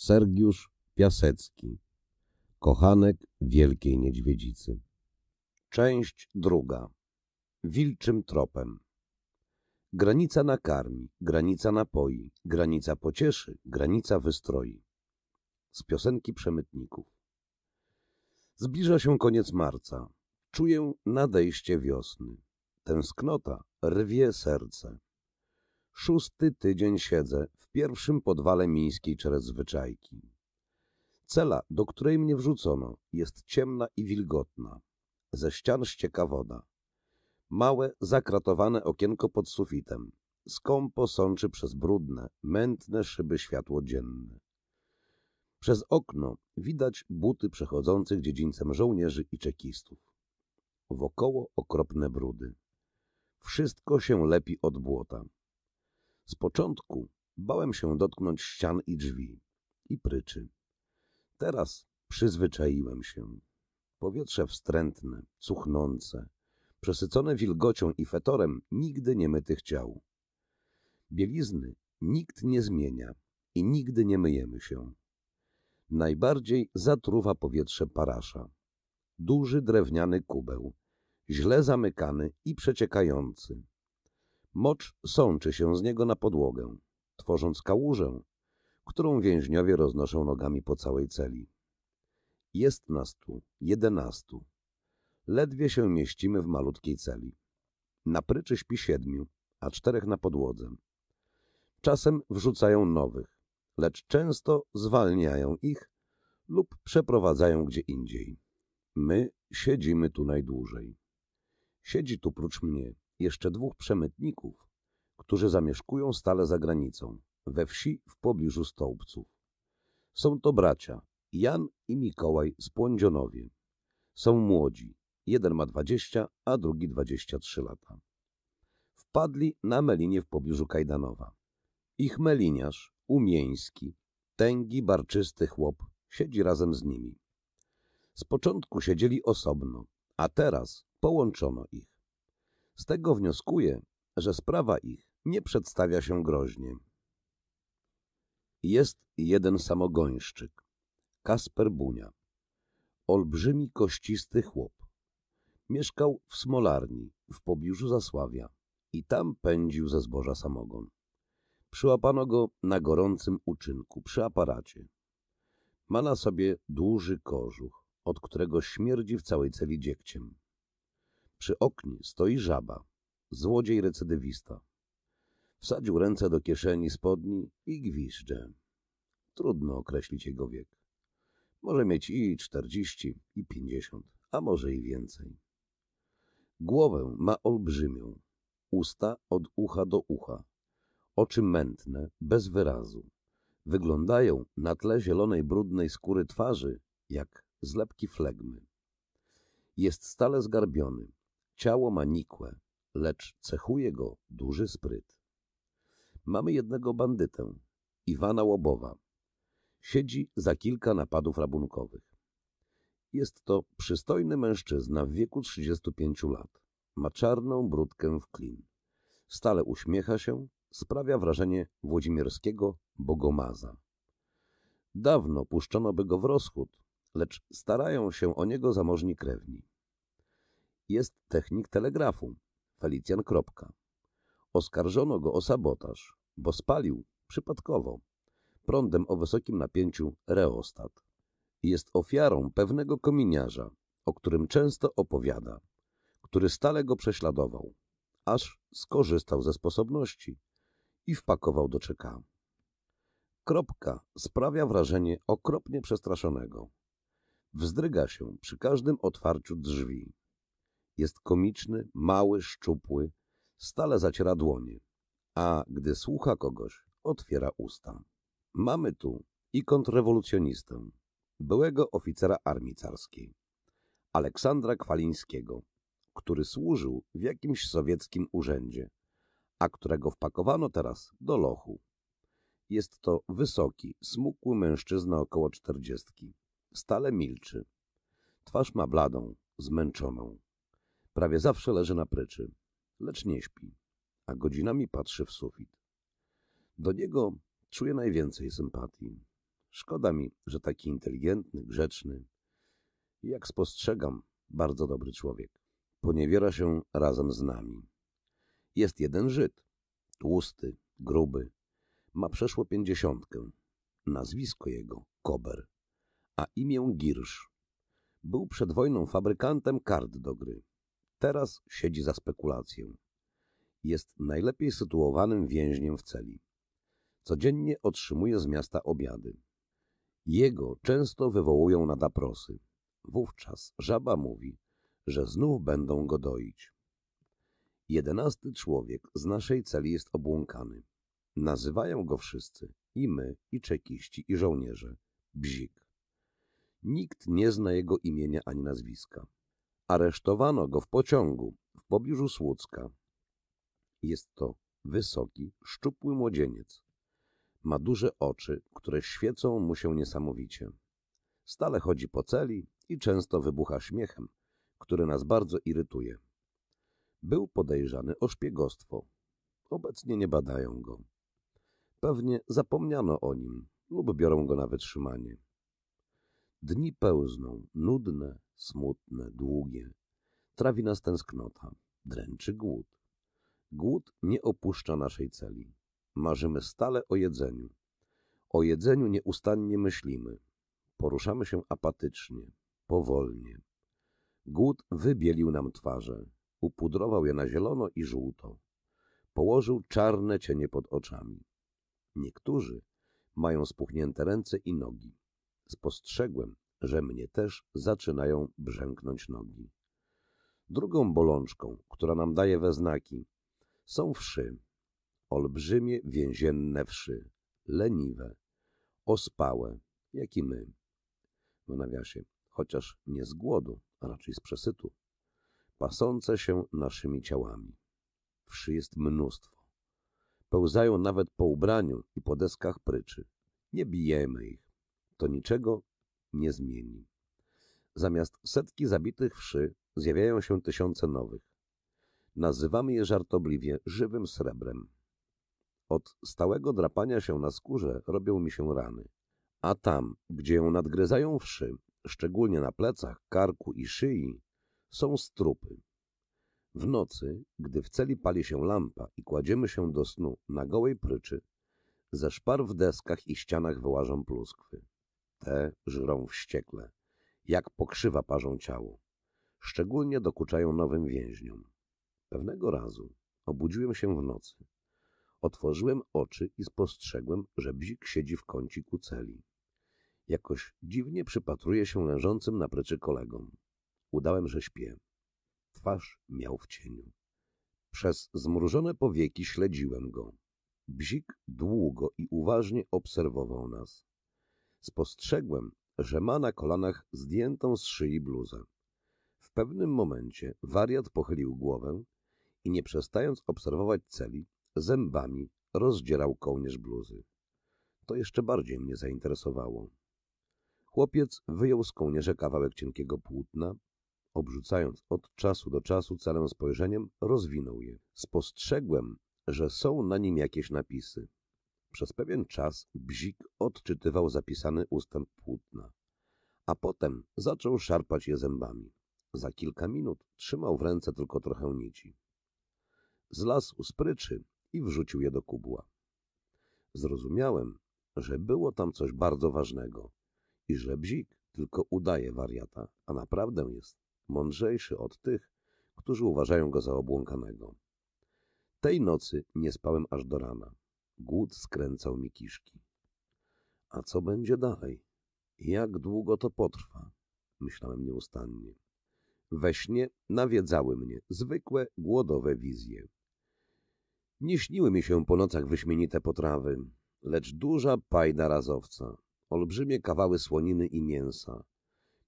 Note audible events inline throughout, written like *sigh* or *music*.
Sergiusz Piasecki Kochanek Wielkiej Niedźwiedzicy Część druga Wilczym tropem Granica nakarmi, granica napoi, granica pocieszy, granica wystroi. Z piosenki przemytników. Zbliża się koniec marca. Czuję nadejście wiosny. Tęsknota rwie serce. Szósty tydzień siedzę w pierwszym podwale miejskiej zwyczajki. Cela, do której mnie wrzucono, jest ciemna i wilgotna. Ze ścian ścieka woda. Małe, zakratowane okienko pod sufitem. Skąpo sączy przez brudne, mętne szyby światło dzienne. Przez okno widać buty przechodzących dziedzińcem żołnierzy i czekistów. Wokoło okropne brudy. Wszystko się lepi od błota. Z początku bałem się dotknąć ścian i drzwi i pryczy. Teraz przyzwyczaiłem się. Powietrze wstrętne, cuchnące, przesycone wilgocią i fetorem nigdy nie mytych ciał. Bielizny nikt nie zmienia i nigdy nie myjemy się. Najbardziej zatruwa powietrze parasza. Duży drewniany kubeł, źle zamykany i przeciekający. Mocz sączy się z niego na podłogę, tworząc kałużę, którą więźniowie roznoszą nogami po całej celi. Jest nas tu jedenastu. Ledwie się mieścimy w malutkiej celi. Na pryczy śpi siedmiu, a czterech na podłodze. Czasem wrzucają nowych, lecz często zwalniają ich lub przeprowadzają gdzie indziej. My siedzimy tu najdłużej. Siedzi tu prócz mnie jeszcze dwóch przemytników, którzy zamieszkują stale za granicą, we wsi w pobliżu Stołbców. Są to bracia Jan i Mikołaj z Płądzionowie. Są młodzi, jeden ma dwadzieścia, a drugi dwadzieścia trzy lata. Wpadli na Melinie w pobliżu Kajdanowa. Ich meliniarz, umieński, tęgi, barczysty chłop, siedzi razem z nimi. Z początku siedzieli osobno, a teraz połączono ich. Z tego wnioskuję, że sprawa ich nie przedstawia się groźnie. Jest jeden samogońszczyk, Kasper Bunia. Olbrzymi kościsty chłop. Mieszkał w Smolarni, w pobliżu Zasławia i tam pędził ze zboża samogon. Przyłapano go na gorącym uczynku, przy aparacie. Ma na sobie duży kożuch, od którego śmierdzi w całej celi dziegciem. Przy oknie stoi żaba, złodziej recydywista. Wsadził ręce do kieszeni spodni i gwizdże. Trudno określić jego wiek. Może mieć i czterdzieści, i pięćdziesiąt, a może i więcej. Głowę ma olbrzymią, usta od ucha do ucha, oczy mętne, bez wyrazu. Wyglądają na tle zielonej, brudnej skóry twarzy jak zlepki flegmy. Jest stale zgarbiony, ciało ma nikłe, lecz cechuje go duży spryt. Mamy jednego bandytę, Iwana Łobowa. Siedzi za kilka napadów rabunkowych. Jest to przystojny mężczyzna w wieku 35 lat. Ma czarną brudkę w klin. Stale uśmiecha się, sprawia wrażenie włodzimierskiego bogomaza. Dawno puszczono by go w rozchód, lecz starają się o niego zamożni krewni. Jest technik telegrafu, Felicjan Kropka. Oskarżono go o sabotaż, bo spalił, przypadkowo, prądem o wysokim napięciu reostat. Jest ofiarą pewnego kominiarza, o którym często opowiada, który stale go prześladował, aż skorzystał ze sposobności i wpakował do czeka. Kropka sprawia wrażenie okropnie przestraszonego. Wzdryga się przy każdym otwarciu drzwi. Jest komiczny, mały, szczupły, stale zaciera dłonie, a gdy słucha kogoś, otwiera usta. Mamy tu i kontrrewolucjonistę, byłego oficera armii carskiej, Aleksandra Kwalińskiego, który służył w jakimś sowieckim urzędzie, a którego wpakowano teraz do lochu. Jest to wysoki, smukły mężczyzna około czterdziestki. Stale milczy. Twarz ma bladą, zmęczoną. Prawie zawsze leży na pryczy, lecz nie śpi, a godzinami patrzy w sufit. Do niego czuję najwięcej sympatii. Szkoda mi, że taki inteligentny, grzeczny, jak spostrzegam, bardzo dobry człowiek, poniewiera się razem z nami. Jest jeden Żyd, tłusty, gruby, ma przeszło pięćdziesiątkę, nazwisko jego Kober, a imię Girsz. Był przed wojną fabrykantem kart do gry. Teraz siedzi za spekulację. Jest najlepiej sytuowanym więźniem w celi. Codziennie otrzymuje z miasta obiady. Jego często wywołują na daprosy. Wówczas żaba mówi, że znów będą go doić. Jedenasty człowiek z naszej celi jest obłąkany. Nazywają go wszyscy, i my, i czekiści, i żołnierze, Bzik. Nikt nie zna jego imienia ani nazwiska. Aresztowano go w pociągu w pobliżu Słucka. Jest to wysoki, szczupły młodzieniec. Ma duże oczy, które świecą mu się niesamowicie. Stale chodzi po celi i często wybucha śmiechem, który nas bardzo irytuje. Był podejrzany o szpiegostwo. Obecnie nie badają go. Pewnie zapomniano o nim lub biorą go na wytrzymanie. Dni pełzną, nudne, smutne, długie. Trawi nas tęsknota, dręczy głód. Głód nie opuszcza naszej celi. Marzymy stale o jedzeniu. O jedzeniu nieustannie myślimy. Poruszamy się apatycznie, powolnie. Głód wybielił nam twarze, upudrował je na zielono i żółto. Położył czarne cienie pod oczami. Niektórzy mają spuchnięte ręce i nogi. Spostrzegłem, że mnie też zaczynają brzęknąć nogi. Drugą bolączką, która nam daje we znaki, są wszy. Olbrzymie więzienne wszy, leniwe, ospałe, jak i my. W nawiasie, chociaż nie z głodu, a raczej z przesytu, pasące się naszymi ciałami. Wszy jest mnóstwo. Pełzają nawet po ubraniu i po deskach pryczy. Nie bijemy ich. To niczego nie zmieni. Zamiast setki zabitych wszy zjawiają się tysiące nowych. Nazywamy je żartobliwie żywym srebrem. Od stałego drapania się na skórze robią mi się rany. A tam, gdzie ją nadgryzają wszy, szczególnie na plecach, karku i szyi, są strupy. W nocy, gdy w celi pali się lampa i kładziemy się do snu na gołej pryczy, ze szpar w deskach i ścianach wyłażą pluskwy. Te żrą wściekle, jak pokrzywa parzą ciało. Szczególnie dokuczają nowym więźniom. Pewnego razu obudziłem się w nocy. Otworzyłem oczy i spostrzegłem, że bzik siedzi w kąciku celi. Jakoś dziwnie przypatruje się leżącym na pryczy kolegom. Udałem, że śpię. Twarz miał w cieniu. Przez zmrużone powieki śledziłem go. Bzik długo i uważnie obserwował nas. Spostrzegłem, że ma na kolanach zdjętą z szyi bluzę. W pewnym momencie wariat pochylił głowę i nie przestając obserwować celi, zębami rozdzierał kołnierz bluzy. To jeszcze bardziej mnie zainteresowało. Chłopiec wyjął z kołnierza kawałek cienkiego płótna, obrzucając od czasu do czasu celem spojrzeniem, rozwinął je. Spostrzegłem, że są na nim jakieś napisy. Przez pewien czas Bzik odczytywał zapisany ustęp płótna, a potem zaczął szarpać je zębami. Za kilka minut trzymał w ręce tylko trochę nici. Zlasł z pryczy i wrzucił je do kubła. Zrozumiałem, że było tam coś bardzo ważnego i że Bzik tylko udaje wariata, a naprawdę jest mądrzejszy od tych, którzy uważają go za obłąkanego. Tej nocy nie spałem aż do rana. Głód skręcał mi kiszki. A co będzie dalej? Jak długo to potrwa? Myślałem nieustannie. We śnie nawiedzały mnie zwykłe, głodowe wizje. Nie śniły mi się po nocach wyśmienite potrawy, lecz duża pajda razowca, olbrzymie kawały słoniny i mięsa,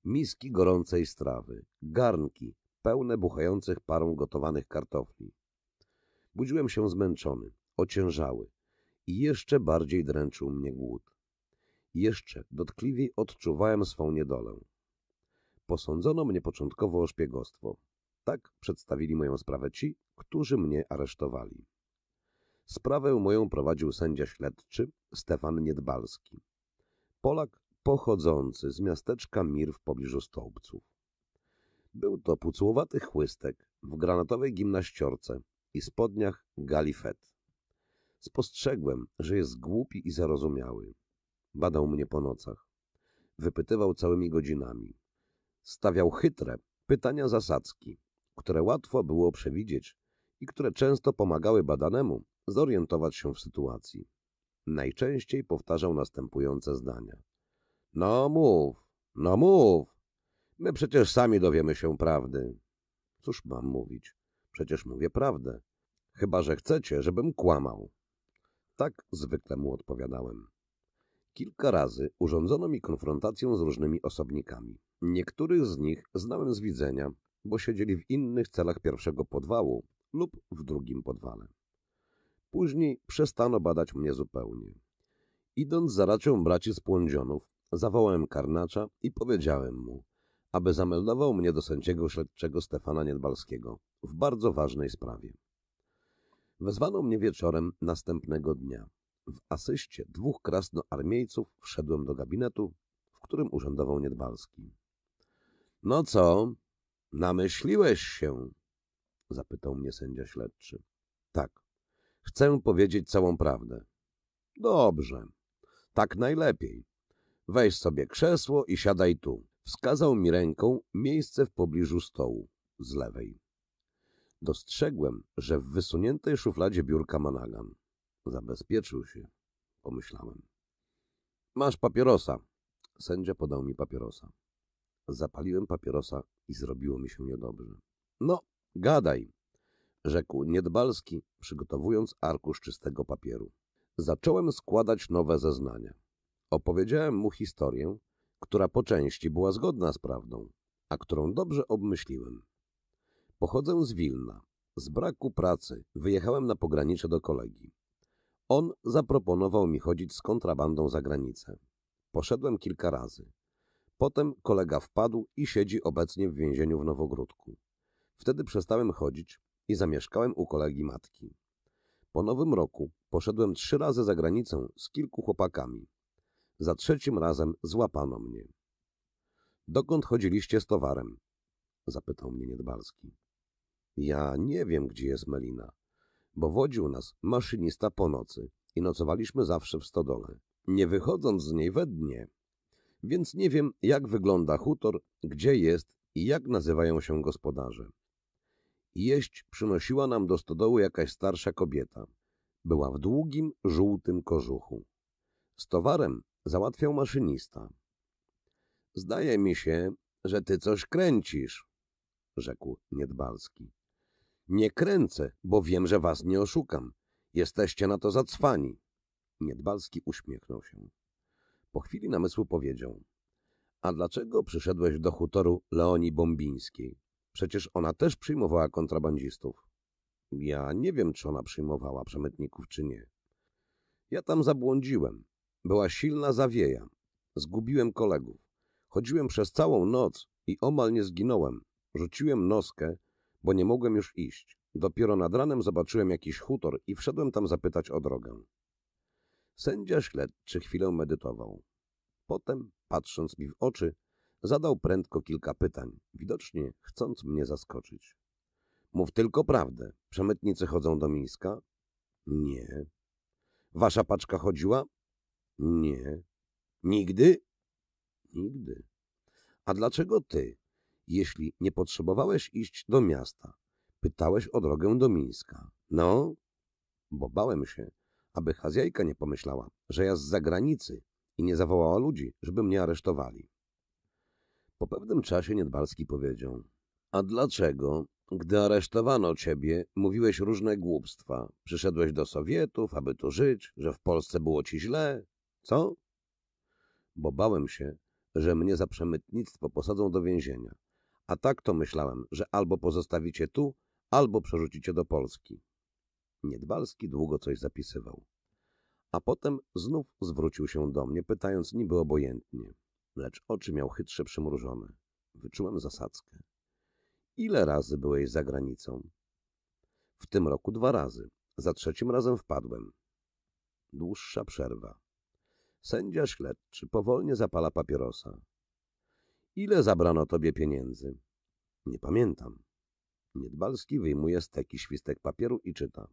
miski gorącej strawy, garnki pełne buchających parą gotowanych kartofli. Budziłem się zmęczony, ociężały i jeszcze bardziej dręczył mnie głód. Jeszcze dotkliwiej odczuwałem swą niedolę. Posądzono mnie początkowo o szpiegostwo. Tak przedstawili moją sprawę ci, którzy mnie aresztowali. Sprawę moją prowadził sędzia śledczy Stefan Niedbalski. Polak pochodzący z miasteczka Mir w pobliżu Stołbców. Był to pucłowaty chłystek w granatowej gimnaściorce i spodniach galifet. Spostrzegłem, że jest głupi i zarozumiały. Badał mnie po nocach. Wypytywał całymi godzinami. Stawiał chytre pytania zasadzki, które łatwo było przewidzieć i które często pomagały badanemu zorientować się w sytuacji. Najczęściej powtarzał następujące zdania. No mów, no mów. My przecież sami dowiemy się prawdy. Cóż mam mówić? Przecież mówię prawdę. Chyba, że chcecie, żebym kłamał. Tak zwykle mu odpowiadałem. Kilka razy urządzono mi konfrontację z różnymi osobnikami. Niektórych z nich znałem z widzenia, bo siedzieli w innych celach pierwszego podwału lub w drugim podwale. Później przestano badać mnie zupełnie. Idąc za racią braci z Płądzionów, zawołałem karnacza i powiedziałem mu, aby zameldował mnie do sędziego śledczego Stefana Niedbalskiego w bardzo ważnej sprawie. Wezwano mnie wieczorem następnego dnia. W asyście dwóch krasnoarmiejców wszedłem do gabinetu, w którym urzędował Niedbalski. — No co, namyśliłeś się? — zapytał mnie sędzia śledczy. — Tak. Chcę powiedzieć całą prawdę. — Dobrze. Tak najlepiej. Weź sobie krzesło i siadaj tu. Wskazał mi ręką miejsce w pobliżu stołu, z lewej. Dostrzegłem, że w wysuniętej szufladzie biurka ma nagan. Zabezpieczył się, pomyślałem. Masz papierosa. Sędzia podał mi papierosa. Zapaliłem papierosa i zrobiło mi się niedobrze. No, gadaj, rzekł Niedbalski, przygotowując arkusz czystego papieru. Zacząłem składać nowe zeznania. Opowiedziałem mu historię, która po części była zgodna z prawdą, a którą dobrze obmyśliłem. Pochodzę z Wilna. Z braku pracy wyjechałem na pogranicze do kolegi. On zaproponował mi chodzić z kontrabandą za granicę. Poszedłem kilka razy. Potem kolega wpadł i siedzi obecnie w więzieniu w Nowogródku. Wtedy przestałem chodzić i zamieszkałem u kolegi matki. Po nowym roku poszedłem trzy razy za granicę z kilku chłopakami. Za trzecim razem złapano mnie. Dokąd chodziliście z towarem? Zapytał mnie Niedbalski. Ja nie wiem, gdzie jest Melina, bo wodził nas maszynista po nocy i nocowaliśmy zawsze w stodole, nie wychodząc z niej we dnie. Więc nie wiem, jak wygląda hutor, gdzie jest i jak nazywają się gospodarze. Jeść przynosiła nam do stodoły jakaś starsza kobieta. Była w długim, żółtym kożuchu. Z towarem załatwiał maszynista. Zdaje mi się, że ty coś kręcisz, rzekł Niedbalski. Nie kręcę, bo wiem, że was nie oszukam. Jesteście na to zacwani. Niedbalski uśmiechnął się. Po chwili namysłu powiedział. A dlaczego przyszedłeś do hutoru Leonii Bombińskiej? Przecież ona też przyjmowała kontrabandzistów. Ja nie wiem, czy ona przyjmowała przemytników, czy nie. Ja tam zabłądziłem. Była silna zawieja. Zgubiłem kolegów. Chodziłem przez całą noc i omal nie zginąłem. Rzuciłem noskę, bo nie mogłem już iść. Dopiero nad ranem zobaczyłem jakiś hutor i wszedłem tam zapytać o drogę. Sędzia śledczy chwilę medytował. Potem, patrząc mi w oczy, zadał prędko kilka pytań, widocznie chcąc mnie zaskoczyć. Mów tylko prawdę. Przemytnicy chodzą do Mińska? Nie. Wasza paczka chodziła? Nie. Nigdy? Nigdy. A dlaczego ty, jeśli nie potrzebowałeś iść do miasta, pytałeś o drogę do Mińska? No, bo bałem się, aby Hazjajka nie pomyślała, że ja z zagranicy i nie zawołała ludzi, żeby mnie aresztowali. Po pewnym czasie Niedbalski powiedział, a dlaczego, gdy aresztowano ciebie, mówiłeś różne głupstwa? Przyszedłeś do Sowietów, aby tu żyć, że w Polsce było ci źle? Co? Bo bałem się, że mnie za przemytnictwo posadzą do więzienia. A tak to myślałem, że albo pozostawicie tu, albo przerzucicie do Polski. Niedbalski długo coś zapisywał. A potem znów zwrócił się do mnie, pytając niby obojętnie, lecz oczy miał chytrze przymrużone. Wyczułem zasadzkę. Ile razy byłeś za granicą? W tym roku dwa razy. Za trzecim razem wpadłem. Dłuższa przerwa. Sędzia śledczy powolnie zapala papierosa. Ile zabrano tobie pieniędzy? Nie pamiętam. Niedbalski wyjmuje steki świstek papieru i czyta.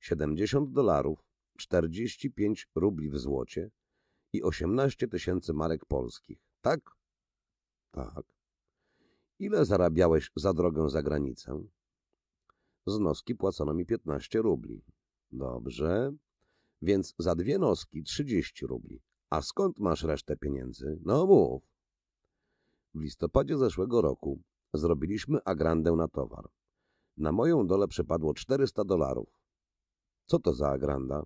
Siedemdziesiąt dolarów, czterdzieści pięć rubli w złocie i osiemnaście tysięcy marek polskich. Tak? Tak. Ile zarabiałeś za drogę za granicę? Z noski płacono mi piętnaście rubli. Dobrze. Więc za dwie noski trzydzieści rubli. A skąd masz resztę pieniędzy? No mów. W listopadzie zeszłego roku zrobiliśmy agrandę na towar. Na moją dolę przypadło 400 dolarów. Co to za agranda?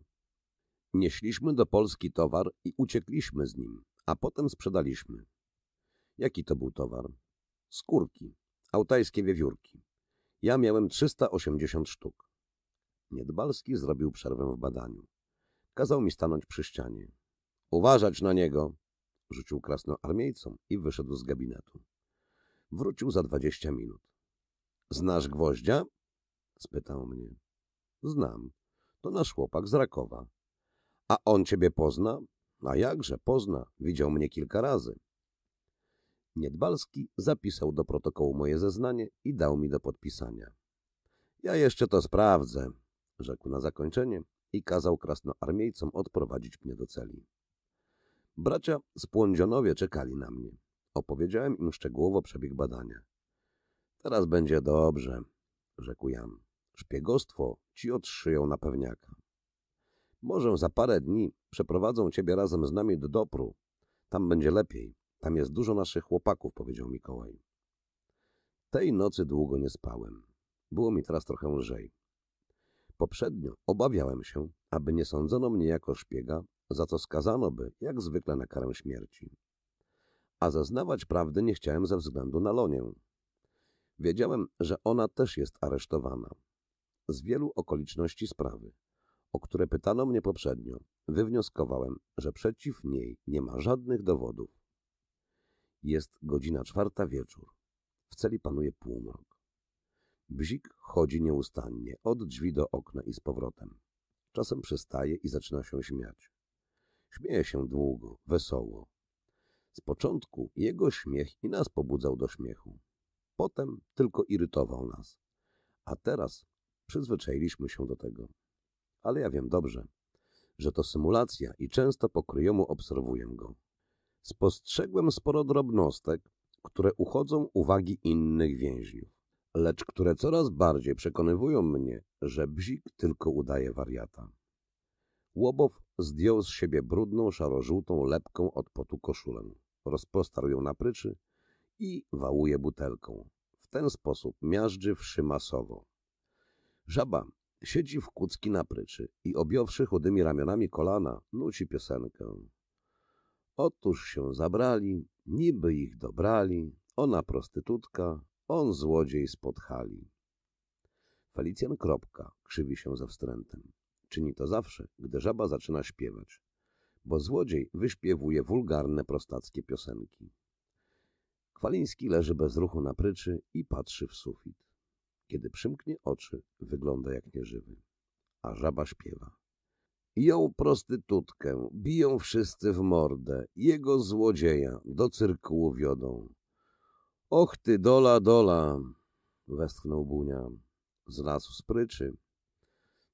Nieśliśmy do Polski towar i uciekliśmy z nim, a potem sprzedaliśmy. Jaki to był towar? Skórki, autajskie wiewiórki. Ja miałem 380 sztuk. Niedbalski zrobił przerwę w badaniu. Kazał mi stanąć przy ścianie. Uważać na niego, rzucił krasnoarmiejcom i wyszedł z gabinetu. Wrócił za dwadzieścia minut. Znasz gwoździa? spytał mnie. Znam. To nasz chłopak z Rakowa. A on ciebie pozna? A jakże pozna, widział mnie kilka razy. Niedbalski zapisał do protokołu moje zeznanie i dał mi do podpisania. Ja jeszcze to sprawdzę, rzekł na zakończenie i kazał krasnoarmiejcom odprowadzić mnie do celi. Bracia z Płądzionowie czekali na mnie. Opowiedziałem im szczegółowo przebieg badania. Teraz będzie dobrze, rzekł Jan. Szpiegostwo ci odszyją na pewniaka. Może za parę dni przeprowadzą ciebie razem z nami do Dopru. Tam będzie lepiej. Tam jest dużo naszych chłopaków, powiedział Mikołaj. Tej nocy długo nie spałem. Było mi teraz trochę lżej. Poprzednio obawiałem się, aby nie sądzono mnie jako szpiega, za co skazano by, jak zwykle, na karę śmierci. A zeznawać prawdy nie chciałem ze względu na Lonię. Wiedziałem, że ona też jest aresztowana. Z wielu okoliczności sprawy, o które pytano mnie poprzednio, wywnioskowałem, że przeciw niej nie ma żadnych dowodów. Jest godzina czwarta wieczór. W celi panuje półmrok. Bzik chodzi nieustannie, od drzwi do okna i z powrotem. Czasem przystaje i zaczyna się śmiać. Śmieje się długo, wesoło. Z początku jego śmiech i nas pobudzał do śmiechu. Potem tylko irytował nas. A teraz przyzwyczailiśmy się do tego. Ale ja wiem dobrze, że to symulacja i często pokryjomu obserwuję go. Spostrzegłem sporo drobnostek, które uchodzą uwagi innych więźniów, lecz które coraz bardziej przekonywują mnie, że bzik tylko udaje wariata. Łobow zdjął z siebie brudną, szaro-żółtą lepką od potu koszulę, rozpostarł ją na pryczy i wałuje butelką. W ten sposób miażdży wszy masowo. Żaba siedzi w kucki na pryczy i objąwszy chudymi ramionami kolana, nuci piosenkę. Otóż się zabrali, niby ich dobrali, ona prostytutka, on złodziej spod hali. Felicjan Kropka krzywi się ze wstrętem. Czyni to zawsze, gdy żaba zaczyna śpiewać, bo złodziej wyśpiewuje wulgarne prostackie piosenki. Kwaliński leży bez ruchu na pryczy i patrzy w sufit. Kiedy przymknie oczy, wygląda jak nieżywy, a żaba śpiewa. Ją prostytutkę, biją wszyscy w mordę, jego złodzieja do cyrkułu wiodą. Och ty, dola, dola, westchnął Bunia. Z lasu spryczy.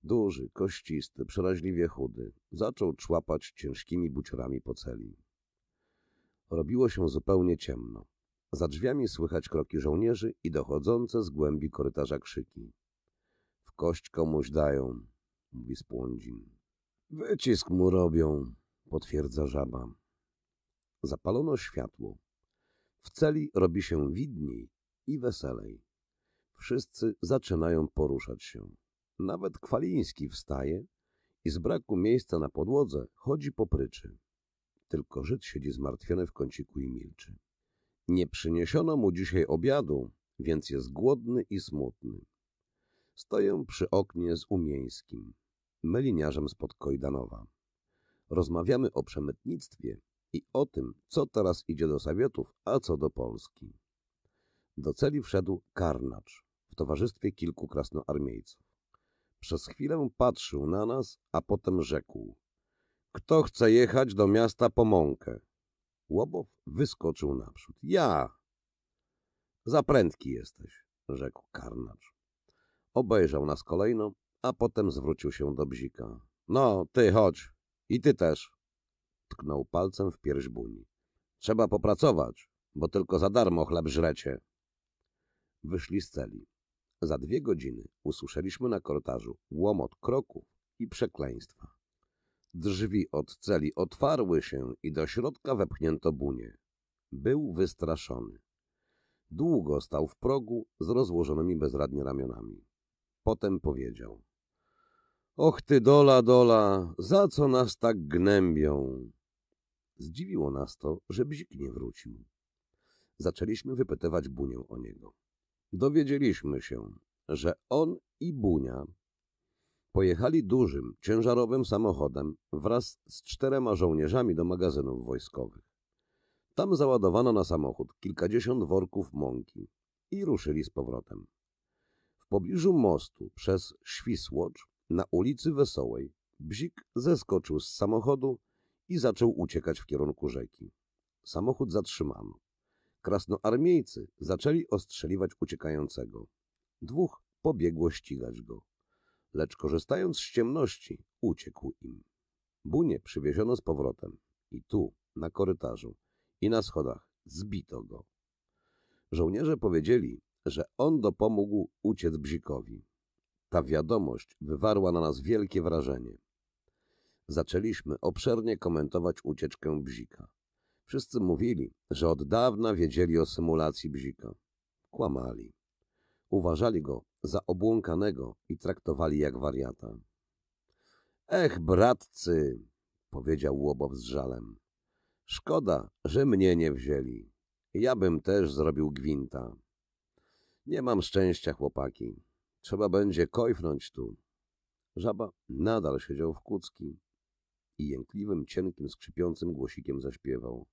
Duży, kościsty, przeraźliwie chudy, zaczął człapać ciężkimi buciorami po celi. Robiło się zupełnie ciemno. Za drzwiami słychać kroki żołnierzy i dochodzące z głębi korytarza krzyki. W kość komuś dają, mówi Spłądzin. Wycisk mu robią, potwierdza żaba. Zapalono światło. W celi robi się widniej i weselej. Wszyscy zaczynają poruszać się. Nawet Kwaliński wstaje i z braku miejsca na podłodze chodzi po pryczy. Tylko Żyd siedzi zmartwiony w kąciku i milczy. Nie przyniesiono mu dzisiaj obiadu, więc jest głodny i smutny. Stoję przy oknie z Umieńskim meliniarzem spod Kojdanowa. Rozmawiamy o przemytnictwie i o tym, co teraz idzie do Sowietów, a co do Polski. Do celi wszedł Karnacz w towarzystwie kilku krasnoarmiejców. Przez chwilę patrzył na nas, a potem rzekł. Kto chce jechać do miasta po mąkę? Łobow wyskoczył naprzód. Ja! Za prędki jesteś, rzekł karnacz. Obejrzał nas kolejno, a potem zwrócił się do bzika. No, ty chodź. I ty też. Tknął palcem w pierś buni. Trzeba popracować, bo tylko za darmo chleb żrecie. Wyszli z celi. Za dwie godziny usłyszeliśmy na korytarzu łomot kroków i przekleństwa. Drzwi od celi otwarły się i do środka wepchnięto bunię. Był wystraszony. Długo stał w progu z rozłożonymi bezradnie ramionami. Potem powiedział. Och ty dola, dola, za co nas tak gnębią? Zdziwiło nas to, że bzik nie wrócił. Zaczęliśmy wypytywać Bunię o niego. Dowiedzieliśmy się, że on i Bunia pojechali dużym, ciężarowym samochodem wraz z czterema żołnierzami do magazynów wojskowych. Tam załadowano na samochód kilkadziesiąt worków mąki i ruszyli z powrotem. W pobliżu mostu przez Świsłocz na ulicy Wesołej Bzik zeskoczył z samochodu i zaczął uciekać w kierunku rzeki. Samochód zatrzymano. Krasnoarmiejcy zaczęli ostrzeliwać uciekającego. Dwóch pobiegło ścigać go. Lecz korzystając z ciemności, uciekł im. Bunie przywieziono z powrotem. I tu, na korytarzu i na schodach, zbito go. Żołnierze powiedzieli, że on dopomógł uciec Bzikowi. Ta wiadomość wywarła na nas wielkie wrażenie. Zaczęliśmy obszernie komentować ucieczkę Bzika. Wszyscy mówili, że od dawna wiedzieli o symulacji Bzika. Kłamali. Uważali go za obłąkanego i traktowali jak wariata. Ech, bratcy, powiedział Łobow z żalem. Szkoda, że mnie nie wzięli. Ja bym też zrobił gwinta. Nie mam szczęścia, chłopaki. Trzeba będzie kojfnąć tu. Żaba nadal siedział w kucki i jękliwym, cienkim, skrzypiącym głosikiem zaśpiewał.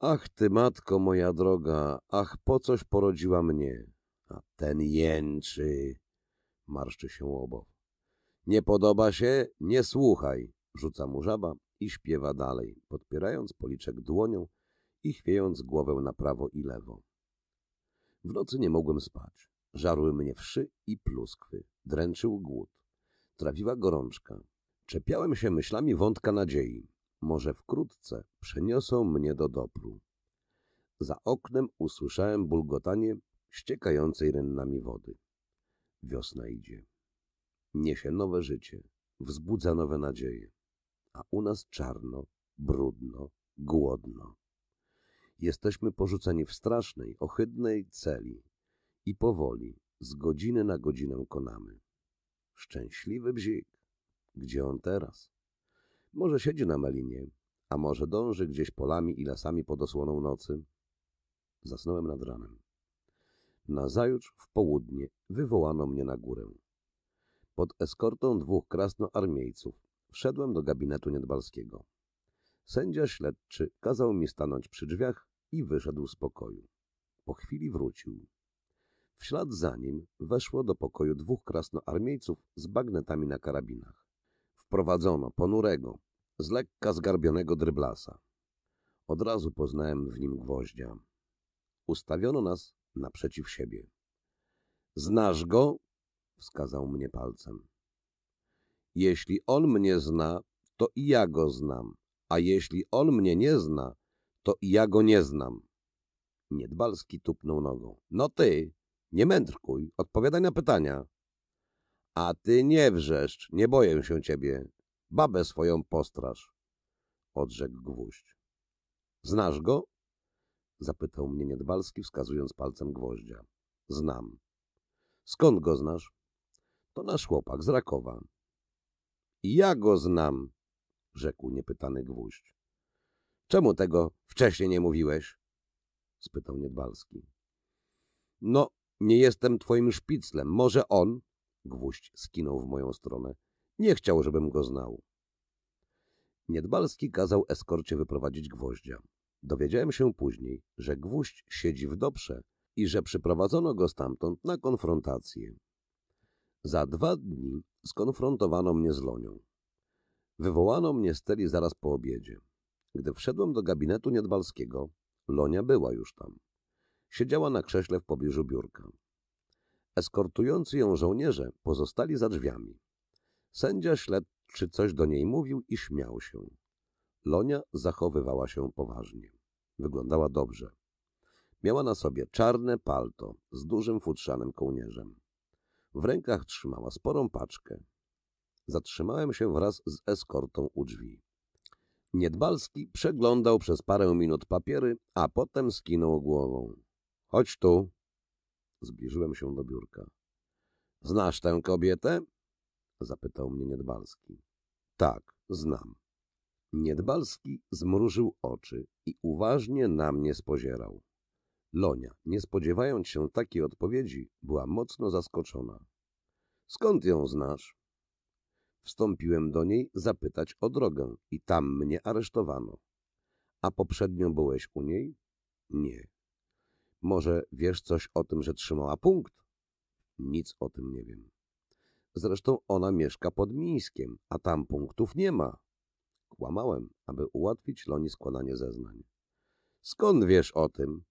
Ach ty, matko moja droga, ach po coś porodziła mnie. A ten jęczy, marszczy się łobow. Nie podoba się? Nie słuchaj, rzuca mu żaba i śpiewa dalej, podpierając policzek dłonią i chwiejąc głowę na prawo i lewo. W nocy nie mogłem spać. Żarły mnie wszy i pluskwy. Dręczył głód. Trawiła gorączka. Czepiałem się myślami wątka nadziei. Może wkrótce przeniosą mnie do dopru. Za oknem usłyszałem bulgotanie ściekającej rynnami wody. Wiosna idzie. Niesie nowe życie, wzbudza nowe nadzieje. A u nas czarno, brudno, głodno. Jesteśmy porzuceni w strasznej, ohydnej celi i powoli, z godziny na godzinę konamy. Szczęśliwy bzik. Gdzie on teraz? Może siedzi na melinie, a może dąży gdzieś polami i lasami pod osłoną nocy. Zasnąłem nad ranem. Nazajutrz w południe wywołano mnie na górę. Pod eskortą dwóch krasnoarmiejców wszedłem do gabinetu Niedbalskiego. Sędzia śledczy kazał mi stanąć przy drzwiach i wyszedł z pokoju. Po chwili wrócił. W ślad za nim weszło do pokoju dwóch krasnoarmiejców z bagnetami na karabinach. Wprowadzono ponurego, z lekka zgarbionego dryblasa. Od razu poznałem w nim gwoździa. Ustawiono nas naprzeciw siebie. Znasz go? wskazał mnie palcem. Jeśli on mnie zna, to i ja go znam, a jeśli on mnie nie zna, to i ja go nie znam. Niedbalski tupnął nogą. No ty, nie mędrkuj, odpowiadaj na pytania. A ty nie wrzeszcz, nie boję się ciebie. Babę swoją postraż, odrzekł gwóźdź. Znasz go? Zapytał mnie Niedbalski, wskazując palcem gwoździa. Znam. Skąd go znasz? To nasz chłopak z Rakowa. Ja go znam, rzekł niepytany gwóźdź. Czemu tego wcześniej nie mówiłeś? spytał Niedbalski. No, nie jestem twoim szpiclem. Może on, gwóźdź skinął w moją stronę, nie chciał, żebym go znał. Niedbalski kazał eskorcie wyprowadzić gwoździa. Dowiedziałem się później, że gwóźdź siedzi w dobrze i że przyprowadzono go stamtąd na konfrontację. Za dwa dni skonfrontowano mnie z Lonią. Wywołano mnie z celi zaraz po obiedzie. Gdy wszedłem do gabinetu Niedbalskiego, Lonia była już tam. Siedziała na krześle w pobliżu biurka. Eskortujący ją żołnierze pozostali za drzwiami. Sędzia śledczy coś do niej mówił i śmiał się. Lonia zachowywała się poważnie. Wyglądała dobrze. Miała na sobie czarne palto z dużym futrzanym kołnierzem. W rękach trzymała sporą paczkę. Zatrzymałem się wraz z eskortą u drzwi. Niedbalski przeglądał przez parę minut papiery, a potem skinął głową. — Chodź tu. Zbliżyłem się do biurka. — Znasz tę kobietę? — zapytał mnie Niedbalski. — Tak, znam. Niedbalski zmrużył oczy i uważnie na mnie spozierał. Lonia, nie spodziewając się takiej odpowiedzi, była mocno zaskoczona. — Skąd ją znasz? Wstąpiłem do niej zapytać o drogę i tam mnie aresztowano. A poprzednio byłeś u niej? Nie. Może wiesz coś o tym, że trzymała punkt? Nic o tym nie wiem. Zresztą ona mieszka pod Mińskiem, a tam punktów nie ma. Kłamałem, aby ułatwić Loni składanie zeznań. Skąd wiesz o tym?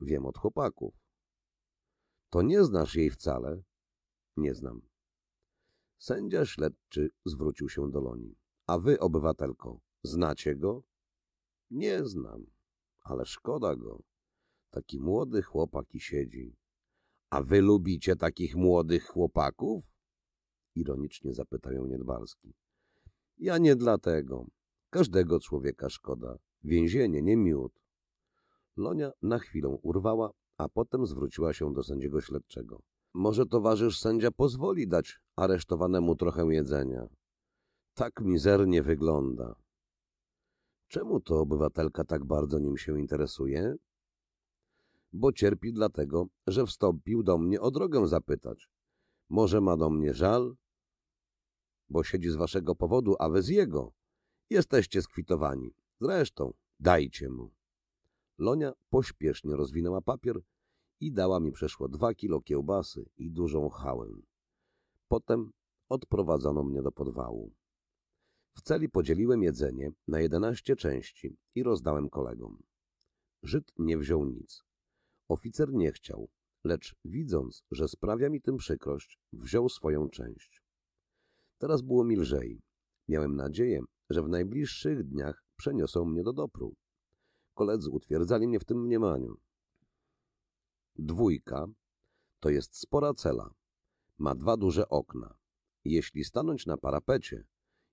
Wiem od chłopaków. To nie znasz jej wcale? Nie znam. Sędzia śledczy zwrócił się do Loni. A wy, obywatelko, znacie go? Nie znam, ale szkoda go. Taki młody chłopak i siedzi. A wy lubicie takich młodych chłopaków? Ironicznie zapytał Niedbalski. Ja nie dlatego. Każdego człowieka szkoda. Więzienie, nie miód. Lonia na chwilę urwała, a potem zwróciła się do sędziego śledczego. Może towarzysz sędzia pozwoli dać aresztowanemu trochę jedzenia. Tak mizernie wygląda. Czemu to obywatelka tak bardzo nim się interesuje? Bo cierpi dlatego, że wstąpił do mnie o drogę zapytać. Może ma do mnie żal? Bo siedzi z waszego powodu, a wy z jego. Jesteście skwitowani. Zresztą dajcie mu. Lonia pośpiesznie rozwinęła papier i dała mi przeszło dwa kilo kiełbasy i dużą chałę. Potem odprowadzono mnie do podwału. W celi podzieliłem jedzenie na jedenaście części i rozdałem kolegom. Żyd nie wziął nic. Oficer nie chciał, lecz widząc, że sprawia mi tym przykrość, wziął swoją część. Teraz było mi lżej. Miałem nadzieję, że w najbliższych dniach przeniosą mnie do Dopru. Koledzy utwierdzali mnie w tym mniemaniu. Dwójka to jest spora cela. Ma dwa duże okna. Jeśli stanąć na parapecie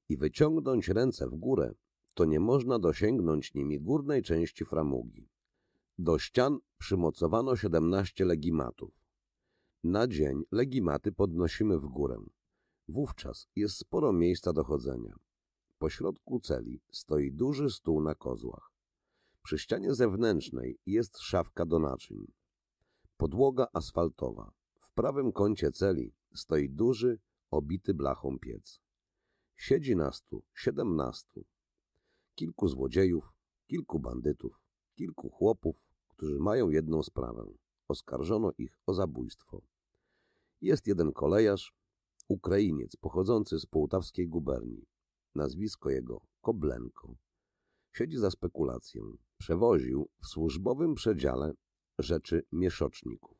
i wyciągnąć ręce w górę, to nie można dosięgnąć nimi górnej części framugi. Do ścian przymocowano 17 legimatów. Na dzień legimaty podnosimy w górę. Wówczas jest sporo miejsca do chodzenia. Po środku celi stoi duży stół na kozłach. Przy ścianie zewnętrznej jest szafka do naczyń. Podłoga asfaltowa. W prawym kącie celi stoi duży, obity blachą piec. Siedzi na stu siedemnastu. Kilku złodziejów, kilku bandytów, kilku chłopów, którzy mają jedną sprawę. Oskarżono ich o zabójstwo. Jest jeden kolejarz, Ukrainiec pochodzący z połtawskiej guberni. Nazwisko jego Koblenko. Siedzi za spekulację. Przewoził w służbowym przedziale rzeczy mieszoczników.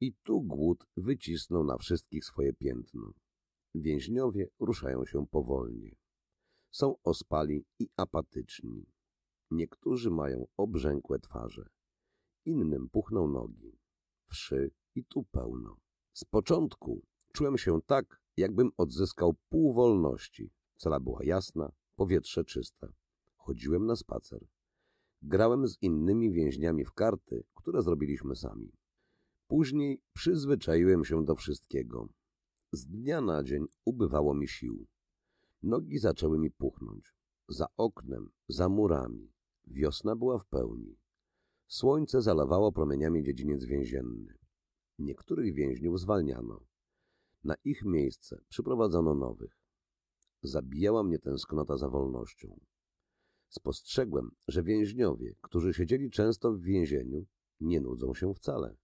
I tu głód wycisnął na wszystkich swoje piętno. Więźniowie ruszają się powolnie. Są ospali i apatyczni. Niektórzy mają obrzękłe twarze. Innym puchną nogi. Wszy i tu pełno. Z początku czułem się tak, jakbym odzyskał pół wolności. Cela była jasna, powietrze czyste. Chodziłem na spacer. Grałem z innymi więźniami w karty, które zrobiliśmy sami. Później przyzwyczaiłem się do wszystkiego. Z dnia na dzień ubywało mi sił. Nogi zaczęły mi puchnąć. Za oknem, za murami. Wiosna była w pełni. Słońce zalawało promieniami dziedziniec więzienny. Niektórych więźniów zwalniano. Na ich miejsce przyprowadzono nowych. Zabijała mnie tęsknota za wolnością. Spostrzegłem, że więźniowie, którzy siedzieli często w więzieniu, nie nudzą się wcale.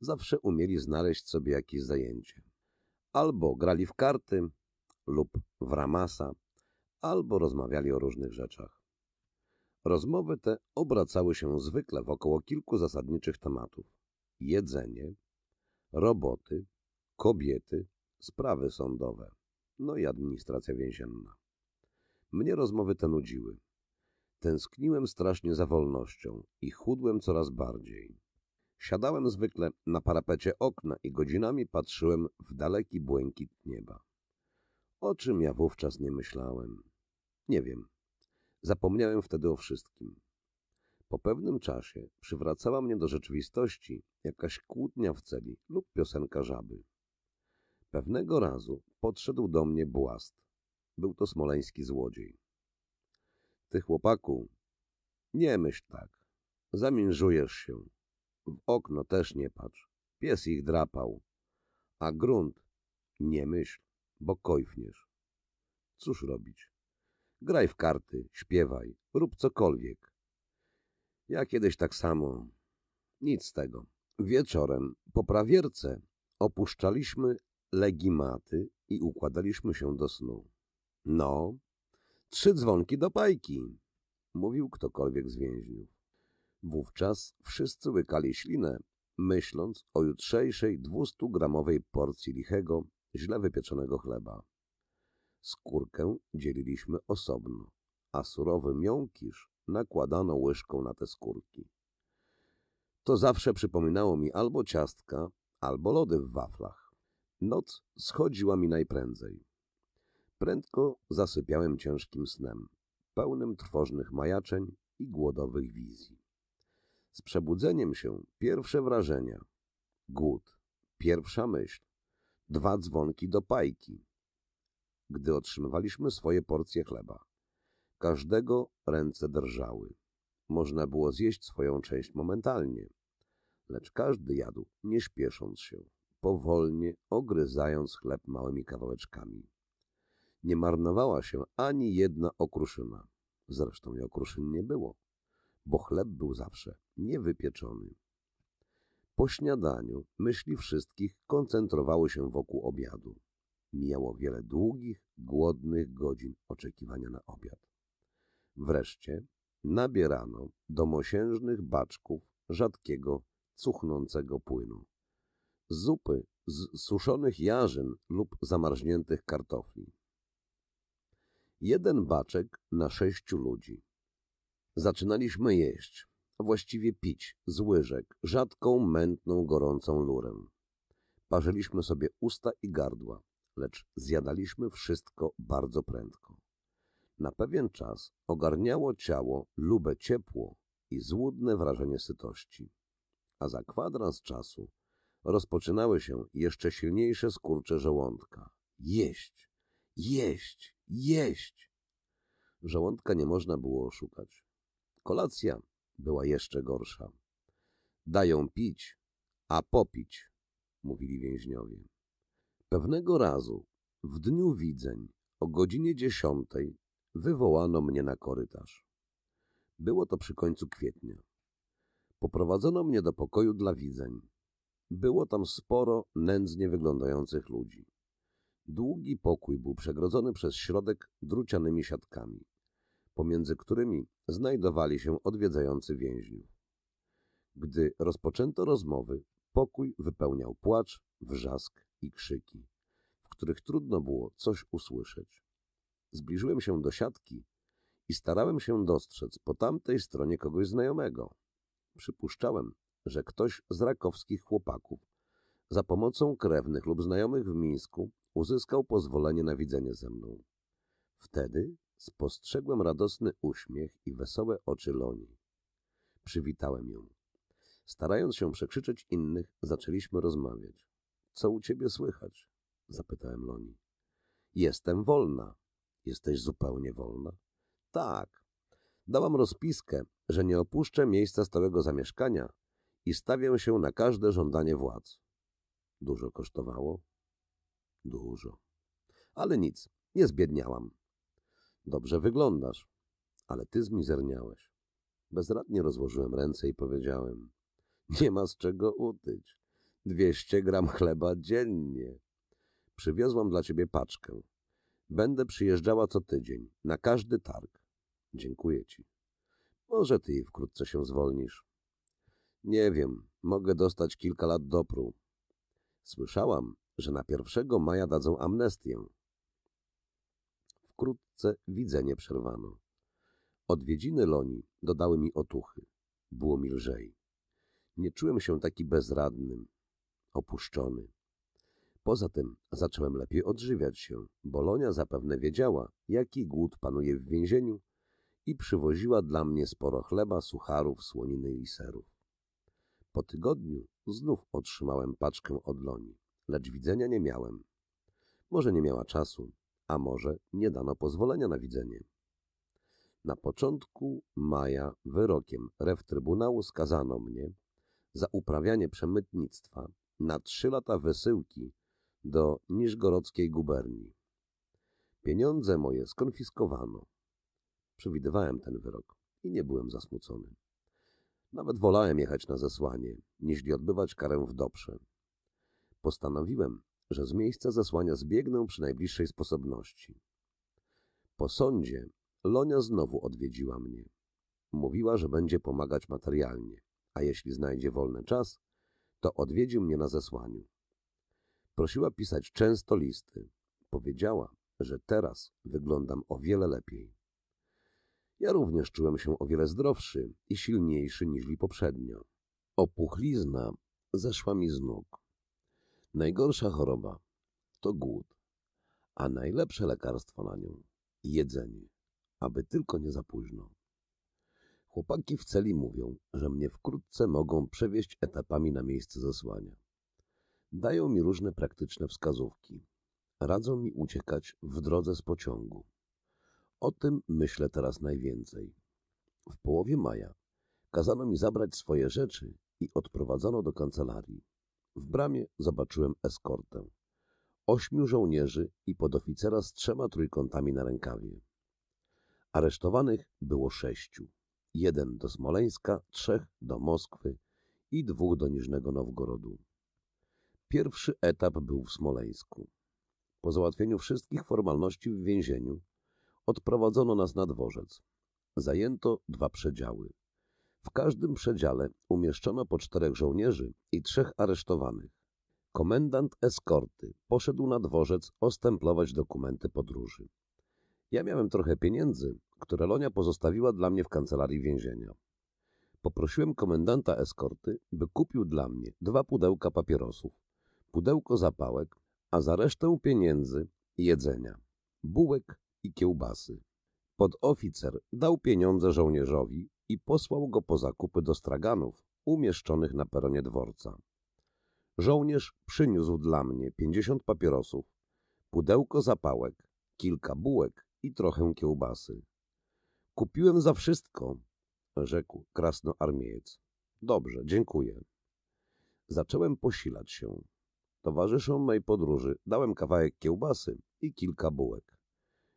Zawsze umieli znaleźć sobie jakieś zajęcie. Albo grali w karty, lub w ramasa, albo rozmawiali o różnych rzeczach. Rozmowy te obracały się zwykle wokoło kilku zasadniczych tematów. Jedzenie, roboty, kobiety, sprawy sądowe, no i administracja więzienna. Mnie rozmowy te nudziły. Tęskniłem strasznie za wolnością i chudłem coraz bardziej. Siadałem zwykle na parapecie okna i godzinami patrzyłem w daleki błękit nieba. O czym ja wówczas nie myślałem? Nie wiem. Zapomniałem wtedy o wszystkim. Po pewnym czasie przywracała mnie do rzeczywistości jakaś kłótnia w celi lub piosenka żaby. Pewnego razu podszedł do mnie błast. Był to smoleński złodziej. Ty, chłopaku, nie myśl tak. Zaminżujesz się. W okno też nie patrz. Pies ich drapał. A grunt nie myśl, bo kojfniesz. Cóż robić? Graj w karty, śpiewaj, rób cokolwiek. Ja kiedyś tak samo. Nic z tego. Wieczorem po prawierce opuszczaliśmy legimaty i układaliśmy się do snu. No, trzy dzwonki do pajki, mówił ktokolwiek z więźniów. Wówczas wszyscy łykali ślinę, myśląc o jutrzejszej dwustugramowej porcji lichego, źle wypieczonego chleba. Skórkę dzieliliśmy osobno, a surowy miąkisz nakładano łyżką na te skórki. To zawsze przypominało mi albo ciastka, albo lody w waflach. Noc schodziła mi najprędzej. Prędko zasypiałem ciężkim snem, pełnym trwożnych majaczeń i głodowych wizji. Z przebudzeniem się pierwsze wrażenia. Głód, pierwsza myśl, dwa dzwonki do pajki. Gdy otrzymywaliśmy swoje porcje chleba, każdego ręce drżały. Można było zjeść swoją część momentalnie, lecz każdy jadł, nie śpiesząc się, powolnie ogryzając chleb małymi kawałeczkami. Nie marnowała się ani jedna okruszyna. Zresztą i okruszyn nie było, bo chleb był zawsze niewypieczony. Po śniadaniu myśli wszystkich koncentrowały się wokół obiadu. Mijało wiele długich, głodnych godzin oczekiwania na obiad. Wreszcie nabierano do mosiężnych baczków rzadkiego, cuchnącego płynu. Zupy z suszonych jarzyn lub zamarzniętych kartofli. Jeden baczek na sześciu ludzi. Zaczynaliśmy jeść, a właściwie pić z łyżek rzadką, mętną, gorącą lurę. Parzyliśmy sobie usta i gardła, lecz zjadaliśmy wszystko bardzo prędko. Na pewien czas ogarniało ciało lube ciepło i złudne wrażenie sytości, a za kwadrans czasu rozpoczynały się jeszcze silniejsze skurcze żołądka. Jeść, jeść, jeść! Żołądka nie można było oszukać. Kolacja była jeszcze gorsza. Dają pić, a popić, mówili więźniowie. Pewnego razu, w dniu widzeń, o godzinie dziesiątej, wywołano mnie na korytarz. Było to przy końcu kwietnia. Poprowadzono mnie do pokoju dla widzeń. Było tam sporo nędznie wyglądających ludzi. Długi pokój był przegrodzony przez środek drucianymi siatkami, pomiędzy którymi znajdowali się odwiedzający więźniów. Gdy rozpoczęto rozmowy, pokój wypełniał płacz, wrzask i krzyki, w których trudno było coś usłyszeć. Zbliżyłem się do siatki i starałem się dostrzec po tamtej stronie kogoś znajomego. Przypuszczałem, że ktoś z rakowskich chłopaków za pomocą krewnych lub znajomych w Mińsku uzyskał pozwolenie na widzenie ze mną. Wtedy spostrzegłem radosny uśmiech i wesołe oczy Loni. Przywitałem ją. Starając się przekrzyczeć innych, zaczęliśmy rozmawiać. Co u ciebie słychać? Zapytałem Loni. Jestem wolna. Jesteś zupełnie wolna? Tak. Dałam rozpiskę, że nie opuszczę miejsca stałego zamieszkania i stawię się na każde żądanie władz. Dużo kosztowało? Dużo. Ale nic, nie zbiedniałam. Dobrze wyglądasz, ale ty zmizerniałeś. Bezradnie rozłożyłem ręce i powiedziałem, nie ma z czego utyć. Dwieście gram chleba dziennie. Przywiozłam dla ciebie paczkę. Będę przyjeżdżała co tydzień, na każdy targ. Dziękuję ci. Może ty wkrótce się zwolnisz. Nie wiem, mogę dostać kilka lat dopru. Słyszałam, że na pierwszego maja dadzą amnestię. Wkrótce widzenie przerwano. Odwiedziny Loni dodały mi otuchy. Było mi lżej. Nie czułem się taki bezradnym, opuszczony. Poza tym zacząłem lepiej odżywiać się, bo Lonia zapewne wiedziała, jaki głód panuje w więzieniu i przywoziła dla mnie sporo chleba, sucharów, słoniny i serów. Po tygodniu znów otrzymałem paczkę od Loni, lecz widzenia nie miałem. Może nie miała czasu, a może nie dano pozwolenia na widzenie. Na początku maja wyrokiem ref Trybunału skazano mnie za uprawianie przemytnictwa na trzy lata wysyłki do Niżgorodzkiej guberni. Pieniądze moje skonfiskowano. Przewidywałem ten wyrok i nie byłem zasmucony. Nawet wolałem jechać na zesłanie, niż odbywać karę w Dobrze. Postanowiłem, że z miejsca zesłania zbiegnę przy najbliższej sposobności. Po sądzie Lonia znowu odwiedziła mnie. Mówiła, że będzie pomagać materialnie, a jeśli znajdzie wolny czas, to odwiedzi mnie na zesłaniu. Prosiła pisać często listy. Powiedziała, że teraz wyglądam o wiele lepiej. Ja również czułem się o wiele zdrowszy i silniejszy niż poprzednio. Opuchlizna zeszła mi z nóg. Najgorsza choroba to głód, a najlepsze lekarstwo na nią jedzenie, aby tylko nie za późno. Chłopaki w celi mówią, że mnie wkrótce mogą przewieźć etapami na miejsce zesłania. Dają mi różne praktyczne wskazówki. Radzą mi uciekać w drodze z pociągu. O tym myślę teraz najwięcej. W połowie maja kazano mi zabrać swoje rzeczy i odprowadzono do kancelarii. W bramie zobaczyłem eskortę. Ośmiu żołnierzy i podoficera z trzema trójkątami na rękawie. Aresztowanych było sześciu. Jeden do Smoleńska, trzech do Moskwy i dwóch do Niżnego Nowgorodu. Pierwszy etap był w Smoleńsku. Po załatwieniu wszystkich formalności w więzieniu odprowadzono nas na dworzec. Zajęto dwa przedziały. W każdym przedziale umieszczono po czterech żołnierzy i trzech aresztowanych. Komendant eskorty poszedł na dworzec ostemplować dokumenty podróży. Ja miałem trochę pieniędzy, które Lonia pozostawiła dla mnie w kancelarii więzienia. Poprosiłem komendanta eskorty, by kupił dla mnie dwa pudełka papierosów, pudełko zapałek, a za resztę pieniędzy jedzenia, bułek i kiełbasy. Podoficer dał pieniądze żołnierzowi i posłał go po zakupy do straganów umieszczonych na peronie dworca. Żołnierz przyniósł dla mnie pięćdziesiąt papierosów, pudełko zapałek, kilka bułek i trochę kiełbasy. Kupiłem za wszystko, rzekł krasnoarmiejec. Dobrze, dziękuję. Zacząłem posilać się. Towarzyszom mej podróży dałem kawałek kiełbasy i kilka bułek.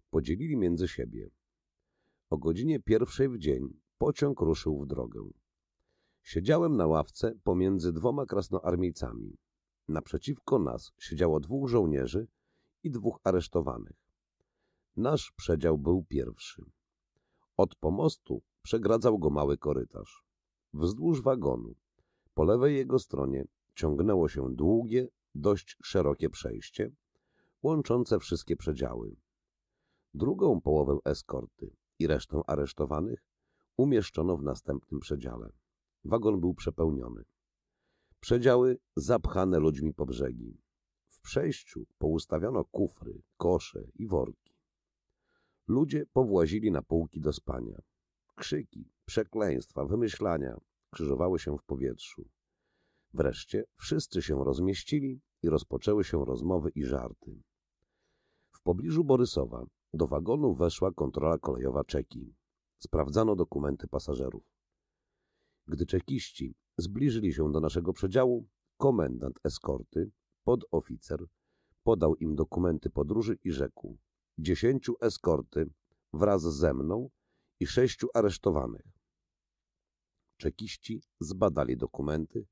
Podzielili między siebie. O godzinie pierwszej w dzień pociąg ruszył w drogę. Siedziałem na ławce pomiędzy dwoma krasnoarmiejcami. Naprzeciwko nas siedziało dwóch żołnierzy i dwóch aresztowanych. Nasz przedział był pierwszy. Od pomostu przegradzał go mały korytarz. Wzdłuż wagonu, po lewej jego stronie, ciągnęło się długie, dość szerokie przejście, łączące wszystkie przedziały. Drugą połowę eskorty i resztę aresztowanych umieszczono w następnym przedziale. Wagon był przepełniony. Przedziały zapchane ludźmi po brzegi. W przejściu poustawiono kufry, kosze i worki. Ludzie powłazili na półki do spania. Krzyki, przekleństwa, wymyślania krzyżowały się w powietrzu. Wreszcie wszyscy się rozmieścili i rozpoczęły się rozmowy i żarty. W pobliżu Borysowa do wagonu weszła kontrola kolejowa Czeki. Sprawdzano dokumenty pasażerów. Gdy czekiści zbliżyli się do naszego przedziału, komendant eskorty, podoficer, podał im dokumenty podróży i rzekł dziesięciu eskorty wraz ze mną i sześciu aresztowanych. Czekiści zbadali dokumenty,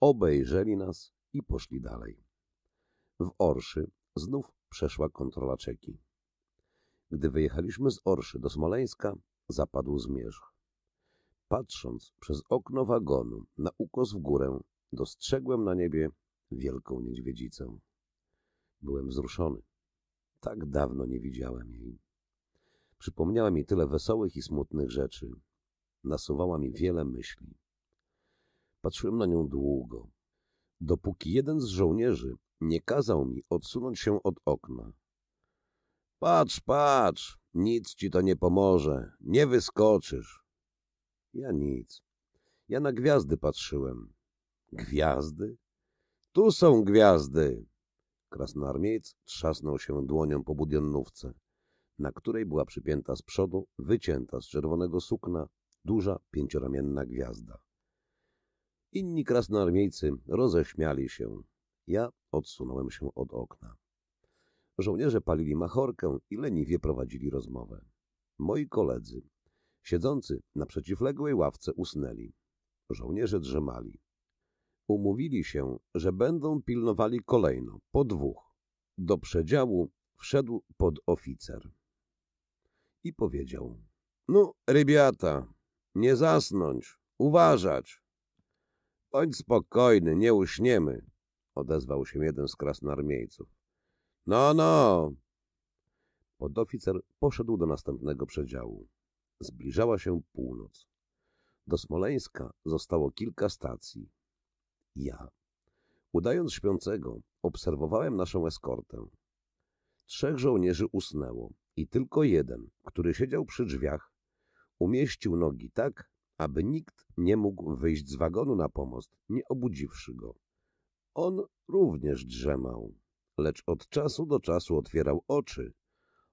obejrzeli nas i poszli dalej. W Orszy znów przeszła kontrola czeki. Gdy wyjechaliśmy z Orszy do Smoleńska, zapadł zmierzch. Patrząc przez okno wagonu na ukos w górę, dostrzegłem na niebie wielką niedźwiedzicę. Byłem wzruszony. Tak dawno nie widziałem jej. Przypomniała mi tyle wesołych i smutnych rzeczy. Nasuwała mi wiele myśli. Patrzyłem na nią długo, dopóki jeden z żołnierzy nie kazał mi odsunąć się od okna. Patrz, patrz, nic ci to nie pomoże, nie wyskoczysz. Ja nic. Ja na gwiazdy patrzyłem. Gwiazdy? Tu są gwiazdy! Krasnoarmiejc trzasnął się dłonią po budionnówce, na której była przypięta z przodu, wycięta z czerwonego sukna, duża pięcioramienna gwiazda. Inni krasnoarmiejcy roześmiali się. Ja odsunąłem się od okna. Żołnierze palili machorkę i leniwie prowadzili rozmowę. Moi koledzy, siedzący na przeciwległej ławce, usnęli. Żołnierze drzemali. Umówili się, że będą pilnowali kolejno, po dwóch. Do przedziału wszedł podoficer i powiedział — No, rybiata, nie zasnąć, uważać. — Bądź spokojny, nie uśniemy — odezwał się jeden z krasnoarmiejców. — No, no! Podoficer poszedł do następnego przedziału. Zbliżała się północ. Do Smoleńska zostało kilka stacji. Ja, udając śpiącego, obserwowałem naszą eskortę. Trzech żołnierzy usnęło i tylko jeden, który siedział przy drzwiach, umieścił nogi tak, aby nikt nie mógł wyjść z wagonu na pomost, nie obudziwszy go. On również drzemał, lecz od czasu do czasu otwierał oczy,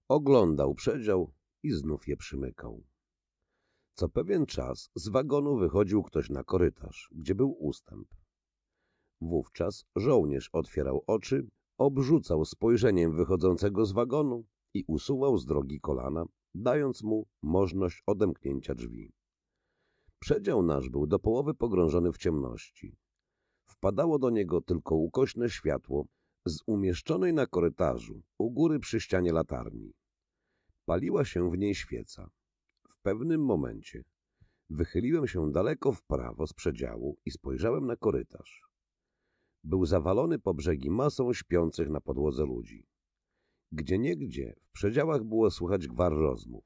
oglądał przedział i znów je przymykał. Co pewien czas z wagonu wychodził ktoś na korytarz, gdzie był ustęp. Wówczas żołnierz otwierał oczy, obrzucał spojrzeniem wychodzącego z wagonu i usuwał z drogi kolana, dając mu możliwość odemknięcia drzwi. Przedział nasz był do połowy pogrążony w ciemności. Wpadało do niego tylko ukośne światło z umieszczonej na korytarzu u góry przy ścianie latarni. Paliła się w niej świeca. W pewnym momencie wychyliłem się daleko w prawo z przedziału i spojrzałem na korytarz. Był zawalony po brzegi masą śpiących na podłodze ludzi. Gdzie niegdzie w przedziałach było słychać gwar rozmów.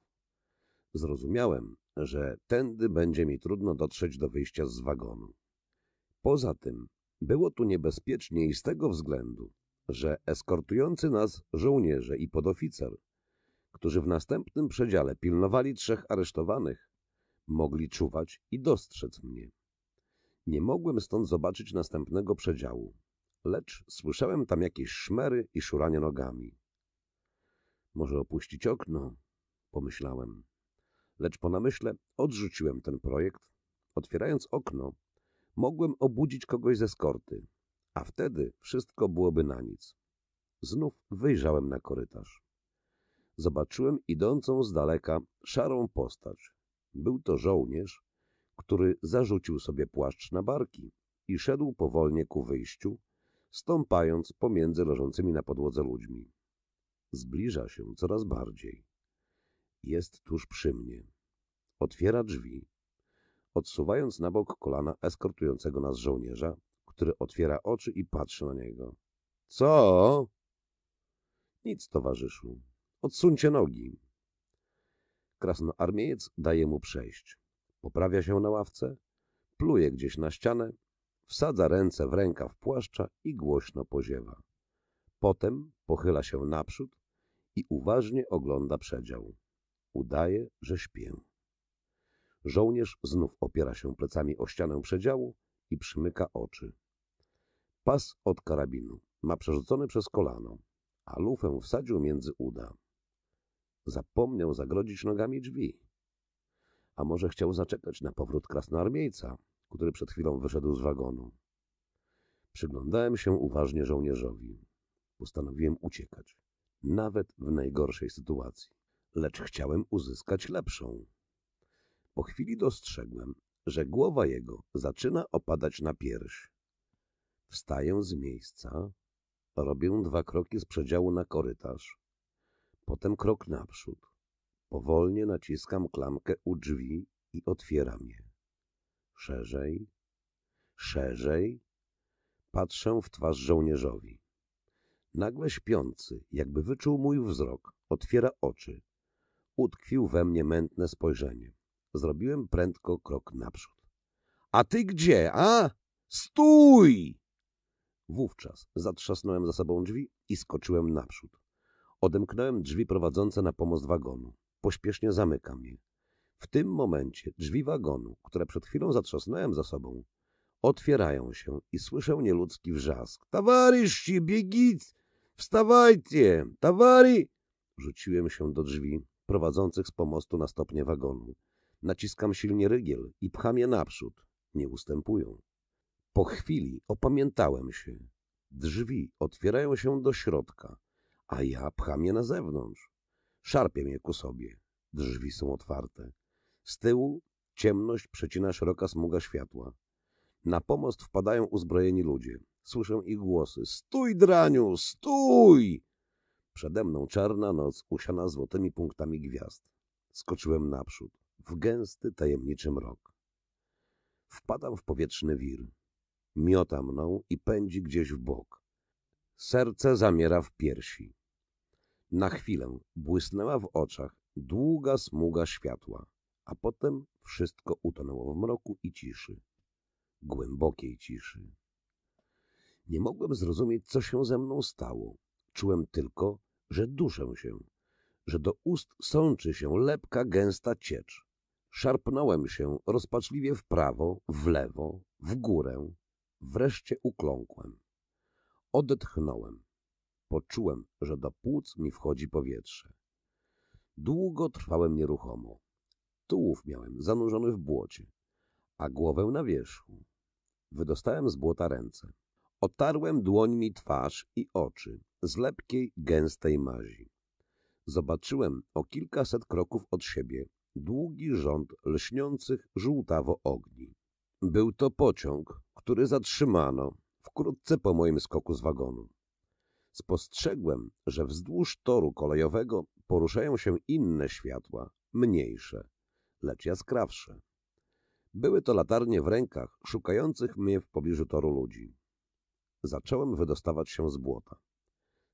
Zrozumiałem, że tędy będzie mi trudno dotrzeć do wyjścia z wagonu. Poza tym było tu niebezpiecznie i z tego względu, że eskortujący nas żołnierze i podoficer, którzy w następnym przedziale pilnowali trzech aresztowanych, mogli czuwać i dostrzec mnie. Nie mogłem stąd zobaczyć następnego przedziału, lecz słyszałem tam jakieś szmery i szuranie nogami. Może opuścić okno, pomyślałem. Lecz po namyśle odrzuciłem ten projekt. Otwierając okno, mogłem obudzić kogoś ze skorty, a wtedy wszystko byłoby na nic. Znów wyjrzałem na korytarz. Zobaczyłem idącą z daleka szarą postać. Był to żołnierz, który zarzucił sobie płaszcz na barki i szedł powolnie ku wyjściu, stąpając pomiędzy leżącymi na podłodze ludźmi. Zbliża się coraz bardziej. Jest tuż przy mnie. Otwiera drzwi, odsuwając na bok kolana eskortującego nas żołnierza, który otwiera oczy i patrzy na niego. — Co? — Nic, towarzyszu. Odsuńcie nogi. Krasnoarmiejec daje mu przejść. Poprawia się na ławce, pluje gdzieś na ścianę, wsadza ręce w rękaw płaszcza i głośno poziewa. Potem pochyla się naprzód i uważnie ogląda przedział. Udaje, że śpię. Żołnierz znów opiera się plecami o ścianę przedziału i przymyka oczy. Pas od karabinu ma przerzucony przez kolano, a lufę wsadził między uda. Zapomniał zagrodzić nogami drzwi. A może chciał zaczekać na powrót krasnoarmiejca, który przed chwilą wyszedł z wagonu. Przyglądałem się uważnie żołnierzowi. Postanowiłem uciekać, nawet w najgorszej sytuacji, lecz chciałem uzyskać lepszą. Po chwili dostrzegłem, że głowa jego zaczyna opadać na pierś. Wstaję z miejsca, robię dwa kroki z przedziału na korytarz. Potem krok naprzód. Powolnie naciskam klamkę u drzwi i otwieram je. Szerzej, szerzej. Patrzę w twarz żołnierzowi. Nagle śpiący, jakby wyczuł mój wzrok, otwiera oczy. Utkwił we mnie mętne spojrzenie. Zrobiłem prędko krok naprzód. A ty gdzie, a? Stój! Wówczas zatrzasnąłem za sobą drzwi i skoczyłem naprzód. Odemknąłem drzwi prowadzące na pomost wagonu. Pośpiesznie zamykam je. W tym momencie drzwi wagonu, które przed chwilą zatrzasnąłem za sobą, otwierają się i słyszę nieludzki wrzask. Tawaryści, biegic! Wstawajcie! Tawari! Rzuciłem się do drzwi prowadzących z pomostu na stopnie wagonu. Naciskam silnie rygiel i pcham je naprzód. Nie ustępują. Po chwili opamiętałem się. Drzwi otwierają się do środka, a ja pcham je na zewnątrz. Szarpię je ku sobie. Drzwi są otwarte. Z tyłu ciemność przecina szeroka smuga światła. Na pomost wpadają uzbrojeni ludzie. Słyszę ich głosy. Stój, draniu, stój! Przede mną czarna noc usiana złotymi punktami gwiazd. Skoczyłem naprzód, w gęsty, tajemniczy mrok. Wpadam w powietrzny wir. Miota mną i pędzi gdzieś w bok. Serce zamiera w piersi. Na chwilę błysnęła w oczach długa smuga światła, a potem wszystko utonęło w mroku i ciszy. Głębokiej ciszy. Nie mogłem zrozumieć, co się ze mną stało. Czułem tylko, że duszę się, że do ust sączy się lepka, gęsta ciecz. Szarpnąłem się rozpaczliwie w prawo, w lewo, w górę. Wreszcie ukląkłem. Odetchnąłem. Poczułem, że do płuc mi wchodzi powietrze. Długo trwałem nieruchomo. Tułów miałem zanurzony w błocie, a głowę na wierzchu. Wydostałem z błota ręce. Otarłem dłońmi twarz i oczy z lepkiej, gęstej mazi. Zobaczyłem o kilkaset kroków od siebie długi rząd lśniących żółtawo ogni. Był to pociąg, który zatrzymano wkrótce po moim skoku z wagonu. Spostrzegłem, że wzdłuż toru kolejowego poruszają się inne światła, mniejsze, lecz jaskrawsze. Były to latarnie w rękach szukających mnie w pobliżu toru ludzi. Zacząłem wydostawać się z błota.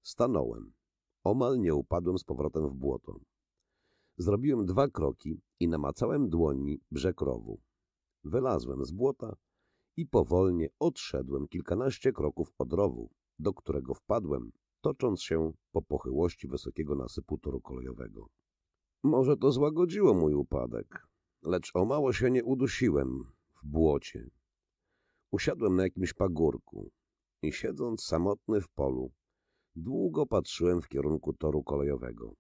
Stanąłem. Omal nie upadłem z powrotem w błoto. Zrobiłem dwa kroki i namacałem dłońmi brzeg rowu. Wylazłem z błota i powolnie odszedłem kilkanaście kroków od rowu, do którego wpadłem, tocząc się po pochyłości wysokiego nasypu toru kolejowego. Może to złagodziło mój upadek, lecz o mało się nie udusiłem w błocie. Usiadłem na jakimś pagórku i siedząc samotny w polu, długo patrzyłem w kierunku toru kolejowego.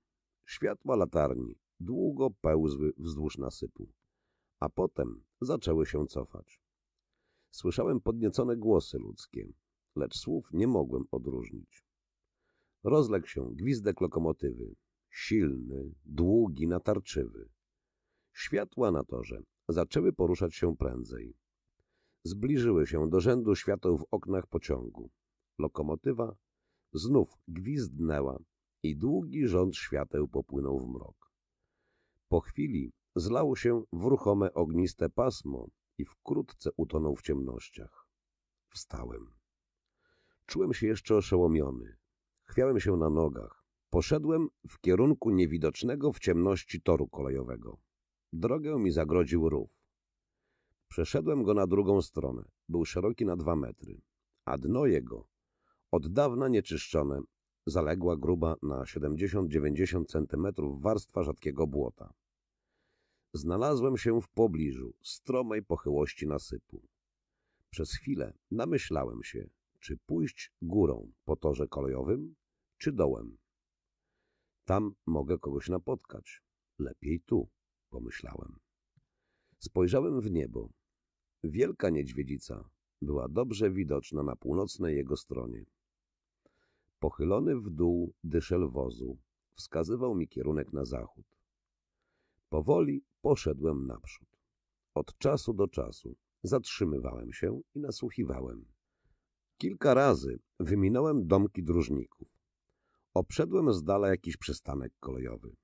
Światła latarni długo pełzły wzdłuż nasypu, a potem zaczęły się cofać. Słyszałem podniecone głosy ludzkie, lecz słów nie mogłem odróżnić. Rozległ się gwizdek lokomotywy, silny, długi, natarczywy. Światła na torze zaczęły poruszać się prędzej. Zbliżyły się do rzędu świateł w oknach pociągu. Lokomotywa znów gwizdnęła i długi rząd świateł popłynął w mrok. Po chwili zlał się w ruchome ogniste pasmo i wkrótce utonął w ciemnościach. Wstałem. Czułem się jeszcze oszołomiony. Chwiałem się na nogach. Poszedłem w kierunku niewidocznego w ciemności toru kolejowego. Drogę mi zagrodził rów. Przeszedłem go na drugą stronę. Był szeroki na dwa metry, a dno jego, od dawna nieczyszczone, zaległa gruba na 70-90 centymetrów warstwa rzadkiego błota. Znalazłem się w pobliżu stromej pochyłości nasypu. Przez chwilę namyślałem się, czy pójść górą po torze kolejowym, czy dołem. Tam mogę kogoś napotkać. Lepiej tu, pomyślałem. Spojrzałem w niebo. Wielka niedźwiedzica była dobrze widoczna na północnej jego stronie. Pochylony w dół dyszel wozu wskazywał mi kierunek na zachód. Powoli poszedłem naprzód. Od czasu do czasu zatrzymywałem się i nasłuchiwałem. Kilka razy wyminąłem domki dróżników. Obszedłem z dala jakiś przystanek kolejowy.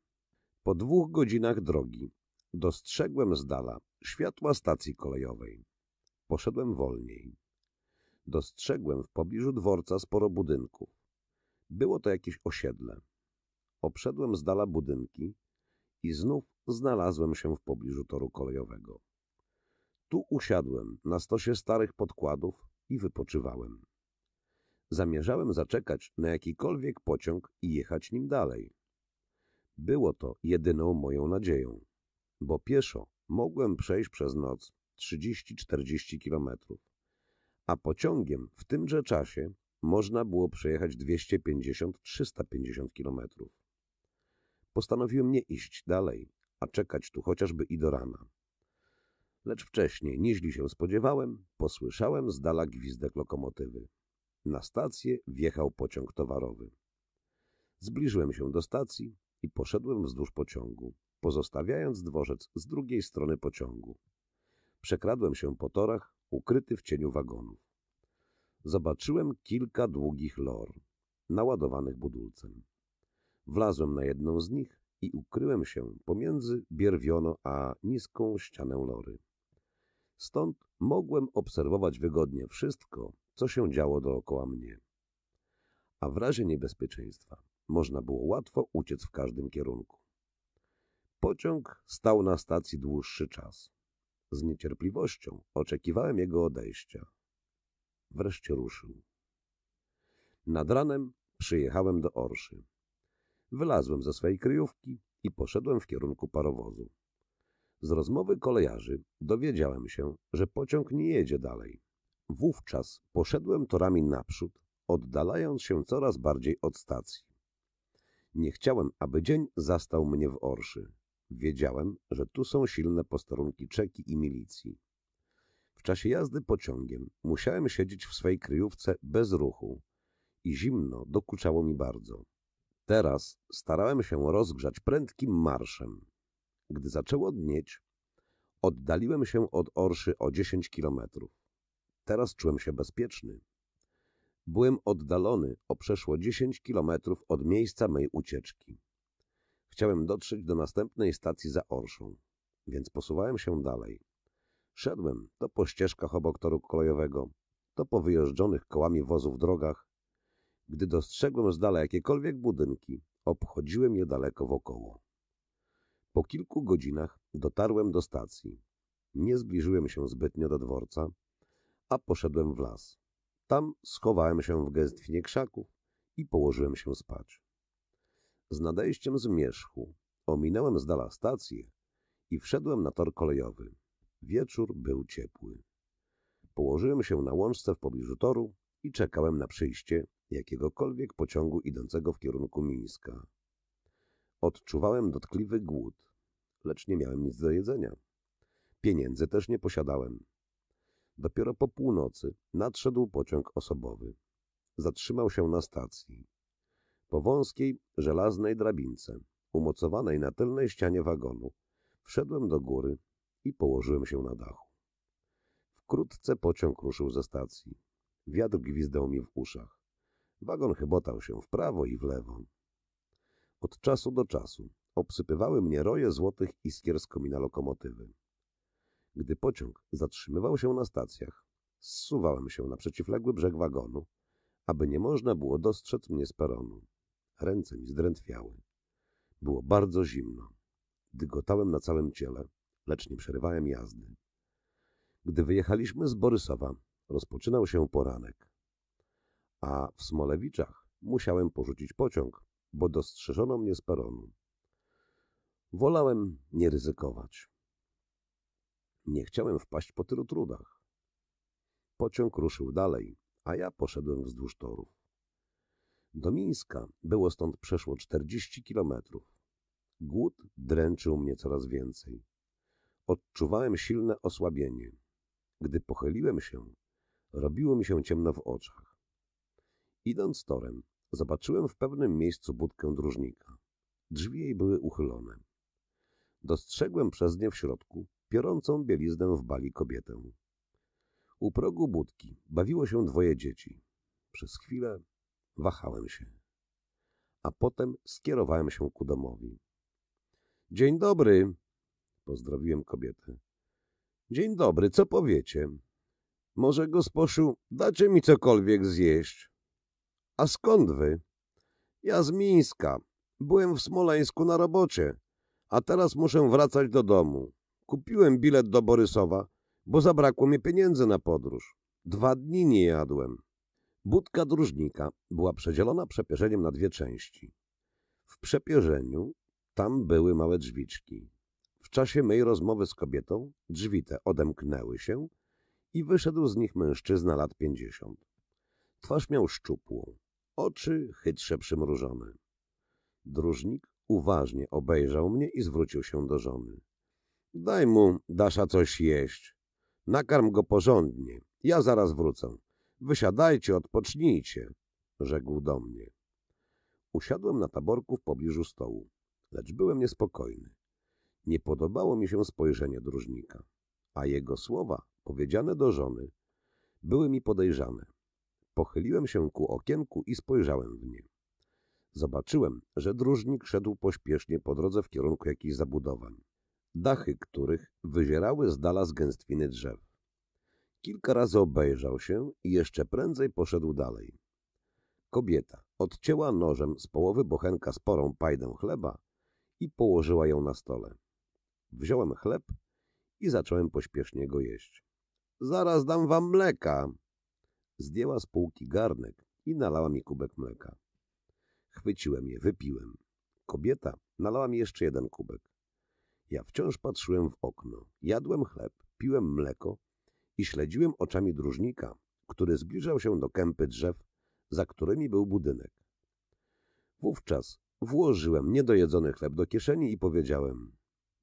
Po dwóch godzinach drogi dostrzegłem z dala światła stacji kolejowej. Poszedłem wolniej. Dostrzegłem w pobliżu dworca sporo budynków. Było to jakieś osiedle. Obszedłem z dala budynki i znów znalazłem się w pobliżu toru kolejowego. Tu usiadłem na stosie starych podkładów i wypoczywałem. Zamierzałem zaczekać na jakikolwiek pociąg i jechać nim dalej. Było to jedyną moją nadzieją, bo pieszo mogłem przejść przez noc 30-40 kilometrów, a pociągiem w tymże czasie można było przejechać 250-350 kilometrów. Postanowiłem nie iść dalej, a czekać tu chociażby i do rana. Lecz wcześniej, niźli się spodziewałem, posłyszałem z dala gwizdek lokomotywy. Na stację wjechał pociąg towarowy. Zbliżyłem się do stacji i poszedłem wzdłuż pociągu, pozostawiając dworzec z drugiej strony pociągu. Przekradłem się po torach, ukryty w cieniu wagonów. Zobaczyłem kilka długich lor, naładowanych budulcem. Wlazłem na jedną z nich i ukryłem się pomiędzy bierwiono a niską ścianę lory. Stąd mogłem obserwować wygodnie wszystko, co się działo dookoła mnie. A w razie niebezpieczeństwa można było łatwo uciec w każdym kierunku. Pociąg stał na stacji dłuższy czas. Z niecierpliwością oczekiwałem jego odejścia. Wreszcie ruszył. Nad ranem przyjechałem do Orszy. Wylazłem ze swej kryjówki i poszedłem w kierunku parowozu. Z rozmowy kolejarzy dowiedziałem się, że pociąg nie jedzie dalej. Wówczas poszedłem torami naprzód, oddalając się coraz bardziej od stacji. Nie chciałem, aby dzień zastał mnie w Orszy. Wiedziałem, że tu są silne posterunki czeki i milicji. W czasie jazdy pociągiem musiałem siedzieć w swej kryjówce bez ruchu i zimno dokuczało mi bardzo. Teraz starałem się rozgrzać prędkim marszem. Gdy zaczęło dnieć, oddaliłem się od Orszy o 10 kilometrów. Teraz czułem się bezpieczny. Byłem oddalony o przeszło 10 kilometrów od miejsca mej ucieczki. Chciałem dotrzeć do następnej stacji za Orszą, więc posuwałem się dalej. Szedłem to po ścieżkach obok toru kolejowego, to po wyjeżdżonych kołami wozów drogach. Gdy dostrzegłem z dala jakiekolwiek budynki, obchodziłem je daleko wokoło. Po kilku godzinach dotarłem do stacji. Nie zbliżyłem się zbytnio do dworca, a poszedłem w las. Tam schowałem się w gęstwinie krzaków i położyłem się spać. Z nadejściem zmierzchu ominąłem z dala stację i wszedłem na tor kolejowy. Wieczór był ciepły. Położyłem się na łączce w pobliżu toru i czekałem na przyjście jakiegokolwiek pociągu idącego w kierunku Mińska. Odczuwałem dotkliwy głód, lecz nie miałem nic do jedzenia. Pieniędzy też nie posiadałem. Dopiero po północy nadszedł pociąg osobowy. Zatrzymał się na stacji. Po wąskiej, żelaznej drabince, umocowanej na tylnej ścianie wagonu, wszedłem do góry i położyłem się na dachu. Wkrótce pociąg ruszył ze stacji. Wiatr gwizdał mi w uszach. Wagon chybotał się w prawo i w lewo. Od czasu do czasu obsypywały mnie roje złotych iskier z komina lokomotywy. Gdy pociąg zatrzymywał się na stacjach, zsuwałem się na przeciwległy brzeg wagonu, aby nie można było dostrzec mnie z peronu. Ręce mi zdrętwiały. Było bardzo zimno. Dygotałem na całym ciele, lecz nie przerywałem jazdy. Gdy wyjechaliśmy z Borysowa, rozpoczynał się poranek. A w Smolewiczach musiałem porzucić pociąg, bo dostrzeżono mnie z peronu. Wolałem nie ryzykować. Nie chciałem wpaść po tylu trudach. Pociąg ruszył dalej, a ja poszedłem wzdłuż torów. Do Mińska było stąd przeszło czterdzieści kilometrów. Głód dręczył mnie coraz więcej. Odczuwałem silne osłabienie. Gdy pochyliłem się, robiło mi się ciemno w oczach. Idąc torem, zobaczyłem w pewnym miejscu budkę dróżnika. Drzwi jej były uchylone. Dostrzegłem przez nie w środku piorącą bieliznę w bali kobietę. U progu budki bawiło się dwoje dzieci. Przez chwilę wahałem się. a potem skierowałem się ku domowi. Dzień dobry, pozdrowiłem kobietę. Dzień dobry, co powiecie? Może, gosposzu, dacie mi cokolwiek zjeść? A skąd wy? Ja z Mińska. Byłem w Smoleńsku na robocie, a teraz muszę wracać do domu. Kupiłem bilet do Borysowa, bo zabrakło mi pieniędzy na podróż. Dwa dni nie jadłem. Budka dróżnika była przedzielona przepierzeniem na dwie części. W przepierzeniu tam były małe drzwiczki. W czasie mej rozmowy z kobietą drzwi te odemknęły się i wyszedł z nich mężczyzna lat pięćdziesiąt. Twarz miał szczupłą, oczy chytrze przymrużone. Dróżnik uważnie obejrzał mnie i zwrócił się do żony. Daj mu, Dasza, coś jeść. Nakarm go porządnie. Ja zaraz wrócę. Wysiadajcie, odpocznijcie, rzekł do mnie. Usiadłem na taborku w pobliżu stołu, lecz byłem niespokojny. Nie podobało mi się spojrzenie dróżnika, a jego słowa, powiedziane do żony, były mi podejrzane. Pochyliłem się ku okienku i spojrzałem w nie. Zobaczyłem, że dróżnik szedł pośpiesznie po drodze w kierunku jakichś zabudowań, dachy których wyzierały z dala z gęstwiny drzew. Kilka razy obejrzał się i jeszcze prędzej poszedł dalej. Kobieta odcięła nożem z połowy bochenka sporą pajdę chleba i położyła ją na stole. Wziąłem chleb i zacząłem pośpiesznie go jeść. Zaraz dam wam mleka. Zdjęła z półki garnek i nalała mi kubek mleka. Chwyciłem je, wypiłem. Kobieta nalała mi jeszcze jeden kubek. Ja wciąż patrzyłem w okno, jadłem chleb, piłem mleko i śledziłem oczami dróżnika, który zbliżał się do kępy drzew, za którymi był budynek. Wówczas włożyłem niedojedzony chleb do kieszeni i powiedziałem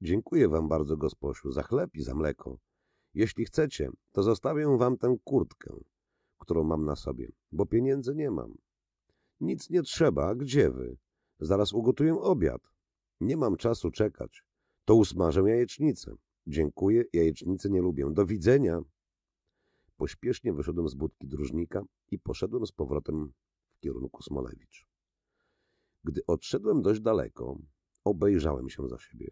Dziękuję wam bardzo, gosposiu, za chleb i za mleko. Jeśli chcecie, to zostawię wam tę kurtkę, którą mam na sobie, bo pieniędzy nie mam. Nic nie trzeba, gdzie wy? Zaraz ugotuję obiad. Nie mam czasu czekać. To usmażę jajecznicę. Dziękuję, jajecznicy nie lubię. Do widzenia. Pośpiesznie wyszedłem z budki dróżnika i poszedłem z powrotem w kierunku Smolewicz. Gdy odszedłem dość daleko, obejrzałem się za siebie.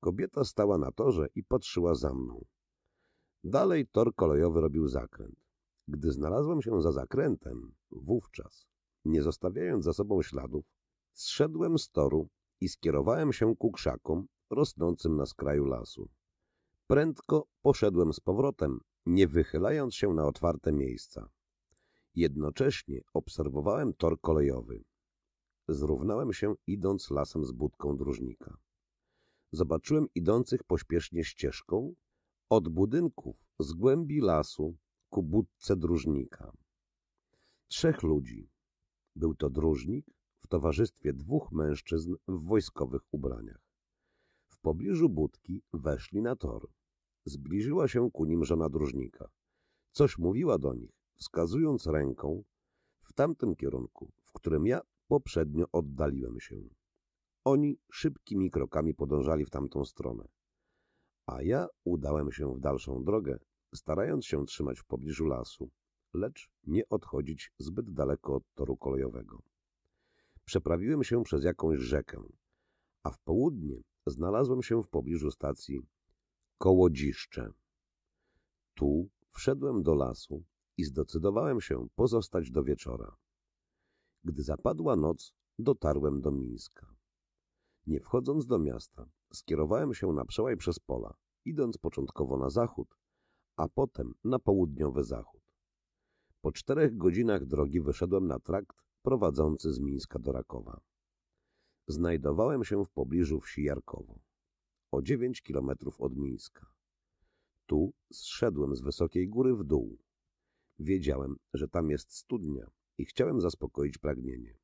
Kobieta stała na torze i patrzyła za mną. Dalej tor kolejowy robił zakręt. Gdy znalazłem się za zakrętem, wówczas, nie zostawiając za sobą śladów, zszedłem z toru i skierowałem się ku krzakom rosnącym na skraju lasu. Prędko poszedłem z powrotem, nie wychylając się na otwarte miejsca. Jednocześnie obserwowałem tor kolejowy. Zrównałem się idąc lasem z budką dróżnika zobaczyłem idących pośpiesznie ścieżką od budynków z głębi lasu ku budce dróżnika. Trzech ludzi. Był to dróżnik w towarzystwie dwóch mężczyzn w wojskowych ubraniach. W pobliżu budki weszli na tor. Zbliżyła się ku nim żona dróżnika. Coś mówiła do nich, wskazując ręką w tamtym kierunku, w którym ja poprzednio oddaliłem się. Oni szybkimi krokami podążali w tamtą stronę, a ja udałem się w dalszą drogę, starając się trzymać w pobliżu lasu, lecz nie odchodzić zbyt daleko od toru kolejowego. Przeprawiłem się przez jakąś rzekę, a w południe znalazłem się w pobliżu stacji Kołodziszcze. Tu wszedłem do lasu i zdecydowałem się pozostać do wieczora. Gdy zapadła noc, dotarłem do Mińska. Nie wchodząc do miasta, skierowałem się na przełaj przez pola, idąc początkowo na zachód, a potem na południowy zachód. Po czterech godzinach drogi wyszedłem na trakt prowadzący z Mińska do Rakowa. Znajdowałem się w pobliżu wsi Jarkowo, o dziewięć kilometrów od Mińska. Tu zszedłem z wysokiej góry w dół. Wiedziałem, że tam jest studnia i chciałem zaspokoić pragnienie.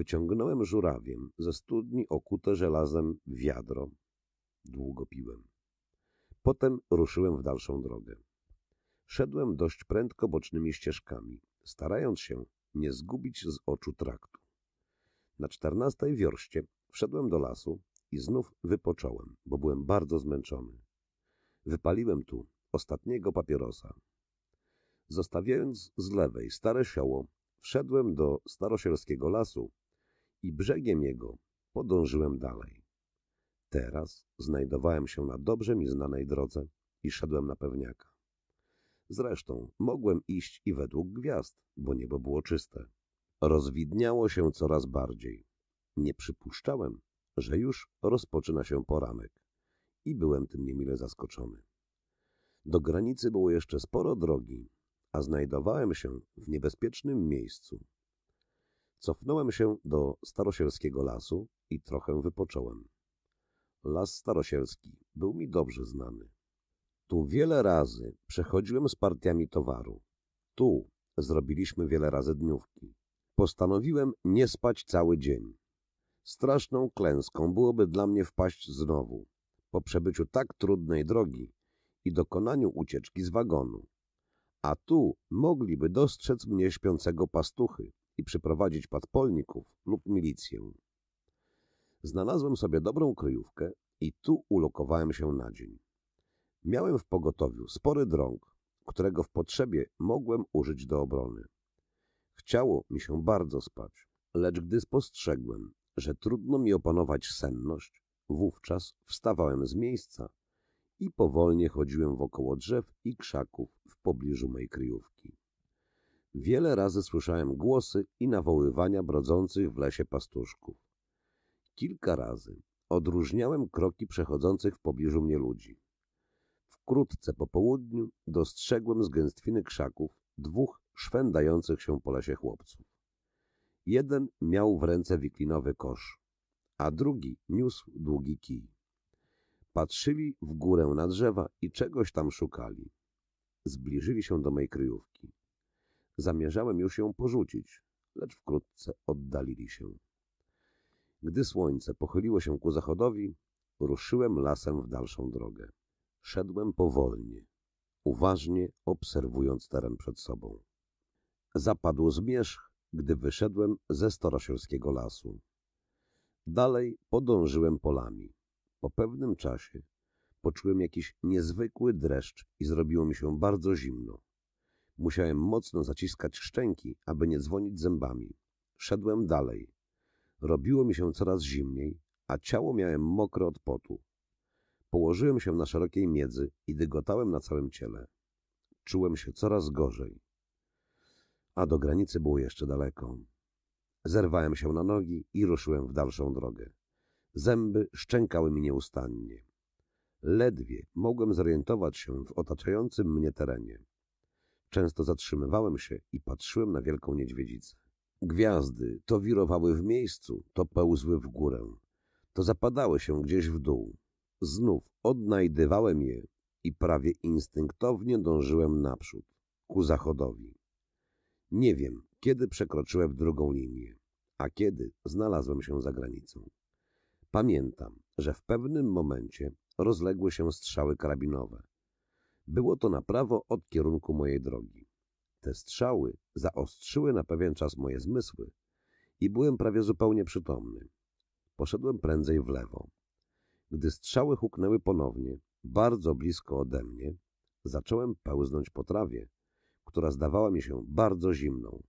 Wyciągnąłem żurawiem ze studni okute żelazem wiadro. Długo piłem. Potem ruszyłem w dalszą drogę. Szedłem dość prędko bocznymi ścieżkami, starając się nie zgubić z oczu traktu. Na czternastej wiorście wszedłem do lasu i znów wypocząłem, bo byłem bardzo zmęczony. Wypaliłem tu ostatniego papierosa. Zostawiając z lewej stare sioło, wszedłem do starosielskiego lasu i brzegiem jego podążyłem dalej. Teraz znajdowałem się na dobrze mi znanej drodze i szedłem na pewniaka. Zresztą mogłem iść i według gwiazd, bo niebo było czyste. Rozwidniało się coraz bardziej. Nie przypuszczałem, że już rozpoczyna się poranek i byłem tym niemile zaskoczony. Do granicy było jeszcze sporo drogi, a znajdowałem się w niebezpiecznym miejscu. Cofnąłem się do starosielskiego lasu i trochę wypocząłem. Las starosielski był mi dobrze znany. Tu wiele razy przechodziłem z partiami towaru. Tu zrobiliśmy wiele razy dniówki. Postanowiłem nie spać cały dzień. Straszną klęską byłoby dla mnie wpaść znowu, po przebyciu tak trudnej drogi i dokonaniu ucieczki z wagonu. A tu mogliby dostrzec mnie śpiącego pastuchy i przyprowadzić podpolników lub milicję. Znalazłem sobie dobrą kryjówkę i tu ulokowałem się na dzień. Miałem w pogotowiu spory drąg, którego w potrzebie mogłem użyć do obrony. Chciało mi się bardzo spać, lecz gdy spostrzegłem, że trudno mi opanować senność, wówczas wstawałem z miejsca i powolnie chodziłem wokoło drzew i krzaków w pobliżu mej kryjówki. Wiele razy słyszałem głosy i nawoływania brodzących w lesie pastuszków. Kilka razy odróżniałem kroki przechodzących w pobliżu mnie ludzi. Wkrótce po południu dostrzegłem z gęstwiny krzaków dwóch szwędających się po lesie chłopców. Jeden miał w ręce wiklinowy kosz, a drugi niósł długi kij. Patrzyli w górę na drzewa i czegoś tam szukali. Zbliżyli się do mej kryjówki. Zamierzałem już ją porzucić, lecz wkrótce oddalili się. Gdy słońce pochyliło się ku zachodowi, ruszyłem lasem w dalszą drogę. Szedłem powolnie, uważnie obserwując teren przed sobą. Zapadł zmierzch, gdy wyszedłem ze storosielskiego lasu. Dalej podążyłem polami. Po pewnym czasie poczułem jakiś niezwykły dreszcz i zrobiło mi się bardzo zimno. Musiałem mocno zaciskać szczęki, aby nie dzwonić zębami. Szedłem dalej. Robiło mi się coraz zimniej, a ciało miałem mokre od potu. Położyłem się na szerokiej miedzy i dygotałem na całym ciele. Czułem się coraz gorzej. A do granicy było jeszcze daleko. Zerwałem się na nogi i ruszyłem w dalszą drogę. Zęby szczękały mi nieustannie. Ledwie mogłem zorientować się w otaczającym mnie terenie. Często zatrzymywałem się i patrzyłem na wielką niedźwiedzicę. Gwiazdy to wirowały w miejscu, to pełzły w górę, to zapadały się gdzieś w dół. Znów odnajdywałem je i prawie instynktownie dążyłem naprzód, ku zachodowi. Nie wiem, kiedy przekroczyłem drugą linię, a kiedy znalazłem się za granicą. Pamiętam, że w pewnym momencie rozległy się strzały karabinowe. Było to na prawo od kierunku mojej drogi. Te strzały zaostrzyły na pewien czas moje zmysły i byłem prawie zupełnie przytomny. Poszedłem prędzej w lewo. Gdy strzały huknęły ponownie, bardzo blisko ode mnie, zacząłem pełznąć po trawie, która zdawała mi się bardzo zimną.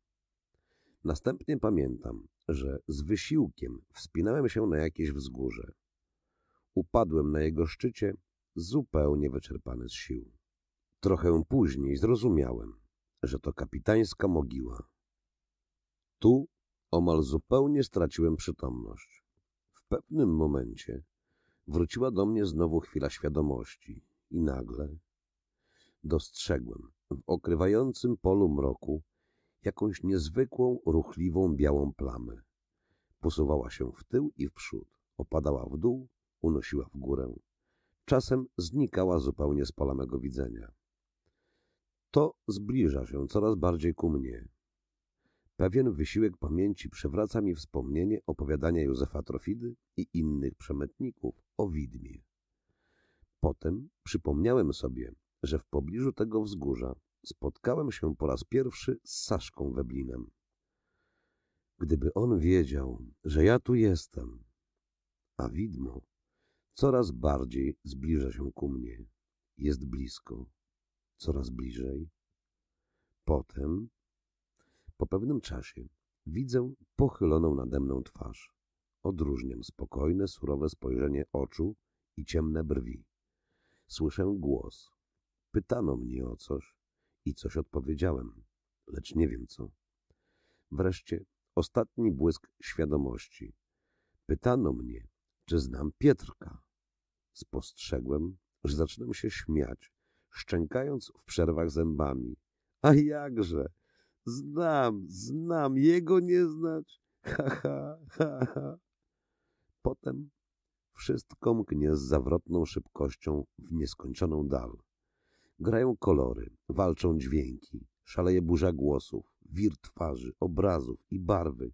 Następnie pamiętam, że z wysiłkiem wspinałem się na jakieś wzgórze. Upadłem na jego szczycie, zupełnie wyczerpany z sił. Trochę później zrozumiałem, że to kapitańska mogiła. Tu omal zupełnie straciłem przytomność. W pewnym momencie wróciła do mnie znowu chwila świadomości i nagle dostrzegłem w okrywającym polu mroku jakąś niezwykłą, ruchliwą białą plamę. Posuwała się w tył i w przód, opadała w dół, unosiła w górę. Czasem znikała zupełnie z pola mego widzenia. To zbliża się coraz bardziej ku mnie. Pewien wysiłek pamięci przywraca mi wspomnienie opowiadania Józefa Trofidy i innych przemytników o widmie. Potem przypomniałem sobie, że w pobliżu tego wzgórza spotkałem się po raz pierwszy z Saszką Weblinem. Gdyby on wiedział, że ja tu jestem, a widmo coraz bardziej zbliża się ku mnie, jest blisko, coraz bliżej. Potem, po pewnym czasie, Widzę pochyloną nade mną twarz. Odróżniam spokojne, surowe spojrzenie oczu i ciemne brwi. Słyszę głos. Pytano mnie o coś i coś odpowiedziałem, lecz nie wiem co. Wreszcie ostatni błysk świadomości. Pytano mnie, czy znam Pietrka. Spostrzegłem, że zaczynam się śmiać, szczękając w przerwach zębami. A jakże! Znam, znam, jego nie znać. Ha, ha, ha, ha. Potem wszystko mknie z zawrotną szybkością w nieskończoną dal. Grają kolory, walczą dźwięki, szaleje burza głosów, wir twarzy, obrazów i barwy.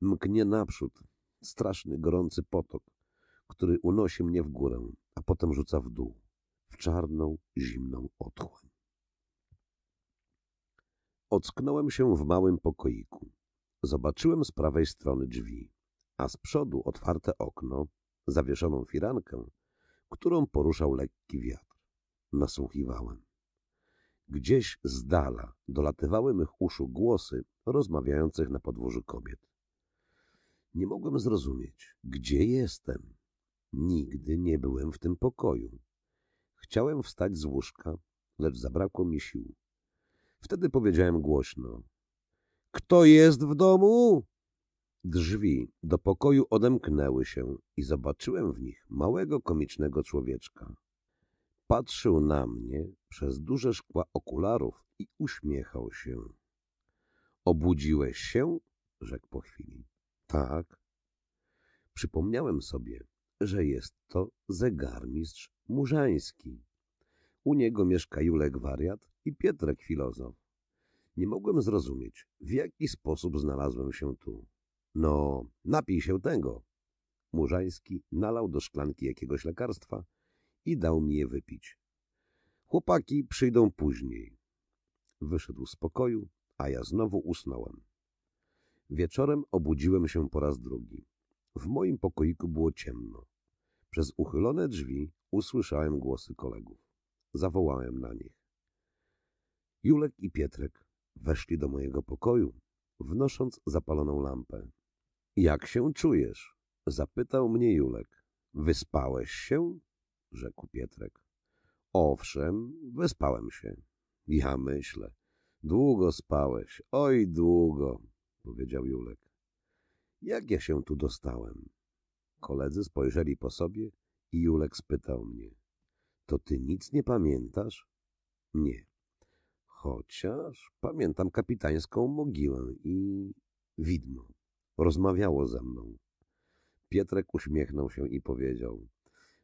Mknie naprzód straszny, gorący potok, który unosi mnie w górę, a potem rzuca w dół, czarną, zimną otchłań. Ocknąłem się w małym pokoiku. Zobaczyłem z prawej strony drzwi, a z przodu otwarte okno, zawieszoną firankę, którą poruszał lekki wiatr. Nasłuchiwałem. Gdzieś z dala dolatywały mych uszu głosy rozmawiających na podwórzu kobiet. Nie mogłem zrozumieć, gdzie jestem. Nigdy nie byłem w tym pokoju. Chciałem wstać z łóżka, lecz zabrakło mi sił. Wtedy powiedziałem głośno. Kto jest w domu? Drzwi do pokoju odemknęły się i zobaczyłem w nich małego komicznego człowieczka. Patrzył na mnie przez duże szkła okularów i uśmiechał się. Obudziłeś się? rzekł po chwili. Tak. Przypomniałem sobie, że jest to zegarmistrz murzański. U niego mieszka Julek wariat i Pietrek filozof. Nie mogłem zrozumieć, w jaki sposób znalazłem się tu. No, napij się tego. Murzański nalał do szklanki jakiegoś lekarstwa i dał mi je wypić. Chłopaki przyjdą później. Wyszedł z pokoju, a ja znowu usnąłem. Wieczorem obudziłem się po raz drugi. W moim pokoiku było ciemno. Przez uchylone drzwi usłyszałem głosy kolegów. Zawołałem na nich. Julek i Pietrek weszli do mojego pokoju, wnosząc zapaloną lampę. Jak się czujesz? Zapytał mnie Julek. Wyspałeś się? Rzekł Pietrek. Owszem, wyspałem się. Ja myślę. Długo spałeś, oj długo, powiedział Julek. Jak ja się tu dostałem? Koledzy spojrzeli po sobie i Julek spytał mnie. To ty nic nie pamiętasz? Nie. Chociaż pamiętam kapitańską mogiłę i widmo. Rozmawiało ze mną. Pietrek uśmiechnął się i powiedział.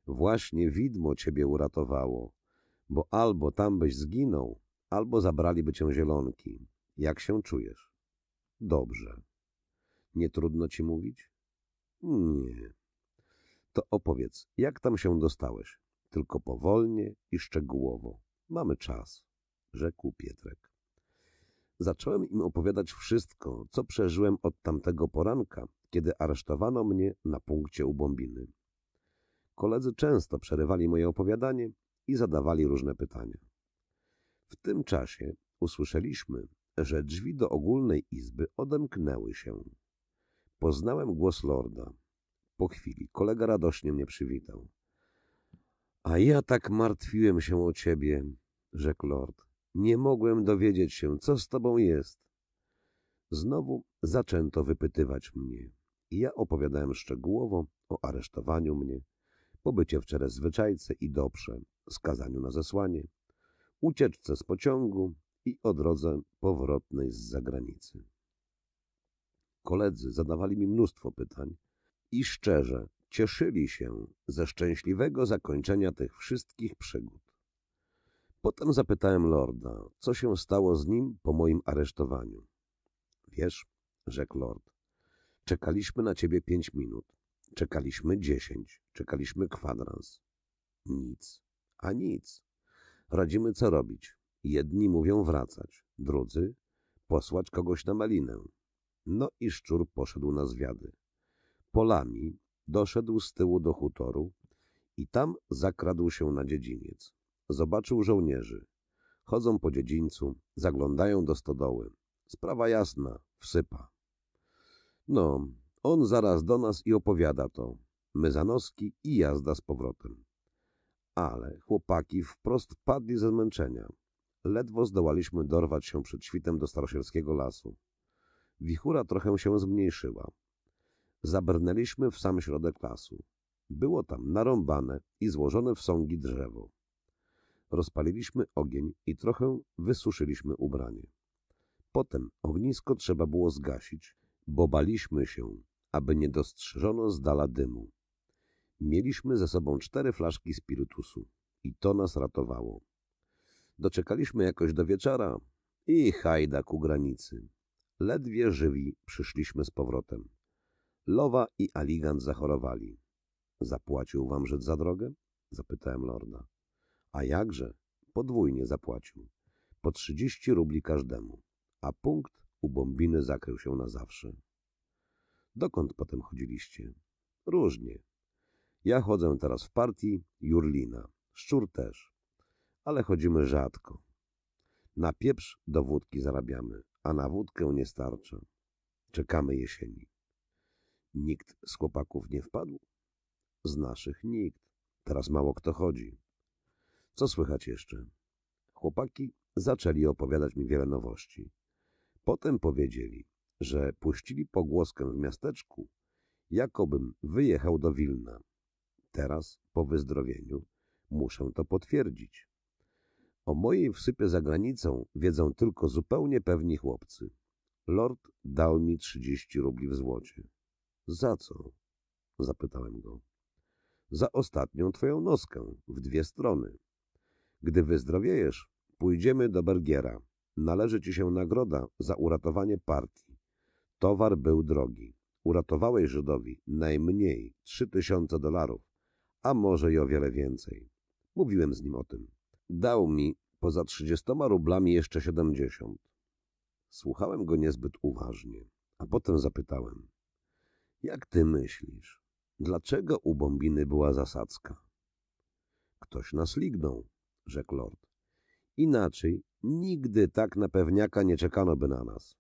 Właśnie widmo ciebie uratowało, bo albo tam byś zginął, albo zabraliby cię zielonki. Jak się czujesz? Dobrze. Nie trudno ci mówić? Nie. To opowiedz, jak tam się dostałeś? Tylko powolnie i szczegółowo. Mamy czas, rzekł Pietrek. Zacząłem im opowiadać wszystko, co przeżyłem od tamtego poranka, kiedy aresztowano mnie na punkcie u Bombiny. Koledzy często przerywali moje opowiadanie i zadawali różne pytania. W tym czasie usłyszeliśmy, że drzwi do ogólnej izby odemknęły się. Poznałem głos lorda. Po chwili kolega radośnie mnie przywitał. A ja tak martwiłem się o ciebie, rzekł lord. Nie mogłem dowiedzieć się, co z tobą jest. Znowu zaczęto wypytywać mnie ja opowiadałem szczegółowo o aresztowaniu mnie, pobycie w Czerezwyczajce i Dobrze, skazaniu na zesłanie, ucieczce z pociągu i o drodze powrotnej z zagranicy. Koledzy zadawali mi mnóstwo pytań i szczerze cieszyli się ze szczęśliwego zakończenia tych wszystkich przygód. Potem zapytałem lorda, co się stało z nim po moim aresztowaniu. Wiesz, rzekł lord, czekaliśmy na ciebie pięć minut, czekaliśmy dziesięć, czekaliśmy kwadrans. Nic, a nic. Radzimy, co robić. Jedni mówią wracać, drudzy posłać kogoś na malinę. No i szczur poszedł na zwiady. Polami doszedł z tyłu do hutoru i tam zakradł się na dziedziniec. Zobaczył żołnierzy. Chodzą po dziedzińcu, zaglądają do stodoły. Sprawa jasna, wsypa. No, on zaraz do nas i opowiada to. My za noski i jazda z powrotem. Ale chłopaki wprost padli ze zmęczenia. Ledwo zdołaliśmy dorwać się przed świtem do starosielskiego lasu. Wichura trochę się zmniejszyła. Zabrnęliśmy w sam środek lasu. Było tam narąbane i złożone w sągi drzewo. Rozpaliliśmy ogień i trochę wysuszyliśmy ubranie. Potem ognisko trzeba było zgasić, bo baliśmy się, aby nie dostrzeżono z dala dymu. Mieliśmy ze sobą cztery flaszki spirytusu i to nas ratowało. Doczekaliśmy jakoś do wieczora i hajda ku granicy. Ledwie żywi przyszliśmy z powrotem. Lowa i Aligant zachorowali. Zapłacił wam Żyd za drogę? Zapytałem lorda. A jakże? Podwójnie zapłacił. Po trzydzieści rubli każdemu. A punkt u Bombiny zakrył się na zawsze. Dokąd potem chodziliście? Różnie. Ja chodzę teraz w partii Jurlina. Szczur też. Ale chodzimy rzadko. Na pieprz do wódki zarabiamy, a na wódkę nie starcza. Czekamy jesieni. Nikt z chłopaków nie wpadł? Z naszych nikt. Teraz mało kto chodzi. Co słychać jeszcze? Chłopaki zaczęli opowiadać mi wiele nowości. Potem powiedzieli, że puścili pogłoskę w miasteczku, jakobym wyjechał do Wilna. Teraz, po wyzdrowieniu, muszę to potwierdzić. O mojej wsypie za granicą wiedzą tylko zupełnie pewni chłopcy. Lord dał mi trzydzieści rubli w złocie. Za co? Zapytałem go. Za ostatnią twoją noskę, w dwie strony. Gdy wyzdrowiejesz, pójdziemy do Bergiera. Należy ci się nagroda za uratowanie partii. Towar był drogi. Uratowałeś Żydowi najmniej trzy tysiące dolarów, a może i o wiele więcej. Mówiłem z nim o tym. Dał mi poza trzydziestoma rublami jeszcze siedemdziesiąt. Słuchałem go niezbyt uważnie, a potem zapytałem. Jak ty myślisz, dlaczego u Bombiny była zasadzka? Ktoś nas lignął, rzekł lord. Inaczej nigdy tak na pewniaka nie czekano by na nas.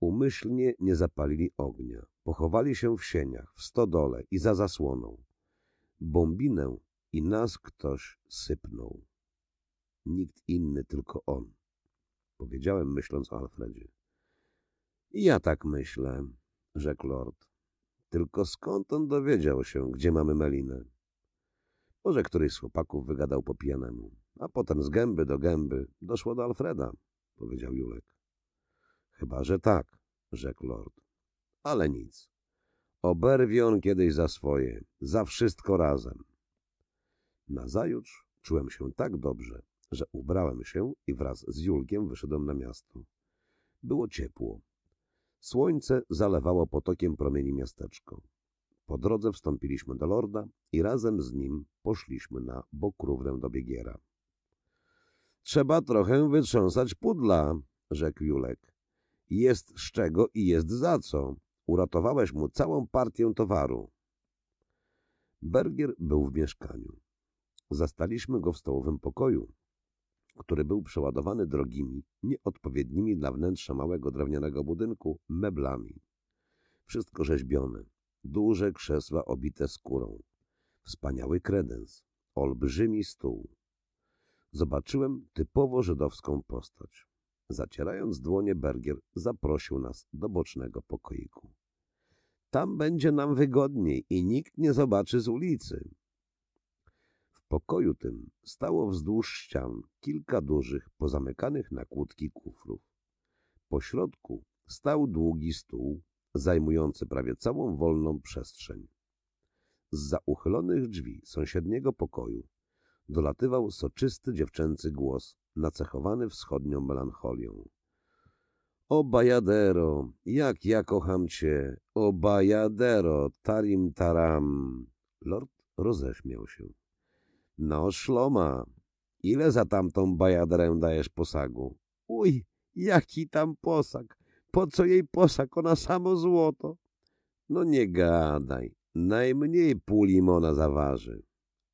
Umyślnie nie zapalili ognia. Pochowali się w sieniach, w stodole i za zasłoną. Bombinę i nas ktoś sypnął. Nikt inny, tylko on. Powiedziałem, myśląc o Alfredzie. I ja tak myślę, rzekł lord. Tylko skąd on dowiedział się, gdzie mamy Melinę? Może któryś z chłopaków wygadał po pijanemu, a potem z gęby do gęby doszło do Alfreda, powiedział Julek. Chyba, że tak, rzekł lord. Ale nic. Oberwie on kiedyś za swoje, za wszystko razem. Nazajutrz czułem się tak dobrze, że ubrałem się i wraz z Julkiem wyszedłem na miasto. Było ciepło. Słońce zalewało potokiem promieni miasteczko. Po drodze wstąpiliśmy do lorda i razem z nim poszliśmy na Bokrównę do Biegiera. Trzeba trochę wytrząsać pudla, rzekł Julek. Jest z czego i jest za co. Uratowałeś mu całą partię towaru. Bergier był w mieszkaniu. Zastaliśmy go w stołowym pokoju, który był przeładowany drogimi, nieodpowiednimi dla wnętrza małego drewnianego budynku meblami. Wszystko rzeźbione, duże krzesła obite skórą, wspaniały kredens, olbrzymi stół. Zobaczyłem typowo żydowską postać. Zacierając dłonie, Bergier zaprosił nas do bocznego pokoiku. Tam będzie nam wygodniej i nikt nie zobaczy z ulicy. Pokoju tym stało wzdłuż ścian kilka dużych, pozamykanych na kłódki kufrów. Po środku stał długi stół, zajmujący prawie całą wolną przestrzeń. Z za uchylonych drzwi sąsiedniego pokoju dolatywał soczysty dziewczęcy głos, nacechowany wschodnią melancholią. O bajadero, jak ja kocham cię, o bajadero, tarim taram. Lord roześmiał się. No, szloma, ile za tamtą bajaderę dajesz posagu? Uj, jaki tam posag, po co jej posag, ona samo złoto. No nie gadaj, najmniej pół limona zaważy.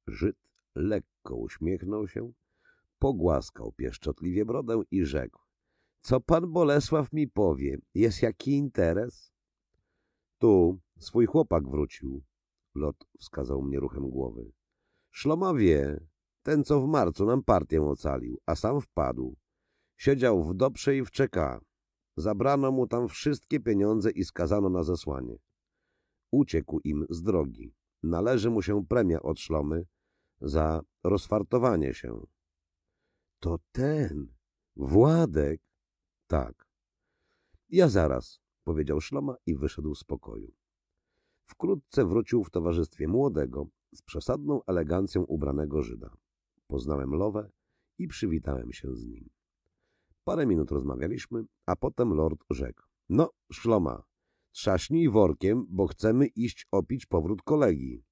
Żyd lekko uśmiechnął się, pogłaskał pieszczotliwie brodę i rzekł. Co pan Bolesław mi powie, jest jaki interes? Tu swój chłopak wrócił. Lot wskazał mnie ruchem głowy. Szloma wie, ten co w marcu nam partię ocalił, a sam wpadł. Siedział w Dobrze i w czeka. Zabrano mu tam wszystkie pieniądze i skazano na zesłanie. Uciekł im z drogi. Należy mu się premia od szlomy za rozfartowanie się. To ten, Władek? Tak. Ja zaraz, powiedział szloma i wyszedł z pokoju. Wkrótce wrócił w towarzystwie młodego, z przesadną elegancją ubranego Żyda. Poznałem Lowę i przywitałem się z nim. Parę minut rozmawialiśmy, a potem lord rzekł. No, szloma, trzaśnij workiem, bo chcemy iść opić powrót kolegi.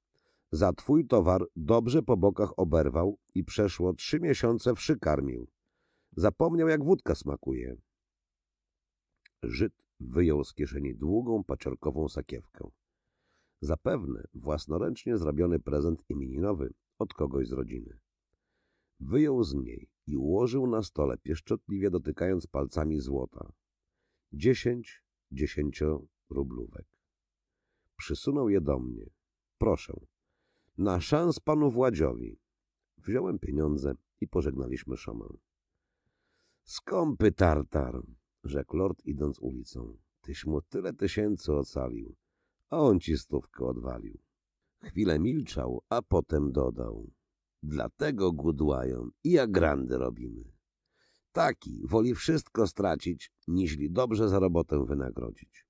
Za twój towar dobrze po bokach oberwał i przeszło trzy miesiące wszy karmił. Zapomniał, jak wódka smakuje. Żyd wyjął z kieszeni długą, paciorkową sakiewkę. Zapewne własnoręcznie zrobiony prezent imieninowy od kogoś z rodziny. Wyjął z niej i ułożył na stole, pieszczotliwie dotykając palcami złota. Dziesięć dziesięciorublówek. Przysunął je do mnie. Proszę. Na szans panu Władziowi. Wziąłem pieniądze i pożegnaliśmy szamę. Skąpy tartar, rzekł lord idąc ulicą. Tyś mu tyle tysięcy ocalił, a on ci stówkę odwalił. Chwilę milczał, a potem dodał. Dlatego gudłają i jak grandy robimy. Taki woli wszystko stracić, niźli dobrze za robotę wynagrodzić.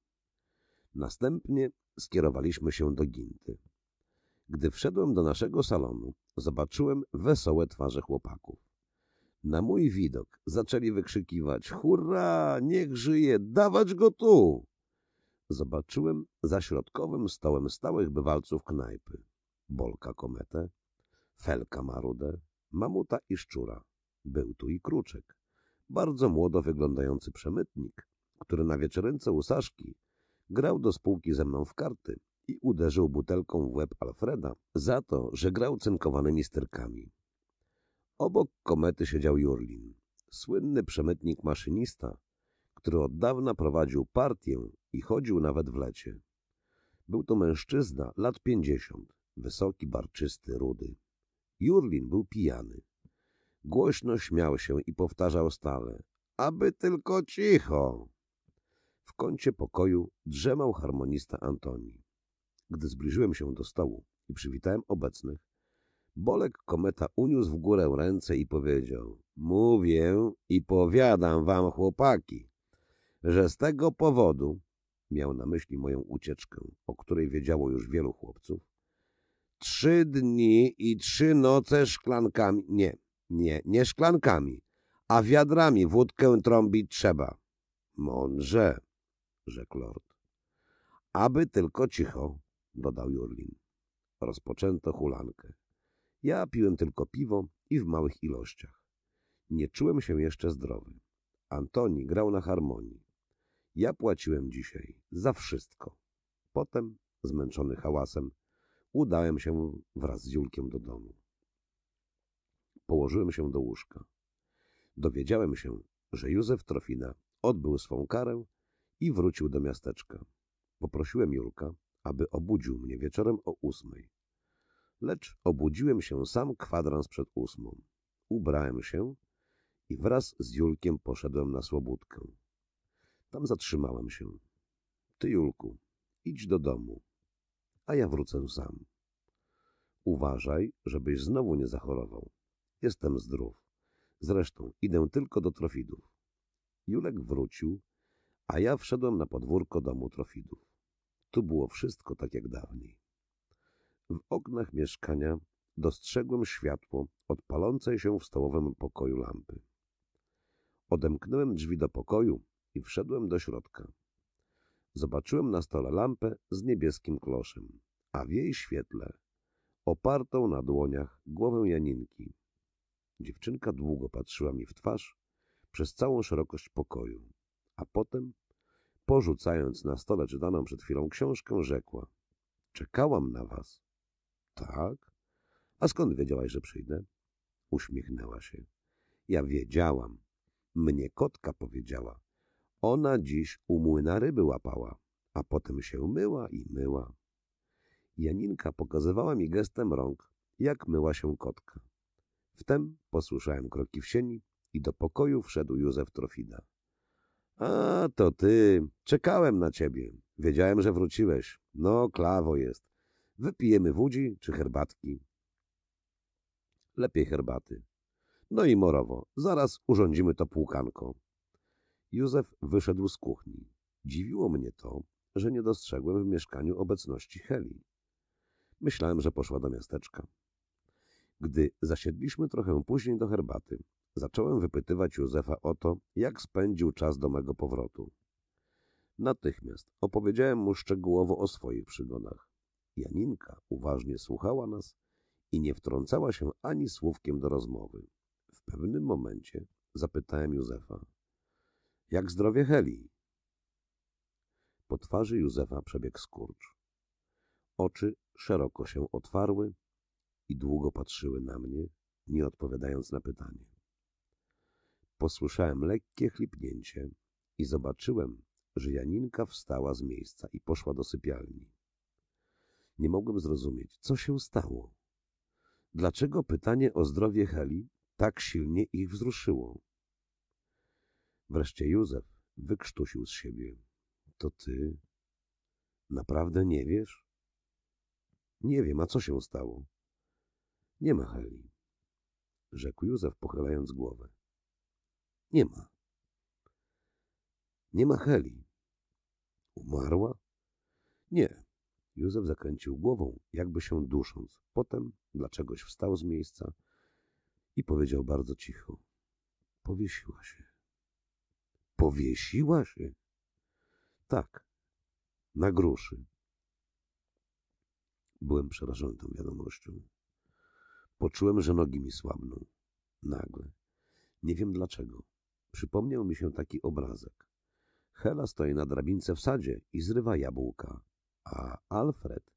Następnie skierowaliśmy się do Ginty. Gdy wszedłem do naszego salonu, zobaczyłem wesołe twarze chłopaków. Na mój widok zaczęli wykrzykiwać Hurra, niech żyje, dawać go tu! Zobaczyłem za środkowym stołem stałych bywalców knajpy. Bolka kometę, Felka marudę, mamuta i szczura. Był tu i kruczek. Bardzo młodo wyglądający przemytnik, który na wieczorynce u Saszki grał do spółki ze mną w karty i uderzył butelką w łeb Alfreda za to, że grał cynkowanymi sterkami. Obok komety siedział Jurlin, słynny przemytnik maszynista, który od dawna prowadził partię i chodził nawet w lecie. Był to mężczyzna lat pięćdziesiąt, wysoki, barczysty, rudy. Jurlin był pijany. Głośno śmiał się i powtarzał stale — aby tylko cicho! W kącie pokoju drzemał harmonista Antoni. Gdy zbliżyłem się do stołu i przywitałem obecnych, Bolek kometa uniósł w górę ręce i powiedział — Mówię i powiadam wam, chłopaki, że z tego powodu, miał na myśli moją ucieczkę, o której wiedziało już wielu chłopców, trzy dni i trzy noce szklankami, nie, nie, nie szklankami, a wiadrami wódkę trąbić trzeba. Mądrze, rzekł lord. Aby tylko cicho, dodał Jurlin. Rozpoczęto hulankę. Ja piłem tylko piwo i w małych ilościach. Nie czułem się jeszcze zdrowy. Antoni grał na harmonii. Ja płaciłem dzisiaj za wszystko. Potem, zmęczony hałasem, udałem się wraz z Julkiem do domu. Położyłem się do łóżka. Dowiedziałem się, że Józef Trofina odbył swą karę i wrócił do miasteczka. Poprosiłem Julka, aby obudził mnie wieczorem o ósmej. Lecz obudziłem się sam kwadrans przed ósmą. Ubrałem się i wraz z Julkiem poszedłem na Słobódkę. Tam zatrzymałem się. Ty, Julku, idź do domu, a ja wrócę sam. Uważaj, żebyś znowu nie zachorował. Jestem zdrów. Zresztą idę tylko do Trofidów. Julek wrócił, a ja wszedłem na podwórko domu Trofidów. Tu było wszystko tak jak dawniej. W oknach mieszkania dostrzegłem światło od palącej się w stołowym pokoju lampy. Odemknąłem drzwi do pokoju i wszedłem do środka. Zobaczyłem na stole lampę z niebieskim kloszem, a w jej świetle opartą na dłoniach głowę Janinki. Dziewczynka długo patrzyła mi w twarz przez całą szerokość pokoju, a potem, porzucając na stole czytaną przed chwilą książkę, rzekła — Czekałam na was. — Tak? A skąd wiedziałaś, że przyjdę? Uśmiechnęła się. Ja wiedziałam. Mnie kotka powiedziała. Ona dziś u młyna ryby łapała, a potem się myła i myła. Janinka pokazywała mi gestem rąk, jak myła się kotka. Wtem posłyszałem kroki w sieni i do pokoju wszedł Józef Trofida. A, to ty. Czekałem na ciebie. Wiedziałem, że wróciłeś. No, klawo jest. Wypijemy wódzi czy herbatki? Lepiej herbaty. No i morowo. Zaraz urządzimy to płukanko. Józef wyszedł z kuchni. Dziwiło mnie to, że nie dostrzegłem w mieszkaniu obecności Heli. Myślałem, że poszła do miasteczka. Gdy zasiedliśmy trochę później do herbaty, zacząłem wypytywać Józefa o to, jak spędził czas do mego powrotu. Natychmiast opowiedziałem mu szczegółowo o swoich przygodach. Janinka uważnie słuchała nas i nie wtrącała się ani słówkiem do rozmowy. W pewnym momencie zapytałem Józefa. Jak zdrowie Heli? Po twarzy Józefa przebiegł skurcz. Oczy szeroko się otwarły i długo patrzyły na mnie, nie odpowiadając na pytanie. Posłyszałem lekkie chlipnięcie i zobaczyłem, że Janinka wstała z miejsca i poszła do sypialni. Nie mogłem zrozumieć, co się stało. Dlaczego pytanie o zdrowie Heli tak silnie ich wzruszyło? Wreszcie Józef wykrztusił z siebie. To ty naprawdę nie wiesz? Nie wiem, a co się stało? Nie ma Heli, rzekł Józef, pochylając głowę. Nie ma. Nie ma Heli. Umarła? Nie. Józef zakręcił głową, jakby się dusząc. Potem dlaczegoś wstał z miejsca i powiedział bardzo cicho. Powiesiła się. Powiesiła się? Tak, na gruszy. Byłem przerażony tą wiadomością. Poczułem, że nogi mi słabną. Nagle. Nie wiem dlaczego. Przypomniał mi się taki obrazek. Hela stoi na drabince w sadzie i zrywa jabłka, a Alfred,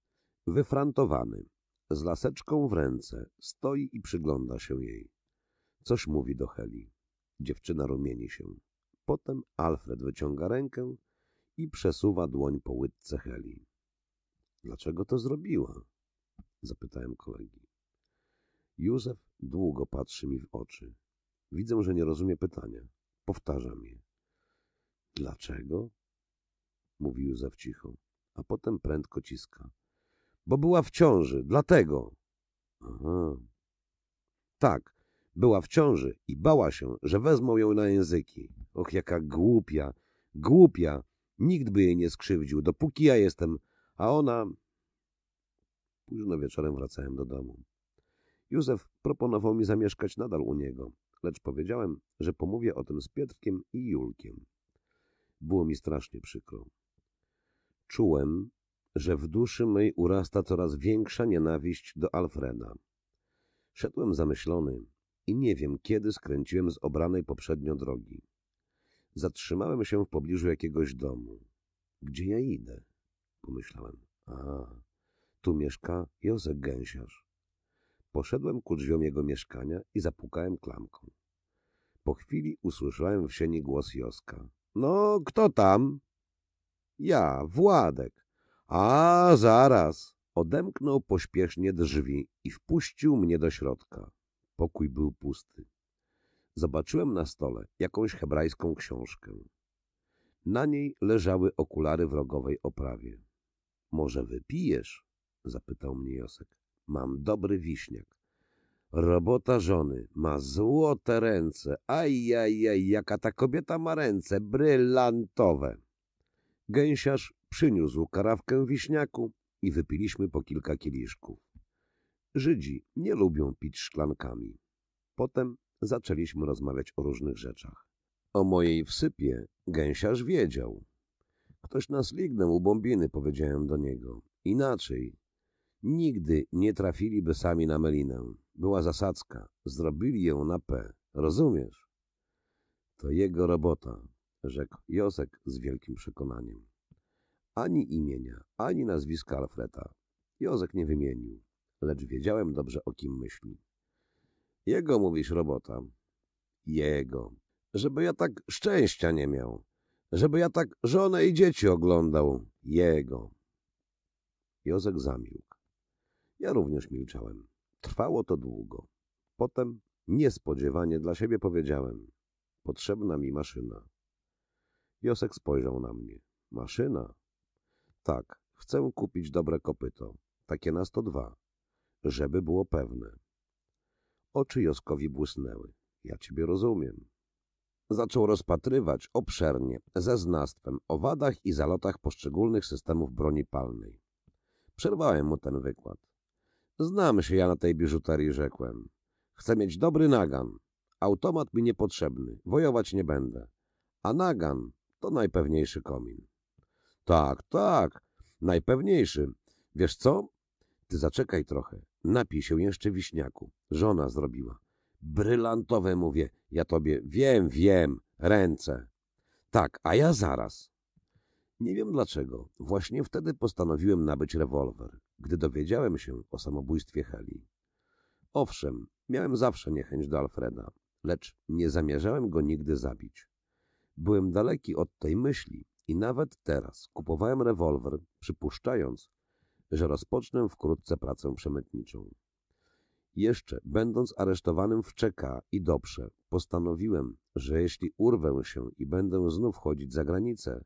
wyfrantowany, z laseczką w ręce, stoi i przygląda się jej. Coś mówi do Heli. Dziewczyna rumieni się. Potem Alfred wyciąga rękę i przesuwa dłoń po łydce Heli. Dlaczego to zrobiła? Zapytałem kolegi. Józef długo patrzy mi w oczy. Widzę, że nie rozumie pytania. Powtarzam je. Dlaczego? Mówi Józef cicho, a potem prędko ciska. Bo była w ciąży, dlatego. Aha. Tak, była w ciąży i bała się, że wezmą ją na języki. Och, jaka głupia, głupia. Nikt by jej nie skrzywdził, dopóki ja jestem, a ona... Późno wieczorem wracałem do domu. Józef proponował mi zamieszkać nadal u niego, lecz powiedziałem, że pomówię o tym z Pietrkiem i Julkiem. Było mi strasznie przykro. Czułem, że w duszy mej urasta coraz większa nienawiść do Alfreda. Szedłem zamyślony i nie wiem, kiedy skręciłem z obranej poprzednio drogi. Zatrzymałem się w pobliżu jakiegoś domu. Gdzie ja idę? Pomyślałem. A, tu mieszka Józek Gęsiarz. Poszedłem ku drzwiom jego mieszkania i zapukałem klamką. Po chwili usłyszałem w sieni głos Joska. No, kto tam? Ja, Władek. A, zaraz. Odemknął pośpiesznie drzwi i wpuścił mnie do środka. Pokój był pusty. Zobaczyłem na stole jakąś hebrajską książkę. Na niej leżały okulary w rogowej oprawie. Może wypijesz? zapytał mnie Josek. Mam dobry wiśniak. Robota żony ma złote ręce. Ajajaj, jaka ta kobieta ma ręce, brylantowe. Gęsiarz przyniósł karawkę wiśniaku i wypiliśmy po kilka kieliszków. Żydzi nie lubią pić szklankami. Potem zaczęliśmy rozmawiać o różnych rzeczach. O mojej wsypie gęsiarz wiedział. Ktoś nas lignął u bombiny, powiedziałem do niego. Inaczej. Nigdy nie trafiliby sami na melinę. Była zasadzka. Zrobili ją na P. Rozumiesz? To jego robota, rzekł Josek z wielkim przekonaniem. Ani imienia, ani nazwiska Alfreda. Jozek nie wymienił, lecz wiedziałem dobrze, o kim myśli. Jego, mówisz, robota. Jego. Żeby ja tak szczęścia nie miał. żeby ja tak żonę i dzieci oglądał. Jego. Józek zamilkł. Ja również milczałem. Trwało to długo. Potem niespodziewanie dla siebie powiedziałem. Potrzebna mi maszyna. Josek spojrzał na mnie. Maszyna? Tak, chcę kupić dobre kopyto. Takie na 102. Żeby było pewne. Oczy Joskowi błysnęły. Ja ciebie rozumiem. Zaczął rozpatrywać obszernie, ze znastwem, o wadach i zalotach poszczególnych systemów broni palnej. Przerwałem mu ten wykład. Znam się ja na tej biżuterii, rzekłem. Chcę mieć dobry nagan. Automat mi niepotrzebny, wojować nie będę. A nagan to najpewniejszy komin. Tak, tak, najpewniejszy. Wiesz co? Ty zaczekaj trochę. Napij się jeszcze wiśniaku. Żona zrobiła. Brylantowe mówię. Ja tobie wiem, wiem. Ręce. Tak, a ja zaraz. Nie wiem dlaczego. Właśnie wtedy postanowiłem nabyć rewolwer, gdy dowiedziałem się o samobójstwie Heli. Owszem, miałem zawsze niechęć do Alfreda, lecz nie zamierzałem go nigdy zabić. Byłem daleki od tej myśli i nawet teraz kupowałem rewolwer, przypuszczając, że rozpocznę wkrótce pracę przemytniczą. Jeszcze, będąc aresztowanym w Czeka i Dobrze, postanowiłem, że jeśli urwę się i będę znów chodzić za granicę,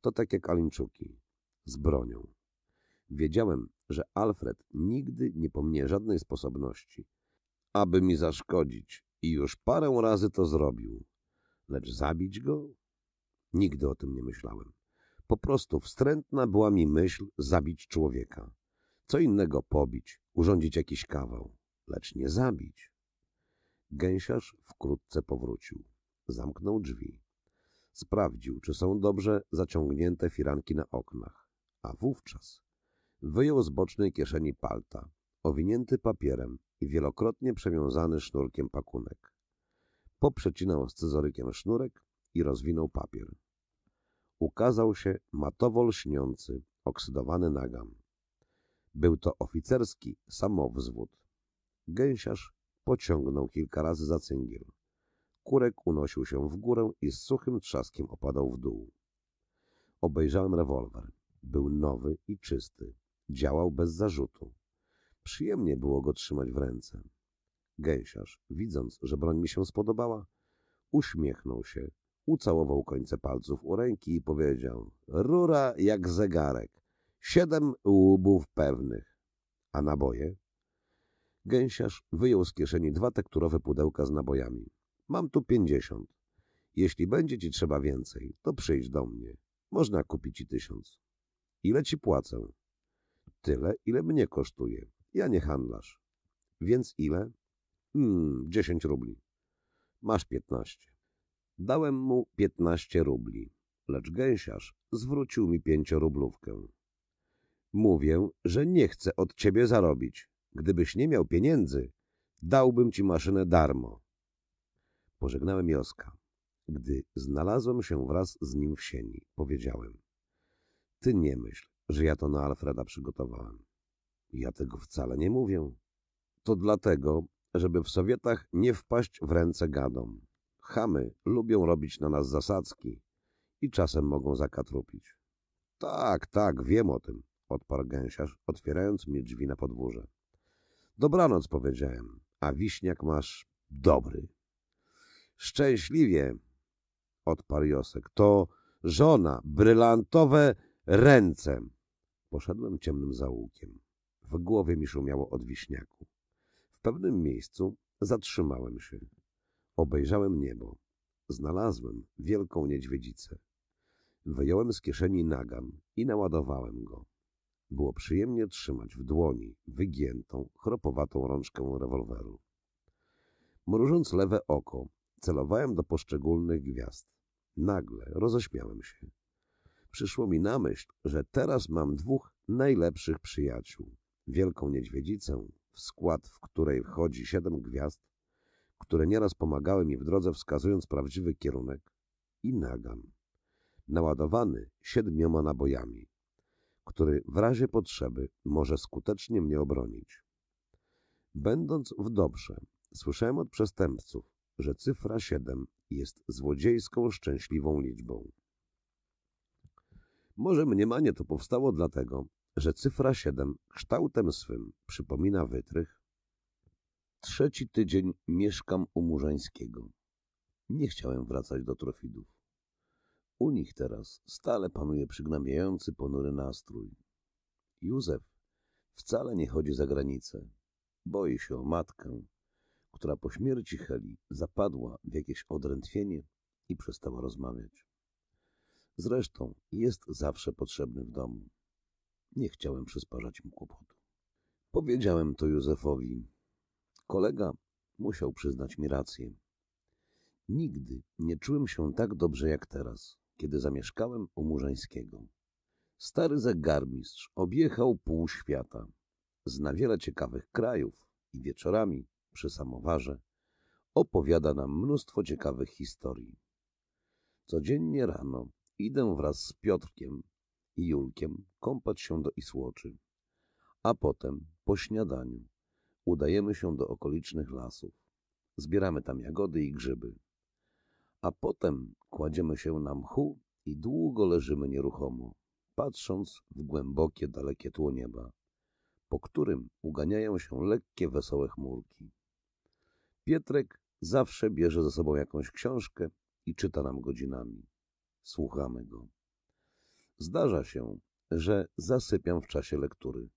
to tak jak Alinczuki, z bronią. Wiedziałem, że Alfred nigdy nie pomnie żadnej sposobności, aby mi zaszkodzić i już parę razy to zrobił. Lecz zabić go? Nigdy o tym nie myślałem. Po prostu wstrętna była mi myśl zabić człowieka. Co innego pobić, urządzić jakiś kawał, lecz nie zabić. Gęsiarz wkrótce powrócił. Zamknął drzwi. Sprawdził, czy są dobrze zaciągnięte firanki na oknach, a wówczas wyjął z bocznej kieszeni palta, owinięty papierem i wielokrotnie przewiązany sznurkiem pakunek. Poprzecinał scyzorykiem sznurek i rozwinął papier. Ukazał się matowo lśniący, oksydowany nagam. Był to oficerski samowzwód. Gęsiarz pociągnął kilka razy za cyngiel. Kurek unosił się w górę i z suchym trzaskiem opadał w dół. Obejrzałem rewolwer. Był nowy i czysty. Działał bez zarzutu. Przyjemnie było go trzymać w ręce. Gęsiarz, widząc, że broń mi się spodobała, uśmiechnął się, ucałował końce palców u ręki i powiedział Rura jak zegarek. Siedem łubów pewnych. A naboje? Gęsiarz wyjął z kieszeni dwa tekturowe pudełka z nabojami. Mam tu pięćdziesiąt. Jeśli będzie ci trzeba więcej, to przyjdź do mnie. Można kupić ci tysiąc. Ile ci płacę? Tyle, ile mnie kosztuje. Ja nie handlarz. Więc ile? Hmm, dziesięć rubli. Masz piętnaście. Dałem mu piętnaście rubli, lecz gęsiarz zwrócił mi pięciorublówkę. Mówię, że nie chcę od ciebie zarobić. Gdybyś nie miał pieniędzy, dałbym ci maszynę darmo. Pożegnałem Joska. Gdy znalazłem się wraz z nim w sieni, powiedziałem. Ty nie myśl, że ja to na Alfreda przygotowałem. Ja tego wcale nie mówię. To dlatego, żeby w Sowietach nie wpaść w ręce gadom. Chamy lubią robić na nas zasadzki i czasem mogą zakatrupić. Tak, tak, wiem o tym, odparł gęsiarz, otwierając mi drzwi na podwórze. Dobranoc, powiedziałem, a wiśniak masz dobry. Szczęśliwie, odparł Josek, to żona, brylantowe ręce. Poszedłem ciemnym zaułkiem. W głowie mi szumiało od wiśniaku. W pewnym miejscu zatrzymałem się. Obejrzałem niebo. Znalazłem wielką niedźwiedzicę. Wyjąłem z kieszeni nagan i naładowałem go. Było przyjemnie trzymać w dłoni wygiętą, chropowatą rączkę rewolweru. Mrużąc lewe oko, celowałem do poszczególnych gwiazd. Nagle roześmiałem się. Przyszło mi na myśl, że teraz mam dwóch najlepszych przyjaciół. Wielką niedźwiedzicę, w skład w której wchodzi siedem gwiazd, które nieraz pomagały mi w drodze wskazując prawdziwy kierunek, i nagan, naładowany siedmioma nabojami, który w razie potrzeby może skutecznie mnie obronić. Będąc w dobrze, słyszałem od przestępców, że cyfra siedem jest złodziejską szczęśliwą liczbą. Może mniemanie to powstało dlatego, że cyfra 7 kształtem swym przypomina wytrych. Trzeci tydzień mieszkam u Murzańskiego. Nie chciałem wracać do Trofidów. U nich teraz stale panuje przygnębiający ponury nastrój. Józef wcale nie chodzi za granicę. Boi się o matkę, która po śmierci Heli zapadła w jakieś odrętwienie i przestała rozmawiać. Zresztą jest zawsze potrzebny w domu. Nie chciałem przysparzać mu kłopotu. Powiedziałem to Józefowi. Kolega musiał przyznać mi rację. Nigdy nie czułem się tak dobrze jak teraz, kiedy zamieszkałem u Murzańskiego. Stary zegarmistrz objechał pół świata. Zna wiele ciekawych krajów i wieczorami przy samowarze opowiada nam mnóstwo ciekawych historii. Codziennie rano idę wraz z Piotrkiem i Julkiem kąpać się do Isłoczy, a potem, po śniadaniu, udajemy się do okolicznych lasów. Zbieramy tam jagody i grzyby. A potem kładziemy się na mchu i długo leżymy nieruchomo, patrząc w głębokie, dalekie tło nieba, po którym uganiają się lekkie, wesołe chmurki. Pietrek zawsze bierze ze sobą jakąś książkę i czyta nam godzinami. Słuchamy go. Zdarza się, że zasypiam w czasie lektury,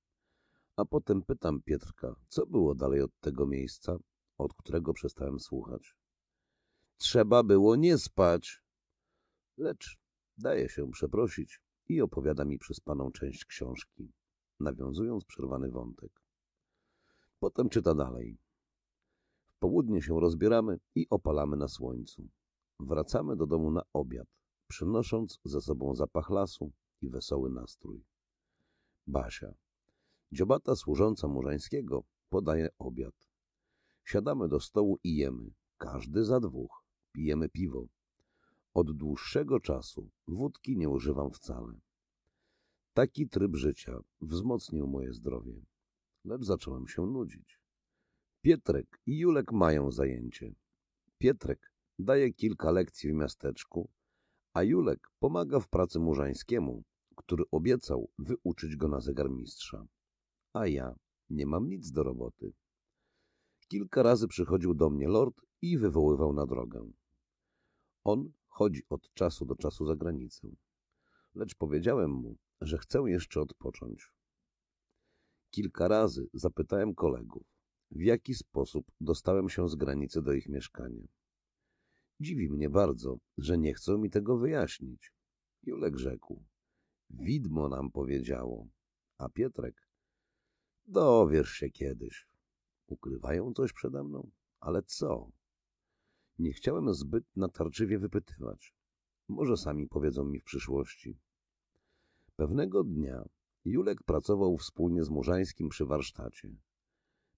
a potem pytam Pietrka, co było dalej od tego miejsca, od którego przestałem słuchać. Trzeba było nie spać, lecz daje się przeprosić i opowiada mi przyspaną część książki, nawiązując przerwany wątek. Potem czyta dalej. W południe się rozbieramy i opalamy na słońcu. Wracamy do domu na obiad, przynosząc ze sobą zapach lasu i wesoły nastrój. Basia, dziobata służąca Murzańskiego, podaje obiad. Siadamy do stołu i jemy, każdy za dwóch. Pijemy piwo. Od dłuższego czasu wódki nie używam wcale. Taki tryb życia wzmocnił moje zdrowie, lecz zacząłem się nudzić. Pietrek i Julek mają zajęcie. Pietrek daje kilka lekcji w miasteczku, a Julek pomaga w pracy murzańskiemu, który obiecał wyuczyć go na zegarmistrza. A ja nie mam nic do roboty. Kilka razy przychodził do mnie lord i wywoływał na drogę. On chodzi od czasu do czasu za granicę, lecz powiedziałem mu, że chcę jeszcze odpocząć. Kilka razy zapytałem kolegów, w jaki sposób dostałem się z granicy do ich mieszkania. Dziwi mnie bardzo, że nie chcą mi tego wyjaśnić. Julek rzekł, widmo nam powiedziało, a Pietrek, dowiesz się kiedyś. Ukrywają coś przede mną? Ale co? Nie chciałem zbyt natarczywie wypytywać. Może sami powiedzą mi w przyszłości. Pewnego dnia Julek pracował wspólnie z Murzańskim przy warsztacie.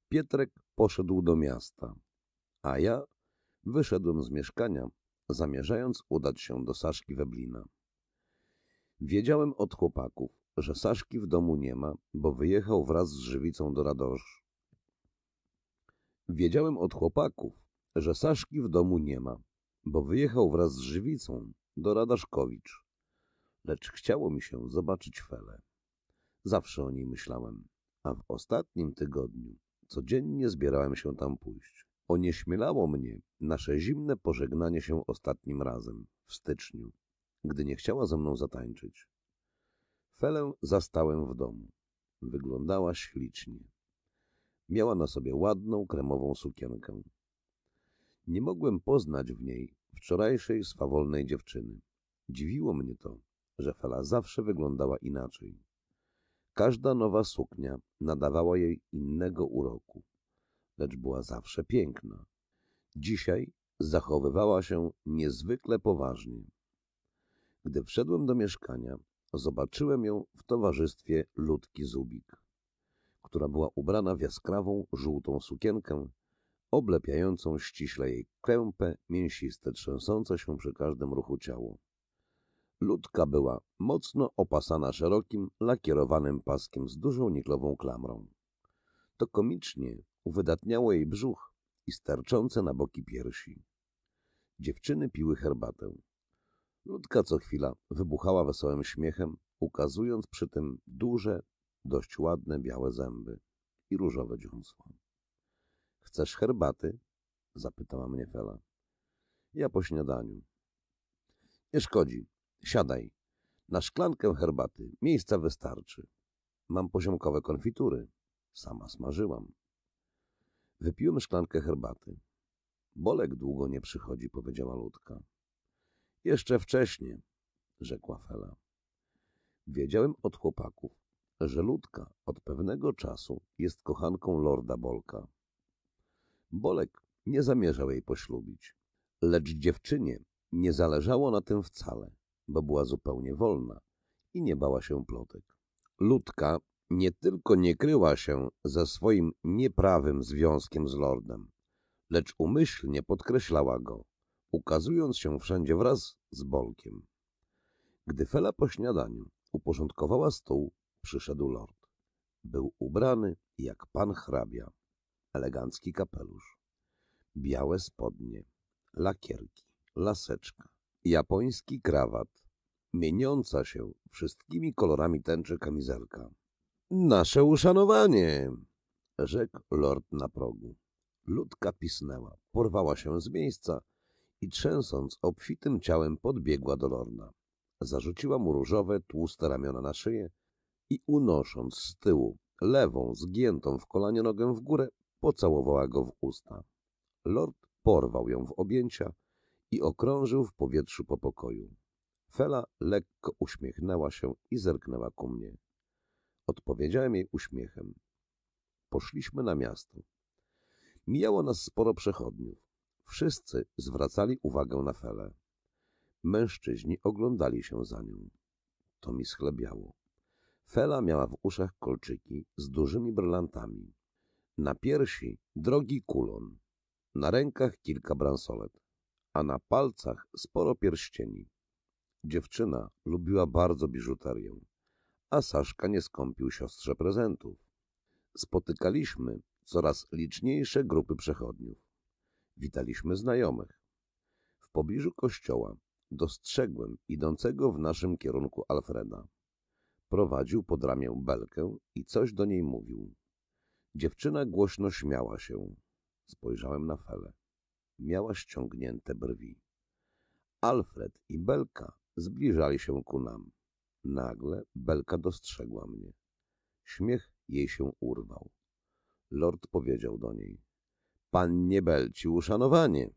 Pietrek poszedł do miasta, a ja wyszedłem z mieszkania, zamierzając udać się do Saszki Weblina. Wiedziałem od chłopaków, że Saszki w domu nie ma, bo wyjechał wraz z żywicą do Radosz. Wiedziałem od chłopaków, że Saszki w domu nie ma, bo wyjechał wraz z żywicą do Radaszkowicz. Lecz chciało mi się zobaczyć Felę. Zawsze o niej myślałem, a w ostatnim tygodniu codziennie zbierałem się tam pójść. Onieśmielało mnie nasze zimne pożegnanie się ostatnim razem, w styczniu, gdy nie chciała ze mną zatańczyć. Felę zastałem w domu. Wyglądała ślicznie. Miała na sobie ładną, kremową sukienkę. Nie mogłem poznać w niej wczorajszej swawolnej dziewczyny. Dziwiło mnie to, że Fela zawsze wyglądała inaczej. Każda nowa suknia nadawała jej innego uroku, lecz była zawsze piękna. Dzisiaj zachowywała się niezwykle poważnie. Gdy wszedłem do mieszkania, zobaczyłem ją w towarzystwie Ludki Zubik, która była ubrana w jaskrawą, żółtą sukienkę oblepiającą ściśle jej krępę, mięsiste, trzęsące się przy każdym ruchu ciało. Ludka była mocno opasana szerokim, lakierowanym paskiem z dużą niklową klamrą. To komicznie uwydatniało jej brzuch i sterczące na boki piersi. Dziewczyny piły herbatę. Ludka co chwila wybuchała wesołym śmiechem, ukazując przy tym duże, dość ładne białe zęby i różowe dziąsła. Chcesz herbaty? zapytała mnie Fela. Ja po śniadaniu. Nie szkodzi. Siadaj. Na szklankę herbaty miejsca wystarczy. Mam poziomkowe konfitury. Sama smażyłam. Wypiłem szklankę herbaty. Bolek długo nie przychodzi, powiedziała Ludka. Jeszcze wcześnie, rzekła Fela. Wiedziałem od chłopaków, że Ludka od pewnego czasu jest kochanką lorda Bolka. Bolek nie zamierzał jej poślubić, lecz dziewczynie nie zależało na tym wcale, bo była zupełnie wolna i nie bała się plotek. Ludka nie tylko nie kryła się ze swoim nieprawym związkiem z lordem, lecz umyślnie podkreślała go, ukazując się wszędzie wraz z Bolkiem. Gdy Fela po śniadaniu uporządkowała stół, przyszedł lord. Był ubrany jak pan hrabia, elegancki kapelusz, białe spodnie, lakierki, laseczka, japoński krawat, mieniąca się wszystkimi kolorami tęczy kamizelka. Nasze uszanowanie, rzekł lord na progu. Ludka pisnęła, porwała się z miejsca i trzęsąc obfitym ciałem podbiegła do lorda. Zarzuciła mu różowe, tłuste ramiona na szyję i unosząc z tyłu lewą, zgiętą w kolanie nogę w górę, pocałowała go w usta. Lord porwał ją w objęcia i okrążył w powietrzu po pokoju. Fela lekko uśmiechnęła się i zerknęła ku mnie. Odpowiedziałem jej uśmiechem. Poszliśmy na miasto. Mijało nas sporo przechodniów. Wszyscy zwracali uwagę na Felę. Mężczyźni oglądali się za nią. To mi schlebiało. Fela miała w uszach kolczyki z dużymi brylantami. Na piersi drogi kulon, na rękach kilka bransolet, a na palcach sporo pierścieni. Dziewczyna lubiła bardzo biżuterię, a Saszka nie skąpił siostrze prezentów. Spotykaliśmy coraz liczniejsze grupy przechodniów. Witaliśmy znajomych. W pobliżu kościoła dostrzegłem idącego w naszym kierunku Alfreda. Prowadził pod ramię belkę i coś do niej mówił. Dziewczyna głośno śmiała się. Spojrzałem na Felę. Miała ściągnięte brwi. Alfred i Belka zbliżali się ku nam. Nagle Belka dostrzegła mnie. Śmiech jej się urwał. Lord powiedział do niej. Pannie Belci uszanowanie.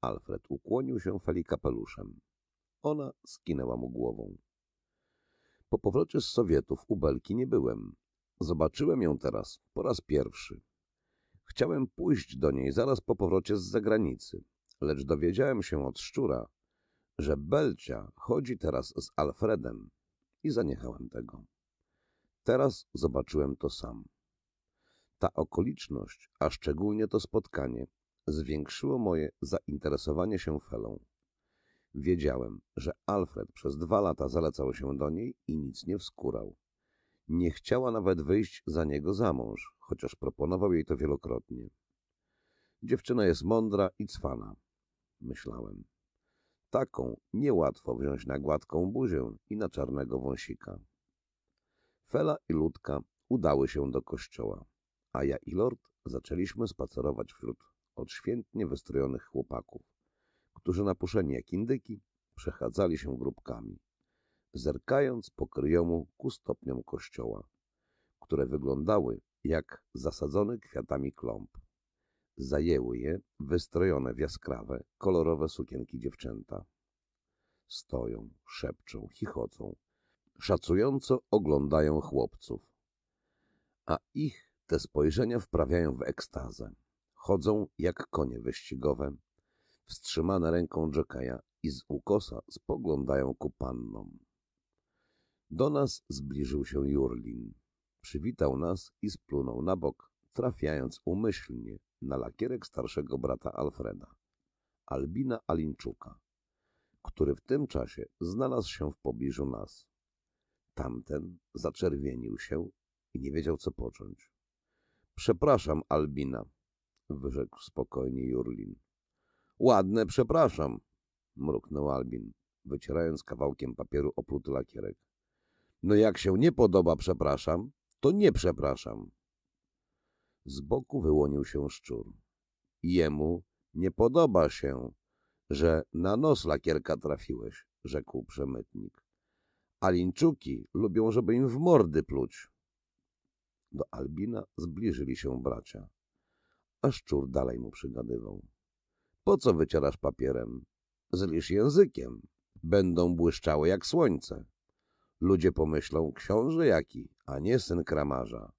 Alfred ukłonił się Feli kapeluszem. Ona skinęła mu głową. Po powrocie z Sowietów u Belki nie byłem. Zobaczyłem ją teraz po raz pierwszy. Chciałem pójść do niej zaraz po powrocie z zagranicy, lecz dowiedziałem się od szczura, że Belcia chodzi teraz z Alfredem i zaniechałem tego. Teraz zobaczyłem to sam. Ta okoliczność, a szczególnie to spotkanie, zwiększyło moje zainteresowanie się Felą. Wiedziałem, że Alfred przez dwa lata zalecał się do niej i nic nie wskórał. Nie chciała nawet wyjść za niego za mąż, chociaż proponował jej to wielokrotnie. Dziewczyna jest mądra i cwana, myślałem. Taką niełatwo wziąć na gładką buzię i na czarnego wąsika. Fela i Ludka udały się do kościoła, a ja i Lord zaczęliśmy spacerować wśród odświętnie wystrojonych chłopaków, którzy napuszeni jak indyki przechadzali się grupkami, zerkając po kryjomu ku stopniom kościoła, które wyglądały jak zasadzony kwiatami kląb. Zajęły je wystrojone w jaskrawe, kolorowe sukienki dziewczęta. Stoją, szepczą, chichocą, szacująco oglądają chłopców, a ich te spojrzenia wprawiają w ekstazę. Chodzą jak konie wyścigowe, wstrzymane ręką jokeja i z ukosa spoglądają ku pannom. Do nas zbliżył się Jurlin. Przywitał nas i splunął na bok, trafiając umyślnie na lakierek starszego brata Alfreda, Albina Alinczuka, który w tym czasie znalazł się w pobliżu nas. Tamten zaczerwienił się i nie wiedział, co począć. Przepraszam, Albina, wyrzekł spokojnie Jurlin. Ładne, przepraszam, mruknął Albin, wycierając kawałkiem papieru opluty lakierek. No jak się nie podoba, przepraszam, to nie przepraszam. Z boku wyłonił się szczur. Jemu nie podoba się, że na nos lakierka trafiłeś, rzekł przemytnik. A linczuki lubią, żeby im w mordy pluć. Do Albina zbliżyli się bracia, a szczur dalej mu przygadywał. Po co wycierasz papierem? Zlisz językiem. Będą błyszczały jak słońce. Ludzie pomyślą, książę jaki, a nie syn kramarza.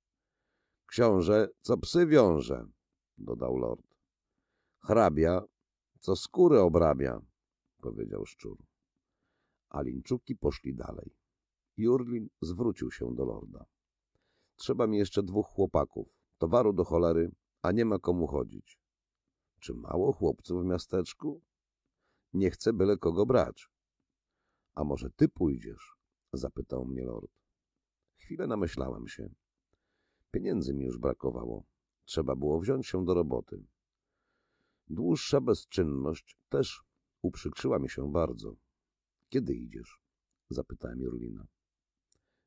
Książę, co psy wiąże, dodał lord. Hrabia, co skóry obrabia, powiedział szczur. A linczuki poszli dalej. Jurlin zwrócił się do lorda. Trzeba mi jeszcze dwóch chłopaków, towaru do cholery, a nie ma komu chodzić. Czy mało chłopców w miasteczku? Nie chcę byle kogo brać. A może ty pójdziesz? Zapytał mnie lord. Chwilę namyślałem się. Pieniędzy mi już brakowało. Trzeba było wziąć się do roboty. Dłuższa bezczynność też uprzykrzyła mi się bardzo. Kiedy idziesz? Zapytałem Jurlina.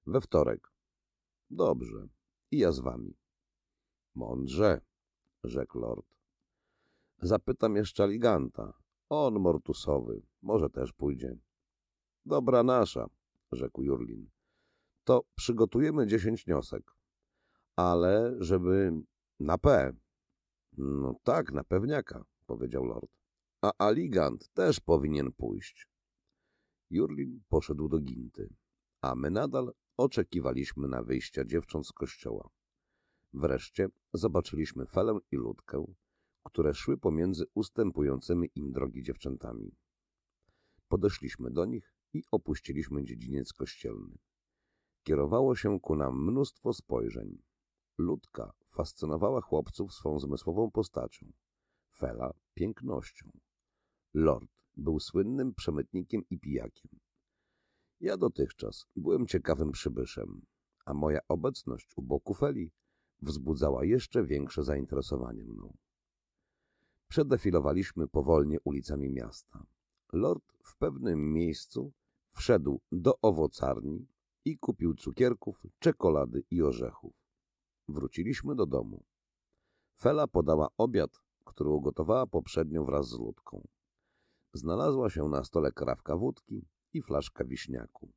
We wtorek. Dobrze. I ja z wami. Mądrze, rzekł lord. Zapytam jeszcze Aliganta. On mortusowy. Może też pójdzie. Dobra nasza, rzekł Jurlin. To przygotujemy dziesięć niosek. Ale żeby na P. No tak, na pewniaka, powiedział lord. A Aligant też powinien pójść. Jurlin poszedł do Ginty, a my nadal oczekiwaliśmy na wyjścia dziewcząt z kościoła. Wreszcie zobaczyliśmy Felę i Ludkę, które szły pomiędzy ustępującymi im drogi dziewczętami. Podeszliśmy do nich i opuściliśmy dziedziniec kościelny. Kierowało się ku nam mnóstwo spojrzeń. Ludka fascynowała chłopców swą zmysłową postacią, Fela pięknością. Lord był słynnym przemytnikiem i pijakiem. Ja dotychczas byłem ciekawym przybyszem, a moja obecność u boku Feli wzbudzała jeszcze większe zainteresowanie mną. Przedefilowaliśmy powolnie ulicami miasta. Lord w pewnym miejscu wszedł do owocarni i kupił cukierków, czekolady i orzechów. Wróciliśmy do domu. Fela podała obiad, który ugotowała poprzednio wraz z Ludką. Znalazła się na stole krawka wódki i flaszka wiśniaku.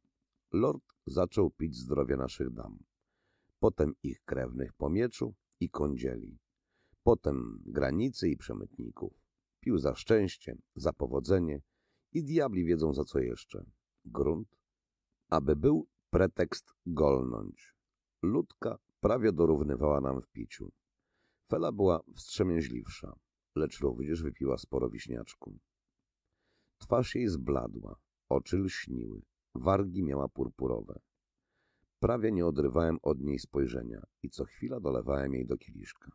Lord zaczął pić zdrowie naszych dam. Potem ich krewnych po mieczu i kądzieli. Potem granicy i przemytników. Pił za szczęście, za powodzenie i diabli wiedzą za co jeszcze. Grunt, aby był pretekst golnąć. Ludka prawie dorównywała nam w piciu. Fela była wstrzemięźliwsza, lecz również wypiła sporo wiśniaczku. Twarz jej zbladła, oczy lśniły, wargi miała purpurowe. Prawie nie odrywałem od niej spojrzenia i co chwila dolewałem jej do kieliszka.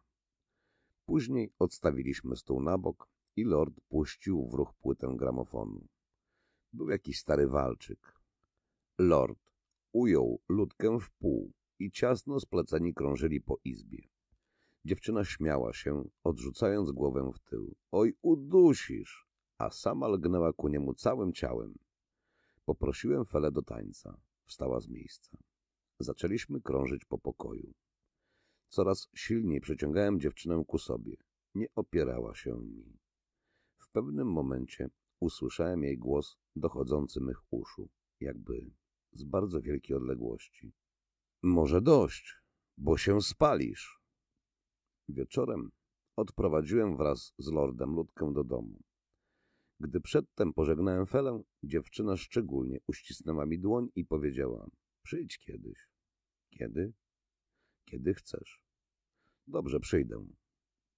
Później odstawiliśmy stół na bok i lord puścił w ruch płytę gramofonu. Był jakiś stary walczyk. Lord ujął ludkę w pół i ciasno spleceni krążyli po izbie. Dziewczyna śmiała się, odrzucając głowę w tył. Oj, udusisz! A sama lgnęła ku niemu całym ciałem. Poprosiłem Felę do tańca. Wstała z miejsca. Zaczęliśmy krążyć po pokoju. Coraz silniej przeciągałem dziewczynę ku sobie. Nie opierała się mi. W pewnym momencie usłyszałem jej głos dochodzący mych uszu, jakby z bardzo wielkiej odległości. Może dość, bo się spalisz. Wieczorem odprowadziłem wraz z lordem Ludkę do domu. Gdy przedtem pożegnałem Felę, dziewczyna szczególnie uścisnęła mi dłoń i powiedziała — przyjdź kiedyś. — Kiedy? — Kiedy chcesz. — Dobrze, przyjdę.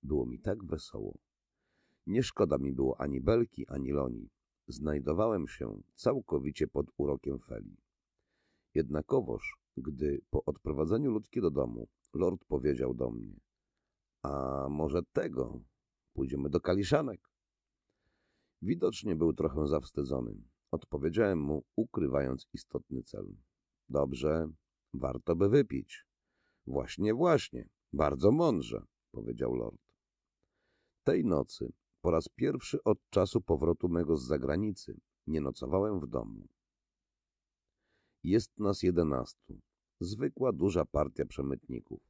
Było mi tak wesoło. Nie szkoda mi było ani belki, ani loni. Znajdowałem się całkowicie pod urokiem Feli. Jednakowoż, gdy po odprowadzeniu ludki do domu, lord powiedział do mnie — a może tego? Pójdziemy do kaliszanek. Widocznie był trochę zawstydzony. Odpowiedziałem mu, ukrywając istotny cel. Dobrze, warto by wypić. Właśnie, właśnie, bardzo mądrze, powiedział lord. Tej nocy, po raz pierwszy od czasu powrotu mego z zagranicy, nie nocowałem w domu. Jest nas jedenastu. Zwykła duża partia przemytników.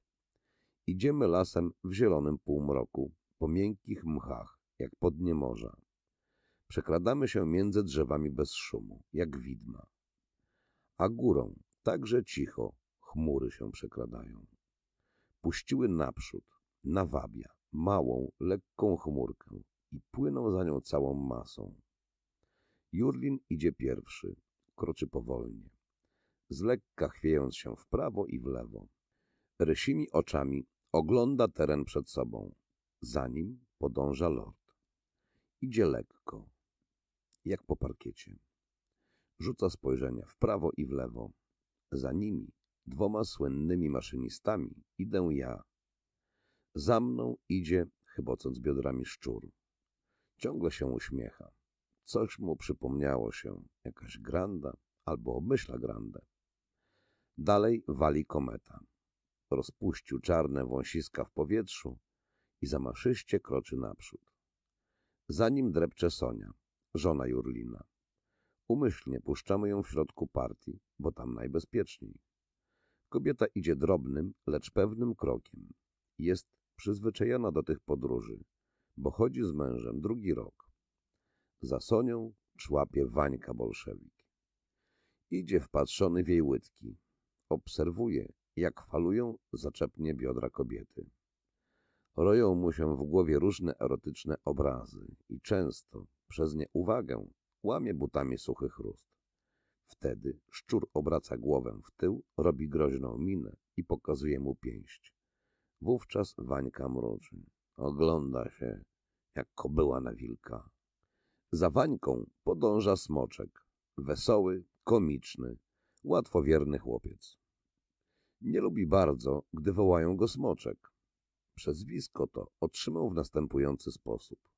Idziemy lasem w zielonym półmroku, po miękkich mchach, jak po dnie morza. Przekradamy się między drzewami bez szumu, jak widma. A górą, także cicho, chmury się przekradają. Puściły naprzód, nawabia, małą, lekką chmurkę i płyną za nią całą masą. Jurlin idzie pierwszy, kroczy powolnie, z lekka chwiejąc się w prawo i w lewo. Rysimi oczami ogląda teren przed sobą. Za nim podąża lord. Idzie lekko, jak po parkiecie. Rzuca spojrzenia w prawo i w lewo. Za nimi, dwoma słynnymi maszynistami, idę ja. Za mną idzie, chybocąc biodrami szczur. Ciągle się uśmiecha. Coś mu przypomniało się, jakaś granda albo obmyśla grandę. Dalej wali kometa. Rozpuścił czarne wąsiska w powietrzu i zamaszyście kroczy naprzód. Za nim drepcze Sonia, żona Jurlina. Umyślnie puszczamy ją w środku partii, bo tam najbezpieczniej. Kobieta idzie drobnym, lecz pewnym krokiem. Jest przyzwyczajona do tych podróży, bo chodzi z mężem drugi rok. Za Sonią człapie Wańka bolszewik. Idzie wpatrzony w jej łydki. Obserwuje, jak falują zaczepnie biodra kobiety. Roją mu się w głowie różne erotyczne obrazy i często, przez nie uwagę, łamie butami suchy chrust. Wtedy szczur obraca głowę w tył, robi groźną minę i pokazuje mu pięść. Wówczas Wańka mruczy. Ogląda się, jak kobyła na wilka. Za Wańką podąża smoczek. Wesoły, komiczny, łatwowierny chłopiec. Nie lubi bardzo, gdy wołają go smoczek. Przezwisko to otrzymał w następujący sposób.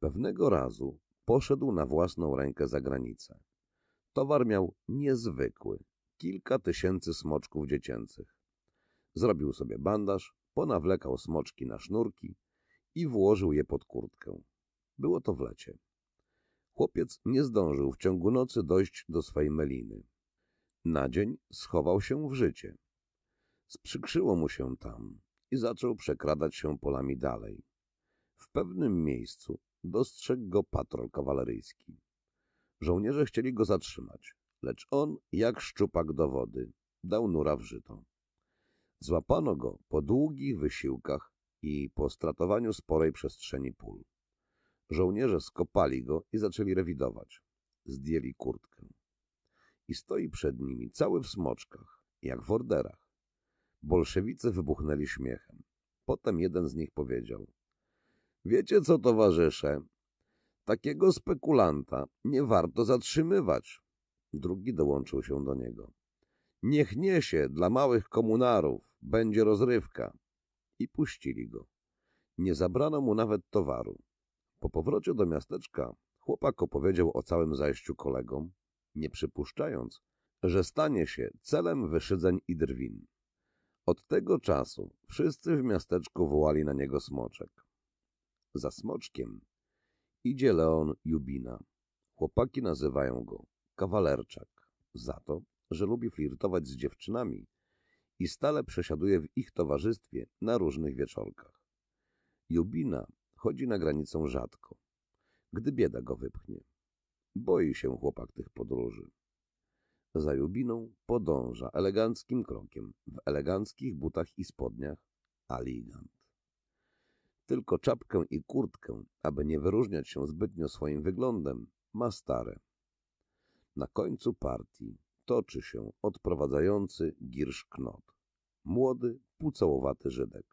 Pewnego razu poszedł na własną rękę za granicę. Towar miał niezwykły, kilka tysięcy smoczków dziecięcych. Zrobił sobie bandaż, ponawlekał smoczki na sznurki i włożył je pod kurtkę. Było to w lecie. Chłopiec nie zdążył w ciągu nocy dojść do swej meliny. Na dzień schował się w życie. Sprzykrzyło mu się tam i zaczął przekradać się polami dalej. W pewnym miejscu dostrzegł go patrol kawaleryjski. Żołnierze chcieli go zatrzymać, lecz on, jak szczupak do wody, dał nura w żyto. Złapano go po długich wysiłkach i po stratowaniu sporej przestrzeni pól. Żołnierze skopali go i zaczęli rewidować. Zdjęli kurtkę. I stoi przed nimi cały w smoczkach, jak w orderach. Bolszewicy wybuchnęli śmiechem. Potem jeden z nich powiedział — Wiecie co, towarzysze? Takiego spekulanta nie warto zatrzymywać. Drugi dołączył się do niego. Niech niesie dla małych komunarów, będzie rozrywka. I puścili go. Nie zabrano mu nawet towaru. Po powrocie do miasteczka chłopak opowiedział o całym zajściu kolegom, nie przypuszczając, że stanie się celem wyszydzeń i drwin. Od tego czasu wszyscy w miasteczku wołali na niego smoczek. Za smoczkiem idzie Leon Jubina. Chłopaki nazywają go kawalerczak za to, że lubi flirtować z dziewczynami i stale przesiaduje w ich towarzystwie na różnych wieczorkach. Jubina chodzi na granicę rzadko, gdy bieda go wypchnie. Boi się chłopak tych podróży. Za Jubiną podąża eleganckim krokiem, w eleganckich butach i spodniach, aligant. Tylko czapkę i kurtkę, aby nie wyróżniać się zbytnio swoim wyglądem, ma stare. Na końcu partii toczy się odprowadzający Girsz Knot. Młody, pucołowaty Żydek.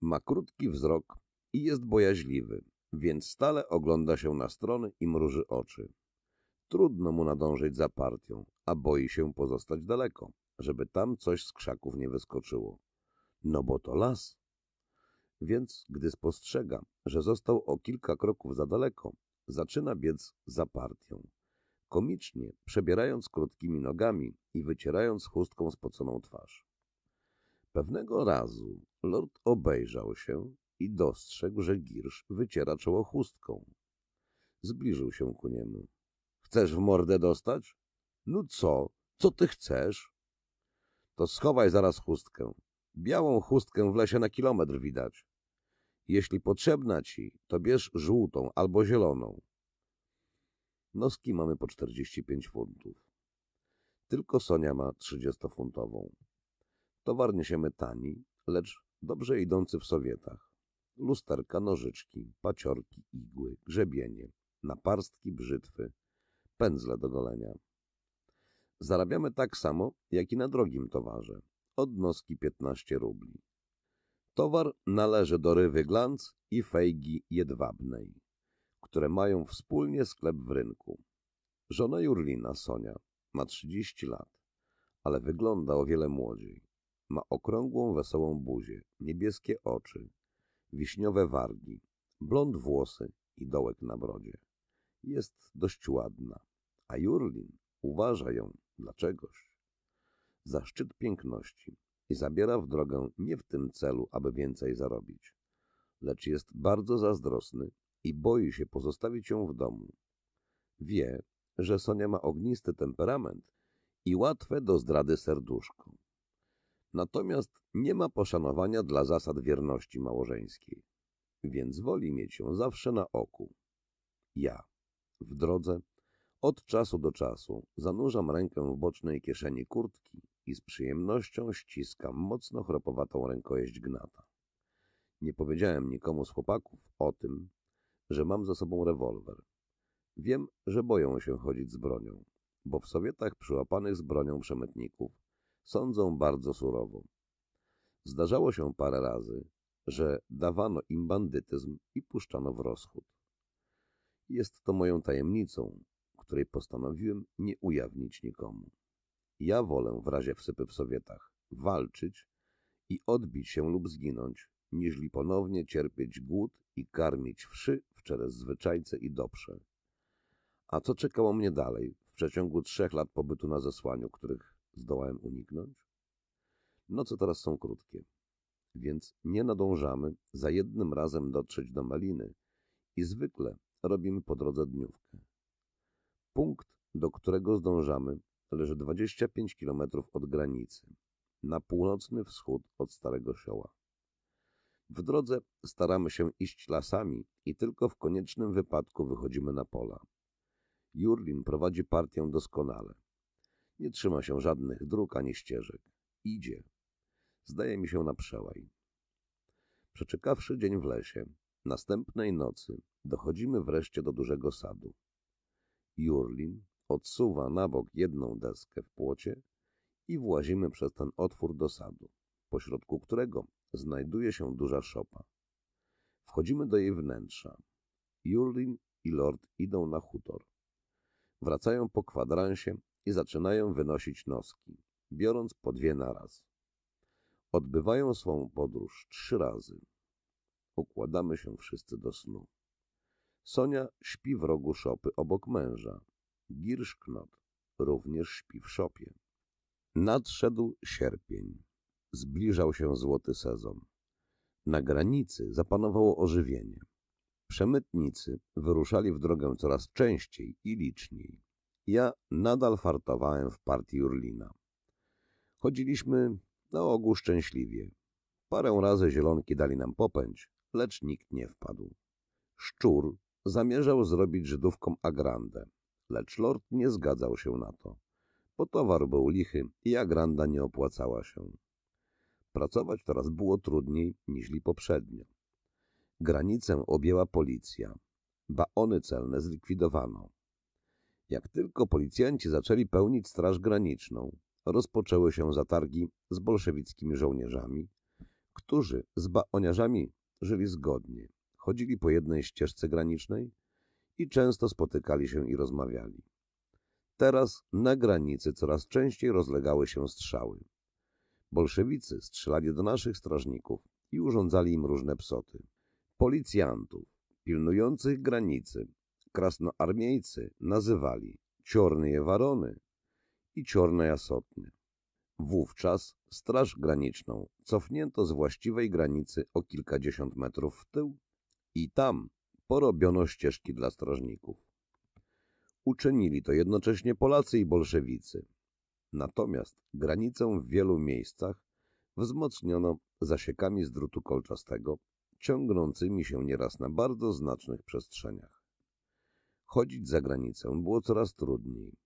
Ma krótki wzrok i jest bojaźliwy, więc stale ogląda się na strony i mruży oczy. Trudno mu nadążyć za partią, a boi się pozostać daleko, żeby tam coś z krzaków nie wyskoczyło. No bo to las. Więc gdy spostrzega, że został o kilka kroków za daleko, zaczyna biec za partią. Komicznie przebierając krótkimi nogami i wycierając chustką spoconą twarz. Pewnego razu lord obejrzał się i dostrzegł, że Girsz wyciera czoło chustką. Zbliżył się ku niemu. Chcesz w mordę dostać? No co, Co ty chcesz? To schowaj zaraz chustkę. Białą chustkę w lesie na kilometr widać. Jeśli potrzebna ci, to bierz żółtą albo zieloną. Noski mamy po 45 funtów. Tylko Sonia ma 30-funtową. Towar niesiemy tani, lecz dobrze idący w Sowietach. Lusterka, nożyczki, paciorki, igły, grzebienie, naparstki, brzytwy, pędzle do golenia. Zarabiamy tak samo, jak i na drogim towarze. Od noski 15 rubli. Towar należy do rywy glanc i fejgi jedwabnej, które mają wspólnie sklep w rynku. Żona Jurlina, Sonia, ma 30 lat, ale wygląda o wiele młodziej. Ma okrągłą, wesołą buzię, niebieskie oczy, wiśniowe wargi, blond włosy i dołek na brodzie. Jest dość ładna, a Jurlin uważa ją dla czegoś. Za szczyt piękności i zabiera w drogę nie w tym celu, aby więcej zarobić, lecz jest bardzo zazdrosny i boi się pozostawić ją w domu. Wie, że Sonia ma ognisty temperament i łatwe do zdrady serduszko. Natomiast nie ma poszanowania dla zasad wierności małżeńskiej, więc woli mieć ją zawsze na oku. Ja, w drodze, od czasu do czasu zanurzam rękę w bocznej kieszeni kurtki i z przyjemnością ściskam mocno chropowatą rękojeść gnata. Nie powiedziałem nikomu z chłopaków o tym, że mam za sobą rewolwer. Wiem, że boją się chodzić z bronią, bo w Sowietach przyłapanych z bronią przemytników sądzą bardzo surowo. Zdarzało się parę razy, że dawano im bandytyzm i puszczano w rozchód. Jest to moją tajemnicą, której postanowiłem nie ujawnić nikomu. Ja wolę w razie wsypy w Sowietach walczyć i odbić się lub zginąć, niżli ponownie cierpieć głód i karmić wszy w czele zwyczajce i dobrze. A co czekało mnie dalej w przeciągu trzech lat pobytu na zesłaniu, których zdołałem uniknąć? Noce teraz są krótkie, więc nie nadążamy za jednym razem dotrzeć do Maliny i zwykle robimy po drodze dniówkę. Punkt, do którego zdążamy, leży 25 km od granicy, na północny wschód od Starego Sioła. W drodze staramy się iść lasami i tylko w koniecznym wypadku wychodzimy na pola. Jurlin prowadzi partię doskonale. Nie trzyma się żadnych dróg ani ścieżek. Idzie. Zdaje mi się na przełaj. Przeczekawszy dzień w lesie, następnej nocy dochodzimy wreszcie do dużego sadu. Jurlin odsuwa na bok jedną deskę w płocie i włazimy przez ten otwór do sadu, pośrodku którego znajduje się duża szopa. Wchodzimy do jej wnętrza. Jurlin i lord idą na hutor. Wracają po kwadransie i zaczynają wynosić noski, biorąc po dwie naraz. Odbywają swą podróż trzy razy. Układamy się wszyscy do snu. Sonia śpi w rogu szopy obok męża. Girszknot również śpi w szopie. Nadszedł sierpień. Zbliżał się złoty sezon. Na granicy zapanowało ożywienie. Przemytnicy wyruszali w drogę coraz częściej i liczniej. Ja nadal fartowałem w partii Urlina. Chodziliśmy na ogół szczęśliwie. Parę razy zielonki dali nam popędź, lecz nikt nie wpadł. Szczur zamierzał zrobić Żydówkom agrandę, lecz lord nie zgadzał się na to, bo towar był lichy i agranda nie opłacała się. Pracować teraz było trudniej niż poprzednio. Granicę objęła policja. Baony celne zlikwidowano. Jak tylko policjanci zaczęli pełnić straż graniczną, rozpoczęły się zatargi z bolszewickimi żołnierzami, którzy z baoniarzami żyli zgodnie, chodzili po jednej ścieżce granicznej i często spotykali się i rozmawiali. Teraz na granicy coraz częściej rozlegały się strzały. Bolszewicy strzelali do naszych strażników i urządzali im różne psoty. Policjantów pilnujących granicy krasnoarmiejcy nazywali ciorne warony i ciorne jasotnie. Wówczas Straż Graniczną cofnięto z właściwej granicy o kilkadziesiąt metrów w tył i tam porobiono ścieżki dla strażników. Uczynili to jednocześnie Polacy i bolszewicy. Natomiast granicę w wielu miejscach wzmocniono zasiekami z drutu kolczastego, ciągnącymi się nieraz na bardzo znacznych przestrzeniach. Chodzić za granicę było coraz trudniej.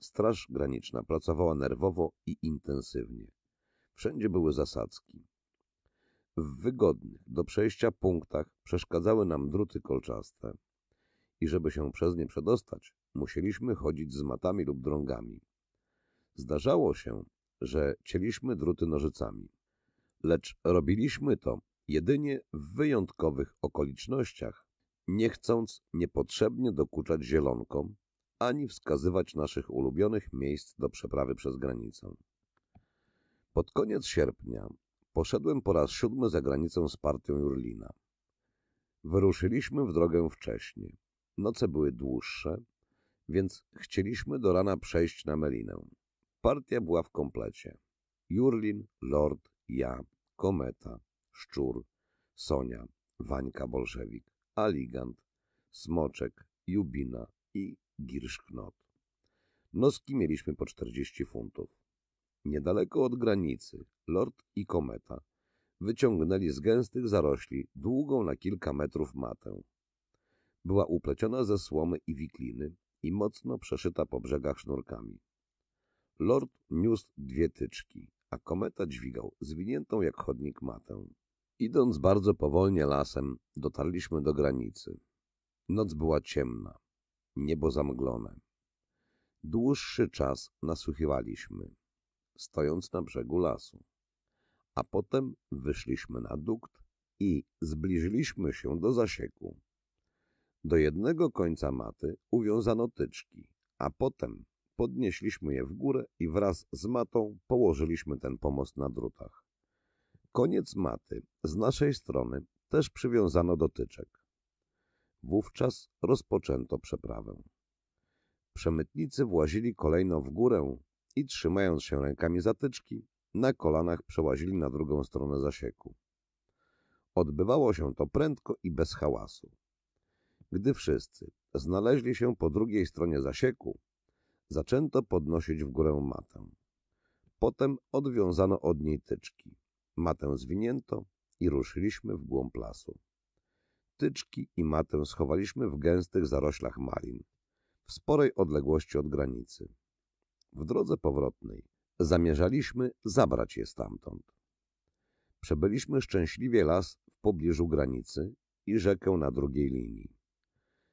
Straż graniczna pracowała nerwowo i intensywnie. Wszędzie były zasadzki. W wygodnych do przejścia punktach przeszkadzały nam druty kolczaste i żeby się przez nie przedostać, musieliśmy chodzić z matami lub drągami. Zdarzało się, że cieliśmy druty nożycami, lecz robiliśmy to jedynie w wyjątkowych okolicznościach, nie chcąc niepotrzebnie dokuczać zielonkom ani wskazywać naszych ulubionych miejsc do przeprawy przez granicę. Pod koniec sierpnia poszedłem po raz siódmy za granicę z partią Jurlina. Wyruszyliśmy w drogę wcześnie. Noce były dłuższe, więc chcieliśmy do rana przejść na Melinę. Partia była w komplecie. Jurlin, Lord, ja, Kometa, Szczur, Sonia, Wańka Bolszewik, Aligant, Smoczek, Jubina i Girszknot. Noski mieliśmy po 40 funtów. Niedaleko od granicy Lord i Kometa wyciągnęli z gęstych zarośli długą na kilka metrów matę. Była upleciona ze słomy i wikliny i mocno przeszyta po brzegach sznurkami. Lord niósł dwie tyczki, a kometa dźwigał zwiniętą jak chodnik matę. Idąc bardzo powolnie lasem, dotarliśmy do granicy. Noc była ciemna, niebo zamglone. Dłuższy czas nasłuchiwaliśmy, stojąc na brzegu lasu. A potem wyszliśmy na dukt i zbliżyliśmy się do zasieku. Do jednego końca maty uwiązano tyczki, a potem podnieśliśmy je w górę i wraz z matą położyliśmy ten pomost na drutach. Koniec maty z naszej strony też przywiązano do tyczek. Wówczas rozpoczęto przeprawę. Przemytnicy włazili kolejno w górę i trzymając się rękami zatyczki, na kolanach przełazili na drugą stronę zasieku. Odbywało się to prędko i bez hałasu. Gdy wszyscy znaleźli się po drugiej stronie zasieku, zaczęto podnosić w górę matę. Potem odwiązano od niej tyczki. Matę zwinięto i ruszyliśmy w głąb lasu. Tyczki i matę schowaliśmy w gęstych zaroślach malin, w sporej odległości od granicy. W drodze powrotnej zamierzaliśmy zabrać je stamtąd. Przebyliśmy szczęśliwie las w pobliżu granicy i rzekę na drugiej linii.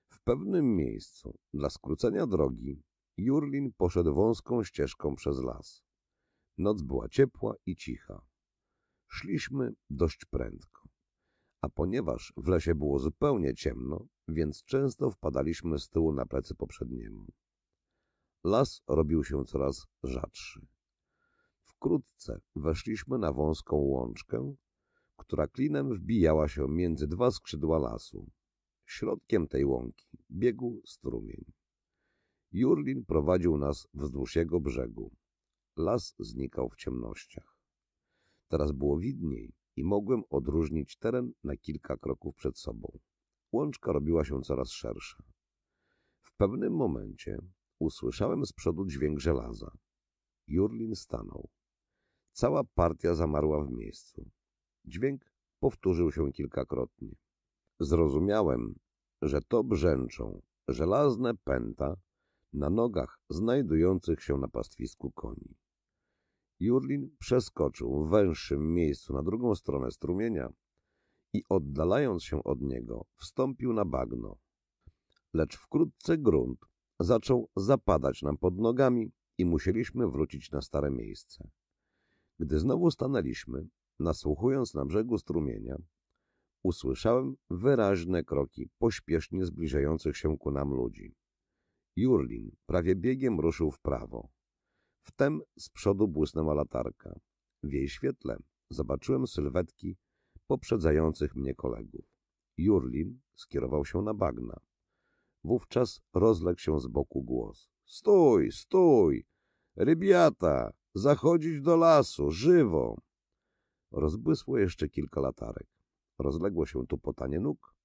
W pewnym miejscu, dla skrócenia drogi, Jurlin poszedł wąską ścieżką przez las. Noc była ciepła i cicha. Szliśmy dość prędko. A ponieważ w lesie było zupełnie ciemno, więc często wpadaliśmy z tyłu na plecy poprzedniemu. Las robił się coraz rzadszy. Wkrótce weszliśmy na wąską łączkę, która klinem wbijała się między dwa skrzydła lasu. Środkiem tej łąki biegł strumień. Jurlin prowadził nas wzdłuż jego brzegu. Las znikał w ciemnościach. Teraz było widniej i mogłem odróżnić teren na kilka kroków przed sobą. Łączka robiła się coraz szersza. W pewnym momencie usłyszałem z przodu dźwięk żelaza. Jurlin stanął. Cała partia zamarła w miejscu. Dźwięk powtórzył się kilkakrotnie. Zrozumiałem, że to brzęczą żelazne pęta na nogach znajdujących się na pastwisku koni. Jurlin przeskoczył w węższym miejscu na drugą stronę strumienia i oddalając się od niego wstąpił na bagno. Lecz wkrótce grunt zaczął zapadać nam pod nogami i musieliśmy wrócić na stare miejsce. Gdy znowu stanęliśmy, nasłuchując na brzegu strumienia, usłyszałem wyraźne kroki pośpiesznie zbliżających się ku nam ludzi. Jurlin prawie biegiem ruszył w prawo. Wtem z przodu błysnęła latarka. W jej świetle zobaczyłem sylwetki poprzedzających mnie kolegów. Jurlin skierował się na bagna. Wówczas rozległ się z boku głos. — Stój, stój! Rybiata! Zachodzić do lasu, żywo! Rozbłysło jeszcze kilka latarek. Rozległo się tu potanie nóg,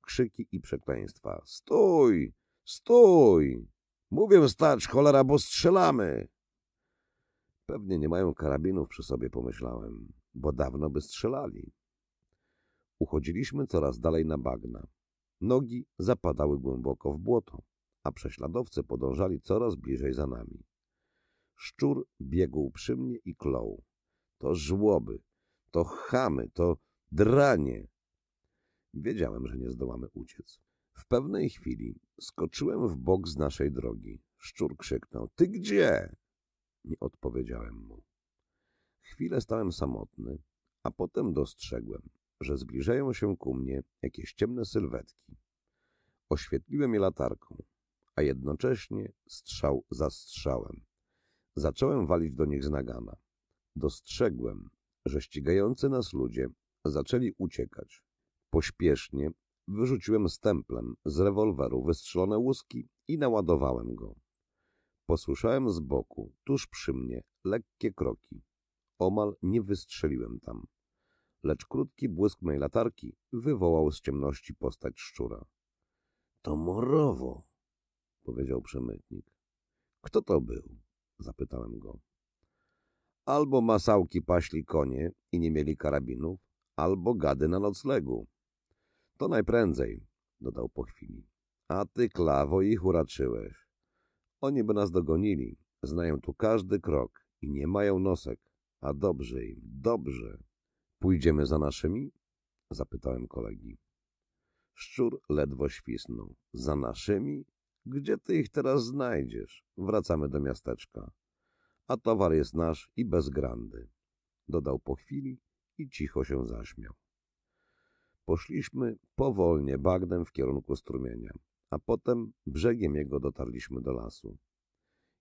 krzyki i przekleństwa. — Stój! Stój! Mówię stać, cholera, bo strzelamy! Pewnie nie mają karabinów przy sobie, pomyślałem, bo dawno by strzelali. Uchodziliśmy coraz dalej na bagna. Nogi zapadały głęboko w błoto, a prześladowcy podążali coraz bliżej za nami. Szczur biegł przy mnie i klął. To żłoby, to chamy, to dranie. Wiedziałem, że nie zdołamy uciec. W pewnej chwili skoczyłem w bok z naszej drogi. Szczur krzyknął. Ty gdzie? Nie odpowiedziałem mu. Chwilę stałem samotny, a potem dostrzegłem, że zbliżają się ku mnie jakieś ciemne sylwetki. Oświetliłem je latarką, a jednocześnie strzał za strzałem. Zacząłem walić do nich z nagana. Dostrzegłem, że ścigający nas ludzie zaczęli uciekać. Pośpiesznie wyrzuciłem stemplem z rewolweru wystrzelone łuski i naładowałem go. Posłyszałem z boku, tuż przy mnie, lekkie kroki. Omal nie wystrzeliłem tam, lecz krótki błysk mej latarki wywołał z ciemności postać szczura. — To morowo! — powiedział przemytnik. — Kto to był? — zapytałem go. Albo masałki paśli konie i nie mieli karabinów, albo gady na noclegu. To najprędzej, dodał po chwili. A ty, Klawo, ich uraczyłeś. Oni by nas dogonili, znają tu każdy krok i nie mają nosek. A dobrze im, dobrze. Pójdziemy za naszymi? Zapytałem kolegi. Szczur ledwo świsnął. Za naszymi? Gdzie ty ich teraz znajdziesz? Wracamy do miasteczka. A towar jest nasz i bez grandy. Dodał po chwili i cicho się zaśmiał. Poszliśmy powolnie bagnem w kierunku strumienia, a potem brzegiem jego dotarliśmy do lasu.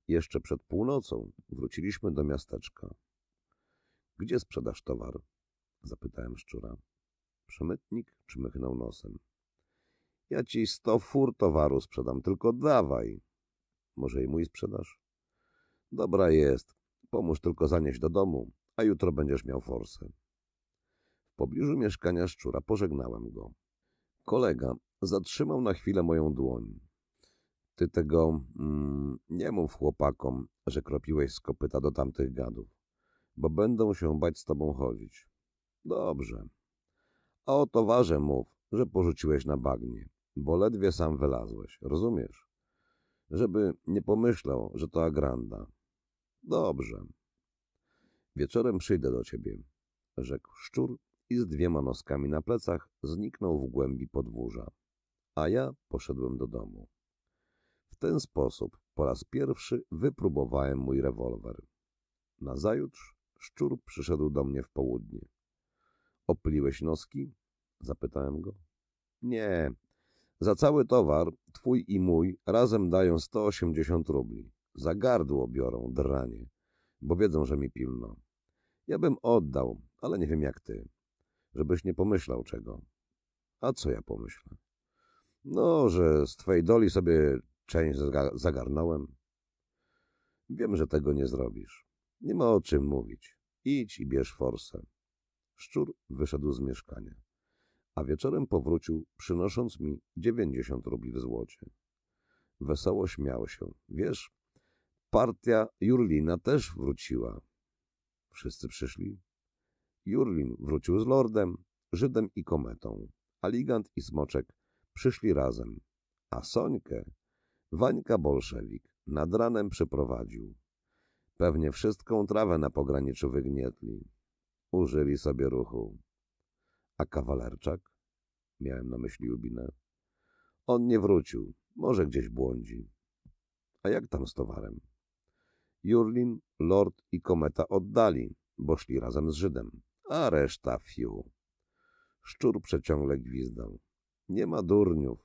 Jeszcze przed północą wróciliśmy do miasteczka. Gdzie sprzedasz towar? Zapytałem szczura. Przemytnik czmychnął nosem. Ja ci sto fur towaru sprzedam, tylko dawaj. Może i mój sprzedasz? Dobra jest. Pomóż tylko zanieść do domu, a jutro będziesz miał forsę. W pobliżu mieszkania szczura pożegnałem go. Kolega zatrzymał na chwilę moją dłoń. Ty tego mm, nie mów chłopakom, że kropiłeś z kopyta do tamtych gadów, bo będą się bać z tobą chodzić. Dobrze. A o towarze mów, że porzuciłeś na bagnie, bo ledwie sam wylazłeś, rozumiesz? Żeby nie pomyślał, że to agranda. Dobrze. Wieczorem przyjdę do ciebie, rzekł szczur i z dwiema noskami na plecach zniknął w głębi podwórza, a ja poszedłem do domu. W ten sposób po raz pierwszy wypróbowałem mój rewolwer. Nazajutrz szczur przyszedł do mnie w południe. Opliłeś noski? Zapytałem go. Nie. Za cały towar, twój i mój, razem dają 180 rubli. Za gardło biorą, dranie, bo wiedzą, że mi pilno. Ja bym oddał, ale nie wiem jak ty żebyś nie pomyślał czego. A co ja pomyślę? No, że z twojej doli sobie część zagarnąłem. Wiem, że tego nie zrobisz. Nie ma o czym mówić. Idź i bierz forsę. Szczur wyszedł z mieszkania, a wieczorem powrócił, przynosząc mi dziewięćdziesiąt rubli w złocie. Wesoło śmiał się. Wiesz, partia Jurlina też wróciła. Wszyscy przyszli? Jurlin wrócił z lordem, Żydem i kometą. Aligant i Smoczek przyszli razem, a Sońkę Wańka Bolszewik nad ranem przyprowadził. Pewnie wszystką trawę na pograniczu wygnietli. Użyli sobie ruchu. A kawalerczak? Miałem na myśli Ubinę. On nie wrócił, może gdzieś błądzi. A jak tam z towarem? Jurlin, Lord i Kometa oddali, bo szli razem z Żydem a reszta fiu. Szczur przeciągle gwizdał. Nie ma durniów.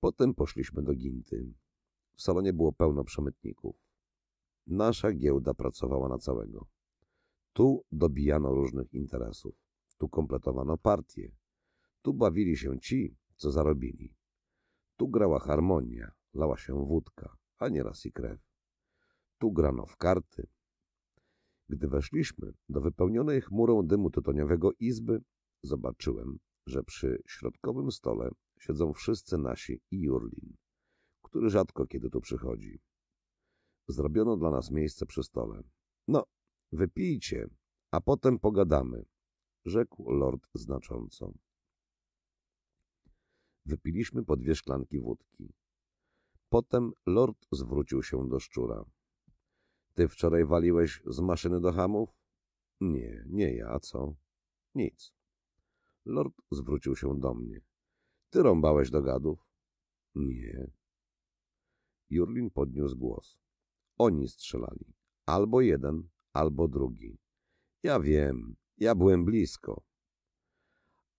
Potem poszliśmy do Ginty. W salonie było pełno przemytników. Nasza giełda pracowała na całego. Tu dobijano różnych interesów. Tu kompletowano partie. Tu bawili się ci, co zarobili. Tu grała harmonia, lała się wódka, a nieraz i krew. Tu grano w karty, gdy weszliśmy do wypełnionej chmurą dymu tytoniowego izby, zobaczyłem, że przy środkowym stole siedzą wszyscy nasi i Jurlin, który rzadko kiedy tu przychodzi. Zrobiono dla nas miejsce przy stole. No, wypijcie, a potem pogadamy, rzekł lord znacząco. Wypiliśmy po dwie szklanki wódki. Potem lord zwrócił się do szczura. Ty wczoraj waliłeś z maszyny do hamów? Nie, nie ja, co? Nic. Lord zwrócił się do mnie. Ty rąbałeś do gadów? Nie. Jurlin podniósł głos. Oni strzelali. Albo jeden, albo drugi. Ja wiem, ja byłem blisko.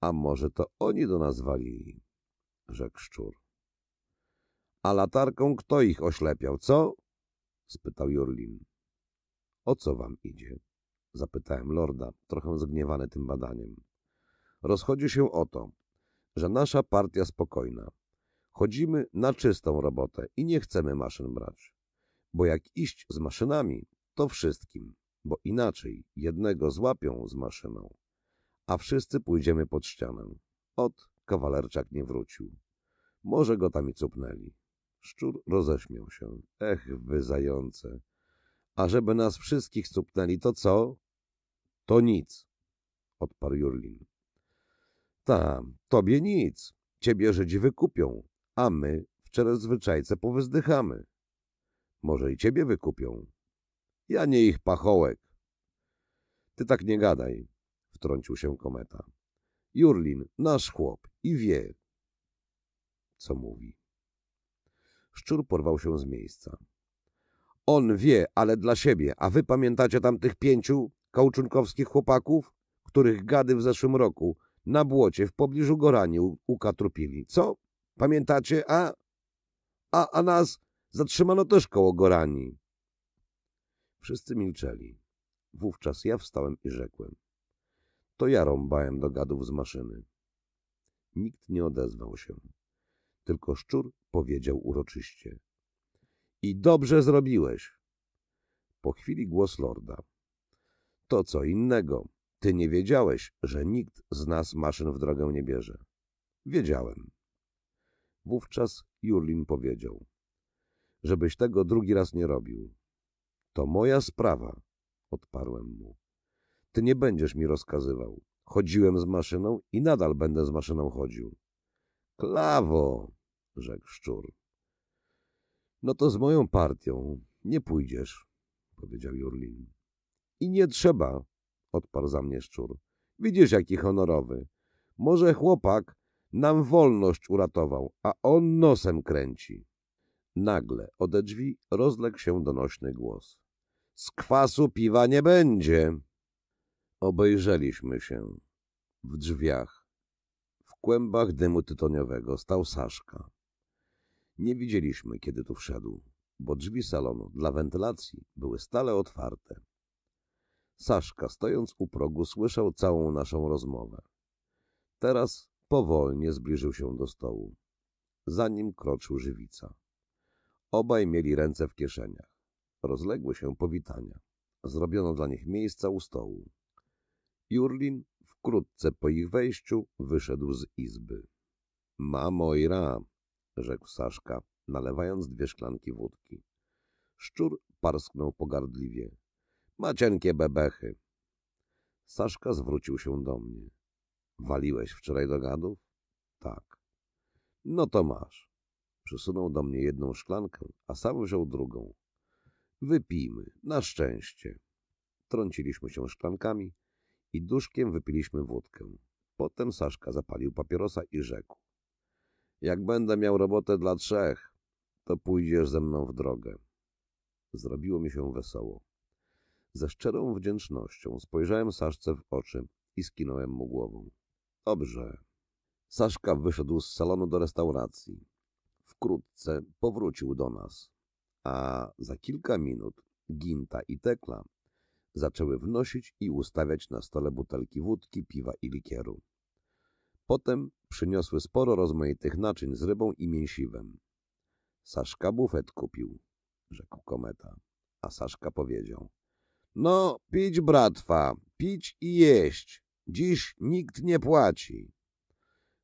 A może to oni do nas walili? Rzekł szczur. A latarką kto ich oślepiał, co? spytał Jurlin. O co wam idzie? Zapytałem lorda, trochę zgniewany tym badaniem. Rozchodzi się o to, że nasza partia spokojna. Chodzimy na czystą robotę i nie chcemy maszyn brać. Bo jak iść z maszynami, to wszystkim, bo inaczej jednego złapią z maszyną, a wszyscy pójdziemy pod ścianę. Ot, kawalerczak nie wrócił. Może go tam i cupnęli. Szczur roześmiał się. Ech, wy zające. A żeby nas wszystkich cupnęli, to co? To nic, odparł Jurlin. Tam, tobie nic. Ciebie Żydzi wykupią, a my w zwyczajce powyzdychamy. Może i ciebie wykupią. Ja nie ich pachołek. Ty tak nie gadaj, wtrącił się kometa. Jurlin, nasz chłop i wie, co mówi. Szczur porwał się z miejsca. On wie, ale dla siebie, a wy pamiętacie tam tych pięciu kałczunkowskich chłopaków, których gady w zeszłym roku na błocie w pobliżu Gorani ukatrupili. Co? Pamiętacie? A, a, a nas zatrzymano też koło Gorani. Wszyscy milczeli. Wówczas ja wstałem i rzekłem. To ja rąbałem do gadów z maszyny. Nikt nie odezwał się. Tylko szczur powiedział uroczyście. I dobrze zrobiłeś. Po chwili głos lorda. To co innego. Ty nie wiedziałeś, że nikt z nas maszyn w drogę nie bierze. Wiedziałem. Wówczas Jurlin powiedział, żebyś tego drugi raz nie robił. To moja sprawa, odparłem mu. Ty nie będziesz mi rozkazywał. Chodziłem z maszyną i nadal będę z maszyną chodził. Klawo, rzekł szczur. No to z moją partią nie pójdziesz, powiedział Jurlin. I nie trzeba, odparł za mnie szczur. Widzisz, jaki honorowy. Może chłopak nam wolność uratował, a on nosem kręci. Nagle ode drzwi rozległ się donośny głos. Z kwasu piwa nie będzie. Obejrzeliśmy się. W drzwiach, w kłębach dymu tytoniowego stał Saszka. Nie widzieliśmy, kiedy tu wszedł, bo drzwi salonu dla wentylacji były stale otwarte. Saszka, stojąc u progu, słyszał całą naszą rozmowę. Teraz powolnie zbliżył się do stołu. Za nim kroczył żywica. Obaj mieli ręce w kieszeniach. Rozległy się powitania. Zrobiono dla nich miejsca u stołu. Jurlin wkrótce po ich wejściu wyszedł z izby. — Mamo i ra! — rzekł Saszka, nalewając dwie szklanki wódki. Szczur parsknął pogardliwie. Ma cienkie bebechy. Saszka zwrócił się do mnie. Waliłeś wczoraj do gadów? Tak. No to masz. Przysunął do mnie jedną szklankę, a sam wziął drugą. Wypijmy, na szczęście. Trąciliśmy się szklankami i duszkiem wypiliśmy wódkę. Potem Saszka zapalił papierosa i rzekł. Jak będę miał robotę dla trzech, to pójdziesz ze mną w drogę. Zrobiło mi się wesoło. Ze szczerą wdzięcznością spojrzałem Saszce w oczy i skinąłem mu głową. Dobrze. Saszka wyszedł z salonu do restauracji. Wkrótce powrócił do nas, a za kilka minut Ginta i Tekla zaczęły wnosić i ustawiać na stole butelki wódki, piwa i likieru. Potem przyniosły sporo rozmaitych naczyń z rybą i mięsiwem. Saszka bufet kupił, rzekł kometa, a Saszka powiedział. No, pić bratwa, pić i jeść. Dziś nikt nie płaci.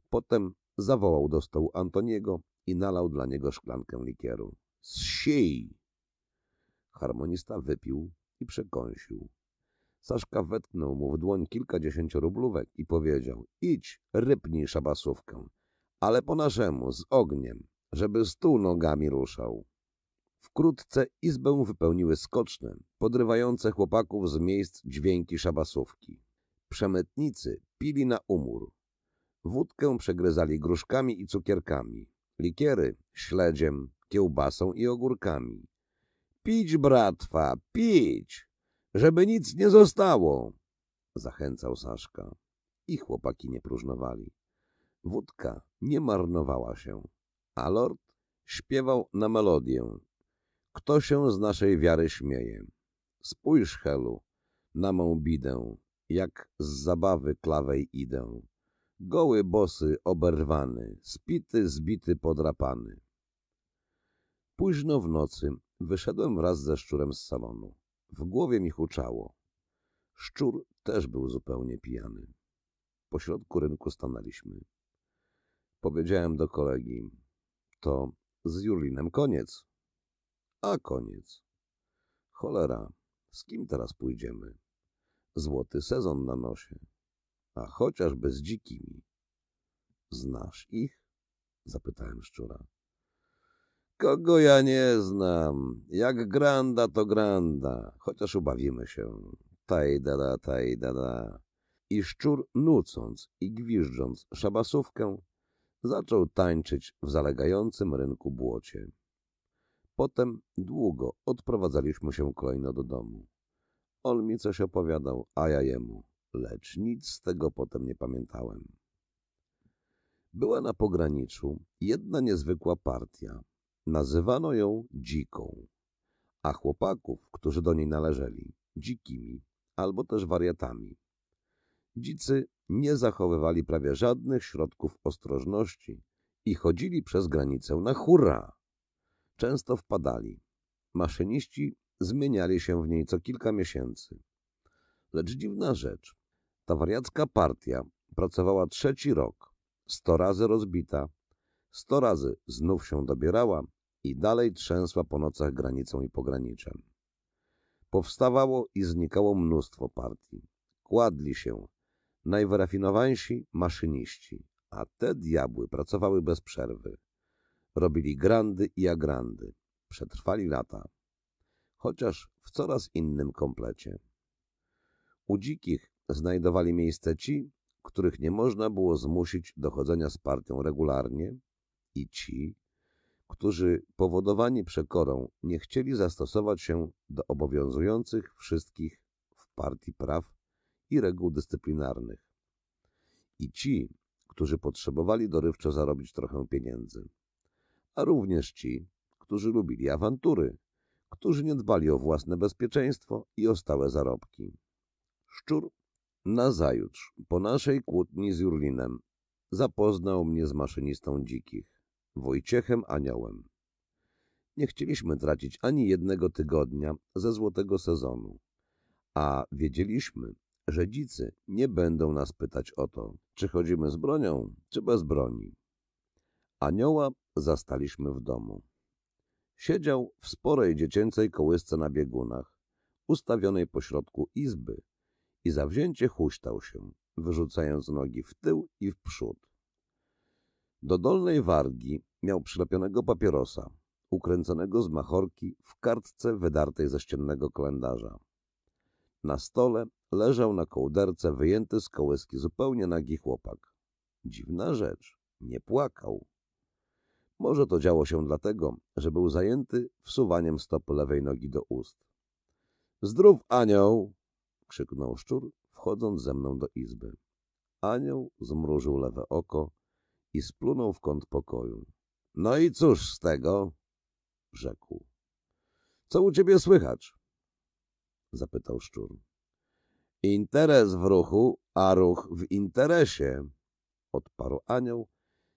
Potem zawołał do stołu Antoniego i nalał dla niego szklankę likieru. Zsij! Harmonista wypił i przekąsił. Saszka wetknął mu w dłoń kilkadziesięciu rublówek i powiedział — idź, rypnij szabasówkę, ale po naszemu, z ogniem, żeby stół nogami ruszał. Wkrótce izbę wypełniły skoczne, podrywające chłopaków z miejsc dźwięki szabasówki. Przemytnicy pili na umór. Wódkę przegryzali gruszkami i cukierkami, likiery śledziem, kiełbasą i ogórkami. Pić, bratwa, pić, żeby nic nie zostało, zachęcał Saszka. I chłopaki nie próżnowali. Wódka nie marnowała się, a lord śpiewał na melodię. Kto się z naszej wiary śmieje? Spójrz, Helu, na mą bidę, jak z zabawy klawej idę. Goły, bosy, oberwany, spity, zbity, podrapany. Późno w nocy wyszedłem wraz ze szczurem z salonu. W głowie mi huczało. Szczur też był zupełnie pijany. Po środku rynku stanęliśmy. Powiedziałem do kolegi, to z Jurlinem koniec. A koniec. Cholera, z kim teraz pójdziemy? Złoty sezon na nosie. A chociażby z dzikimi. Znasz ich? Zapytałem szczura. Kogo ja nie znam? Jak granda to granda, chociaż ubawimy się. Tajdada, tajdada. I szczur nucąc i gwiżdżąc szabasówkę, zaczął tańczyć w zalegającym rynku błocie. Potem długo odprowadzaliśmy się kolejno do domu. On mi coś opowiadał, a ja jemu, lecz nic z tego potem nie pamiętałem. Była na pograniczu jedna niezwykła partia. Nazywano ją dziką, a chłopaków, którzy do niej należeli, dzikimi albo też wariatami. Dzicy nie zachowywali prawie żadnych środków ostrożności i chodzili przez granicę na hurra. Często wpadali. Maszyniści zmieniali się w niej co kilka miesięcy. Lecz dziwna rzecz. Ta wariacka partia pracowała trzeci rok, sto razy rozbita, sto razy znów się dobierała i dalej trzęsła po nocach granicą i pograniczem. Powstawało i znikało mnóstwo partii. Kładli się najwyrafinowańsi maszyniści, a te diabły pracowały bez przerwy. Robili grandy i agrandy. Przetrwali lata. Chociaż w coraz innym komplecie. U dzikich znajdowali miejsce ci, których nie można było zmusić do chodzenia z partią regularnie i ci, którzy powodowani przekorą nie chcieli zastosować się do obowiązujących wszystkich w partii praw i reguł dyscyplinarnych. I ci, którzy potrzebowali dorywczo zarobić trochę pieniędzy. A również ci, którzy lubili awantury, którzy nie dbali o własne bezpieczeństwo i o stałe zarobki. Szczur nazajutrz, po naszej kłótni z Jurlinem, zapoznał mnie z maszynistą dzikich, Wojciechem Aniołem. Nie chcieliśmy tracić ani jednego tygodnia ze złotego sezonu, a wiedzieliśmy, że dzicy nie będą nas pytać o to, czy chodzimy z bronią, czy bez broni. Anioła zastaliśmy w domu. Siedział w sporej dziecięcej kołysce na biegunach, ustawionej pośrodku izby i zawzięcie huśtał się, wyrzucając nogi w tył i w przód. Do dolnej wargi miał przylepionego papierosa, ukręconego z machorki w kartce wydartej ze ściennego kalendarza. Na stole leżał na kołderce wyjęty z kołyski zupełnie nagi chłopak. Dziwna rzecz, nie płakał. Może to działo się dlatego, że był zajęty wsuwaniem stopy lewej nogi do ust. Zdrów, anioł! krzyknął szczur, wchodząc ze mną do izby. Anioł zmrużył lewe oko i splunął w kąt pokoju. No i cóż z tego? rzekł. Co u ciebie słychać? zapytał szczur. Interes w ruchu, a ruch w interesie, odparł anioł,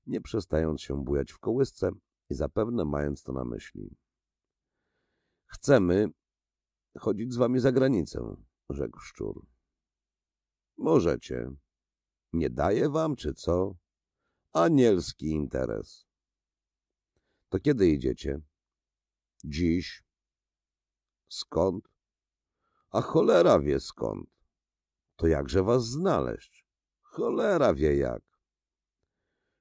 nie przestając się bujać w kołysce i zapewne mając to na myśli. Chcemy chodzić z wami za granicę, rzekł szczur. Możecie. Nie daje wam, czy co? Anielski interes. To kiedy idziecie? Dziś. Skąd? A cholera wie skąd. To jakże was znaleźć? Cholera wie jak.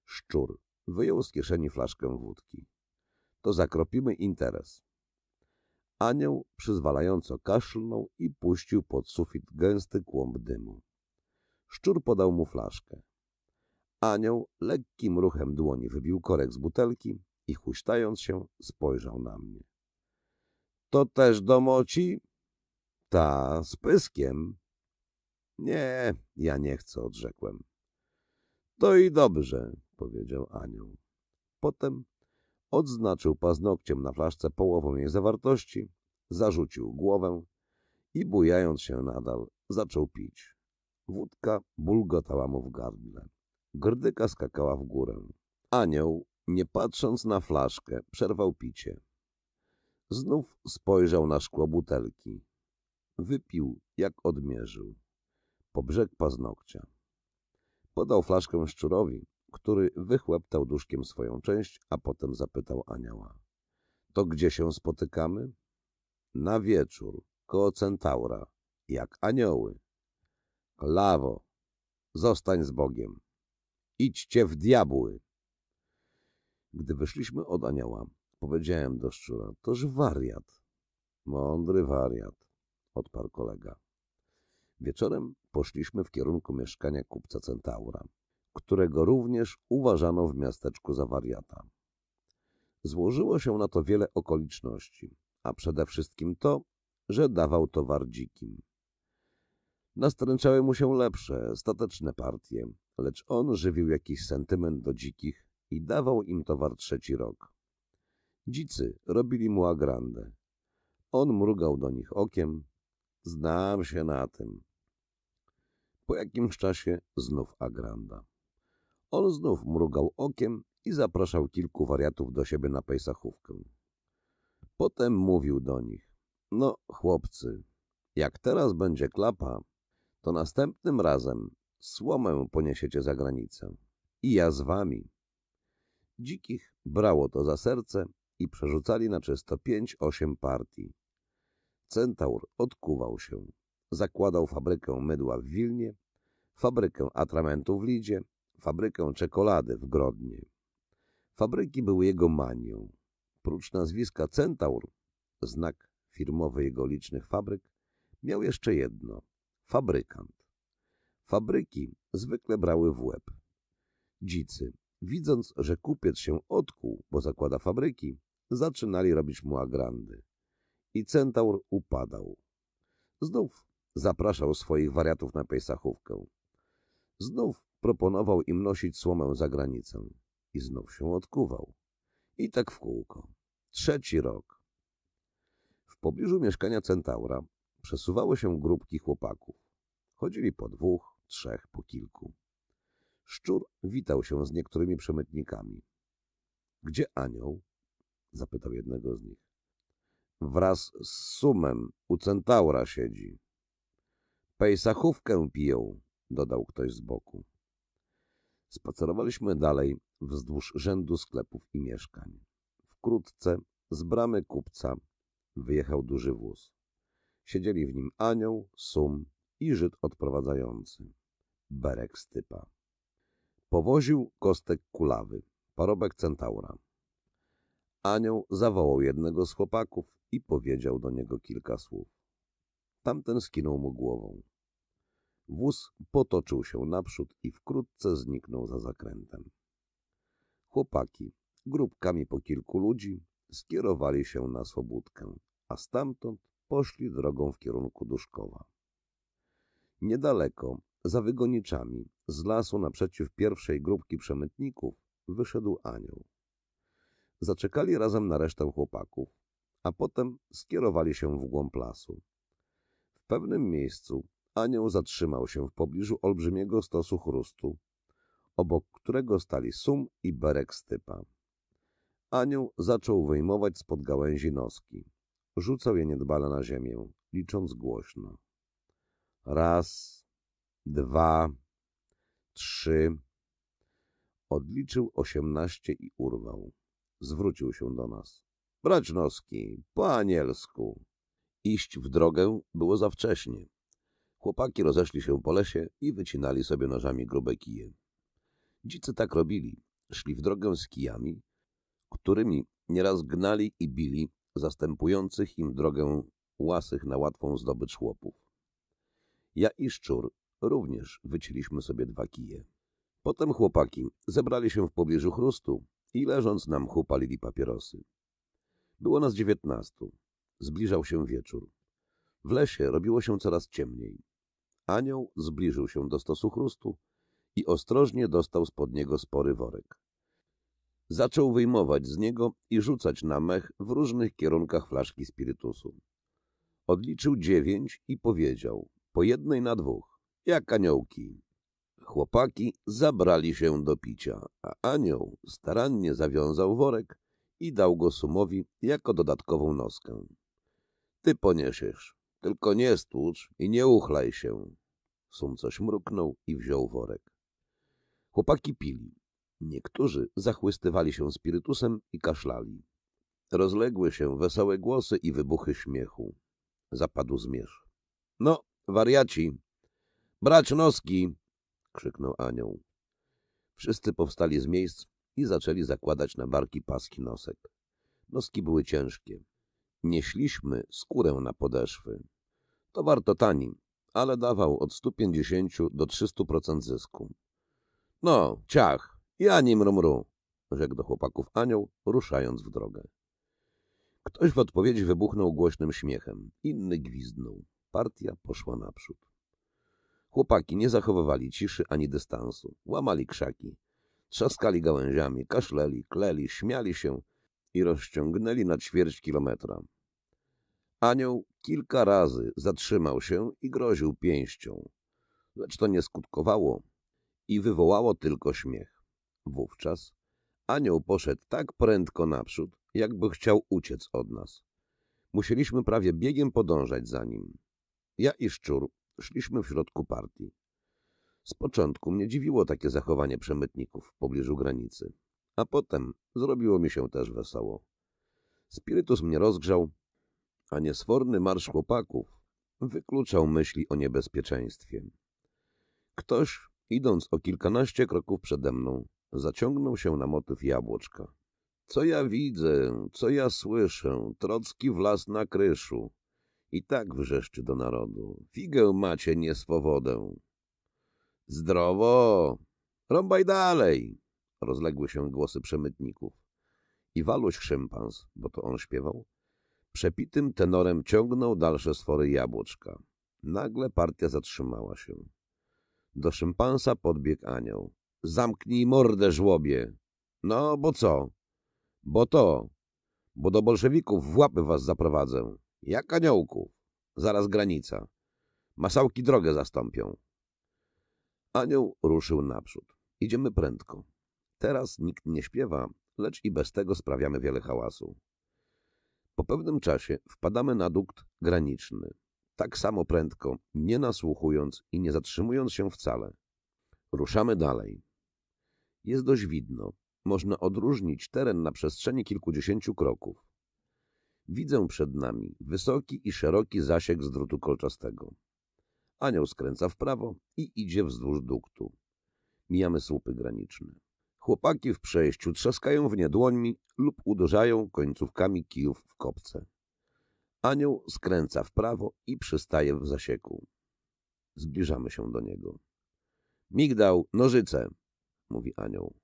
Szczur wyjął z kieszeni flaszkę wódki. To zakropimy interes. Anioł przyzwalająco kaszlnął i puścił pod sufit gęsty kłąb dymu. Szczur podał mu flaszkę. Anioł lekkim ruchem dłoni wybił korek z butelki i huśtając się spojrzał na mnie. To też do moci? Ta, z pyskiem. Nie, ja nie chcę, odrzekłem. To i dobrze, powiedział anioł. Potem odznaczył paznokciem na flaszce połową jej zawartości, zarzucił głowę i bujając się nadal, zaczął pić. Wódka bulgotała mu w gardle. Grdyka skakała w górę. Anioł, nie patrząc na flaszkę, przerwał picie. Znów spojrzał na szkło butelki. Wypił, jak odmierzył. Po brzeg paznokcia. Podał flaszkę szczurowi, który wychłeptał duszkiem swoją część, a potem zapytał anioła. To gdzie się spotykamy? Na wieczór, koło centaura, jak anioły. Klawo, zostań z Bogiem. Idźcie w diabły. Gdy wyszliśmy od anioła, powiedziałem do szczura, toż wariat. Mądry wariat, odparł kolega. Wieczorem poszliśmy w kierunku mieszkania kupca Centaura, którego również uważano w miasteczku za wariata. Złożyło się na to wiele okoliczności, a przede wszystkim to, że dawał towar dzikim. Nastręczały mu się lepsze, stateczne partie, lecz on żywił jakiś sentyment do dzikich i dawał im towar trzeci rok. Dzicy robili mu agrandę. On mrugał do nich okiem. Znam się na tym. Po jakimś czasie znów agranda. On znów mrugał okiem i zapraszał kilku wariatów do siebie na pejsachówkę. Potem mówił do nich. No, chłopcy, jak teraz będzie klapa, to następnym razem słomę poniesiecie za granicę. I ja z wami. Dzikich brało to za serce i przerzucali na czysto pięć, osiem partii. Centaur odkuwał się. Zakładał fabrykę mydła w Wilnie, fabrykę atramentu w Lidzie, fabrykę czekolady w Grodnie. Fabryki były jego manią. Prócz nazwiska Centaur, znak firmowy jego licznych fabryk, miał jeszcze jedno – fabrykant. Fabryki zwykle brały w łeb. Dzicy, widząc, że kupiec się odkuł, bo zakłada fabryki, zaczynali robić mu agrandy. I centaur upadał. Znów zapraszał swoich wariatów na pejsachówkę. Znów proponował im nosić słomę za granicę. I znów się odkuwał. I tak w kółko. Trzeci rok. W pobliżu mieszkania centaura przesuwały się grupki chłopaków. Chodzili po dwóch, trzech, po kilku. Szczur witał się z niektórymi przemytnikami. — Gdzie anioł? — zapytał jednego z nich. — Wraz z sumem u centaura siedzi. — Pejsachówkę piją — dodał ktoś z boku. Spacerowaliśmy dalej wzdłuż rzędu sklepów i mieszkań. Wkrótce z bramy kupca wyjechał duży wóz. Siedzieli w nim anioł, sum i Żyd odprowadzający. Berek stypa. Powoził kostek kulawy, parobek centaura. Anioł zawołał jednego z chłopaków i powiedział do niego kilka słów. Tamten skinął mu głową. Wóz potoczył się naprzód i wkrótce zniknął za zakrętem. Chłopaki, grupkami po kilku ludzi, skierowali się na Swobódkę, a stamtąd poszli drogą w kierunku Duszkowa. Niedaleko, za wygoniczami, z lasu naprzeciw pierwszej grupki przemytników, wyszedł anioł. Zaczekali razem na resztę chłopaków, a potem skierowali się w głąb lasu. W pewnym miejscu anioł zatrzymał się w pobliżu olbrzymiego stosu chrustu, obok którego stali sum i berek stypa. Anioł zaczął wyjmować spod gałęzi noski. Rzucał je niedbale na ziemię, licząc głośno. Raz, dwa, trzy. Odliczył osiemnaście i urwał. Zwrócił się do nas. Brać noski, po anielsku. Iść w drogę było za wcześnie. Chłopaki rozeszli się po lesie i wycinali sobie nożami grube kije. Dzicy tak robili. Szli w drogę z kijami, którymi nieraz gnali i bili zastępujących im drogę łasych na łatwą zdobycz chłopów. Ja i Szczur również wycięliśmy sobie dwa kije. Potem chłopaki zebrali się w pobliżu chrustu i leżąc na mchu palili papierosy. Było nas dziewiętnastu. Zbliżał się wieczór. W lesie robiło się coraz ciemniej. Anioł zbliżył się do stosu chrustu i ostrożnie dostał spod niego spory worek. Zaczął wyjmować z niego i rzucać na mech w różnych kierunkach flaszki spirytusu. Odliczył dziewięć i powiedział, po jednej na dwóch, jak aniołki. Chłopaki zabrali się do picia, a anioł starannie zawiązał worek i dał go Sumowi jako dodatkową noskę. Ty poniesiesz, tylko nie stłucz i nie uchlaj się. Sum coś mruknął i wziął worek. Chłopaki pili. Niektórzy zachłystywali się spirytusem i kaszlali. Rozległy się wesołe głosy i wybuchy śmiechu. Zapadł zmierzch. No, wariaci, brać noski! krzyknął anioł. Wszyscy powstali z miejsc i zaczęli zakładać na barki paski nosek. Noski były ciężkie. Nieśliśmy skórę na podeszwy. To tani, ale dawał od 150 do 300% zysku. No, ciach, ja nim mrumru, rzekł do chłopaków anioł, ruszając w drogę. Ktoś w odpowiedzi wybuchnął głośnym śmiechem, inny gwizdnął. Partia poszła naprzód. Chłopaki nie zachowywali ciszy ani dystansu. Łamali krzaki. Trzaskali gałęziami, kaszleli, kleli, śmiali się i rozciągnęli na ćwierć kilometra. Anioł kilka razy zatrzymał się i groził pięścią, lecz to nie skutkowało i wywołało tylko śmiech. Wówczas anioł poszedł tak prędko naprzód, jakby chciał uciec od nas. Musieliśmy prawie biegiem podążać za nim. Ja i Szczur szliśmy w środku partii. Z początku mnie dziwiło takie zachowanie przemytników w pobliżu granicy, a potem zrobiło mi się też wesoło. Spirytus mnie rozgrzał, a niesforny marsz chłopaków wykluczał myśli o niebezpieczeństwie. Ktoś, idąc o kilkanaście kroków przede mną, zaciągnął się na motyw jabłoczka. Co ja widzę, co ja słyszę, Trocki wlazł na kryszu. I tak wrzeszczy do narodu. Figę macie nieswowodę. Zdrowo! Rąbaj dalej! Rozległy się głosy przemytników. I Waluś szympans, bo to on śpiewał, przepitym tenorem ciągnął dalsze sfory jabłoczka. Nagle partia zatrzymała się. Do szympansa podbiegł anioł. Zamknij mordę, żłobie! No, bo co? Bo to, bo do bolszewików w łapy was zaprowadzę. Jak aniołków. Zaraz granica. Masałki drogę zastąpią. Anioł ruszył naprzód. Idziemy prędko. Teraz nikt nie śpiewa, lecz i bez tego sprawiamy wiele hałasu. Po pewnym czasie wpadamy na dukt graniczny. Tak samo prędko, nie nasłuchując i nie zatrzymując się wcale. Ruszamy dalej. Jest dość widno. Można odróżnić teren na przestrzeni kilkudziesięciu kroków. Widzę przed nami wysoki i szeroki zasięg z drutu kolczastego. Anioł skręca w prawo i idzie wzdłuż duktu. Mijamy słupy graniczne. Chłopaki w przejściu trzaskają w nie dłońmi lub uderzają końcówkami kijów w kopce. Anioł skręca w prawo i przystaje w zasieku. Zbliżamy się do niego. Migdał, nożyce, mówi anioł.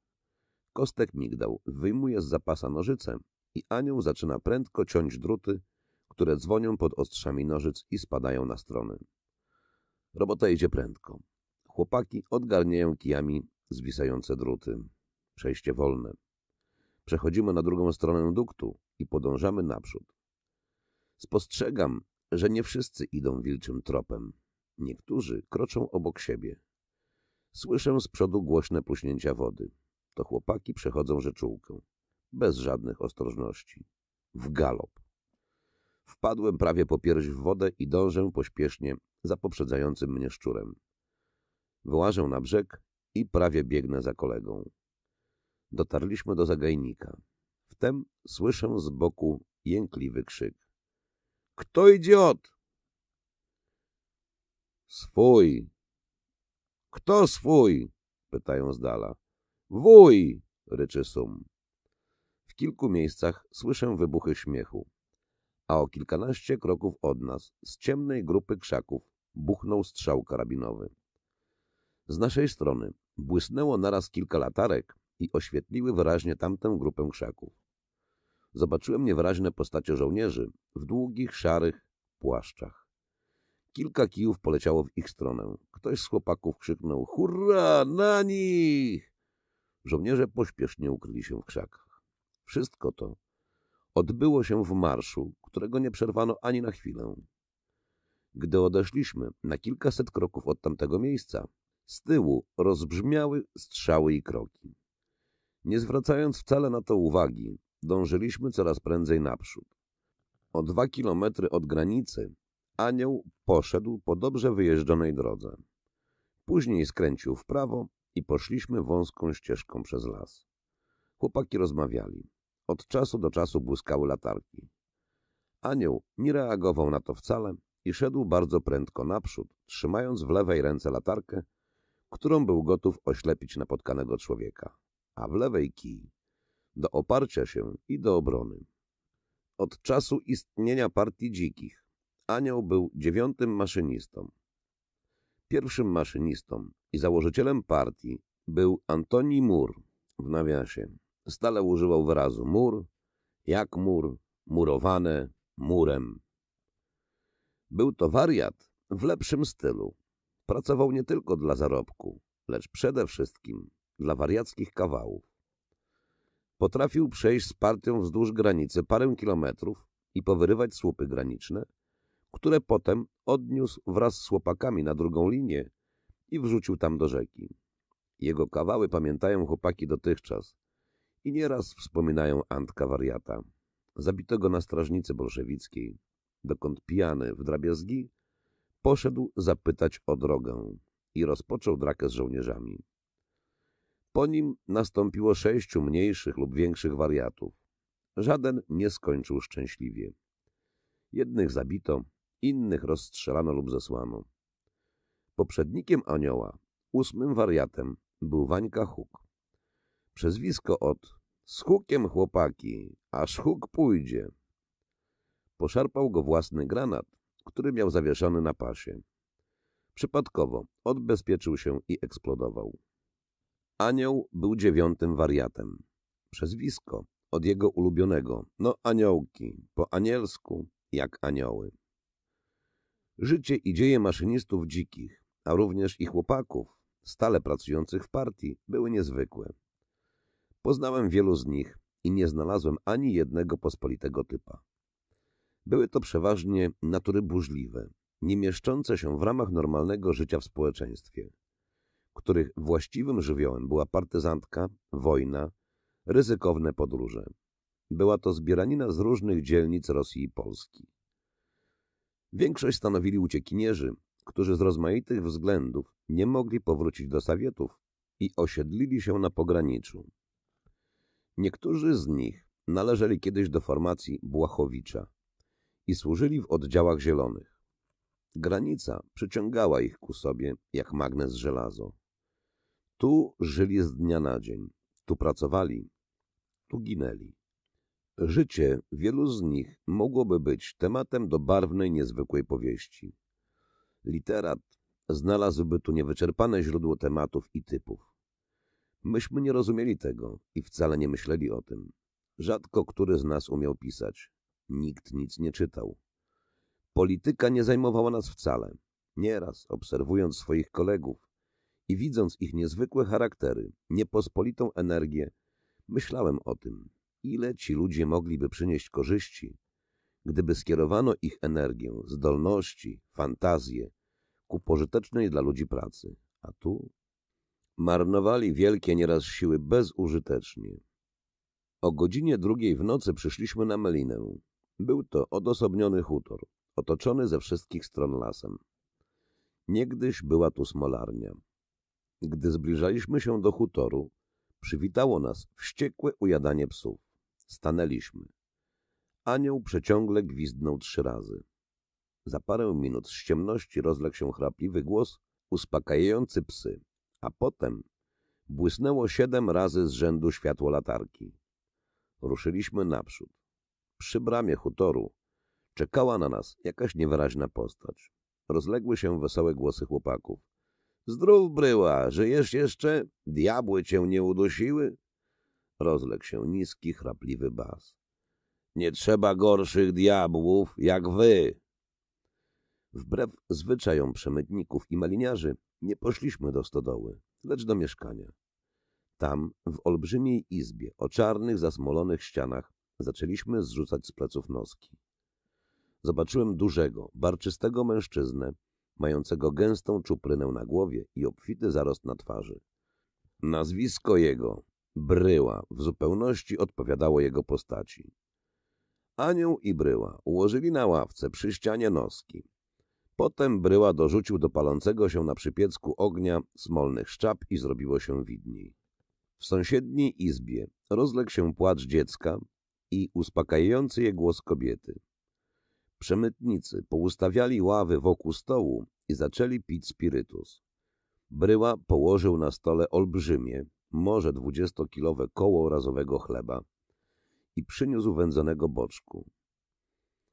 Kostek migdał wyjmuje z zapasa nożyce i anioł zaczyna prędko ciąć druty, które dzwonią pod ostrzami nożyc i spadają na strony. Robota idzie prędko. Chłopaki odgarniają kijami zwisające druty. Przejście wolne. Przechodzimy na drugą stronę duktu i podążamy naprzód. Spostrzegam, że nie wszyscy idą wilczym tropem. Niektórzy kroczą obok siebie. Słyszę z przodu głośne pluśnięcia wody. To chłopaki przechodzą rzeczułkę bez żadnych ostrożności. W galop. Wpadłem prawie po pierś w wodę i dążę pośpiesznie za poprzedzającym mnie szczurem. Wyłażę na brzeg i prawie biegnę za kolegą. Dotarliśmy do zagajnika. Wtem słyszę z boku jękliwy krzyk. Kto idiot? Swój. Kto swój? pytają z dala. Wuj! ryczy sum. W kilku miejscach słyszę wybuchy śmiechu, a o kilkanaście kroków od nas, z ciemnej grupy krzaków, buchnął strzał karabinowy. Z naszej strony błysnęło naraz kilka latarek i oświetliły wyraźnie tamtę grupę krzaków. Zobaczyłem niewyraźne postacie żołnierzy w długich, szarych płaszczach. Kilka kijów poleciało w ich stronę. Ktoś z chłopaków krzyknął — Hurra! Na nich! Żołnierze pośpiesznie ukryli się w krzakach. Wszystko to odbyło się w marszu, którego nie przerwano ani na chwilę. Gdy odeszliśmy na kilkaset kroków od tamtego miejsca, z tyłu rozbrzmiały strzały i kroki. Nie zwracając wcale na to uwagi, dążyliśmy coraz prędzej naprzód. O dwa kilometry od granicy anioł poszedł po dobrze wyjeżdżonej drodze. Później skręcił w prawo i poszliśmy wąską ścieżką przez las. Chłopaki rozmawiali. Od czasu do czasu błyskały latarki. Anioł nie reagował na to wcale i szedł bardzo prędko naprzód, trzymając w lewej ręce latarkę, którą był gotów oślepić napotkanego człowieka, a w lewej kij, do oparcia się i do obrony. Od czasu istnienia partii dzikich Anioł był dziewiątym maszynistą. Pierwszym maszynistą i założycielem partii był Antoni Mur w nawiasie. Stale używał wyrazu mur, jak mur, murowane, murem. Był to wariat w lepszym stylu. Pracował nie tylko dla zarobku, lecz przede wszystkim dla wariackich kawałów. Potrafił przejść z partią wzdłuż granicy parę kilometrów i powyrywać słupy graniczne, które potem odniósł wraz z chłopakami na drugą linię i wrzucił tam do rzeki. Jego kawały pamiętają chłopaki dotychczas i nieraz wspominają Antka wariata, zabitego na strażnicy bolszewickiej, dokąd pijany w drabiazgi poszedł zapytać o drogę i rozpoczął drakę z żołnierzami. Po nim nastąpiło sześciu mniejszych lub większych wariatów. Żaden nie skończył szczęśliwie. Jednych zabito, innych rozstrzelano lub zesłano. Poprzednikiem anioła, ósmym wariatem, był Wańka Huk. Przezwisko od z hukiem chłopaki, aż huk pójdzie. Poszarpał go własny granat, który miał zawieszony na pasie. Przypadkowo odbezpieczył się i eksplodował. Anioł był dziewiątym wariatem. Przezwisko od jego ulubionego, no aniołki, po anielsku, jak anioły. Życie i dzieje maszynistów dzikich, a również i chłopaków, stale pracujących w partii, były niezwykłe. Poznałem wielu z nich i nie znalazłem ani jednego pospolitego typa. Były to przeważnie natury burzliwe, nie mieszczące się w ramach normalnego życia w społeczeństwie, których właściwym żywiołem była partyzantka, wojna, ryzykowne podróże. Była to zbieranina z różnych dzielnic Rosji i Polski. Większość stanowili uciekinierzy, którzy z rozmaitych względów nie mogli powrócić do Sowietów i osiedlili się na pograniczu. Niektórzy z nich należeli kiedyś do formacji Błachowicza i służyli w oddziałach zielonych. Granica przyciągała ich ku sobie jak magnes żelazo. Tu żyli z dnia na dzień, tu pracowali, tu ginęli. Życie wielu z nich mogłoby być tematem do barwnej, niezwykłej powieści. Literat znalazłby tu niewyczerpane źródło tematów i typów. Myśmy nie rozumieli tego i wcale nie myśleli o tym. Rzadko który z nas umiał pisać. Nikt nic nie czytał. Polityka nie zajmowała nas wcale. Nieraz, obserwując swoich kolegów i widząc ich niezwykłe charaktery, niepospolitą energię, myślałem o tym, ile ci ludzie mogliby przynieść korzyści, gdyby skierowano ich energię, zdolności, fantazję ku pożytecznej dla ludzi pracy. A tu marnowali wielkie nieraz siły bezużytecznie. O godzinie drugiej w nocy przyszliśmy na Melinę. Był to odosobniony hutor, otoczony ze wszystkich stron lasem. Niegdyś była tu smolarnia. Gdy zbliżaliśmy się do hutoru, przywitało nas wściekłe ujadanie psów. Stanęliśmy. Anioł przeciągle gwizdnął trzy razy. Za parę minut z ciemności rozległ się chrapliwy głos uspokajający psy, a potem błysnęło siedem razy z rzędu światło latarki. Ruszyliśmy naprzód. Przy bramie hutoru czekała na nas jakaś niewyraźna postać. Rozległy się wesołe głosy chłopaków. Zdrów, bryła, żyjesz jeszcze? Diabły cię nie udusiły? Rozległ się niski, chrapliwy bas. Nie trzeba gorszych diabłów jak wy. Wbrew zwyczajom przemytników i maliniarzy nie poszliśmy do stodoły, lecz do mieszkania. Tam, w olbrzymiej izbie o czarnych, zasmolonych ścianach, zaczęliśmy zrzucać z pleców noski. Zobaczyłem dużego, barczystego mężczyznę, mającego gęstą czuprynę na głowie i obfity zarost na twarzy. Nazwisko jego, Bryła, w zupełności odpowiadało jego postaci. Anioł i Bryła ułożyli na ławce przy ścianie noski. Potem Bryła dorzucił do palącego się na przypiecku ognia smolnych szczap i zrobiło się widniej. W sąsiedniej izbie rozległ się płacz dziecka i uspokajający je głos kobiety. Przemytnicy poustawiali ławy wokół stołu i zaczęli pić spirytus. Bryła położył na stole olbrzymie, może dwudziestokilowe koło razowego chleba i przyniósł wędzonego boczku.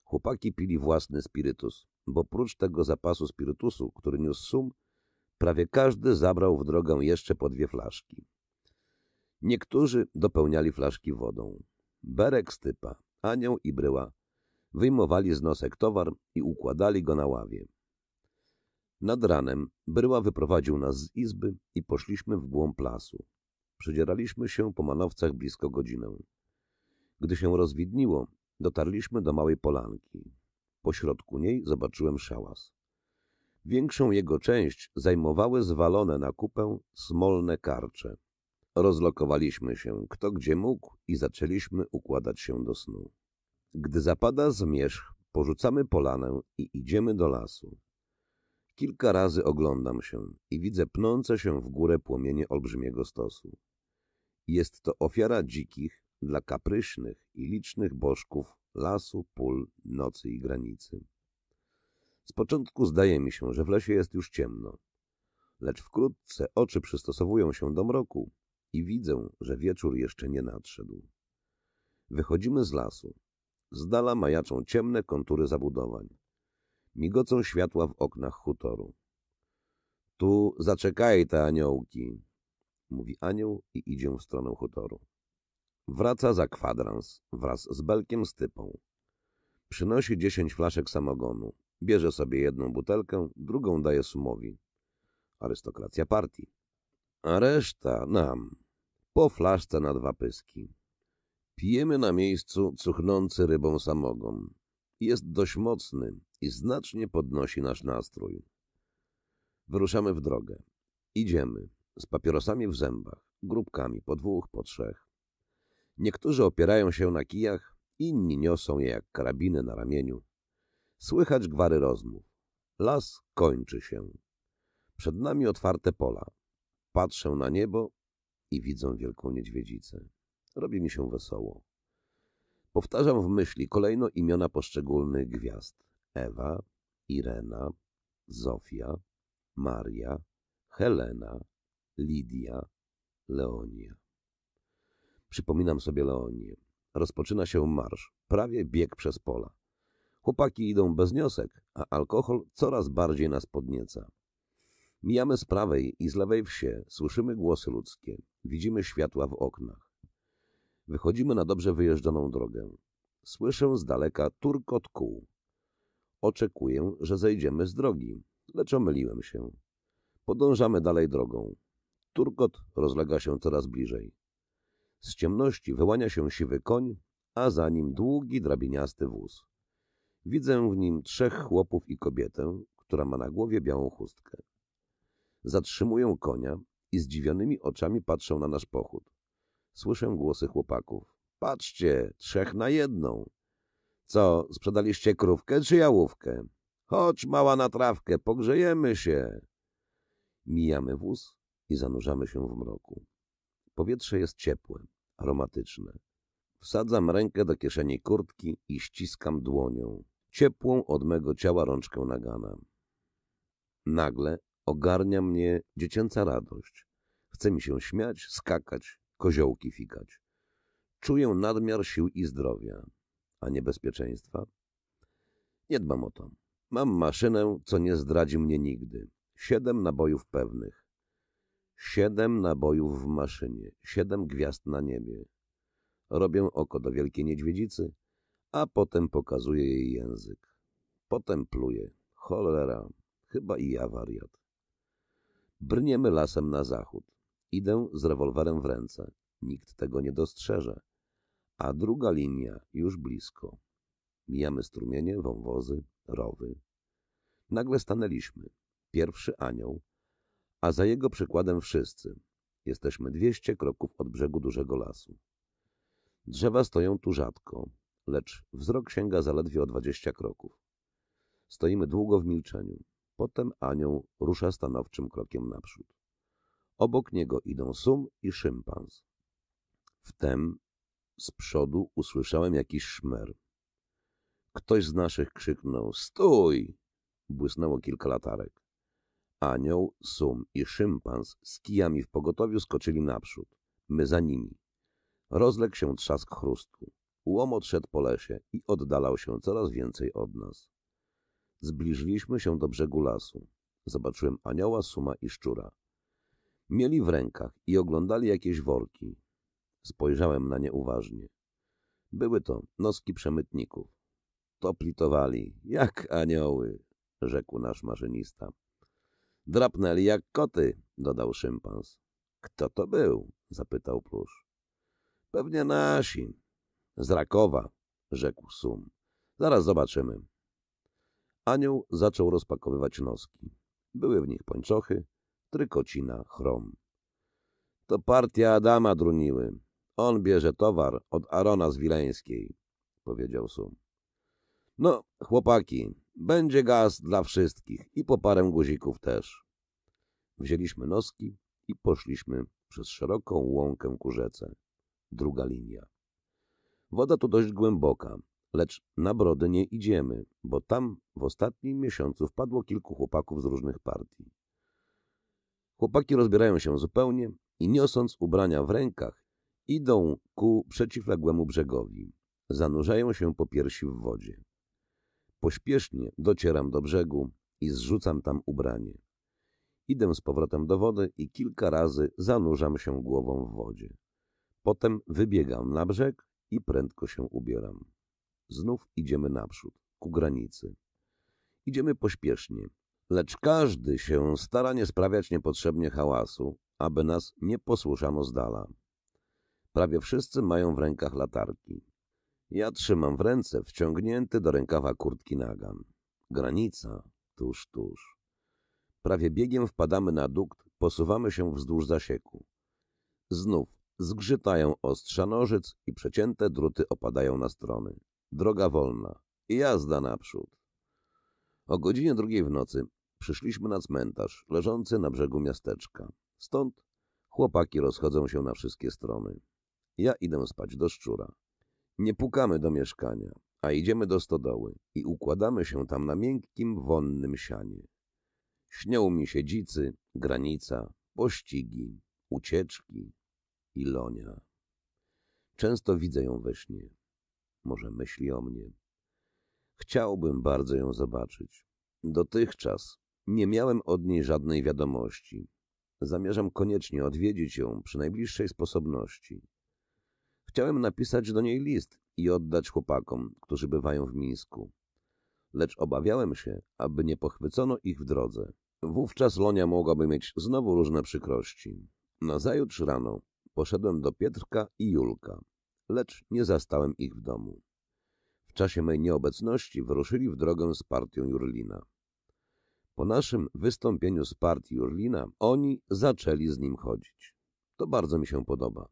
Chłopaki pili własny spirytus, bo prócz tego zapasu spirytusu, który niósł sum, prawie każdy zabrał w drogę jeszcze po dwie flaszki. Niektórzy dopełniali flaszki wodą. Berek stypa, anioł i bryła wyjmowali z nosek towar i układali go na ławie. Nad ranem bryła wyprowadził nas z izby i poszliśmy w głąb lasu. Przedzieraliśmy się po manowcach blisko godzinę. Gdy się rozwidniło, dotarliśmy do małej polanki. Po środku niej zobaczyłem szałas. Większą jego część zajmowały zwalone na kupę smolne karcze. Rozlokowaliśmy się kto gdzie mógł i zaczęliśmy układać się do snu. Gdy zapada zmierzch, porzucamy polanę i idziemy do lasu. Kilka razy oglądam się i widzę pnące się w górę płomienie olbrzymiego stosu. Jest to ofiara dzikich dla kapryśnych i licznych bożków lasu, pól, nocy i granicy. Z początku zdaje mi się, że w lesie jest już ciemno, lecz wkrótce oczy przystosowują się do mroku i widzę, że wieczór jeszcze nie nadszedł. Wychodzimy z lasu. Z dala majaczą ciemne kontury zabudowań. Migocą światła w oknach hutoru. Tu zaczekaj te aniołki, mówi anioł i idzie w stronę hutoru. Wraca za kwadrans wraz z belkiem z typą. Przynosi dziesięć flaszek samogonu. Bierze sobie jedną butelkę, drugą daje sumowi. Arystokracja partii. A reszta nam. Po flaszce na dwa pyski. Pijemy na miejscu cuchnący rybą samogon. Jest dość mocny i znacznie podnosi nasz nastrój. Wyruszamy w drogę. Idziemy, z papierosami w zębach, grupkami po dwóch, po trzech. Niektórzy opierają się na kijach, inni niosą je jak karabiny na ramieniu. Słychać gwary rozmów. Las kończy się. Przed nami otwarte pola. Patrzę na niebo i widzę wielką niedźwiedzicę. Robi mi się wesoło. Powtarzam w myśli kolejno imiona poszczególnych gwiazd. Ewa, Irena, Zofia, Maria, Helena, Lidia, Leonia. Przypominam sobie Leonię. Rozpoczyna się marsz, prawie bieg przez pola. Chłopaki idą bez niosek, a alkohol coraz bardziej nas podnieca. Mijamy z prawej i z lewej wsie, słyszymy głosy ludzkie, widzimy światła w oknach. Wychodzimy na dobrze wyjeżdżoną drogę. Słyszę z daleka turkot kół. Oczekuję, że zejdziemy z drogi, lecz omyliłem się. Podążamy dalej drogą. Turkot rozlega się coraz bliżej. Z ciemności wyłania się siwy koń, a za nim długi, drabiniasty wóz. Widzę w nim trzech chłopów i kobietę, która ma na głowie białą chustkę. Zatrzymują konia i zdziwionymi oczami patrzą na nasz pochód. Słyszę głosy chłopaków. Patrzcie, trzech na jedną. Co, sprzedaliście krówkę czy jałówkę? Chodź, mała na trawkę, pogrzejemy się. Mijamy wóz i zanurzamy się w mroku. Powietrze jest ciepłe, aromatyczne. Wsadzam rękę do kieszeni kurtki i ściskam dłonią, ciepłą od mego ciała rączkę nagana. Nagle ogarnia mnie dziecięca radość. Chce mi się śmiać, skakać, koziołki fikać. Czuję nadmiar sił i zdrowia, a niebezpieczeństwa. Nie dbam o to. Mam maszynę, co nie zdradzi mnie nigdy. Siedem nabojów pewnych. Siedem nabojów w maszynie, siedem gwiazd na niebie. Robię oko do wielkiej niedźwiedzicy, a potem pokazuję jej język. Potem pluję. Cholera, chyba i ja wariat. Brniemy lasem na zachód. Idę z rewolwerem w ręce. Nikt tego nie dostrzeże. A druga linia już blisko. Mijamy strumienie, wąwozy, rowy. Nagle stanęliśmy. Pierwszy anioł, a za jego przykładem wszyscy. Jesteśmy dwieście kroków od brzegu dużego lasu. Drzewa stoją tu rzadko, lecz wzrok sięga zaledwie o dwadzieścia kroków. Stoimy długo w milczeniu. Potem anioł rusza stanowczym krokiem naprzód. Obok niego idą sum i szympans. Wtem z przodu usłyszałem jakiś szmer. Ktoś z naszych krzyknął – stój! Błysnęło kilka latarek. Anioł, sum i szympans z kijami w pogotowiu skoczyli naprzód. My za nimi. Rozległ się trzask chrustu. Łomot szedł po lesie i oddalał się coraz więcej od nas. Zbliżyliśmy się do brzegu lasu. Zobaczyłem anioła, suma i szczura. Mieli w rękach i oglądali jakieś worki. Spojrzałem na nie uważnie. Były to noski przemytników. To plitowali, jak anioły, rzekł nasz maszynista. Drapnęli jak koty, dodał szympans. Kto to był? zapytał plusz. Pewnie nasi. Z Rakowa, rzekł Sum. Zaraz zobaczymy. Anioł zaczął rozpakowywać noski. Były w nich pończochy, trykocina, chrom. To partia Adama druniły. On bierze towar od Arona z Wileńskiej, powiedział Sum. No, chłopaki, będzie gaz dla wszystkich i po parę guzików też. Wzięliśmy noski i poszliśmy przez szeroką łąkę ku rzece. Druga linia. Woda tu dość głęboka, lecz na brody nie idziemy, bo tam w ostatnim miesiącu wpadło kilku chłopaków z różnych partii. Chłopaki rozbierają się zupełnie i niosąc ubrania w rękach, idą ku przeciwległemu brzegowi. Zanurzają się po piersi w wodzie. Pośpiesznie docieram do brzegu i zrzucam tam ubranie. Idę z powrotem do wody i kilka razy zanurzam się głową w wodzie. Potem wybiegam na brzeg i prędko się ubieram. Znów idziemy naprzód, ku granicy. Idziemy pośpiesznie, lecz każdy się stara nie sprawiać niepotrzebnie hałasu, aby nas nie posłuszano z dala. Prawie wszyscy mają w rękach latarki. Ja trzymam w ręce wciągnięty do rękawa kurtki nagan. Granica tuż, tuż. Prawie biegiem wpadamy na dukt, posuwamy się wzdłuż zasieku. Znów zgrzytają ostrza nożyc i przecięte druty opadają na strony. Droga wolna jazda naprzód. O godzinie drugiej w nocy przyszliśmy na cmentarz leżący na brzegu miasteczka. Stąd chłopaki rozchodzą się na wszystkie strony. Ja idę spać do szczura. Nie pukamy do mieszkania, a idziemy do stodoły i układamy się tam na miękkim, wonnym sianie. Śnią mi się dzicy, granica, pościgi, ucieczki i lonia. Często widzę ją we śnie. Może myśli o mnie. Chciałbym bardzo ją zobaczyć. Dotychczas nie miałem od niej żadnej wiadomości. Zamierzam koniecznie odwiedzić ją przy najbliższej sposobności. Chciałem napisać do niej list i oddać chłopakom, którzy bywają w Mińsku. Lecz obawiałem się, aby nie pochwycono ich w drodze. Wówczas Lonia mogłaby mieć znowu różne przykrości. Nazajutrz rano poszedłem do Pietrka i Julka, lecz nie zastałem ich w domu. W czasie mej nieobecności wyruszyli w drogę z partią Jurlina. Po naszym wystąpieniu z partii Jurlina oni zaczęli z nim chodzić. To bardzo mi się podoba.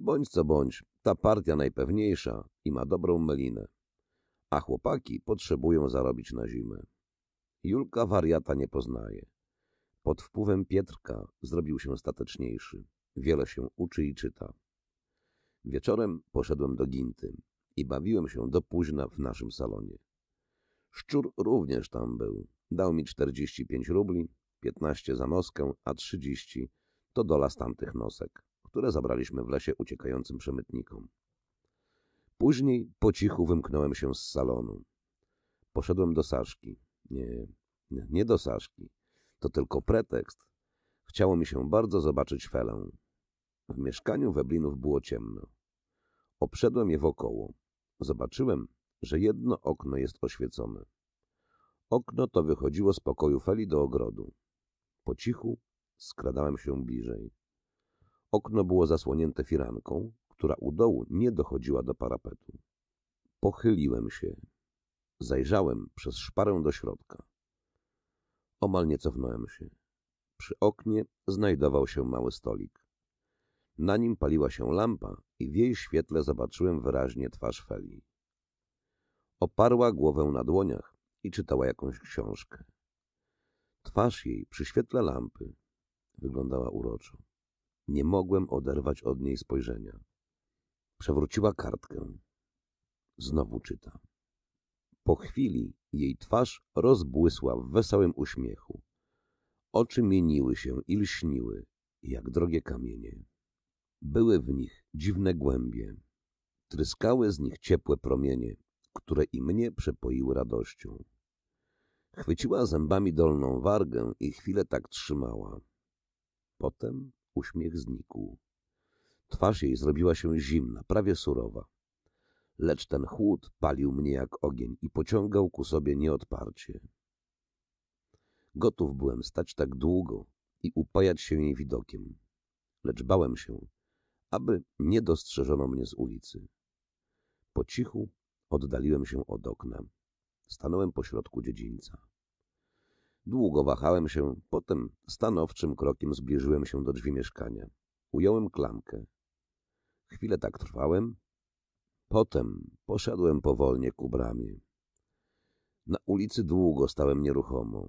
Bądź co bądź, ta partia najpewniejsza i ma dobrą melinę. A chłopaki potrzebują zarobić na zimę. Julka wariata nie poznaje. Pod wpływem Pietrka zrobił się stateczniejszy. Wiele się uczy i czyta. Wieczorem poszedłem do Ginty i bawiłem się do późna w naszym salonie. Szczur również tam był. Dał mi 45 rubli, 15 za noskę, a 30 to dola z tamtych nosek, które zabraliśmy w lesie uciekającym przemytnikom. Później po cichu wymknąłem się z salonu. Poszedłem do Saszki. Nie, nie, do Saszki. To tylko pretekst. Chciało mi się bardzo zobaczyć Felę. W mieszkaniu Weblinów było ciemno. Obszedłem je wokoło. Zobaczyłem, że jedno okno jest oświecone. Okno to wychodziło z pokoju Feli do ogrodu. Po cichu skradałem się bliżej. Okno było zasłonięte firanką, która u dołu nie dochodziła do parapetu. Pochyliłem się. Zajrzałem przez szparę do środka. Omal nie cofnąłem się. Przy oknie znajdował się mały stolik. Na nim paliła się lampa i w jej świetle zobaczyłem wyraźnie twarz Feli. Oparła głowę na dłoniach i czytała jakąś książkę. Twarz jej przy świetle lampy wyglądała uroczo. Nie mogłem oderwać od niej spojrzenia. Przewróciła kartkę. Znowu czyta. Po chwili jej twarz rozbłysła w wesołym uśmiechu. Oczy mieniły się i lśniły, jak drogie kamienie. Były w nich dziwne głębie. Tryskały z nich ciepłe promienie, które i mnie przepoiły radością. Chwyciła zębami dolną wargę i chwilę tak trzymała. Potem uśmiech znikł. Twarz jej zrobiła się zimna, prawie surowa. Lecz ten chłód palił mnie jak ogień i pociągał ku sobie nieodparcie. Gotów byłem stać tak długo i upajać się jej widokiem, lecz bałem się, aby nie dostrzeżono mnie z ulicy. Po cichu oddaliłem się od okna. Stanąłem pośrodku dziedzińca. Długo wahałem się, potem stanowczym krokiem zbliżyłem się do drzwi mieszkania. Ująłem klamkę. Chwilę tak trwałem, potem poszedłem powolnie ku bramie. Na ulicy długo stałem nieruchomo.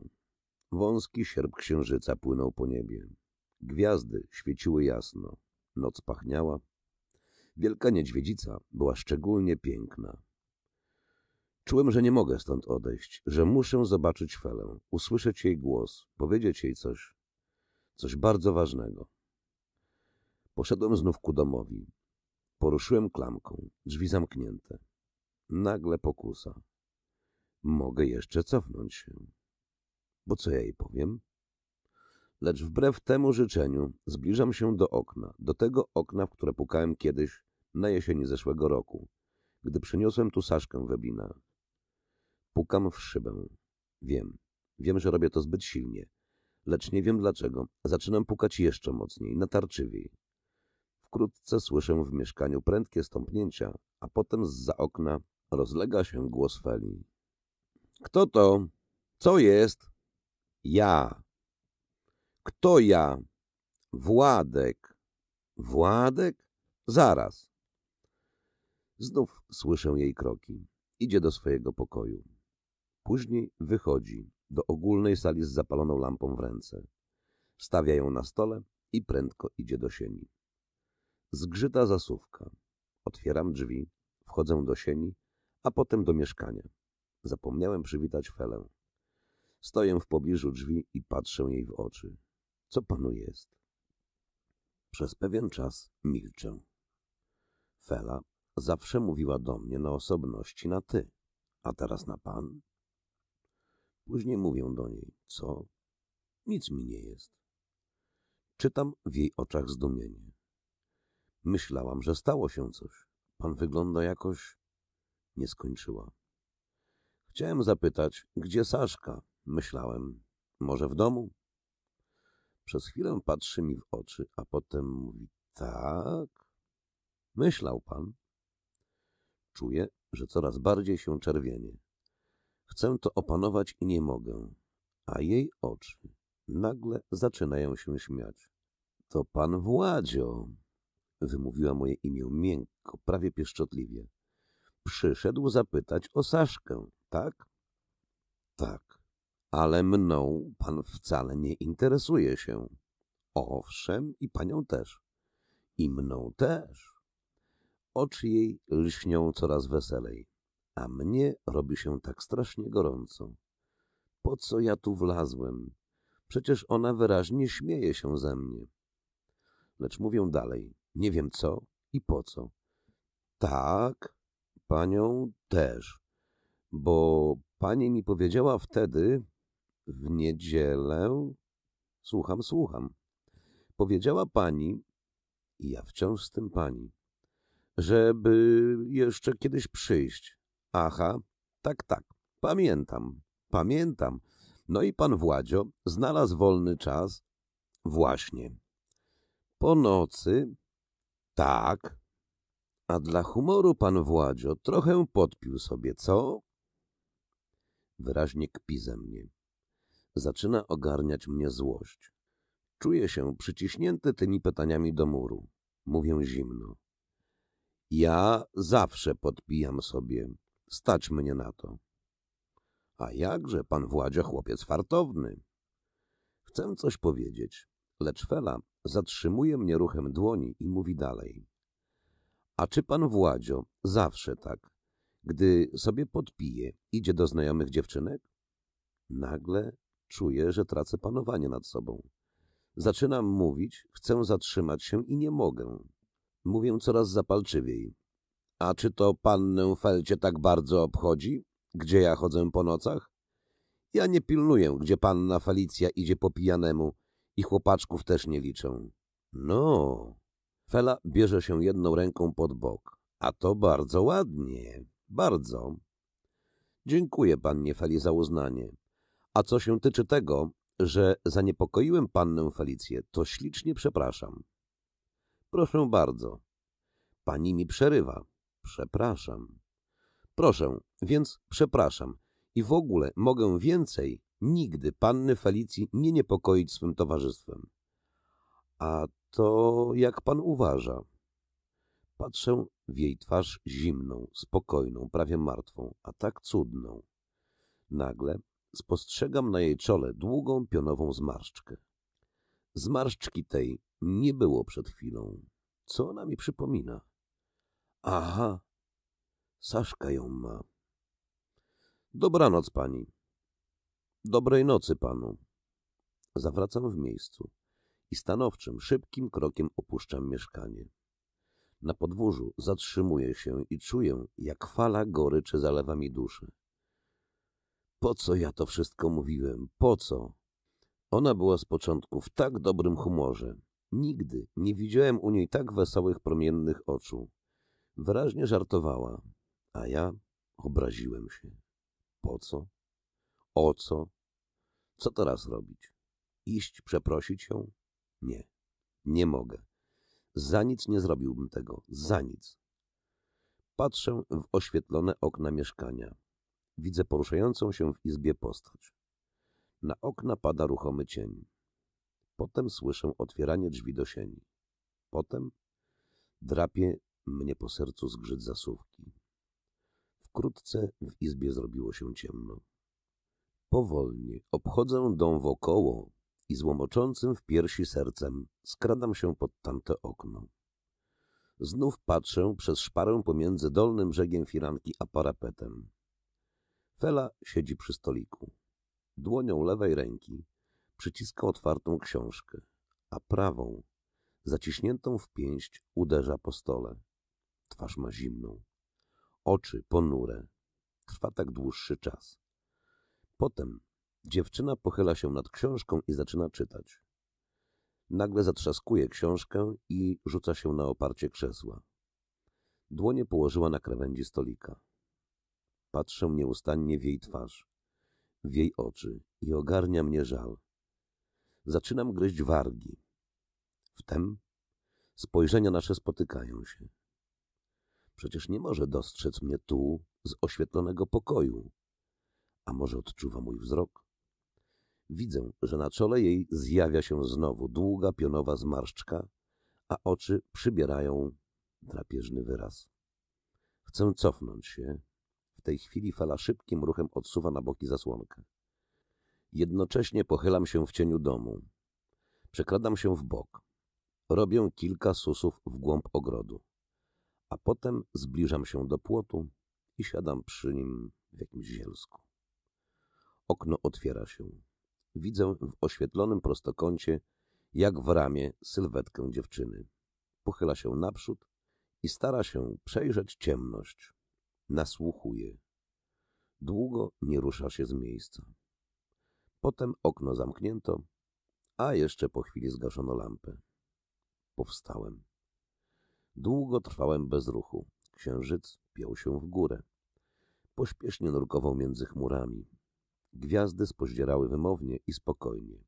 Wąski sierp księżyca płynął po niebie. Gwiazdy świeciły jasno. Noc pachniała. Wielka niedźwiedzica była szczególnie piękna. Czułem, że nie mogę stąd odejść, że muszę zobaczyć Felę, usłyszeć jej głos, powiedzieć jej coś, coś bardzo ważnego. Poszedłem znów ku domowi. Poruszyłem klamką, drzwi zamknięte. Nagle pokusa. Mogę jeszcze cofnąć się. Bo co ja jej powiem? Lecz wbrew temu życzeniu zbliżam się do okna, do tego okna, w które pukałem kiedyś na jesieni zeszłego roku, gdy przyniosłem tu Saszkę Webina. Pukam w szybę. Wiem, wiem, że robię to zbyt silnie, lecz nie wiem dlaczego. Zaczynam pukać jeszcze mocniej, natarczywiej. Wkrótce słyszę w mieszkaniu prędkie stąpnięcia, a potem z za okna rozlega się głos Feli. Kto to? Co jest? Ja. Kto ja? Władek. Władek? Zaraz. Znów słyszę jej kroki. Idzie do swojego pokoju. Później wychodzi do ogólnej sali z zapaloną lampą w ręce. Stawia ją na stole i prędko idzie do sieni. Zgrzyta zasówka. Otwieram drzwi, wchodzę do sieni, a potem do mieszkania. Zapomniałem przywitać Felę. Stoję w pobliżu drzwi i patrzę jej w oczy. Co panu jest? Przez pewien czas milczę. Fela zawsze mówiła do mnie na osobności na ty, a teraz na pan? Później mówię do niej, co? Nic mi nie jest. Czytam w jej oczach zdumienie. Myślałam, że stało się coś. Pan wygląda jakoś... Nie skończyła. Chciałem zapytać, gdzie Saszka? Myślałem, może w domu? Przez chwilę patrzy mi w oczy, a potem mówi, tak? Myślał pan? Czuję, że coraz bardziej się czerwienie. Chcę to opanować i nie mogę, a jej oczy nagle zaczynają się śmiać. To pan Władzio, wymówiła moje imię miękko, prawie pieszczotliwie. Przyszedł zapytać o Saszkę, tak? Tak, ale mną pan wcale nie interesuje się. Owszem, i panią też. I mną też. Oczy jej lśnią coraz weselej, a mnie robi się tak strasznie gorąco. Po co ja tu wlazłem? Przecież ona wyraźnie śmieje się ze mnie. Lecz mówię dalej, nie wiem co i po co. Tak, panią też, bo pani mi powiedziała wtedy, w niedzielę... Słucham, słucham. Powiedziała pani, i ja wciąż z tym pani, żeby jeszcze kiedyś przyjść. Aha, tak, tak, pamiętam, pamiętam. No i pan Władzio znalazł wolny czas. Właśnie. Po nocy? Tak. A dla humoru pan Władzio trochę podpił sobie, co? Wyraźnie kpi ze mnie. Zaczyna ogarniać mnie złość. Czuję się przyciśnięty tymi pytaniami do muru. Mówię zimno. Ja zawsze podpijam sobie. Stać mnie na to. A jakże, pan Władzia chłopiec fartowny. Chcę coś powiedzieć, lecz Fela zatrzymuje mnie ruchem dłoni i mówi dalej. A czy pan Władzio zawsze tak, gdy sobie podpije, idzie do znajomych dziewczynek? Nagle czuję, że tracę panowanie nad sobą. Zaczynam mówić, chcę zatrzymać się i nie mogę. Mówię coraz zapalczywiej. A czy to pannę Felcie tak bardzo obchodzi? Gdzie ja chodzę po nocach? Ja nie pilnuję, gdzie panna Felicja idzie po pijanemu i chłopaczków też nie liczę. No, Fela bierze się jedną ręką pod bok. A to bardzo ładnie, bardzo. Dziękuję pannie Feli za uznanie. A co się tyczy tego, że zaniepokoiłem pannę Felicję, to ślicznie przepraszam. Proszę bardzo. Pani mi przerywa. Przepraszam. Proszę, więc przepraszam. I w ogóle mogę więcej nigdy panny Felicji nie niepokoić swym towarzystwem. A to jak pan uważa? Patrzę w jej twarz zimną, spokojną, prawie martwą, a tak cudną. Nagle spostrzegam na jej czole długą pionową zmarszczkę. Zmarszczki tej nie było przed chwilą. Co ona mi przypomina? Aha, Saszka ją ma. Dobranoc pani. Dobrej nocy panu. Zawracam w miejscu i stanowczym, szybkim krokiem opuszczam mieszkanie. Na podwórzu zatrzymuję się i czuję, jak fala goryczy zalewa mi duszę. Po co ja to wszystko mówiłem? Po co? Ona była z początku w tak dobrym humorze. Nigdy nie widziałem u niej tak wesołych, promiennych oczu. Wyraźnie żartowała, a ja obraziłem się. Po co? O co? Co teraz robić? Iść przeprosić ją? Nie, nie mogę. Za nic nie zrobiłbym tego, za nic. Patrzę w oświetlone okna mieszkania. Widzę poruszającą się w izbie postać. Na okna pada ruchomy cień. Potem słyszę otwieranie drzwi do sieni. Potem drapie mnie po sercu zgrzyt zasówki. Wkrótce w izbie zrobiło się ciemno. Powolnie obchodzę dom wokoło i z łomoczącym w piersi sercem skradam się pod tamte okno. Znów patrzę przez szparę pomiędzy dolnym brzegiem firanki a parapetem. Fela siedzi przy stoliku. Dłonią lewej ręki przyciska otwartą książkę, a prawą, zaciśniętą w pięść, uderza po stole. Twarz ma zimną, oczy ponure. Trwa tak dłuższy czas. Potem dziewczyna pochyla się nad książką i zaczyna czytać. Nagle zatrzaskuje książkę i rzuca się na oparcie krzesła. Dłonie położyła na krawędzi stolika. Patrzę nieustannie w jej twarz, w jej oczy i ogarnia mnie żal. Zaczynam gryźć wargi. Wtem spojrzenia nasze spotykają się. Przecież nie może dostrzec mnie tu z oświetlonego pokoju. A może odczuwa mój wzrok? Widzę, że na czole jej zjawia się znowu długa pionowa zmarszczka, a oczy przybierają drapieżny wyraz. Chcę cofnąć się, w tej chwili fala szybkim ruchem odsuwa na boki zasłonkę. Jednocześnie pochylam się w cieniu domu. Przekradam się w bok. Robię kilka susów w głąb ogrodu. A potem zbliżam się do płotu i siadam przy nim w jakimś zielsku. Okno otwiera się. Widzę w oświetlonym prostokącie, jak w ramię, sylwetkę dziewczyny. Pochyla się naprzód i stara się przejrzeć ciemność. Nasłuchuje. Długo nie rusza się z miejsca. Potem okno zamknięto, a jeszcze po chwili zgaszono lampę. Powstałem. Długo trwałem bez ruchu. Księżyc piął się w górę. Pośpiesznie nurkował między chmurami. Gwiazdy spoździerały wymownie i spokojnie.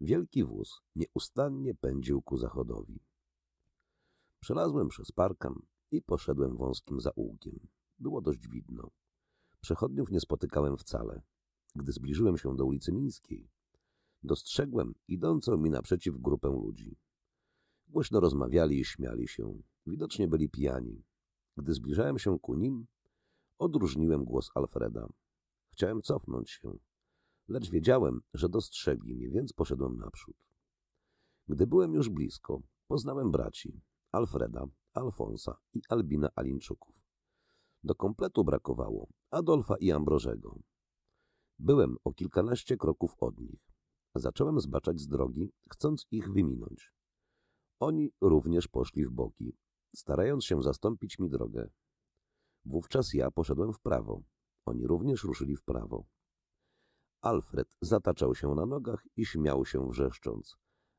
Wielki wóz nieustannie pędził ku zachodowi. Przelazłem przez parkam i poszedłem wąskim zaułkiem. Było dość widno. Przechodniów nie spotykałem wcale. Gdy zbliżyłem się do ulicy Mińskiej, dostrzegłem idącą mi naprzeciw grupę ludzi. Głośno rozmawiali i śmiali się. Widocznie byli pijani. Gdy zbliżałem się ku nim, odróżniłem głos Alfreda. Chciałem cofnąć się, lecz wiedziałem, że dostrzegli mnie, więc poszedłem naprzód. Gdy byłem już blisko, poznałem braci Alfreda, Alfonsa i Albina Alinczuków. Do kompletu brakowało Adolfa i Ambrożego. Byłem o kilkanaście kroków od nich. Zacząłem zbaczać z drogi, chcąc ich wyminąć. Oni również poszli w boki, starając się zastąpić mi drogę. Wówczas ja poszedłem w prawo. Oni również ruszyli w prawo. Alfred zataczał się na nogach i śmiał się wrzeszcząc.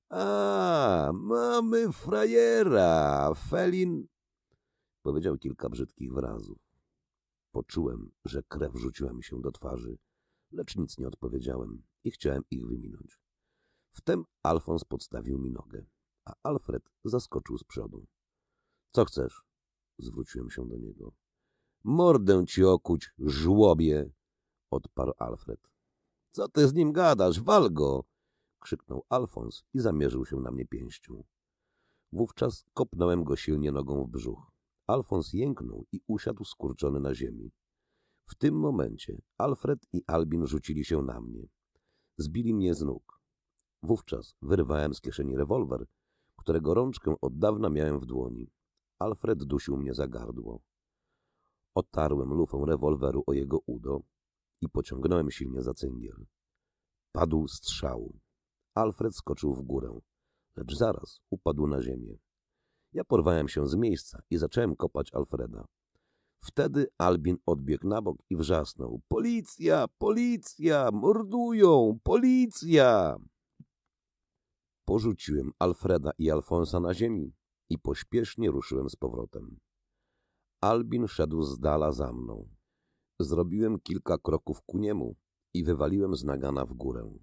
A, mamy frajera, Felin! Powiedział kilka brzydkich wyrazów. Poczułem, że krew rzuciła mi się do twarzy, lecz nic nie odpowiedziałem i chciałem ich wyminąć. Wtem Alfons podstawił mi nogę, a Alfred zaskoczył z przodu. — Co chcesz? — zwróciłem się do niego. — Mordę ci okuć, żłobie! — odparł Alfred. — Co ty z nim gadasz? Wal go! — krzyknął Alfons i zamierzył się na mnie pięścią. Wówczas kopnąłem go silnie nogą w brzuch. Alfons jęknął i usiadł skurczony na ziemi. W tym momencie Alfred i Albin rzucili się na mnie. Zbili mnie z nóg. Wówczas wyrwałem z kieszeni rewolwer, którego rączkę od dawna miałem w dłoni. Alfred dusił mnie za gardło. Otarłem lufą rewolweru o jego udo i pociągnąłem silnie za cyngiel. Padł strzał. Alfred skoczył w górę, lecz zaraz upadł na ziemię. Ja porwałem się z miejsca i zacząłem kopać Alfreda. Wtedy Albin odbiegł na bok i wrzasnął. Policja! Policja! Mordują! Policja! Porzuciłem Alfreda i Alfonsa na ziemi i pośpiesznie ruszyłem z powrotem. Albin szedł z dala za mną. Zrobiłem kilka kroków ku niemu i wywaliłem z nagana w górę.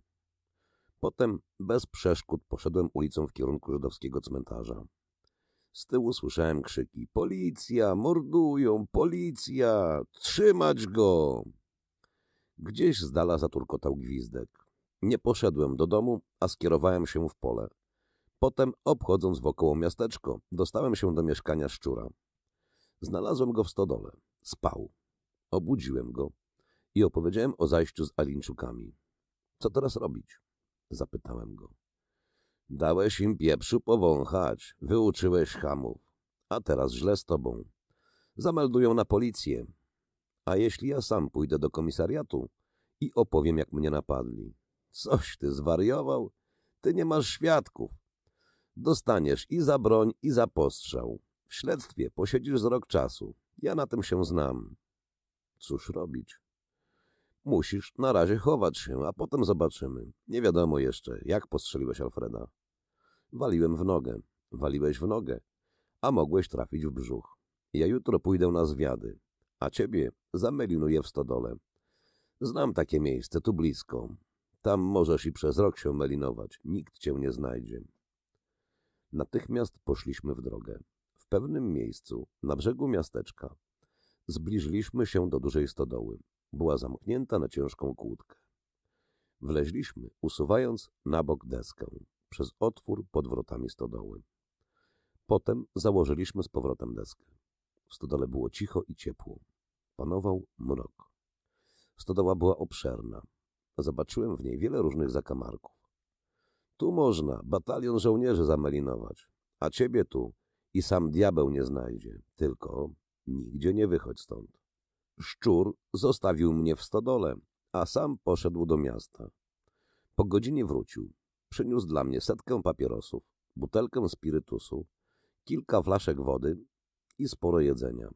Potem bez przeszkód poszedłem ulicą w kierunku żydowskiego cmentarza. Z tyłu słyszałem krzyki. Policja! Mordują! Policja! Trzymać go! Gdzieś z dala zaturkotał gwizdek. Nie poszedłem do domu, a skierowałem się w pole. Potem, obchodząc wokoło miasteczko, dostałem się do mieszkania szczura. Znalazłem go w stodole. Spał. Obudziłem go i opowiedziałem o zajściu z Alinczukami. Co teraz robić? Zapytałem go. Dałeś im pieprzu powąchać, wyuczyłeś hamów, a teraz źle z tobą. Zameldują na policję. A jeśli ja sam pójdę do komisariatu i opowiem, jak mnie napadli? Coś ty zwariował? Ty nie masz świadków. Dostaniesz i za broń, i za postrzał. W śledztwie posiedzisz z rok czasu. Ja na tym się znam. Cóż robić? Musisz na razie chować się, a potem zobaczymy. Nie wiadomo jeszcze, jak postrzeliłeś Alfreda. Waliłem w nogę. Waliłeś w nogę, a mogłeś trafić w brzuch. Ja jutro pójdę na zwiady, a ciebie zamelinuję w stodole. Znam takie miejsce, tu blisko. Tam możesz i przez rok się melinować. Nikt cię nie znajdzie. Natychmiast poszliśmy w drogę. W pewnym miejscu, na brzegu miasteczka, zbliżyliśmy się do dużej stodoły. Była zamknięta na ciężką kłódkę. Wleźliśmy, usuwając na bok deskę, przez otwór pod wrotami stodoły. Potem założyliśmy z powrotem deskę. W stodole było cicho i ciepło. Panował mrok. Stodoła była obszerna. Zobaczyłem w niej wiele różnych zakamarków. Tu można batalion żołnierzy zamelinować, a ciebie tu i sam diabeł nie znajdzie, tylko nigdzie nie wychodź stąd. Szczur zostawił mnie w stodole, a sam poszedł do miasta. Po godzinie wrócił. Przyniósł dla mnie setkę papierosów, butelkę spirytusu, kilka flaszek wody i sporo jedzenia.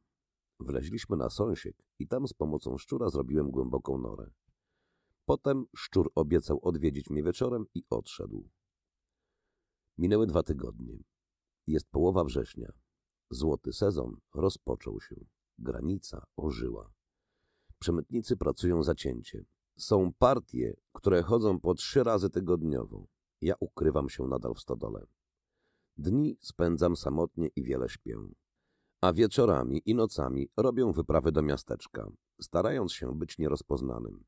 Wleźliśmy na sąsiek i tam z pomocą szczura zrobiłem głęboką norę. Potem szczur obiecał odwiedzić mnie wieczorem i odszedł. Minęły dwa tygodnie. Jest połowa września. Złoty sezon rozpoczął się. Granica ożyła. Przemytnicy pracują zacięcie. Są partie, które chodzą po trzy razy tygodniowo. Ja ukrywam się nadal w stodole. Dni spędzam samotnie i wiele śpię. A wieczorami i nocami robię wyprawy do miasteczka, starając się być nierozpoznanym.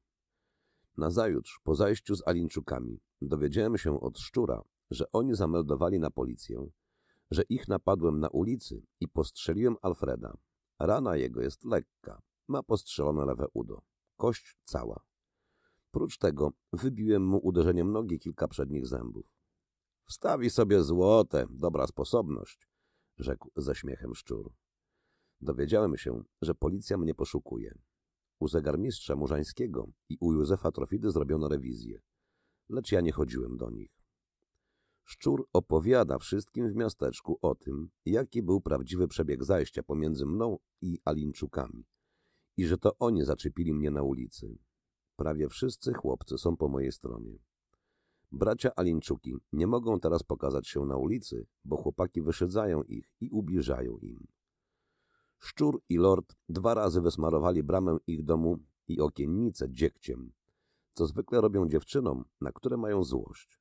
Nazajutrz, po zajściu z Alinczukami, dowiedziałem się od szczura, że oni zameldowali na policję, że ich napadłem na ulicy i postrzeliłem Alfreda. Rana jego jest lekka, ma postrzelone lewe udo, kość cała. Prócz tego wybiłem mu uderzeniem nogi kilka przednich zębów. Wstawi sobie złote, dobra sposobność, rzekł ze śmiechem szczur. Dowiedziałem się, że policja mnie poszukuje. U zegarmistrza Murzańskiego i u Józefa Trofidy zrobiono rewizję, lecz ja nie chodziłem do nich. Szczur opowiada wszystkim w miasteczku o tym, jaki był prawdziwy przebieg zajścia pomiędzy mną i Alinczukami i że to oni zaczepili mnie na ulicy. Prawie wszyscy chłopcy są po mojej stronie. Bracia Alinczuki nie mogą teraz pokazać się na ulicy, bo chłopaki wyszydzają ich i ubliżają im. Szczur i lord dwa razy wysmarowali bramę ich domu i okiennice dziekciem, co zwykle robią dziewczynom, na które mają złość.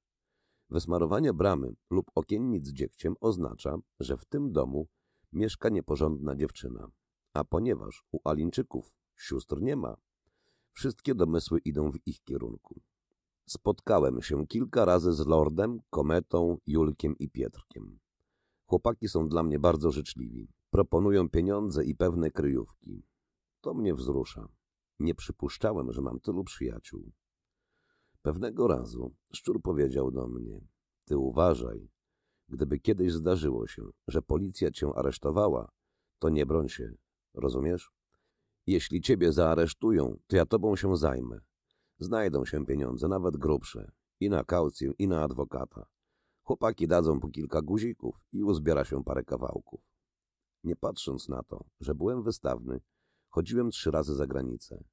Wysmarowanie bramy lub okiennic dziekciem oznacza, że w tym domu mieszka nieporządna dziewczyna. A ponieważ u Alińczyków sióstr nie ma, wszystkie domysły idą w ich kierunku. Spotkałem się kilka razy z Lordem, Kometą, Julkiem i Pietrkiem. Chłopaki są dla mnie bardzo życzliwi. Proponują pieniądze i pewne kryjówki. To mnie wzrusza. Nie przypuszczałem, że mam tylu przyjaciół. Pewnego razu szczur powiedział do mnie: Ty uważaj, gdyby kiedyś zdarzyło się, że policja cię aresztowała, to nie broń się, rozumiesz? Jeśli ciebie zaaresztują, to ja tobą się zajmę. Znajdą się pieniądze, nawet grubsze, i na kaucję, i na adwokata. Chłopaki dadzą po kilka guzików i uzbiera się parę kawałków. Nie patrząc na to, że byłem wystawny, chodziłem trzy razy za granicę.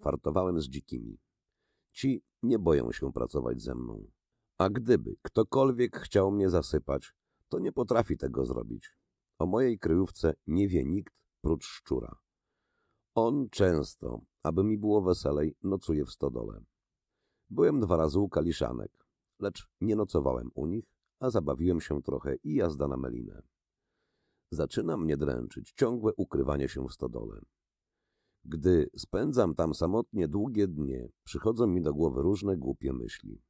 Fartowałem z dzikimi. Ci nie boją się pracować ze mną. A gdyby ktokolwiek chciał mnie zasypać, to nie potrafi tego zrobić. O mojej kryjówce nie wie nikt prócz szczura. On często, aby mi było weselej, nocuje w stodole. Byłem dwa razy u kaliszanek, lecz nie nocowałem u nich, a zabawiłem się trochę i jazda na melinę. Zaczyna mnie dręczyć ciągłe ukrywanie się w stodole. Gdy spędzam tam samotnie długie dnie, przychodzą mi do głowy różne głupie myśli.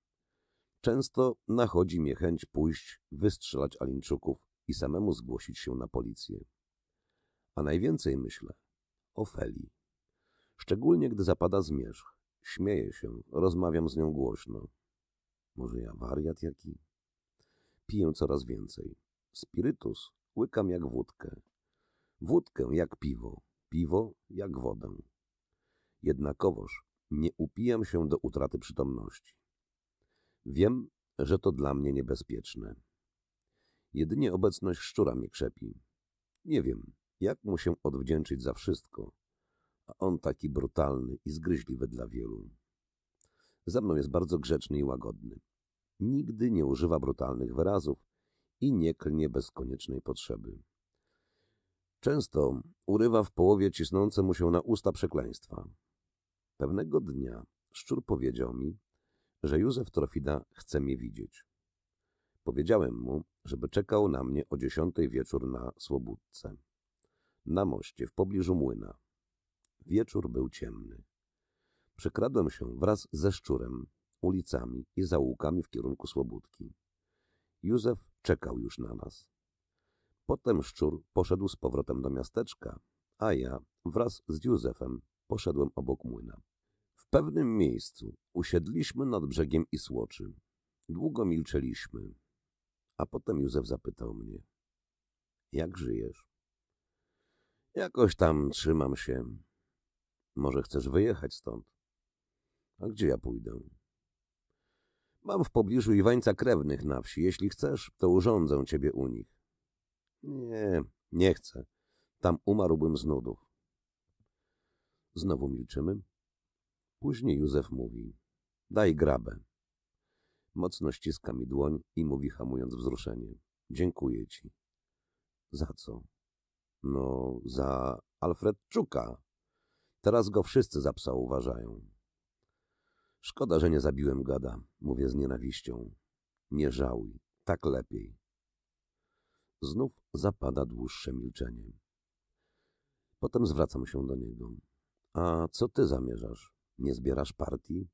Często nachodzi mnie chęć pójść, wystrzelać Alinczuków i samemu zgłosić się na policję. A najwięcej myślę o Feli. Szczególnie gdy zapada zmierzch. Śmieję się, rozmawiam z nią głośno. Może ja wariat jaki? Piję coraz więcej. Spirytus łykam jak wódkę. Wódkę jak piwo piwo jak wodę. Jednakowoż nie upijam się do utraty przytomności. Wiem, że to dla mnie niebezpieczne. Jedynie obecność szczura mnie krzepi. Nie wiem, jak mu się odwdzięczyć za wszystko, a on taki brutalny i zgryźliwy dla wielu. Ze mną jest bardzo grzeczny i łagodny. Nigdy nie używa brutalnych wyrazów i nie klnie bez koniecznej potrzeby. Często urywa w połowie cisnące mu się na usta przekleństwa. Pewnego dnia szczur powiedział mi, że Józef Trofida chce mnie widzieć. Powiedziałem mu, żeby czekał na mnie o dziesiątej wieczór na Słobódce. Na moście, w pobliżu młyna. Wieczór był ciemny. Przekradłem się wraz ze szczurem, ulicami i zaułkami w kierunku Słobódki. Józef czekał już na nas. Potem szczur poszedł z powrotem do miasteczka, a ja wraz z Józefem poszedłem obok młyna. W pewnym miejscu usiedliśmy nad brzegiem i słoczy. Długo milczeliśmy, a potem Józef zapytał mnie. Jak żyjesz? Jakoś tam trzymam się. Może chcesz wyjechać stąd? A gdzie ja pójdę? Mam w pobliżu Iwańca krewnych na wsi. Jeśli chcesz, to urządzę ciebie u nich. Nie, nie chcę. Tam umarłbym z nudów. Znowu milczymy. Później Józef mówi. Daj grabę. Mocno ściska mi dłoń i mówi hamując wzruszenie. Dziękuję ci. Za co? No, za Alfredczuka. Teraz go wszyscy za psa uważają. Szkoda, że nie zabiłem gada, mówię z nienawiścią. Nie żałuj, tak lepiej. Znów zapada dłuższe milczenie. Potem zwracam się do niego. A co ty zamierzasz? Nie zbierasz partii?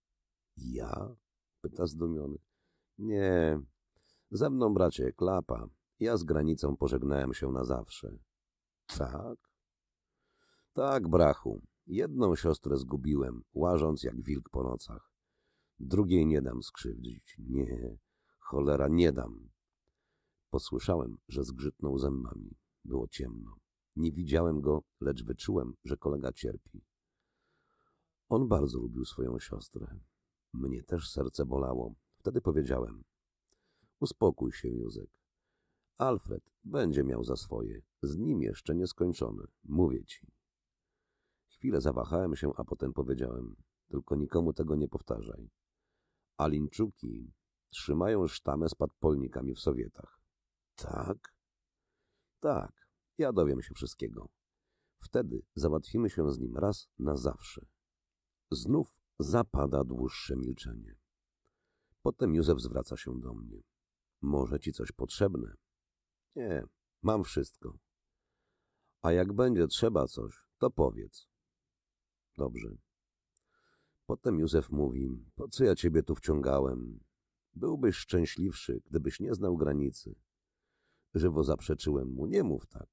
Ja? Pyta zdumiony. Nie. Ze mną, bracie, klapa. Ja z granicą pożegnałem się na zawsze. Tak? Tak, brachu. Jedną siostrę zgubiłem, łażąc jak wilk po nocach. Drugiej nie dam skrzywdzić. Nie, cholera, nie dam. Posłyszałem, że zgrzytnął zębami. Było ciemno. Nie widziałem go, lecz wyczułem, że kolega cierpi. On bardzo lubił swoją siostrę. Mnie też serce bolało. Wtedy powiedziałem. Uspokój się, Józek. Alfred będzie miał za swoje. Z nim jeszcze nieskończone. Mówię ci. Chwilę zawahałem się, a potem powiedziałem. Tylko nikomu tego nie powtarzaj. Alinczuki trzymają sztamę z podpolnikami w Sowietach. Tak? Tak. Ja dowiem się wszystkiego. Wtedy załatwimy się z nim raz na zawsze. Znów zapada dłuższe milczenie. Potem Józef zwraca się do mnie. Może ci coś potrzebne? Nie, mam wszystko. A jak będzie trzeba coś, to powiedz. Dobrze. Potem Józef mówi, po co ja ciebie tu wciągałem? Byłbyś szczęśliwszy, gdybyś nie znał granicy. Żywo zaprzeczyłem mu, nie mów tak.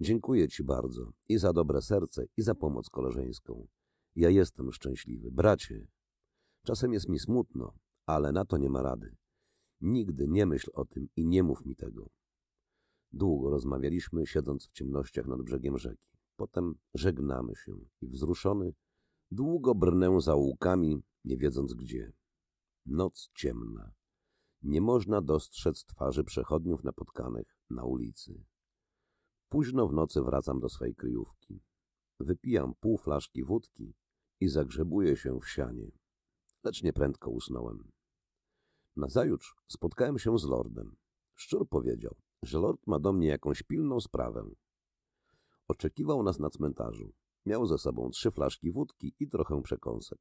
Dziękuję ci bardzo i za dobre serce, i za pomoc koleżeńską. Ja jestem szczęśliwy, bracie. Czasem jest mi smutno, ale na to nie ma rady. Nigdy nie myśl o tym i nie mów mi tego. Długo rozmawialiśmy, siedząc w ciemnościach nad brzegiem rzeki. Potem żegnamy się i wzruszony długo brnę za łukami, nie wiedząc gdzie. Noc ciemna. Nie można dostrzec twarzy przechodniów napotkanych na ulicy. Późno w nocy wracam do swej kryjówki. Wypijam pół flaszki wódki i zagrzebuję się w sianie. Lecz nieprędko usnąłem. Nazajutrz spotkałem się z lordem. Szczur powiedział, że lord ma do mnie jakąś pilną sprawę. Oczekiwał nas na cmentarzu. Miał ze sobą trzy flaszki wódki i trochę przekąsek.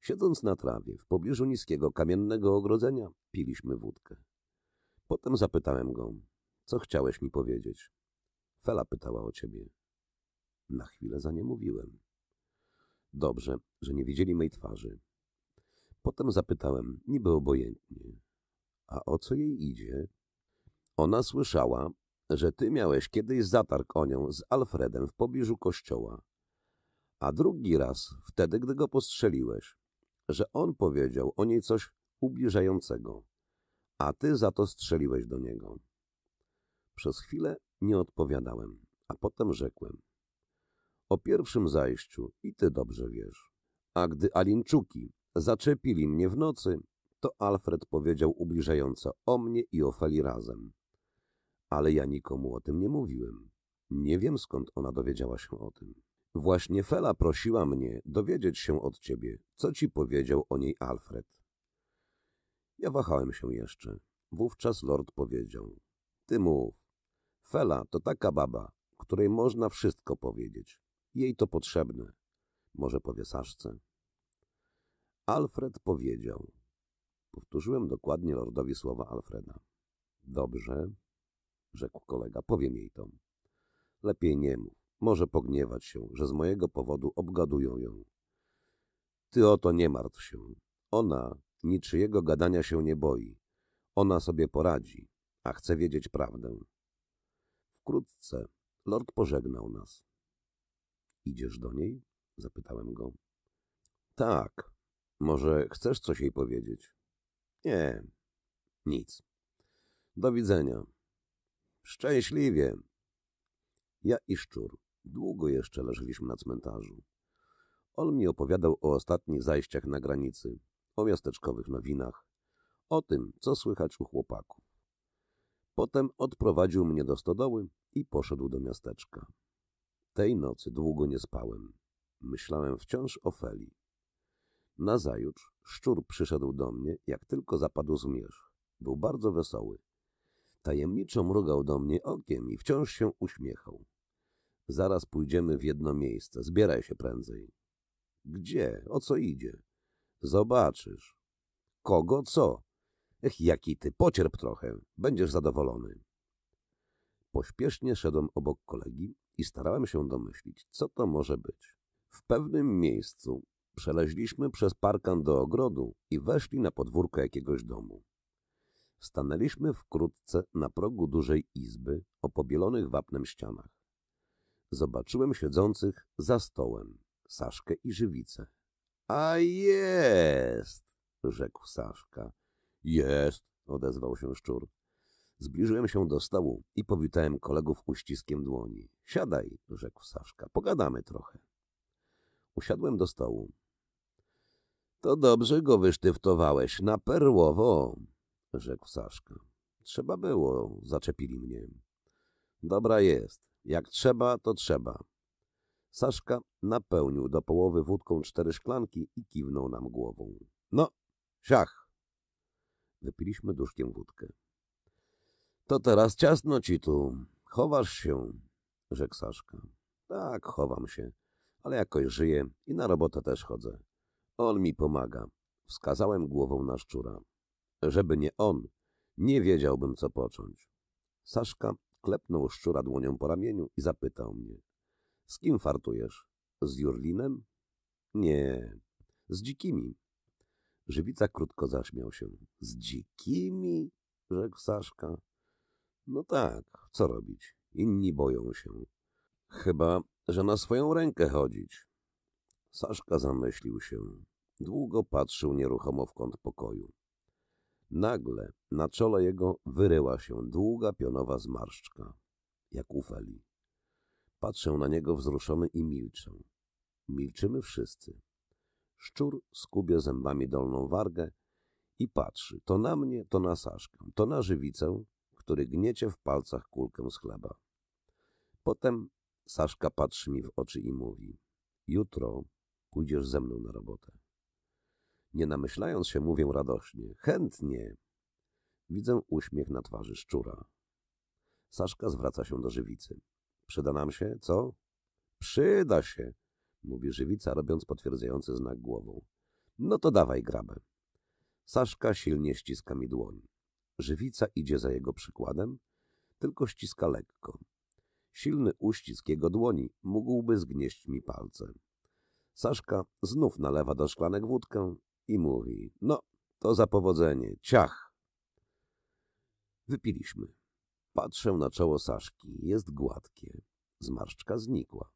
Siedząc na trawie, w pobliżu niskiego kamiennego ogrodzenia, piliśmy wódkę. Potem zapytałem go, co chciałeś mi powiedzieć? Fela pytała o ciebie. Na chwilę za nie mówiłem. Dobrze, że nie widzieli mej twarzy. Potem zapytałem, niby obojętnie. A o co jej idzie? Ona słyszała, że ty miałeś kiedyś zatarg o nią z Alfredem w pobliżu kościoła. A drugi raz, wtedy, gdy go postrzeliłeś, że on powiedział o niej coś ubliżającego, a ty za to strzeliłeś do niego. Przez chwilę nie odpowiadałem, a potem rzekłem. O pierwszym zajściu i ty dobrze wiesz. A gdy Alinczuki zaczepili mnie w nocy, to Alfred powiedział ubliżająco o mnie i o Feli razem. Ale ja nikomu o tym nie mówiłem. Nie wiem, skąd ona dowiedziała się o tym. Właśnie Fela prosiła mnie dowiedzieć się od ciebie, co ci powiedział o niej Alfred. Ja wahałem się jeszcze. Wówczas lord powiedział. Ty mów. Fela to taka baba, której można wszystko powiedzieć. Jej to potrzebne. Może powie Saszce. Alfred powiedział. Powtórzyłem dokładnie lordowi słowa Alfreda. Dobrze, rzekł kolega, powiem jej to. Lepiej nie mów. Może pogniewać się, że z mojego powodu obgadują ją. Ty o to nie martw się. Ona niczyjego gadania się nie boi. Ona sobie poradzi, a chce wiedzieć prawdę. Wkrótce lord pożegnał nas. Idziesz do niej? Zapytałem go. Tak. Może chcesz coś jej powiedzieć? Nie. Nic. Do widzenia. Szczęśliwie. Ja i szczur. Długo jeszcze leżeliśmy na cmentarzu. On mi opowiadał o ostatnich zajściach na granicy, o miasteczkowych nowinach, o tym, co słychać u chłopaków. Potem odprowadził mnie do stodoły i poszedł do miasteczka. Tej nocy długo nie spałem. Myślałem wciąż o Feli. Nazajutrz szczur przyszedł do mnie, jak tylko zapadł zmierzch. Był bardzo wesoły. Tajemniczo mrugał do mnie okiem i wciąż się uśmiechał. Zaraz pójdziemy w jedno miejsce. Zbieraj się prędzej. Gdzie? O co idzie? Zobaczysz. Kogo co? Ech, jaki ty, pocierp trochę. Będziesz zadowolony. Pośpiesznie szedłem obok kolegi i starałem się domyślić, co to może być. W pewnym miejscu przeleźliśmy przez parkan do ogrodu i weszli na podwórko jakiegoś domu. Stanęliśmy wkrótce na progu dużej izby o pobielonych wapnem ścianach. Zobaczyłem siedzących za stołem Saszkę i Żywicę. — A jest! — rzekł Saszka. — Jest! — odezwał się szczur. Zbliżyłem się do stołu i powitałem kolegów uściskiem dłoni. — Siadaj! — rzekł Saszka. — Pogadamy trochę. Usiadłem do stołu. — To dobrze go wysztyftowałeś na perłowo — rzekł Saszka. — Trzeba było, zaczepili mnie. — Dobra jest. Jak trzeba, to trzeba. Saszka napełnił do połowy wódką cztery szklanki i kiwnął nam głową. No, siach! Wypiliśmy duszkiem wódkę. To teraz ciasno ci tu. Chowasz się, rzekł Saszka. Tak, chowam się, ale jakoś żyję i na robotę też chodzę. On mi pomaga. Wskazałem głową na szczura. Żeby nie on, nie wiedziałbym, co począć. Saszka klepnął szczura dłonią po ramieniu i zapytał mnie. Z kim fartujesz? Z Jurlinem? Nie, z dzikimi. Żywica krótko zaśmiał się. Z dzikimi? rzekł Saszka. No tak, co robić? Inni boją się. Chyba, że na swoją rękę chodzić. Saszka zamyślił się. Długo patrzył nieruchomo w kąt pokoju. Nagle na czole jego wyryła się długa pionowa zmarszczka, jak u Feli. Patrzę na niego wzruszony i milczę. Milczymy wszyscy. Szczur skubie zębami dolną wargę i patrzy to na mnie, to na Saszkę, to na żywicę, który gniecie w palcach kulkę z chleba. Potem Saszka patrzy mi w oczy i mówi jutro pójdziesz ze mną na robotę. Nie namyślając się, mówię radośnie. Chętnie. Widzę uśmiech na twarzy szczura. Saszka zwraca się do żywicy. Przyda nam się, co? Przyda się, mówi żywica, robiąc potwierdzający znak głową. No to dawaj grabę. Saszka silnie ściska mi dłoń. Żywica idzie za jego przykładem, tylko ściska lekko. Silny uścisk jego dłoni mógłby zgnieść mi palce. Saszka znów nalewa do szklanek wódkę i mówi, no, to za powodzenie, ciach. Wypiliśmy. Patrzę na czoło Saszki, jest gładkie. Zmarszczka znikła.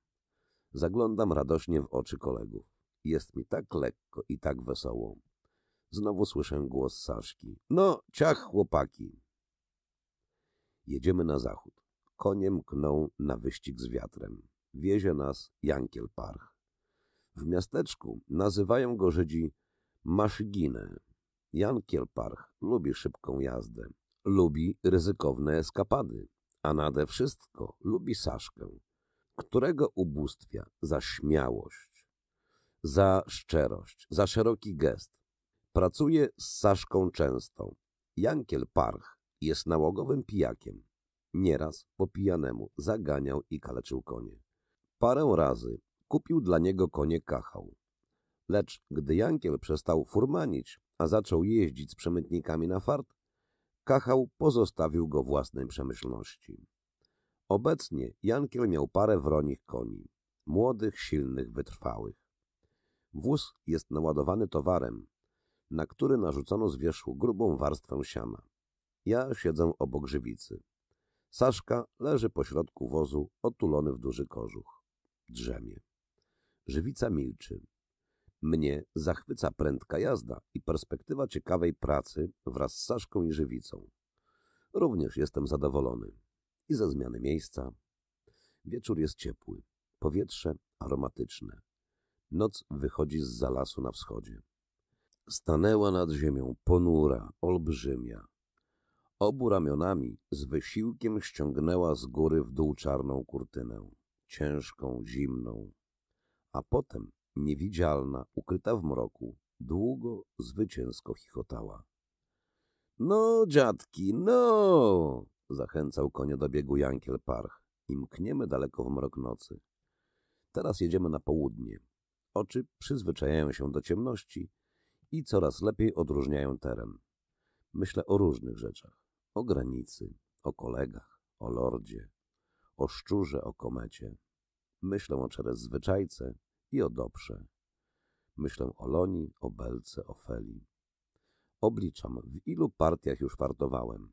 Zaglądam radośnie w oczy kolegów. Jest mi tak lekko i tak wesoło. Znowu słyszę głos Saszki. No, ciach, chłopaki. Jedziemy na zachód. Konie mkną na wyścig z wiatrem. Wiezie nas Jankiel Parch. W miasteczku nazywają go Żydzi Maszyginę. Jan Kielparch lubi szybką jazdę, lubi ryzykowne eskapady, a nade wszystko lubi Saszkę, którego ubóstwia za śmiałość, za szczerość, za szeroki gest. Pracuje z Saszką często. Jankiel Parch jest nałogowym pijakiem. Nieraz po pijanemu zaganiał i kaleczył konie. Parę razy kupił dla niego konie kachał. Lecz gdy Jankiel przestał furmanić, a zaczął jeździć z przemytnikami na fart, Kachał pozostawił go własnej przemyślności. Obecnie Jankiel miał parę wronich koni, młodych, silnych, wytrwałych. Wóz jest naładowany towarem, na który narzucono z wierzchu grubą warstwę siana. Ja siedzę obok żywicy. Saszka leży pośrodku wozu, otulony w duży kożuch. Drzemie. Żywica milczy. Mnie zachwyca prędka jazda i perspektywa ciekawej pracy wraz z Saszką i Żywicą. Również jestem zadowolony. i ze zmiany miejsca. Wieczór jest ciepły, powietrze aromatyczne. Noc wychodzi z za lasu na wschodzie. Stanęła nad ziemią ponura, olbrzymia. Obu ramionami z wysiłkiem ściągnęła z góry w dół czarną kurtynę, ciężką, zimną. A potem, niewidzialna, ukryta w mroku, długo, zwycięsko chichotała. No, dziadki, no! Zachęcał konie do biegu Jankiel Parch i mkniemy daleko w mrok nocy. Teraz jedziemy na południe. Oczy przyzwyczajają się do ciemności i coraz lepiej odróżniają teren. Myślę o różnych rzeczach. O granicy, o kolegach, o lordzie, o szczurze, o komecie. Myślę o Czeres Zwyczajce i o Dobrze. Myślę o Loni, o Belce, o Feli. Obliczam, w ilu partiach już fartowałem.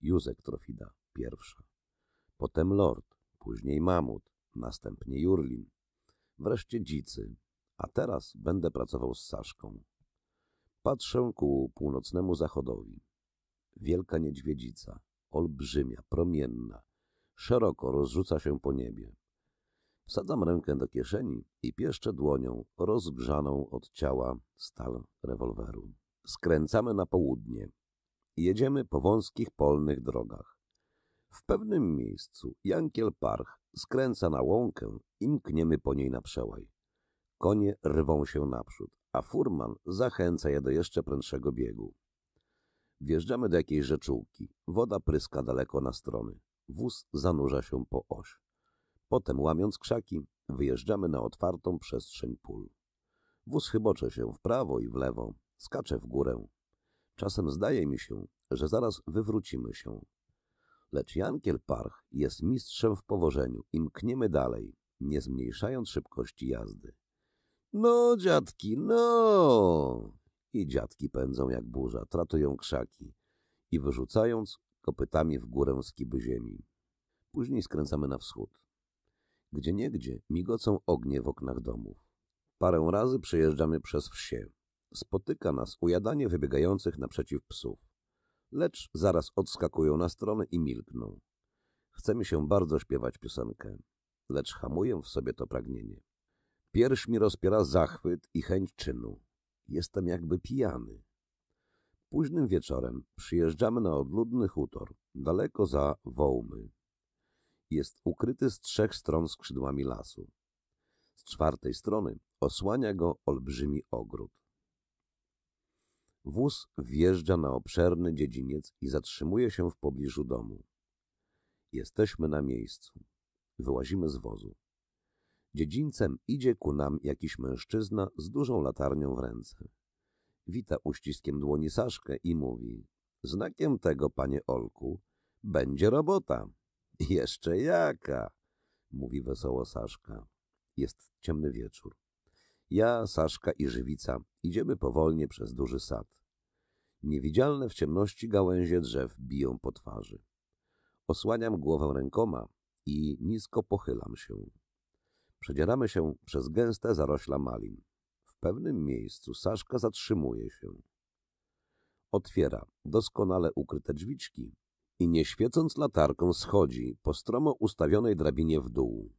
Józek Trofida, pierwsza. Potem Lord, później Mamut, następnie Jurlin. Wreszcie Dzicy, a teraz będę pracował z Saszką. Patrzę ku północnemu zachodowi. Wielka niedźwiedzica, olbrzymia, promienna, szeroko rozrzuca się po niebie. Wsadzam rękę do kieszeni i pieszczę dłonią rozgrzaną od ciała stal rewolweru. Skręcamy na południe. Jedziemy po wąskich polnych drogach. W pewnym miejscu Jankiel Parch skręca na łąkę i mkniemy po niej na przełaj. Konie rwą się naprzód, a furman zachęca je do jeszcze prędszego biegu. Wjeżdżamy do jakiejś rzeczułki. Woda pryska daleko na strony. Wóz zanurza się po oś. Potem, łamiąc krzaki, wyjeżdżamy na otwartą przestrzeń pól. Wóz chybocze się w prawo i w lewo, skacze w górę. Czasem zdaje mi się, że zaraz wywrócimy się. Lecz Jankiel Parch jest mistrzem w powożeniu i mkniemy dalej, nie zmniejszając szybkości jazdy. No, dziadki, no! I dziadki pędzą jak burza, tratują krzaki i wyrzucając kopytami w górę skiby ziemi. Później skręcamy na wschód. Gdzie niegdzie migocą ognie w oknach domów. Parę razy przejeżdżamy przez wsie. Spotyka nas ujadanie wybiegających naprzeciw psów. Lecz zaraz odskakują na stronę i milkną. Chce mi się bardzo śpiewać piosenkę, lecz hamuję w sobie to pragnienie. Pierś mi rozpiera zachwyt i chęć czynu. Jestem jakby pijany. Późnym wieczorem przyjeżdżamy na odludny hutor, daleko za Wołmy. Jest ukryty z trzech stron skrzydłami lasu. Z czwartej strony osłania go olbrzymi ogród. Wóz wjeżdża na obszerny dziedziniec i zatrzymuje się w pobliżu domu. Jesteśmy na miejscu. Wyłazimy z wozu. Dziedzińcem idzie ku nam jakiś mężczyzna z dużą latarnią w ręce. Wita uściskiem dłoni Saszkę i mówi — Znakiem tego, panie Olku, będzie robota. — *laughs* Jeszcze jaka? — mówi wesoło Saszka. Jest ciemny wieczór. Ja, Saszka i Żywica idziemy powolnie przez duży sad. Niewidzialne w ciemności gałęzie drzew biją po twarzy. Osłaniam głowę rękoma i nisko pochylam się. Przedzieramy się przez gęste zarośla malin. W pewnym miejscu Saszka zatrzymuje się. Otwiera doskonale ukryte drzwiczki i nie świecąc latarką schodzi po stromo ustawionej drabinie w dół.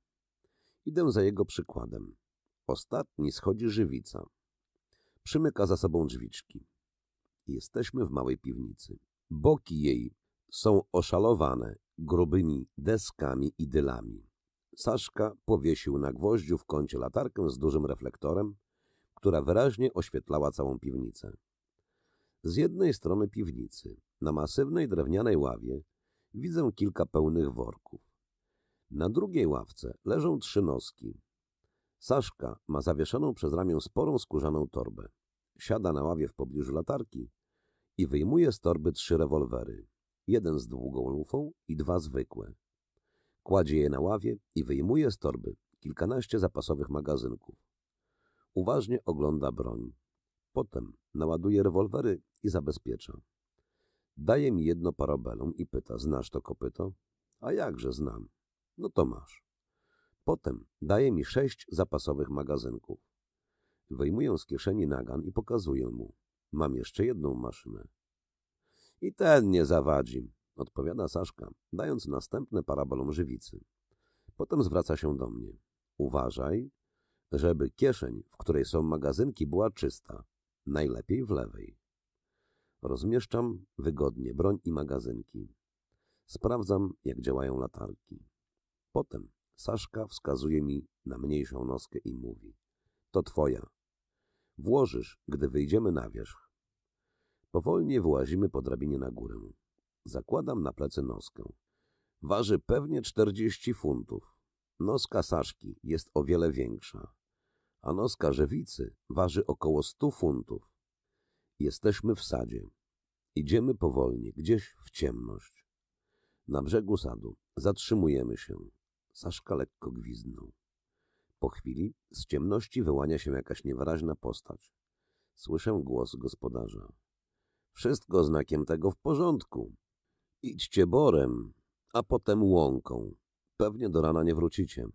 Idę za jego przykładem. Ostatni schodzi żywica. Przymyka za sobą drzwiczki. Jesteśmy w małej piwnicy. Boki jej są oszalowane grubymi deskami i dylami. Saszka powiesił na gwoździu w kącie latarkę z dużym reflektorem, która wyraźnie oświetlała całą piwnicę. Z jednej strony piwnicy, na masywnej drewnianej ławie, widzę kilka pełnych worków. Na drugiej ławce leżą trzy noski. Saszka ma zawieszoną przez ramię sporą skórzaną torbę. Siada na ławie w pobliżu latarki i wyjmuje z torby trzy rewolwery. Jeden z długą lufą i dwa zwykłe. Kładzie je na ławie i wyjmuje z torby kilkanaście zapasowych magazynków. Uważnie ogląda broń. Potem naładuje rewolwery i zabezpiecza. Daje mi jedno parabelum i pyta, znasz to kopyto? A jakże znam. No to masz. Potem daje mi sześć zapasowych magazynków. Wyjmuję z kieszeni nagan i pokazuję mu. Mam jeszcze jedną maszynę. I ten nie zawadzi. odpowiada Saszka, dając następne parabolom żywicy. Potem zwraca się do mnie. Uważaj, żeby kieszeń, w której są magazynki, była czysta. Najlepiej w lewej. Rozmieszczam wygodnie broń i magazynki. Sprawdzam, jak działają latarki. Potem Saszka wskazuje mi na mniejszą noskę i mówi. To twoja. Włożysz, gdy wyjdziemy na wierzch. Powolnie wyłazimy po drabinie na górę. Zakładam na plecy noskę. Waży pewnie czterdzieści funtów. Noska Saszki jest o wiele większa, a noska Żewicy waży około stu funtów. Jesteśmy w sadzie. Idziemy powolnie, gdzieś w ciemność. Na brzegu sadu zatrzymujemy się. Saszka lekko gwizdnął. Po chwili z ciemności wyłania się jakaś niewyraźna postać. Słyszę głos gospodarza. Wszystko znakiem tego w porządku. Idźcie borem, a potem łąką. Pewnie do rana nie wrócicie.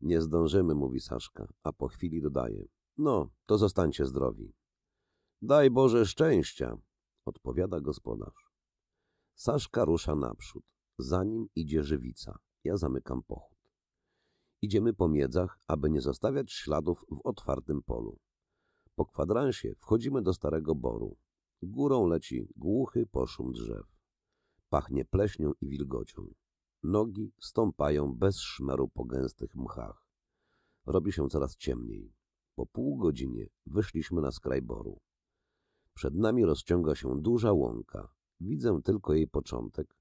Nie zdążymy, mówi Saszka, a po chwili dodaje. No, to zostańcie zdrowi. Daj Boże szczęścia, odpowiada gospodarz. Saszka rusza naprzód. Za nim idzie żywica. Ja zamykam pochód. Idziemy po miedzach, aby nie zostawiać śladów w otwartym polu. Po kwadransie wchodzimy do starego boru. Górą leci głuchy poszum drzew. Pachnie pleśnią i wilgocią. Nogi stąpają bez szmeru po gęstych mchach. Robi się coraz ciemniej. Po pół godzinie wyszliśmy na skraj boru. Przed nami rozciąga się duża łąka. Widzę tylko jej początek,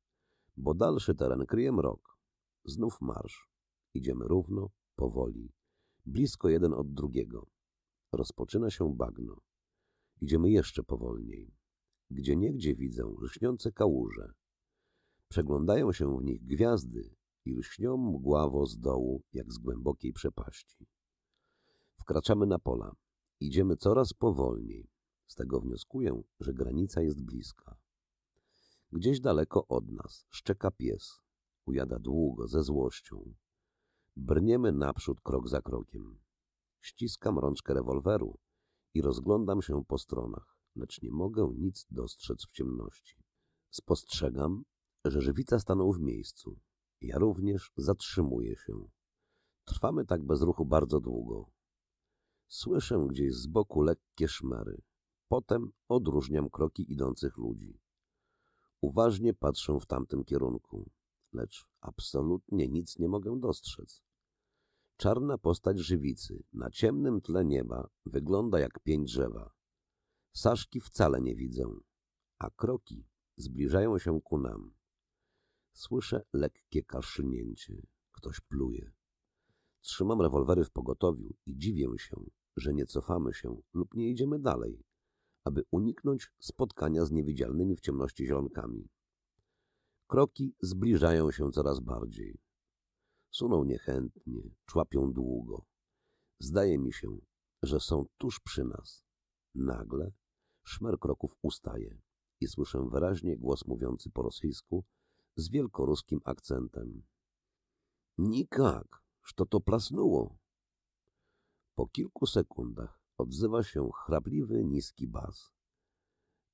bo dalszy teren kryje mrok. Znów marsz. Idziemy równo, powoli, blisko jeden od drugiego. Rozpoczyna się bagno. Idziemy jeszcze powolniej. Gdzie niegdzie widzę lśniące kałuże. Przeglądają się w nich gwiazdy i lśnią mgławo z dołu, jak z głębokiej przepaści. Wkraczamy na pola. Idziemy coraz powolniej. Z tego wnioskuję, że granica jest bliska. Gdzieś daleko od nas szczeka pies. Ujada długo, ze złością. Brniemy naprzód krok za krokiem. Ściskam rączkę rewolweru i rozglądam się po stronach, lecz nie mogę nic dostrzec w ciemności. Spostrzegam, że żywica stanął w miejscu. Ja również zatrzymuję się. Trwamy tak bez ruchu bardzo długo. Słyszę gdzieś z boku lekkie szmery. Potem odróżniam kroki idących ludzi. Uważnie patrzę w tamtym kierunku, lecz absolutnie nic nie mogę dostrzec. Czarna postać żywicy na ciemnym tle nieba wygląda jak pień drzewa. Saszki wcale nie widzę, a kroki zbliżają się ku nam. Słyszę lekkie kaszlnięcie. Ktoś pluje. Trzymam rewolwery w pogotowiu i dziwię się, że nie cofamy się lub nie idziemy dalej, aby uniknąć spotkania z niewidzialnymi w ciemności zielonkami. Kroki zbliżają się coraz bardziej. Suną niechętnie, człapią długo. Zdaje mi się, że są tuż przy nas. Nagle szmer kroków ustaje i słyszę wyraźnie głos mówiący po rosyjsku z wielkoruskim akcentem. Nikak, что to plasnuło. Po kilku sekundach odzywa się chrapliwy, niski bas.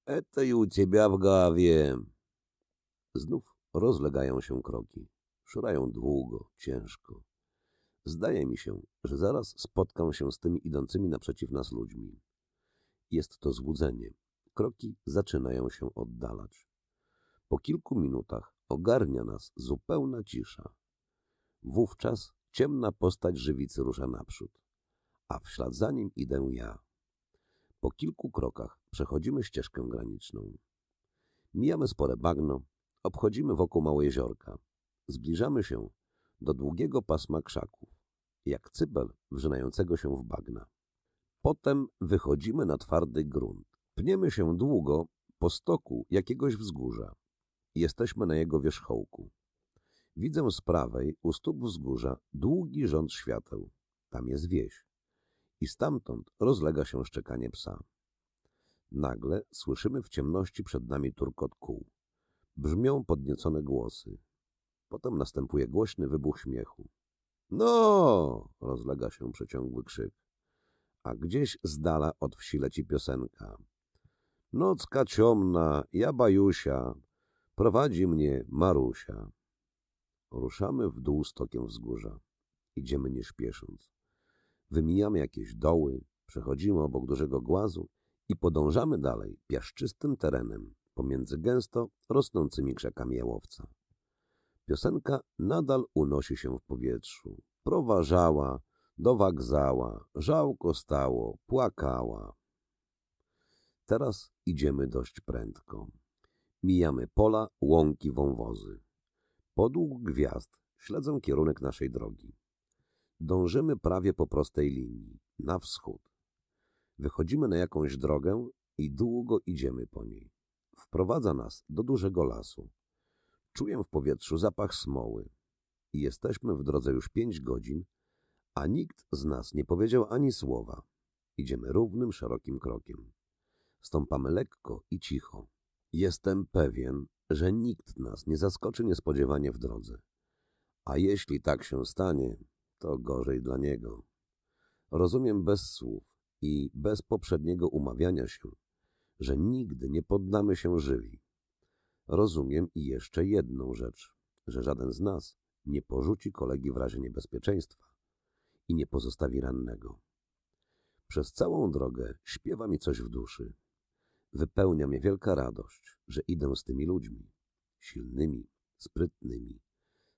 Это i u ciebie w gawie. Znów rozlegają się kroki. Szurają długo, ciężko. Zdaje mi się, że zaraz spotkam się z tymi idącymi naprzeciw nas ludźmi. Jest to złudzenie. Kroki zaczynają się oddalać. Po kilku minutach ogarnia nas zupełna cisza. Wówczas ciemna postać żywicy rusza naprzód, a w ślad za nim idę ja. Po kilku krokach przechodzimy ścieżkę graniczną. Mijamy spore bagno, obchodzimy wokół małe jeziorka. Zbliżamy się do długiego pasma krzaków, jak cybel wrzynającego się w bagna. Potem wychodzimy na twardy grunt. Pniemy się długo po stoku jakiegoś wzgórza. Jesteśmy na jego wierzchołku. Widzę z prawej, u stóp wzgórza, długi rząd świateł. Tam jest wieś. I stamtąd rozlega się szczekanie psa. Nagle słyszymy w ciemności przed nami turkot kół. Brzmią podniecone głosy. Potem następuje głośny wybuch śmiechu. No! rozlega się przeciągły krzyk. A gdzieś z dala od wsi leci piosenka. Nocka ciemna, ja bajusia, Prowadzi mnie Marusia. Ruszamy w dół stokiem wzgórza. Idziemy nie śpiesząc. Wymijamy jakieś doły, przechodzimy obok dużego głazu i podążamy dalej piaszczystym terenem pomiędzy gęsto rosnącymi krzakami jałowca. Piosenka nadal unosi się w powietrzu. Proważała, dowagzała, żałko stało, płakała. Teraz idziemy dość prędko. Mijamy pola, łąki, wąwozy. Podług gwiazd śledzę kierunek naszej drogi. Dążymy prawie po prostej linii, na wschód. Wychodzimy na jakąś drogę i długo idziemy po niej. Wprowadza nas do dużego lasu. Czuję w powietrzu zapach smoły. Jesteśmy w drodze już pięć godzin, a nikt z nas nie powiedział ani słowa. Idziemy równym, szerokim krokiem. Stąpamy lekko i cicho. Jestem pewien, że nikt nas nie zaskoczy niespodziewanie w drodze. A jeśli tak się stanie, to gorzej dla niego. Rozumiem bez słów i bez poprzedniego umawiania się, że nigdy nie poddamy się żywi. Rozumiem i jeszcze jedną rzecz, że żaden z nas nie porzuci kolegi w razie niebezpieczeństwa i nie pozostawi rannego. Przez całą drogę śpiewa mi coś w duszy. Wypełnia mnie wielka radość, że idę z tymi ludźmi, silnymi, sprytnymi,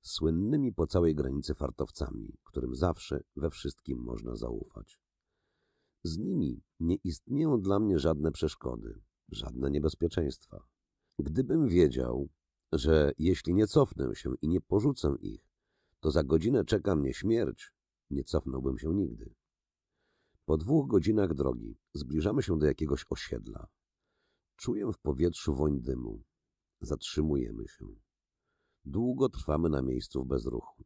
słynnymi po całej granicy fartowcami, którym zawsze we wszystkim można zaufać. Z nimi nie istnieją dla mnie żadne przeszkody, żadne niebezpieczeństwa. Gdybym wiedział, że jeśli nie cofnę się i nie porzucę ich, to za godzinę czeka mnie śmierć, nie cofnąłbym się nigdy. Po dwóch godzinach drogi zbliżamy się do jakiegoś osiedla. Czuję w powietrzu woń dymu. Zatrzymujemy się. Długo trwamy na miejscu w bezruchu.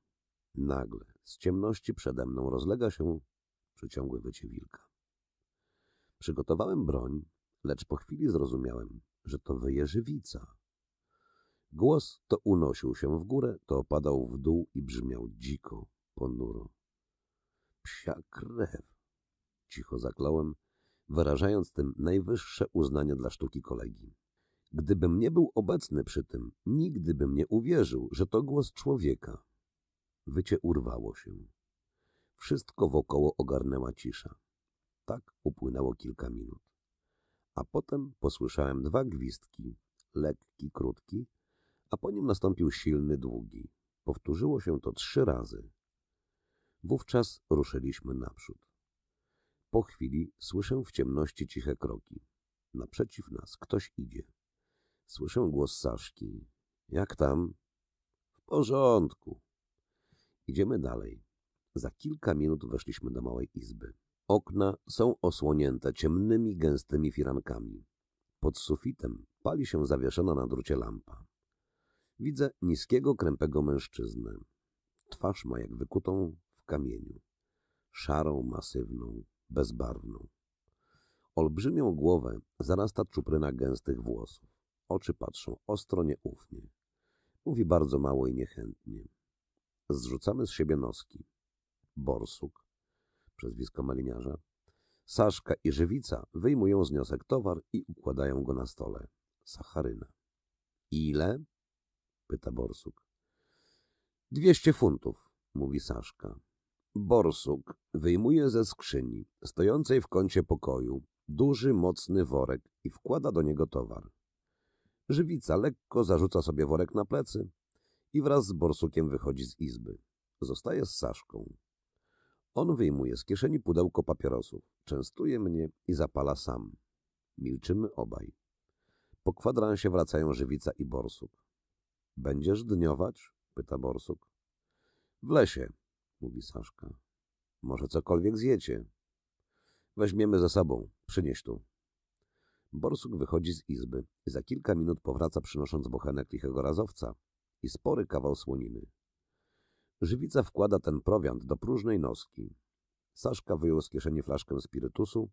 Nagle z ciemności przede mną rozlega się przeciągłe wycie wilka. Przygotowałem broń, lecz po chwili zrozumiałem, że to wyje żywica. Głos to unosił się w górę, to opadał w dół i brzmiał dziko, ponuro. Psia krew, cicho zakląłem, wyrażając tym najwyższe uznanie dla sztuki kolegi. Gdybym nie był obecny przy tym, nigdy bym nie uwierzył, że to głos człowieka. Wycie urwało się. Wszystko wokoło ogarnęła cisza. Tak upłynęło kilka minut. A potem posłyszałem dwa gwizdki, lekki, krótki, a po nim nastąpił silny, długi. Powtórzyło się to trzy razy. Wówczas ruszyliśmy naprzód. Po chwili słyszę w ciemności ciche kroki. Naprzeciw nas ktoś idzie. Słyszę głos Saszki. Jak tam? W porządku. Idziemy dalej. Za kilka minut weszliśmy do małej izby. Okna są osłonięte ciemnymi, gęstymi firankami. Pod sufitem pali się zawieszona na drucie lampa. Widzę niskiego, krępego mężczyznę. Twarz ma jak wykutą w kamieniu. Szarą, masywną, bezbarwną. Olbrzymią głowę zarasta czupryna gęstych włosów. Oczy patrzą ostro, nieufnie. Mówi bardzo mało i niechętnie. Zrzucamy z siebie noski. Borsuk, przezwisko maliniarza, Saszka i Żywica wyjmują z niosek towar i układają go na stole. Sacharyna. Ile? pyta Borsuk. Dwieście funtów, mówi Saszka. Borsuk wyjmuje ze skrzyni, stojącej w kącie pokoju, duży, mocny worek i wkłada do niego towar. Żywica lekko zarzuca sobie worek na plecy i wraz z borsukiem wychodzi z izby. Zostaje z Saszką. On wyjmuje z kieszeni pudełko papierosów, częstuje mnie i zapala sam. Milczymy obaj. Po kwadransie wracają Żywica i Borsuk. — Będziesz dniować? — pyta Borsuk. — W lesie — mówi Saszka. — Może cokolwiek zjecie. — Weźmiemy ze sobą. Przynieś tu. Borsuk wychodzi z izby za kilka minut powraca przynosząc bochenek lichego razowca i spory kawał słoniny. Żywica wkłada ten prowiant do próżnej noski. Saszka wyjął z kieszeni flaszkę spirytusu,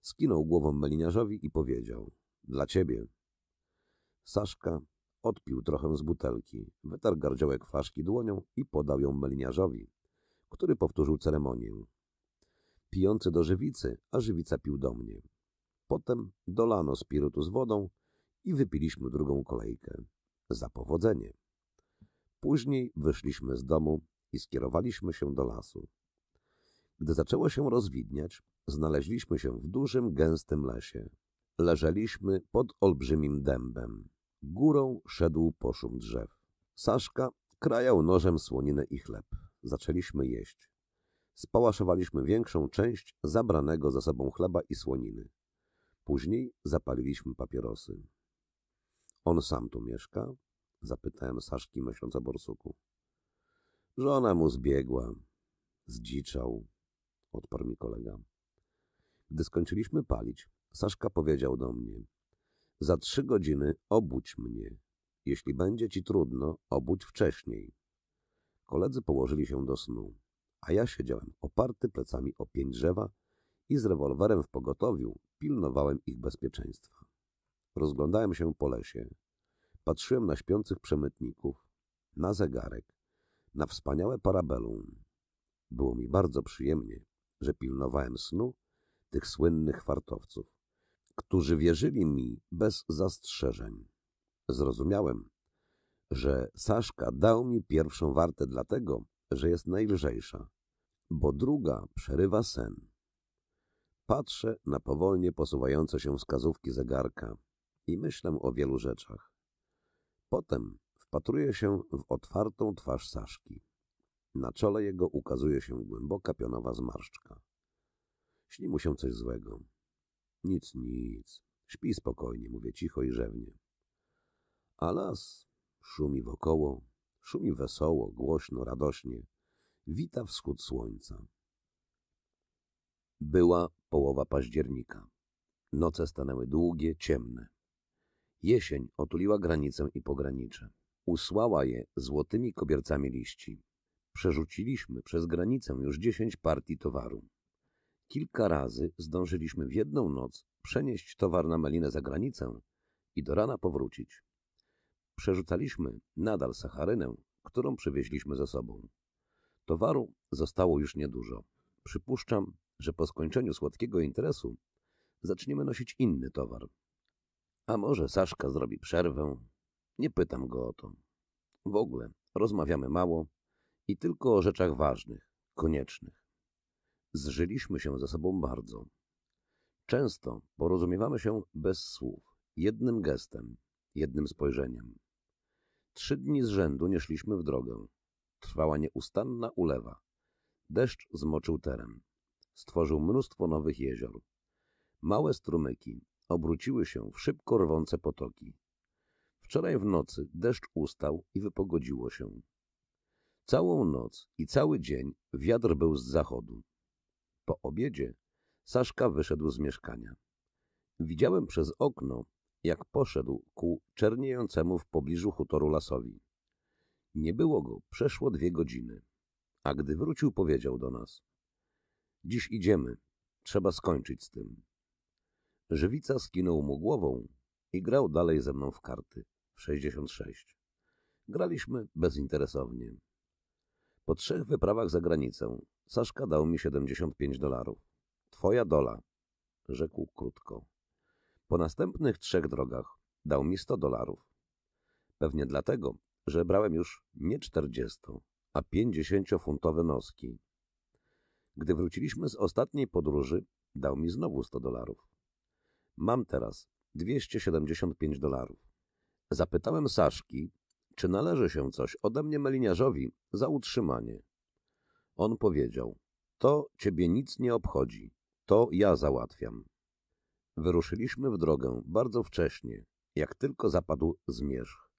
skinął głową meliniarzowi i powiedział — dla ciebie. Saszka odpił trochę z butelki, wytarł gardziołek flaszki dłonią i podał ją meliniarzowi, który powtórzył ceremonię. Pijący do żywicy, a żywica pił do mnie. Potem dolano spirytu z wodą i wypiliśmy drugą kolejkę. Za powodzenie. Później wyszliśmy z domu i skierowaliśmy się do lasu. Gdy zaczęło się rozwidniać, znaleźliśmy się w dużym, gęstym lesie. Leżeliśmy pod olbrzymim dębem. Górą szedł poszum drzew. Saszka krajał nożem słoninę i chleb. Zaczęliśmy jeść. Spałaszowaliśmy większą część zabranego za sobą chleba i słoniny. Później zapaliliśmy papierosy. On sam tu mieszka? Zapytałem Saszki, myśląc o borsuku. Żona mu zbiegła. Zdziczał, odparł mi kolega. Gdy skończyliśmy palić, Saszka powiedział do mnie. Za trzy godziny obudź mnie. Jeśli będzie ci trudno, obudź wcześniej. Koledzy położyli się do snu, a ja siedziałem oparty plecami o pięć drzewa i z rewolwerem w pogotowiu pilnowałem ich bezpieczeństwa. Rozglądałem się po lesie. Patrzyłem na śpiących przemytników, na zegarek, na wspaniałe parabelum. Było mi bardzo przyjemnie, że pilnowałem snu tych słynnych fartowców, którzy wierzyli mi bez zastrzeżeń. Zrozumiałem, że Saszka dał mi pierwszą wartę dlatego, że jest najlżejsza, bo druga przerywa sen. Patrzę na powolnie posuwające się wskazówki zegarka i myślę o wielu rzeczach. Potem wpatruję się w otwartą twarz Saszki. Na czole jego ukazuje się głęboka pionowa zmarszczka. Śni mu się coś złego. Nic, nic. Śpi spokojnie, mówię cicho i rzewnie. A las szumi wokoło, szumi wesoło, głośno, radośnie. Wita wschód słońca. Była połowa października. Noce stanęły długie, ciemne. Jesień otuliła granicę i pogranicze. Usłała je złotymi kobiercami liści. Przerzuciliśmy przez granicę już dziesięć partii towaru. Kilka razy zdążyliśmy w jedną noc przenieść towar na Melinę za granicę i do rana powrócić. Przerzucaliśmy nadal Sacharynę, którą przywieźliśmy ze sobą. Towaru zostało już niedużo. Przypuszczam, że po skończeniu słodkiego interesu zaczniemy nosić inny towar. A może Saszka zrobi przerwę? Nie pytam go o to. W ogóle rozmawiamy mało i tylko o rzeczach ważnych, koniecznych. Zżyliśmy się ze sobą bardzo. Często porozumiewamy się bez słów, jednym gestem, jednym spojrzeniem. Trzy dni z rzędu nie szliśmy w drogę. Trwała nieustanna ulewa. Deszcz zmoczył teren. Stworzył mnóstwo nowych jezior. Małe strumyki obróciły się w szybko rwące potoki. Wczoraj w nocy deszcz ustał i wypogodziło się. Całą noc i cały dzień wiatr był z zachodu. Po obiedzie Saszka wyszedł z mieszkania. Widziałem przez okno, jak poszedł ku czerniejącemu w pobliżu hutoru lasowi. Nie było go, przeszło dwie godziny, a gdy wrócił, powiedział do nas. Dziś idziemy, trzeba skończyć z tym. Żywica skinął mu głową i grał dalej ze mną w karty, w 66. Graliśmy bezinteresownie. Po trzech wyprawach za granicę Saszka dał mi 75 dolarów. Twoja dola, rzekł krótko. Po następnych trzech drogach dał mi 100 dolarów. Pewnie dlatego, że brałem już nie 40, a 50-funtowe noski. Gdy wróciliśmy z ostatniej podróży, dał mi znowu 100 dolarów. Mam teraz 275 dolarów. Zapytałem Saszki, czy należy się coś ode mnie meliniarzowi za utrzymanie. On powiedział, to ciebie nic nie obchodzi, to ja załatwiam. Wyruszyliśmy w drogę bardzo wcześnie, jak tylko zapadł zmierzch.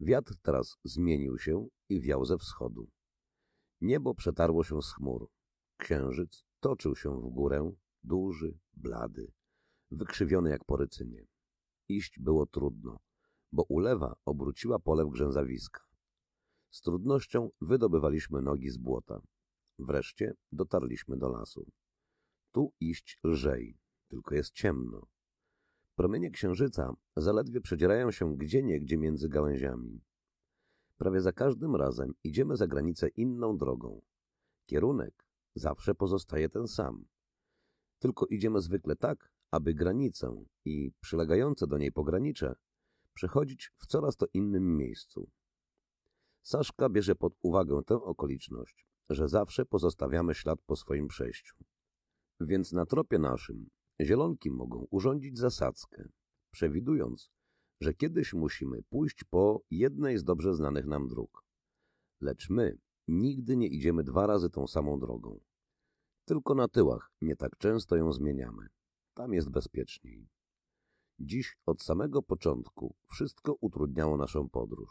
Wiatr teraz zmienił się i wiał ze wschodu. Niebo przetarło się z chmur. Księżyc toczył się w górę, duży, blady, wykrzywiony jak porycynie. Iść było trudno, bo ulewa obróciła pole w grzęzawiska. Z trudnością wydobywaliśmy nogi z błota. Wreszcie dotarliśmy do lasu. Tu iść lżej, tylko jest ciemno. Promienie księżyca zaledwie przedzierają się gdzieniegdzie między gałęziami. Prawie za każdym razem idziemy za granicę inną drogą. Kierunek zawsze pozostaje ten sam. Tylko idziemy zwykle tak, aby granicę i przylegające do niej pogranicze przechodzić w coraz to innym miejscu. Saszka bierze pod uwagę tę okoliczność, że zawsze pozostawiamy ślad po swoim przejściu. Więc na tropie naszym zielonki mogą urządzić zasadzkę, przewidując, że kiedyś musimy pójść po jednej z dobrze znanych nam dróg. Lecz my nigdy nie idziemy dwa razy tą samą drogą. Tylko na tyłach nie tak często ją zmieniamy. Tam jest bezpieczniej. Dziś od samego początku wszystko utrudniało naszą podróż.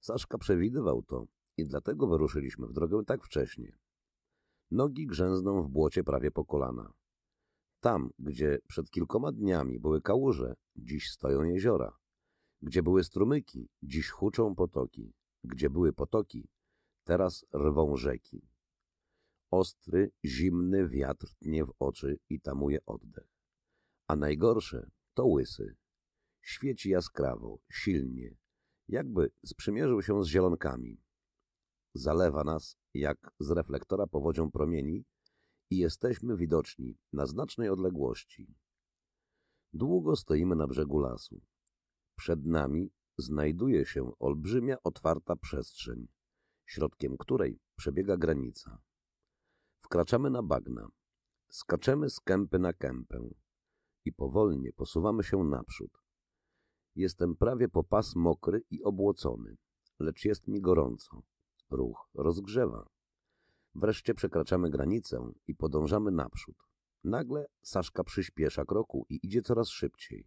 Saszka przewidywał to i dlatego wyruszyliśmy w drogę tak wcześnie. Nogi grzęzną w błocie prawie po kolana. Tam, gdzie przed kilkoma dniami były kałuże, dziś stoją jeziora. Gdzie były strumyki, dziś huczą potoki. Gdzie były potoki, teraz rwą rzeki. Ostry, zimny wiatr tnie w oczy i tamuje oddech. A najgorsze to łysy. Świeci jaskrawo, silnie, jakby sprzymierzył się z zielonkami. Zalewa nas, jak z reflektora powodzią promieni i jesteśmy widoczni na znacznej odległości. Długo stoimy na brzegu lasu. Przed nami znajduje się olbrzymia otwarta przestrzeń, środkiem której przebiega granica. Wkraczamy na bagna, skaczemy z kępy na kępę i powolnie posuwamy się naprzód. Jestem prawie po pas mokry i obłocony, lecz jest mi gorąco. Ruch rozgrzewa. Wreszcie przekraczamy granicę i podążamy naprzód. Nagle Saszka przyspiesza kroku i idzie coraz szybciej.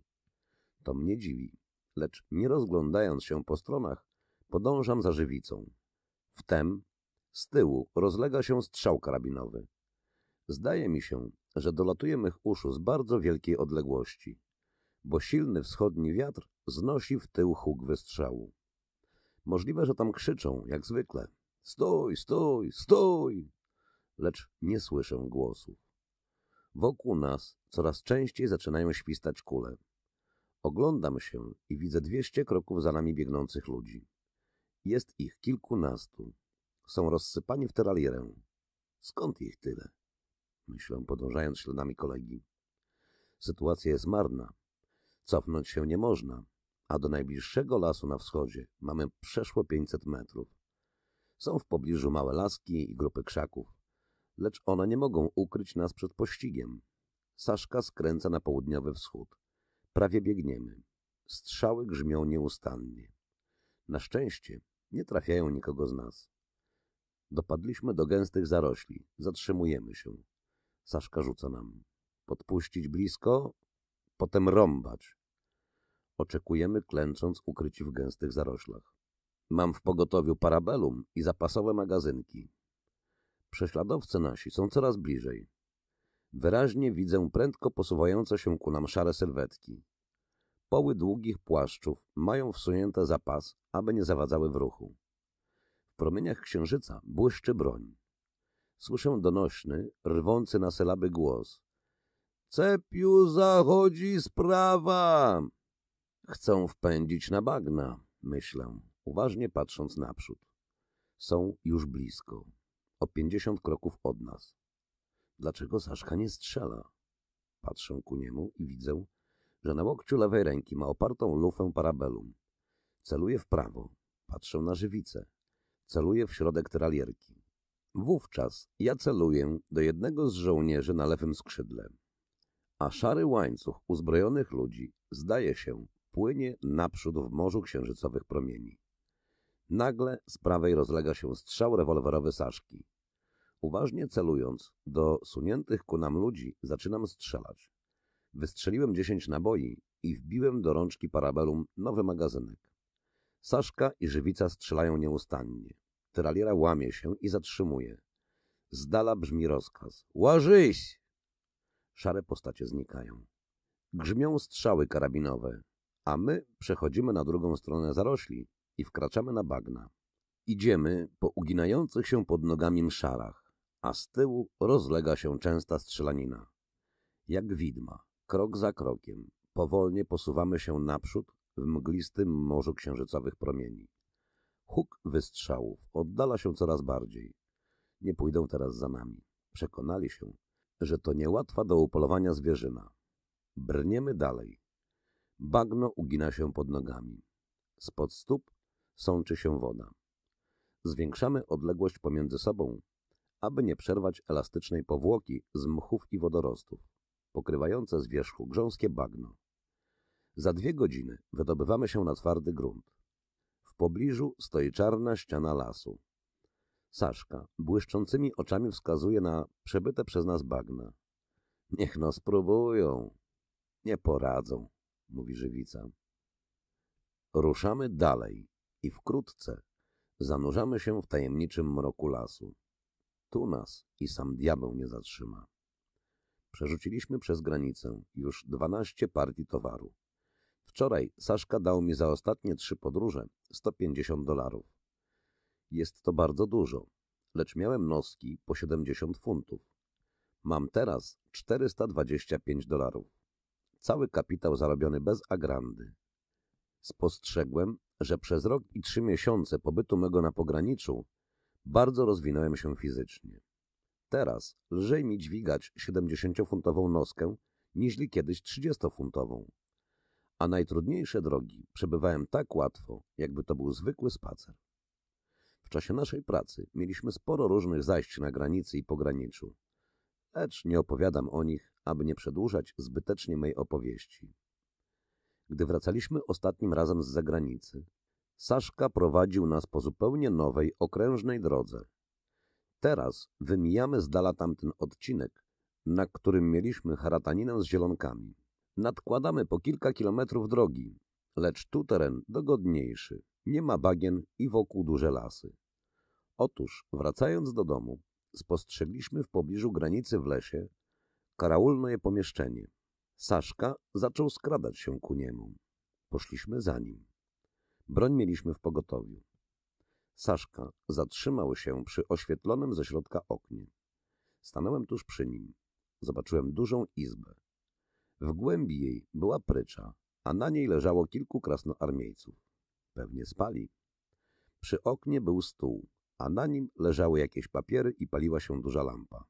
To mnie dziwi, lecz nie rozglądając się po stronach, podążam za żywicą. Wtem z tyłu rozlega się strzał karabinowy. Zdaje mi się, że dolatuje mych uszu z bardzo wielkiej odległości, bo silny wschodni wiatr znosi w tył huk wystrzału. Możliwe, że tam krzyczą, jak zwykle. Stój, stój, stój! Lecz nie słyszę głosów. Wokół nas coraz częściej zaczynają świstać kule. Oglądam się i widzę dwieście kroków za nami biegnących ludzi. Jest ich kilkunastu. Są rozsypani w teralierę. Skąd ich tyle? Myślę, podążając śladami kolegi. Sytuacja jest marna. Cofnąć się nie można, a do najbliższego lasu na wschodzie mamy przeszło 500 metrów. Są w pobliżu małe laski i grupy krzaków, lecz one nie mogą ukryć nas przed pościgiem. Saszka skręca na południowy wschód. Prawie biegniemy. Strzały grzmią nieustannie. Na szczęście nie trafiają nikogo z nas. Dopadliśmy do gęstych zarośli. Zatrzymujemy się. Saszka rzuca nam. Podpuścić blisko, potem rąbać. Oczekujemy, klęcząc ukryci w gęstych zaroślach. Mam w pogotowiu parabelum i zapasowe magazynki. Prześladowcy nasi są coraz bliżej. Wyraźnie widzę prędko posuwające się ku nam szare sylwetki. Poły długich płaszczów mają wsunięte za pas, aby nie zawadzały w ruchu. W promieniach księżyca błyszczy broń. Słyszę donośny, rwący na sylaby głos. Cepiu zachodzi sprawa! Chcą wpędzić na bagna, myślę, uważnie patrząc naprzód. Są już blisko, o pięćdziesiąt kroków od nas. Dlaczego Saszka nie strzela? Patrzę ku niemu i widzę, że na łokciu lewej ręki ma opartą lufę parabelum. Celuje w prawo. Patrzę na żywicę. Celuje w środek tralierki. Wówczas ja celuję do jednego z żołnierzy na lewym skrzydle. A szary łańcuch uzbrojonych ludzi, zdaje się, płynie naprzód w morzu księżycowych promieni. Nagle z prawej rozlega się strzał rewolwerowy Saszki. Uważnie celując do suniętych ku nam ludzi, zaczynam strzelać. Wystrzeliłem dziesięć naboi i wbiłem do rączki parabelum nowy magazynek. Saszka i Żywica strzelają nieustannie. Tyraliera łamie się i zatrzymuje. Z dala brzmi rozkaz. Łażyś! Szare postacie znikają. Grzmią strzały karabinowe, a my przechodzimy na drugą stronę zarośli i wkraczamy na bagna. Idziemy po uginających się pod nogami mszarach, a z tyłu rozlega się częsta strzelanina. Jak widma, krok za krokiem, powolnie posuwamy się naprzód w mglistym morzu księżycowych promieni. Huk wystrzałów oddala się coraz bardziej. Nie pójdą teraz za nami. Przekonali się, że to niełatwa do upolowania zwierzyna. Brniemy dalej. Bagno ugina się pod nogami. Spod stóp sączy się woda. Zwiększamy odległość pomiędzy sobą, aby nie przerwać elastycznej powłoki z mchów i wodorostów, pokrywające z wierzchu grząskie bagno. Za dwie godziny wydobywamy się na twardy grunt. W pobliżu stoi czarna ściana lasu. Saszka błyszczącymi oczami wskazuje na przebyte przez nas bagna. Niech no spróbują. Nie poradzą, mówi żywica. Ruszamy dalej i wkrótce zanurzamy się w tajemniczym mroku lasu. Tu nas i sam diabeł nie zatrzyma. Przerzuciliśmy przez granicę już dwanaście partii towaru. Wczoraj Saszka dał mi za ostatnie trzy podróże 150 dolarów. Jest to bardzo dużo, lecz miałem noski po 70 funtów. Mam teraz 425 dolarów. Cały kapitał zarobiony bez agrandy. Spostrzegłem, że przez rok i trzy miesiące pobytu mego na pograniczu bardzo rozwinąłem się fizycznie. Teraz lżej mi dźwigać 70-funtową noskę, niźli kiedyś 30-funtową. A najtrudniejsze drogi przebywałem tak łatwo, jakby to był zwykły spacer. W czasie naszej pracy mieliśmy sporo różnych zajść na granicy i pograniczu, lecz nie opowiadam o nich, aby nie przedłużać zbytecznie mej opowieści. Gdy wracaliśmy ostatnim razem z zagranicy, Saszka prowadził nas po zupełnie nowej, okrężnej drodze. Teraz wymijamy z dala tamten odcinek, na którym mieliśmy harataninę z zielonkami. Nadkładamy po kilka kilometrów drogi, lecz tu teren dogodniejszy, nie ma bagien i wokół duże lasy. Otóż, wracając do domu, spostrzegliśmy w pobliżu granicy w lesie karaulne pomieszczenie. Saszka zaczął skradać się ku niemu. Poszliśmy za nim. Broń mieliśmy w pogotowiu. Saszka zatrzymał się przy oświetlonym ze środka oknie. Stanąłem tuż przy nim. Zobaczyłem dużą izbę. W głębi jej była prycza, a na niej leżało kilku krasnoarmiejców. Pewnie spali. Przy oknie był stół, a na nim leżały jakieś papiery i paliła się duża lampa.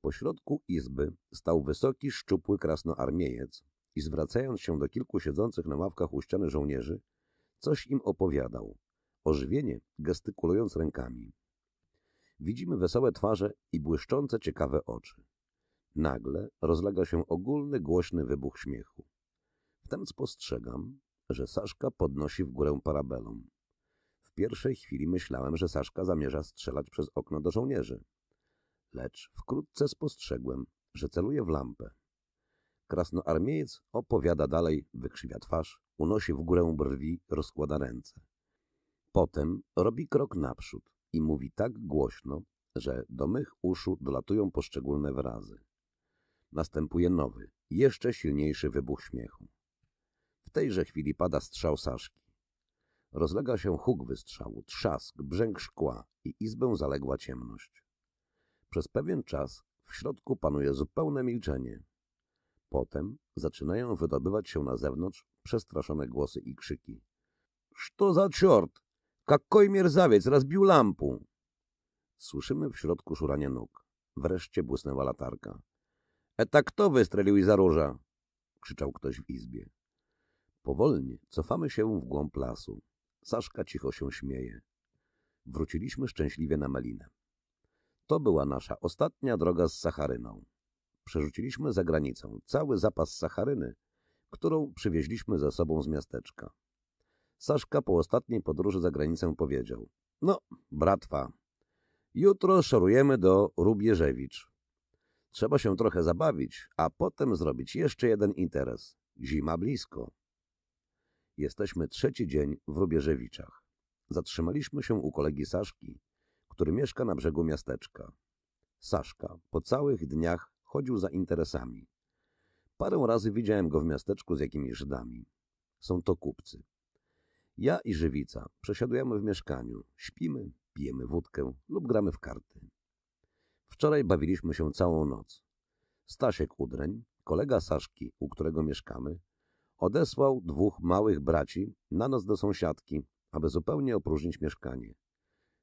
Po środku izby stał wysoki, szczupły krasnoarmiejec i zwracając się do kilku siedzących na ławkach u ściany żołnierzy, coś im opowiadał, ożywienie gestykulując rękami. Widzimy wesołe twarze i błyszczące ciekawe oczy. Nagle rozlega się ogólny, głośny wybuch śmiechu. Wtem spostrzegam, że Saszka podnosi w górę parabelą. W pierwszej chwili myślałem, że Saszka zamierza strzelać przez okno do żołnierzy. Lecz wkrótce spostrzegłem, że celuje w lampę. Krasnoarmiejec opowiada dalej, wykrzywia twarz, unosi w górę brwi, rozkłada ręce. Potem robi krok naprzód i mówi tak głośno, że do mych uszu dolatują poszczególne wyrazy. Następuje nowy, jeszcze silniejszy wybuch śmiechu. W tejże chwili pada strzał Saszki. Rozlega się huk wystrzału, trzask, brzęk szkła i izbę zaległa ciemność. Przez pewien czas w środku panuje zupełne milczenie. Potem zaczynają wydobywać się na zewnątrz przestraszone głosy i krzyki. — Co za ciort! Какой мерзавец rozbił lampu! Słyszymy w środku szuranie nóg. Wreszcie błysnęła latarka. — Eta kto wystrzelił i zaróża? — krzyczał ktoś w izbie. Powolnie cofamy się w głąb lasu. Saszka cicho się śmieje. Wróciliśmy szczęśliwie na Melinę. To była nasza ostatnia droga z sacharyną. Przerzuciliśmy za granicę cały zapas sacharyny, którą przywieźliśmy ze sobą z miasteczka. Saszka po ostatniej podróży za granicę powiedział — No, bratwa, jutro szorujemy do Rubieżewicz. Trzeba się trochę zabawić, a potem zrobić jeszcze jeden interes. Zima blisko. Jesteśmy trzeci dzień w Rubieżewiczach. Zatrzymaliśmy się u kolegi Saszki, który mieszka na brzegu miasteczka. Saszka po całych dniach chodził za interesami. Parę razy widziałem go w miasteczku z jakimiś Żydami. Są to kupcy. Ja i Żywica przesiadujemy w mieszkaniu, śpimy, pijemy wódkę lub gramy w karty. Wczoraj bawiliśmy się całą noc. Stasiek Udreń, kolega Saszki, u którego mieszkamy, odesłał dwóch małych braci na noc do sąsiadki, aby zupełnie opróżnić mieszkanie.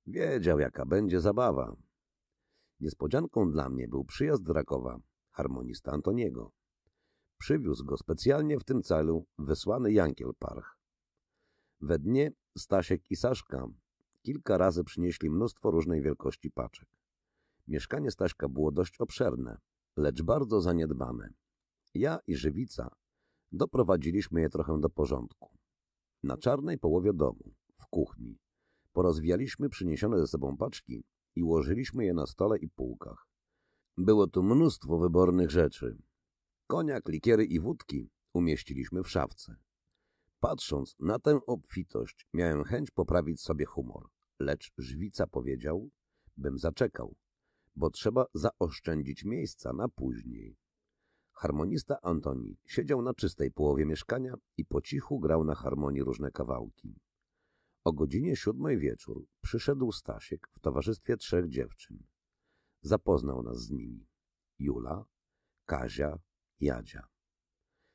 Wiedział, jaka będzie zabawa. Niespodzianką dla mnie był przyjazd Rakowa, harmonista Antoniego. Przywiózł go specjalnie w tym celu wysłany Jankiel Parch. We dnie Stasiek i Saszka kilka razy przynieśli mnóstwo różnej wielkości paczek. Mieszkanie Staśka było dość obszerne, lecz bardzo zaniedbane. Ja i Żywica doprowadziliśmy je trochę do porządku. Na czarnej połowie domu, w kuchni, porozwijaliśmy przyniesione ze sobą paczki i ułożyliśmy je na stole i półkach. Było tu mnóstwo wybornych rzeczy. Koniak, likiery i wódki umieściliśmy w szafce. Patrząc na tę obfitość, miałem chęć poprawić sobie humor, lecz Żwica powiedział, bym zaczekał, bo trzeba zaoszczędzić miejsca na później. Harmonista Antoni siedział na czystej połowie mieszkania i po cichu grał na harmonii różne kawałki. O godzinie siódmej wieczór przyszedł Stasiek w towarzystwie trzech dziewczyn. Zapoznał nas z nimi. Jula, Kazia, Jadzia.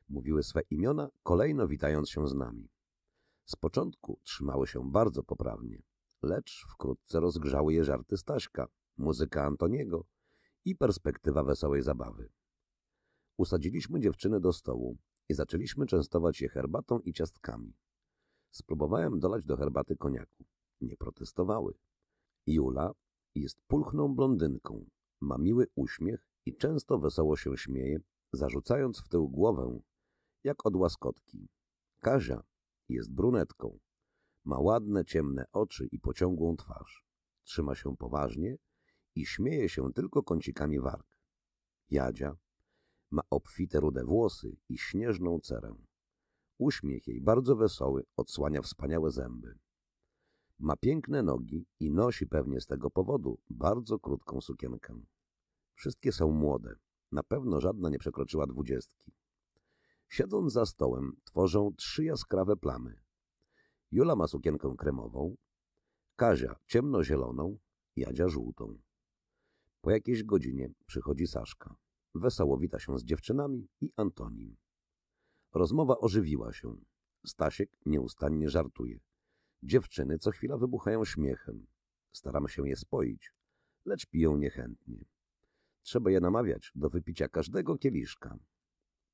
Mówiły swe imiona, kolejno witając się z nami. Z początku trzymały się bardzo poprawnie, lecz wkrótce rozgrzały je żarty Staśka, muzyka Antoniego i perspektywa wesołej zabawy. Usadziliśmy dziewczyny do stołu i zaczęliśmy częstować je herbatą i ciastkami. Spróbowałem dolać do herbaty koniaku. Nie protestowały. Jula jest pulchną blondynką, ma miły uśmiech i często wesoło się śmieje, zarzucając w tył głowę, jak od łaskotki. Kazia jest brunetką, ma ładne, ciemne oczy i pociągłą twarz. Trzyma się poważnie i śmieje się tylko kącikami warg. Jadzia ma obfite rude włosy i śnieżną cerę. Uśmiech jej bardzo wesoły odsłania wspaniałe zęby. Ma piękne nogi i nosi pewnie z tego powodu bardzo krótką sukienkę. Wszystkie są młode. Na pewno żadna nie przekroczyła dwudziestki. Siedząc za stołem, tworzą trzy jaskrawe plamy. Jula ma sukienkę kremową, Kazia ciemnozieloną, Jadzia żółtą. Po jakiejś godzinie przychodzi Saszka. Wesoło wita się z dziewczynami i Antonim. Rozmowa ożywiła się. Stasiek nieustannie żartuje. Dziewczyny co chwila wybuchają śmiechem. Staramy się je spoić, lecz piją niechętnie. Trzeba je namawiać do wypicia każdego kieliszka.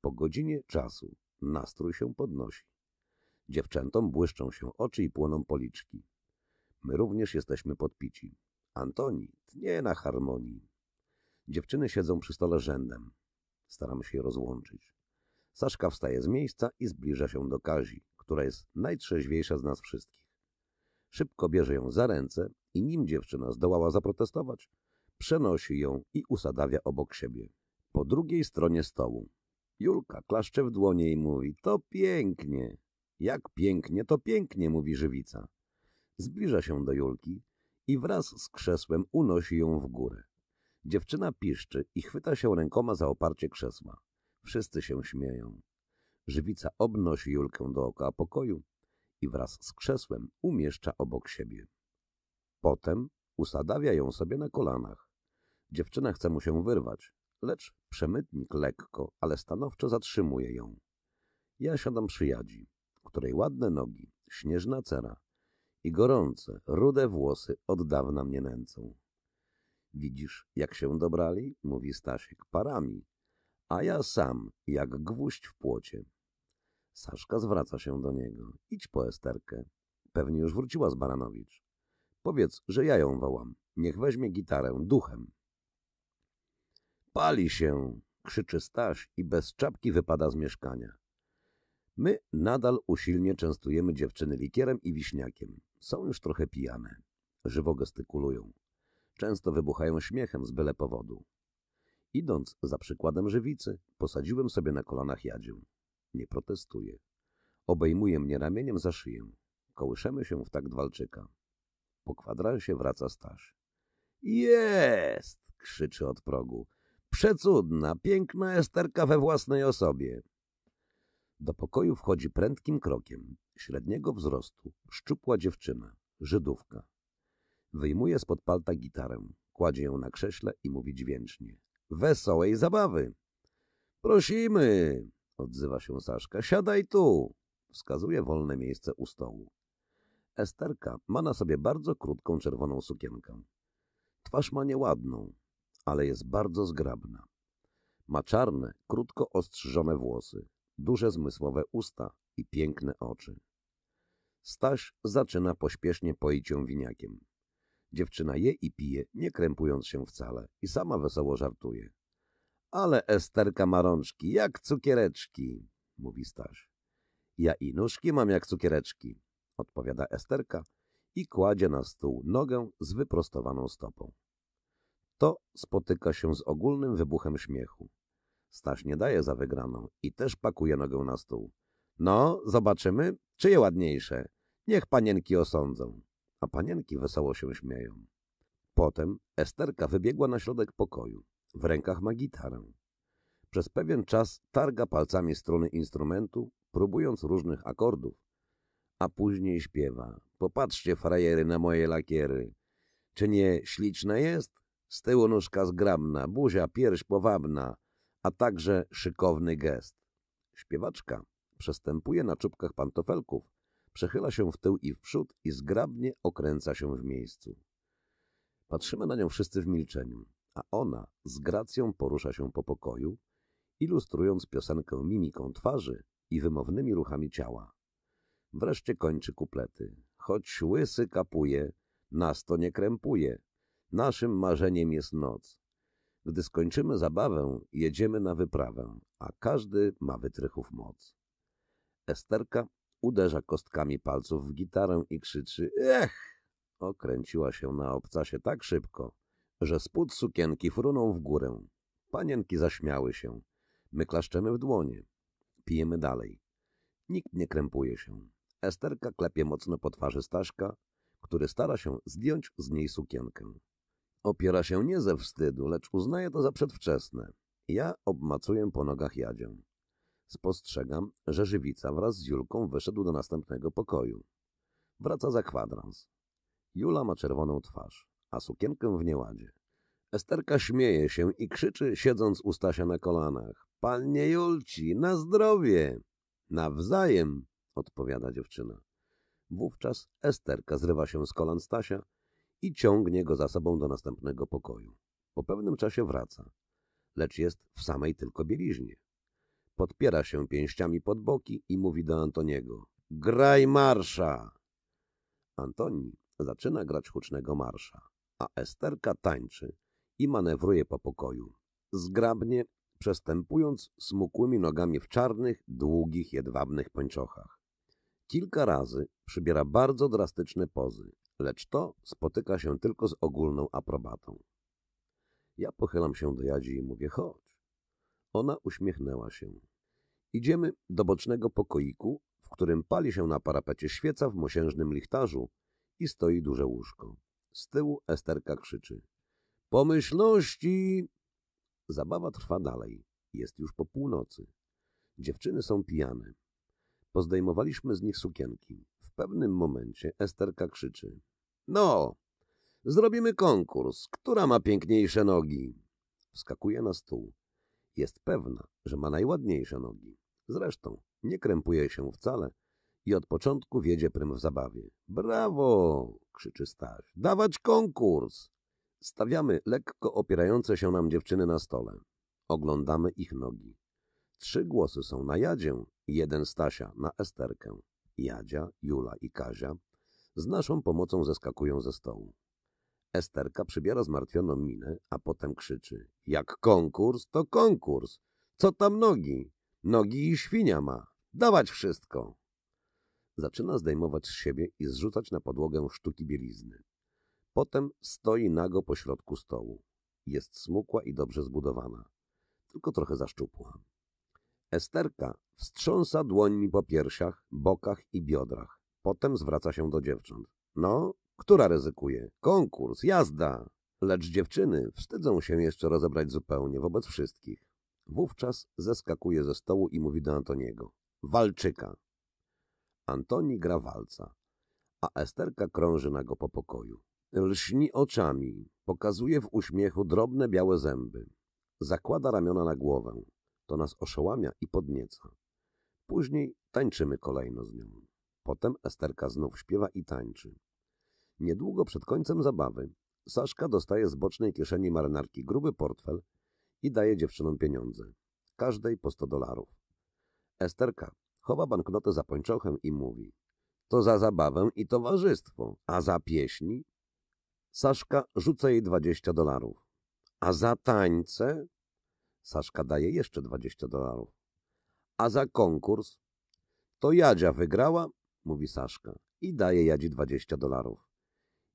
Po godzinie czasu nastrój się podnosi. Dziewczętom błyszczą się oczy i płoną policzki. My również jesteśmy podpici. Antoni tnie na harmonii. Dziewczyny siedzą przy stole rzędem. Staramy się je rozłączyć. Saszka wstaje z miejsca i zbliża się do Kazi, która jest najtrzeźwiejsza z nas wszystkich. Szybko bierze ją za ręce i nim dziewczyna zdołała zaprotestować, przenosi ją i usadawia obok siebie. Po drugiej stronie stołu. Julka klaszcze w dłonie i mówi, to pięknie. Jak pięknie, to pięknie, mówi żywica. Zbliża się do Julki i wraz z krzesłem unosi ją w górę. Dziewczyna piszczy i chwyta się rękoma za oparcie krzesła. Wszyscy się śmieją. Żywica obnosi Julkę dookoła pokoju i wraz z krzesłem umieszcza obok siebie. Potem usadawia ją sobie na kolanach. Dziewczyna chce mu się wyrwać, lecz przemytnik lekko, ale stanowczo zatrzymuje ją. Ja siadam przy Jadzi, której ładne nogi, śnieżna cera i gorące, rude włosy od dawna mnie nęcą. Widzisz, jak się dobrali? mówi Stasiek, parami, a ja sam, jak gwóźdź w płocie. Saszka zwraca się do niego. Idź po Esterkę. Pewnie już wróciła z Baranowicz. Powiedz, że ja ją wołam. Niech weźmie gitarę duchem. Pali się, krzyczy Staś i bez czapki wypada z mieszkania. My nadal usilnie częstujemy dziewczyny likierem i wiśniakiem. Są już trochę pijane. Żywo gestykulują. Często wybuchają śmiechem z byle powodu. Idąc za przykładem żywicy, posadziłem sobie na kolanach Jadzię. Nie protestuje. Obejmuje mnie ramieniem za szyję. Kołyszemy się w takt walczyka. Po kwadransie wraca Staś. Jest! krzyczy od progu. Przecudna, piękna Esterka we własnej osobie. Do pokoju wchodzi prędkim krokiem, średniego wzrostu, szczupła dziewczyna, Żydówka. Wyjmuje spod palta gitarę, kładzie ją na krześle i mówi dźwięcznie. Wesołej zabawy. Prosimy, odzywa się Saszka. Siadaj tu. Wskazuje wolne miejsce u stołu. Esterka ma na sobie bardzo krótką czerwoną sukienkę. Twarz ma nieładną, ale jest bardzo zgrabna. Ma czarne, krótko ostrzyżone włosy, duże zmysłowe usta i piękne oczy. Staś zaczyna pośpiesznie poić ją winiakiem. Dziewczyna je i pije, nie krępując się wcale i sama wesoło żartuje. Ale Esterka ma rączki, jak cukiereczki, mówi Staś. Ja i nóżki mam jak cukiereczki, odpowiada Esterka i kładzie na stół nogę z wyprostowaną stopą. To spotyka się z ogólnym wybuchem śmiechu. Staś nie daje za wygraną i też pakuje nogę na stół. No, zobaczymy, czyje ładniejsze. Niech panienki osądzą. A panienki wesoło się śmieją. Potem Esterka wybiegła na środek pokoju. W rękach ma gitarę. Przez pewien czas targa palcami struny instrumentu, próbując różnych akordów, a później śpiewa. Popatrzcie, frajery, na moje lakiery. Czy nie śliczne jest? Z tyłu nóżka zgrabna, buzia, pierś powabna, a także szykowny gest. Śpiewaczka przestępuje na czubkach pantofelków, przechyla się w tył i w przód i zgrabnie okręca się w miejscu. Patrzymy na nią wszyscy w milczeniu, a ona z gracją porusza się po pokoju, ilustrując piosenkę mimiką twarzy i wymownymi ruchami ciała. Wreszcie kończy kuplety. Choć łysy kapuje, nas to nie krępuje. Naszym marzeniem jest noc. Gdy skończymy zabawę, jedziemy na wyprawę, a każdy ma wytrychów moc. Esterka uderza kostkami palców w gitarę i krzyczy Ech! Okręciła się na obcasie tak szybko, że spód sukienki frunął w górę. Panienki zaśmiały się. My klaszczemy w dłonie. Pijemy dalej. Nikt nie krępuje się. Esterka klepie mocno po twarzy Staśka, który stara się zdjąć z niej sukienkę. Opiera się nie ze wstydu, lecz uznaje to za przedwczesne. Ja obmacuję po nogach Jadzię. Spostrzegam, że Żywica wraz z Julką wyszedł do następnego pokoju. Wraca za kwadrans. Jula ma czerwoną twarz, a sukienkę w nieładzie. Esterka śmieje się i krzyczy, siedząc u Stasia na kolanach. Panie Julci, na zdrowie! Nawzajem, odpowiada dziewczyna. Wówczas Esterka zrywa się z kolan Stasia i ciągnie go za sobą do następnego pokoju. Po pewnym czasie wraca, lecz jest w samej tylko bieliźnie. Podpiera się pięściami pod boki i mówi do Antoniego – graj marsza! Antoni zaczyna grać hucznego marsza, a Esterka tańczy i manewruje po pokoju, zgrabnie przestępując smukłymi nogami w czarnych, długich, jedwabnych pończochach. Kilka razy przybiera bardzo drastyczne pozy, lecz to spotyka się tylko z ogólną aprobatą. Ja pochylam się do Jadzi i mówię, chodź. Ona uśmiechnęła się. Idziemy do bocznego pokoiku, w którym pali się na parapecie świeca w mosiężnym lichtarzu i stoi duże łóżko. Z tyłu Esterka krzyczy. Pomyślności! Zabawa trwa dalej. Jest już po północy. Dziewczyny są pijane. Pozdejmowaliśmy z nich sukienki. W pewnym momencie Esterka krzyczy. No, zrobimy konkurs. Która ma piękniejsze nogi? Wskakuje na stół. Jest pewna, że ma najładniejsze nogi. Zresztą nie krępuje się wcale i od początku wiedzie prym w zabawie. Brawo! krzyczy Staś. Dawać konkurs! Stawiamy lekko opierające się nam dziewczyny na stole. Oglądamy ich nogi. Trzy głosy są na Jadzię, jeden Stasia na Esterkę. Jadzia, Jula i Kazia z naszą pomocą zeskakują ze stołu. Esterka przybiera zmartwioną minę, a potem krzyczy. Jak konkurs, to konkurs. Co tam nogi? Nogi i świnia ma. Dawać wszystko. Zaczyna zdejmować z siebie i zrzucać na podłogę sztuki bielizny. Potem stoi nago pośrodku stołu. Jest smukła i dobrze zbudowana, tylko trochę zaszczupła. Esterka wstrząsa dłońmi po piersiach, bokach i biodrach. Potem zwraca się do dziewcząt. No, która ryzykuje? Konkurs, jazda! Lecz dziewczyny wstydzą się jeszcze rozebrać zupełnie wobec wszystkich. Wówczas zeskakuje ze stołu i mówi do Antoniego. Walczyka. Antoni gra walca, a Esterka krąży nago po pokoju. Lśni oczami, pokazuje w uśmiechu drobne białe zęby. Zakłada ramiona na głowę. To nas oszołamia i podnieca. Później tańczymy kolejno z nią. Potem Esterka znów śpiewa i tańczy. Niedługo przed końcem zabawy Saszka dostaje z bocznej kieszeni marynarki gruby portfel i daje dziewczynom pieniądze. Każdej po 100 dolarów. Esterka chowa banknotę za pończochem i mówi to za zabawę i towarzystwo, a za pieśni? Saszka rzuca jej 20 dolarów. A za tańce? Saszka daje jeszcze 20 dolarów. A za konkurs? To Jadzia wygrała, mówi Saszka i daje Jadzi 20 dolarów.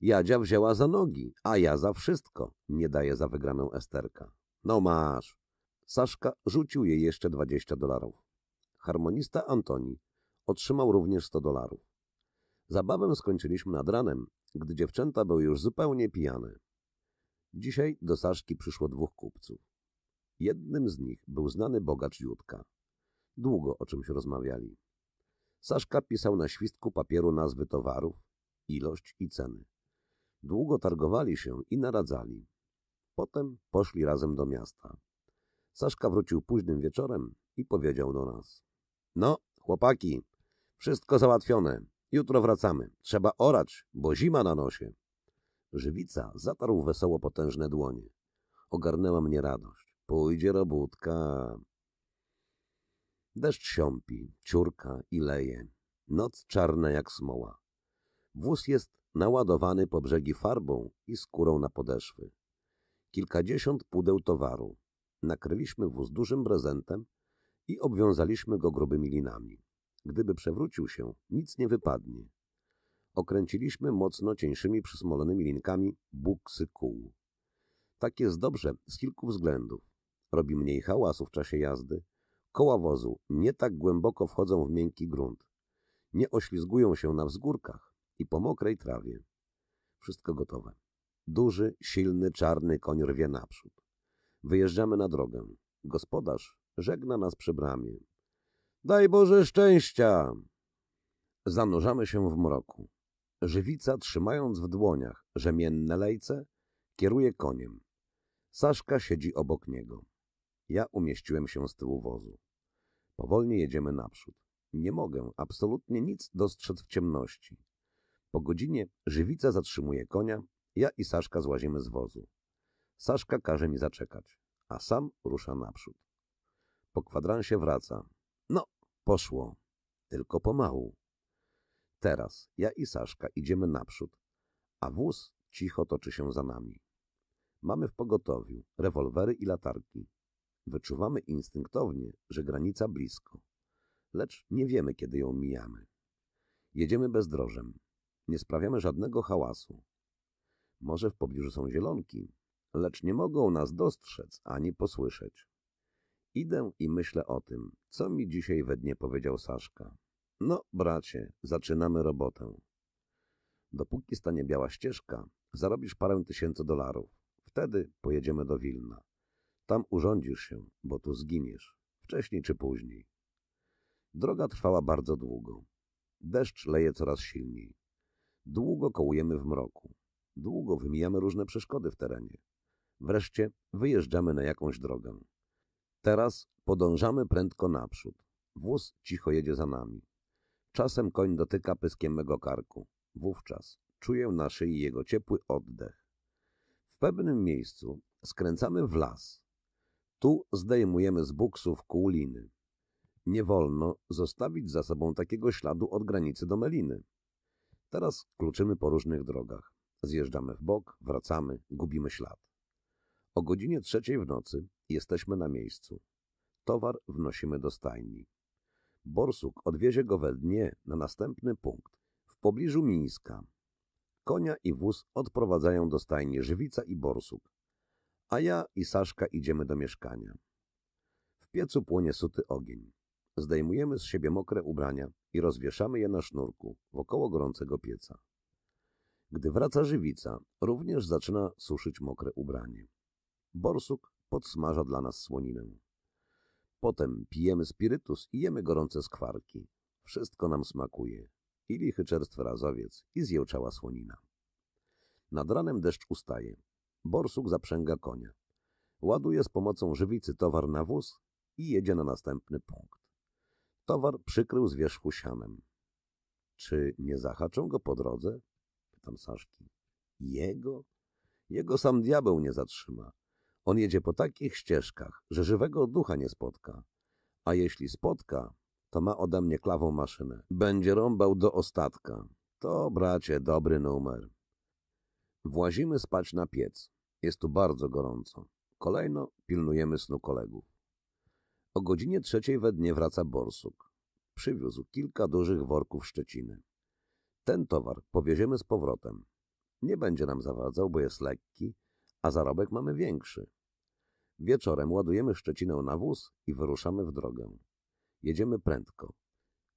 Jadzia wzięła za nogi, a ja za wszystko, nie daje za wygraną Esterka. No masz. Saszka rzucił jej jeszcze 20 dolarów. Harmonista Antoni otrzymał również 100 dolarów. Zabawę skończyliśmy nad ranem, gdy dziewczęta były już zupełnie pijane. Dzisiaj do Saszki przyszło dwóch kupców. Jednym z nich był znany bogacz Jutka. Długo o czymś rozmawiali. Saszka pisał na świstku papieru nazwy towarów, ilość i ceny. Długo targowali się i naradzali. Potem poszli razem do miasta. Saszka wrócił późnym wieczorem i powiedział do nas. No, chłopaki, wszystko załatwione. Jutro wracamy. Trzeba orać, bo zima na nosie. Żywica zatarł wesoło potężne dłonie. Ogarnęła mnie radość. Pójdzie robótka. Deszcz siąpi, ciurka i leje. Noc czarna jak smoła. Wóz jest naładowany po brzegi farbą i skórą na podeszwy. Kilkadziesiąt pudeł towaru. Nakryliśmy wóz dużym prezentem i obwiązaliśmy go grubymi linami. Gdyby przewrócił się, nic nie wypadnie. Okręciliśmy mocno cieńszymi przysmolonymi linkami buksy kół. Tak jest dobrze z kilku względów. Robi mniej hałasu w czasie jazdy. Koła wozu nie tak głęboko wchodzą w miękki grunt. Nie oślizgują się na wzgórkach i po mokrej trawie. Wszystko gotowe. Duży, silny, czarny koń rwie naprzód. Wyjeżdżamy na drogę. Gospodarz żegna nas przy bramie. Daj Boże szczęścia! Zanurzamy się w mroku. Żywica, trzymając w dłoniach rzemienne lejce, kieruje koniem. Saszka siedzi obok niego. Ja umieściłem się z tyłu wozu. Powolnie jedziemy naprzód. Nie mogę absolutnie nic dostrzec w ciemności. Po godzinie żywica zatrzymuje konia, ja i Saszka złazimy z wozu. Saszka każe mi zaczekać, a sam rusza naprzód. Po kwadransie wraca. No, poszło. Tylko pomału. Teraz ja i Saszka idziemy naprzód, a wóz cicho toczy się za nami. Mamy w pogotowiu rewolwery i latarki. Wyczuwamy instynktownie, że granica blisko, lecz nie wiemy, kiedy ją mijamy. Jedziemy bezdrożem. Nie sprawiamy żadnego hałasu. Może w pobliżu są zielonki, lecz nie mogą nas dostrzec ani posłyszeć. Idę i myślę o tym, co mi dzisiaj we dnie powiedział Saszka. No, bracie, zaczynamy robotę. Dopóki stanie biała ścieżka, zarobisz parę tysięcy dolarów. Wtedy pojedziemy do Wilna. Tam urządzisz się, bo tu zginiesz, wcześniej czy później. Droga trwała bardzo długo. Deszcz leje coraz silniej. Długo kołujemy w mroku. Długo wymijamy różne przeszkody w terenie. Wreszcie wyjeżdżamy na jakąś drogę. Teraz podążamy prędko naprzód. Wóz cicho jedzie za nami. Czasem koń dotyka pyskiem mego karku. Wówczas czuję na szyi jego ciepły oddech. W pewnym miejscu skręcamy w las. Tu zdejmujemy z buksów kółliny. Nie wolno zostawić za sobą takiego śladu od granicy do Meliny. Teraz kluczymy po różnych drogach. Zjeżdżamy w bok, wracamy, gubimy ślad. O godzinie trzeciej w nocy jesteśmy na miejscu. Towar wnosimy do stajni. Borsuk odwiezie go we dnie na następny punkt, w pobliżu Mińska. Konia i wóz odprowadzają do stajni Żywica i Borsuk, a ja i Saszka idziemy do mieszkania. W piecu płonie suty ogień. Zdejmujemy z siebie mokre ubrania i rozwieszamy je na sznurku wokoło gorącego pieca. Gdy wraca żywica, również zaczyna suszyć mokre ubranie. Borsuk podsmaża dla nas słoninę. Potem pijemy spirytus i jemy gorące skwarki. Wszystko nam smakuje. I lichy czerstwy razowiec, i zjełczała słonina. Nad ranem deszcz ustaje. Borsuk zaprzęga konia. Ładuje z pomocą żywicy towar na wóz i jedzie na następny punkt. Towar przykrył z wierzchu sianem. Czy nie zahaczą go po drodze? Pytam Saszki. Jego? Jego sam diabeł nie zatrzyma. On jedzie po takich ścieżkach, że żywego ducha nie spotka. A jeśli spotka, to ma ode mnie klawą maszynę. Będzie rąbał do ostatka. To, bracie, dobry numer. Włazimy spać na piec. Jest tu bardzo gorąco. Kolejno pilnujemy snu kolegów. O godzinie trzeciej we dnie wraca Borsuk. Przywiózł kilka dużych worków szczeciny. Ten towar powieziemy z powrotem. Nie będzie nam zawadzał, bo jest lekki, a zarobek mamy większy. Wieczorem ładujemy Szczecinę na wóz i wyruszamy w drogę. Jedziemy prędko.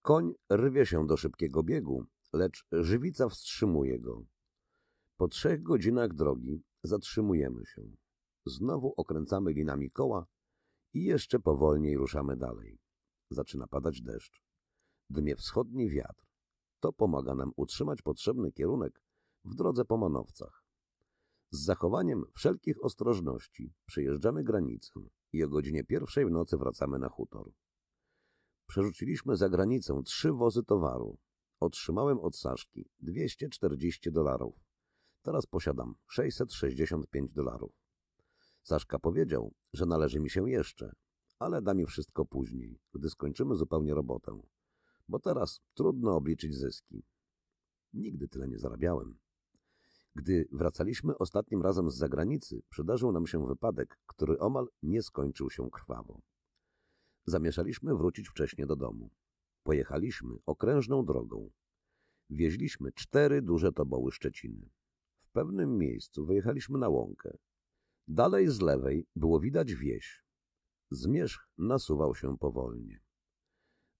Koń rwie się do szybkiego biegu, lecz żywica wstrzymuje go. Po trzech godzinach drogi zatrzymujemy się. Znowu okręcamy linami koła i jeszcze powolniej ruszamy dalej. Zaczyna padać deszcz. Dmie wschodni wiatr. To pomaga nam utrzymać potrzebny kierunek w drodze po manowcach. Z zachowaniem wszelkich ostrożności przejeżdżamy granicę i o godzinie pierwszej w nocy wracamy na hutor. Przerzuciliśmy za granicę trzy wozy towaru. Otrzymałem od Saszki 240 dolarów. Teraz posiadam 665 dolarów. Saszka powiedział, że należy mi się jeszcze, ale da mi wszystko później, gdy skończymy zupełnie robotę, bo teraz trudno obliczyć zyski. Nigdy tyle nie zarabiałem. Gdy wracaliśmy ostatnim razem z zagranicy, przydarzył nam się wypadek, który omal nie skończył się krwawo. Zamieszaliśmy wrócić wcześniej do domu. Pojechaliśmy okrężną drogą. Wieźliśmy cztery duże toboły Szczeciny. W pewnym miejscu wyjechaliśmy na łąkę. Dalej z lewej było widać wieś. Zmierzch nasuwał się powolnie.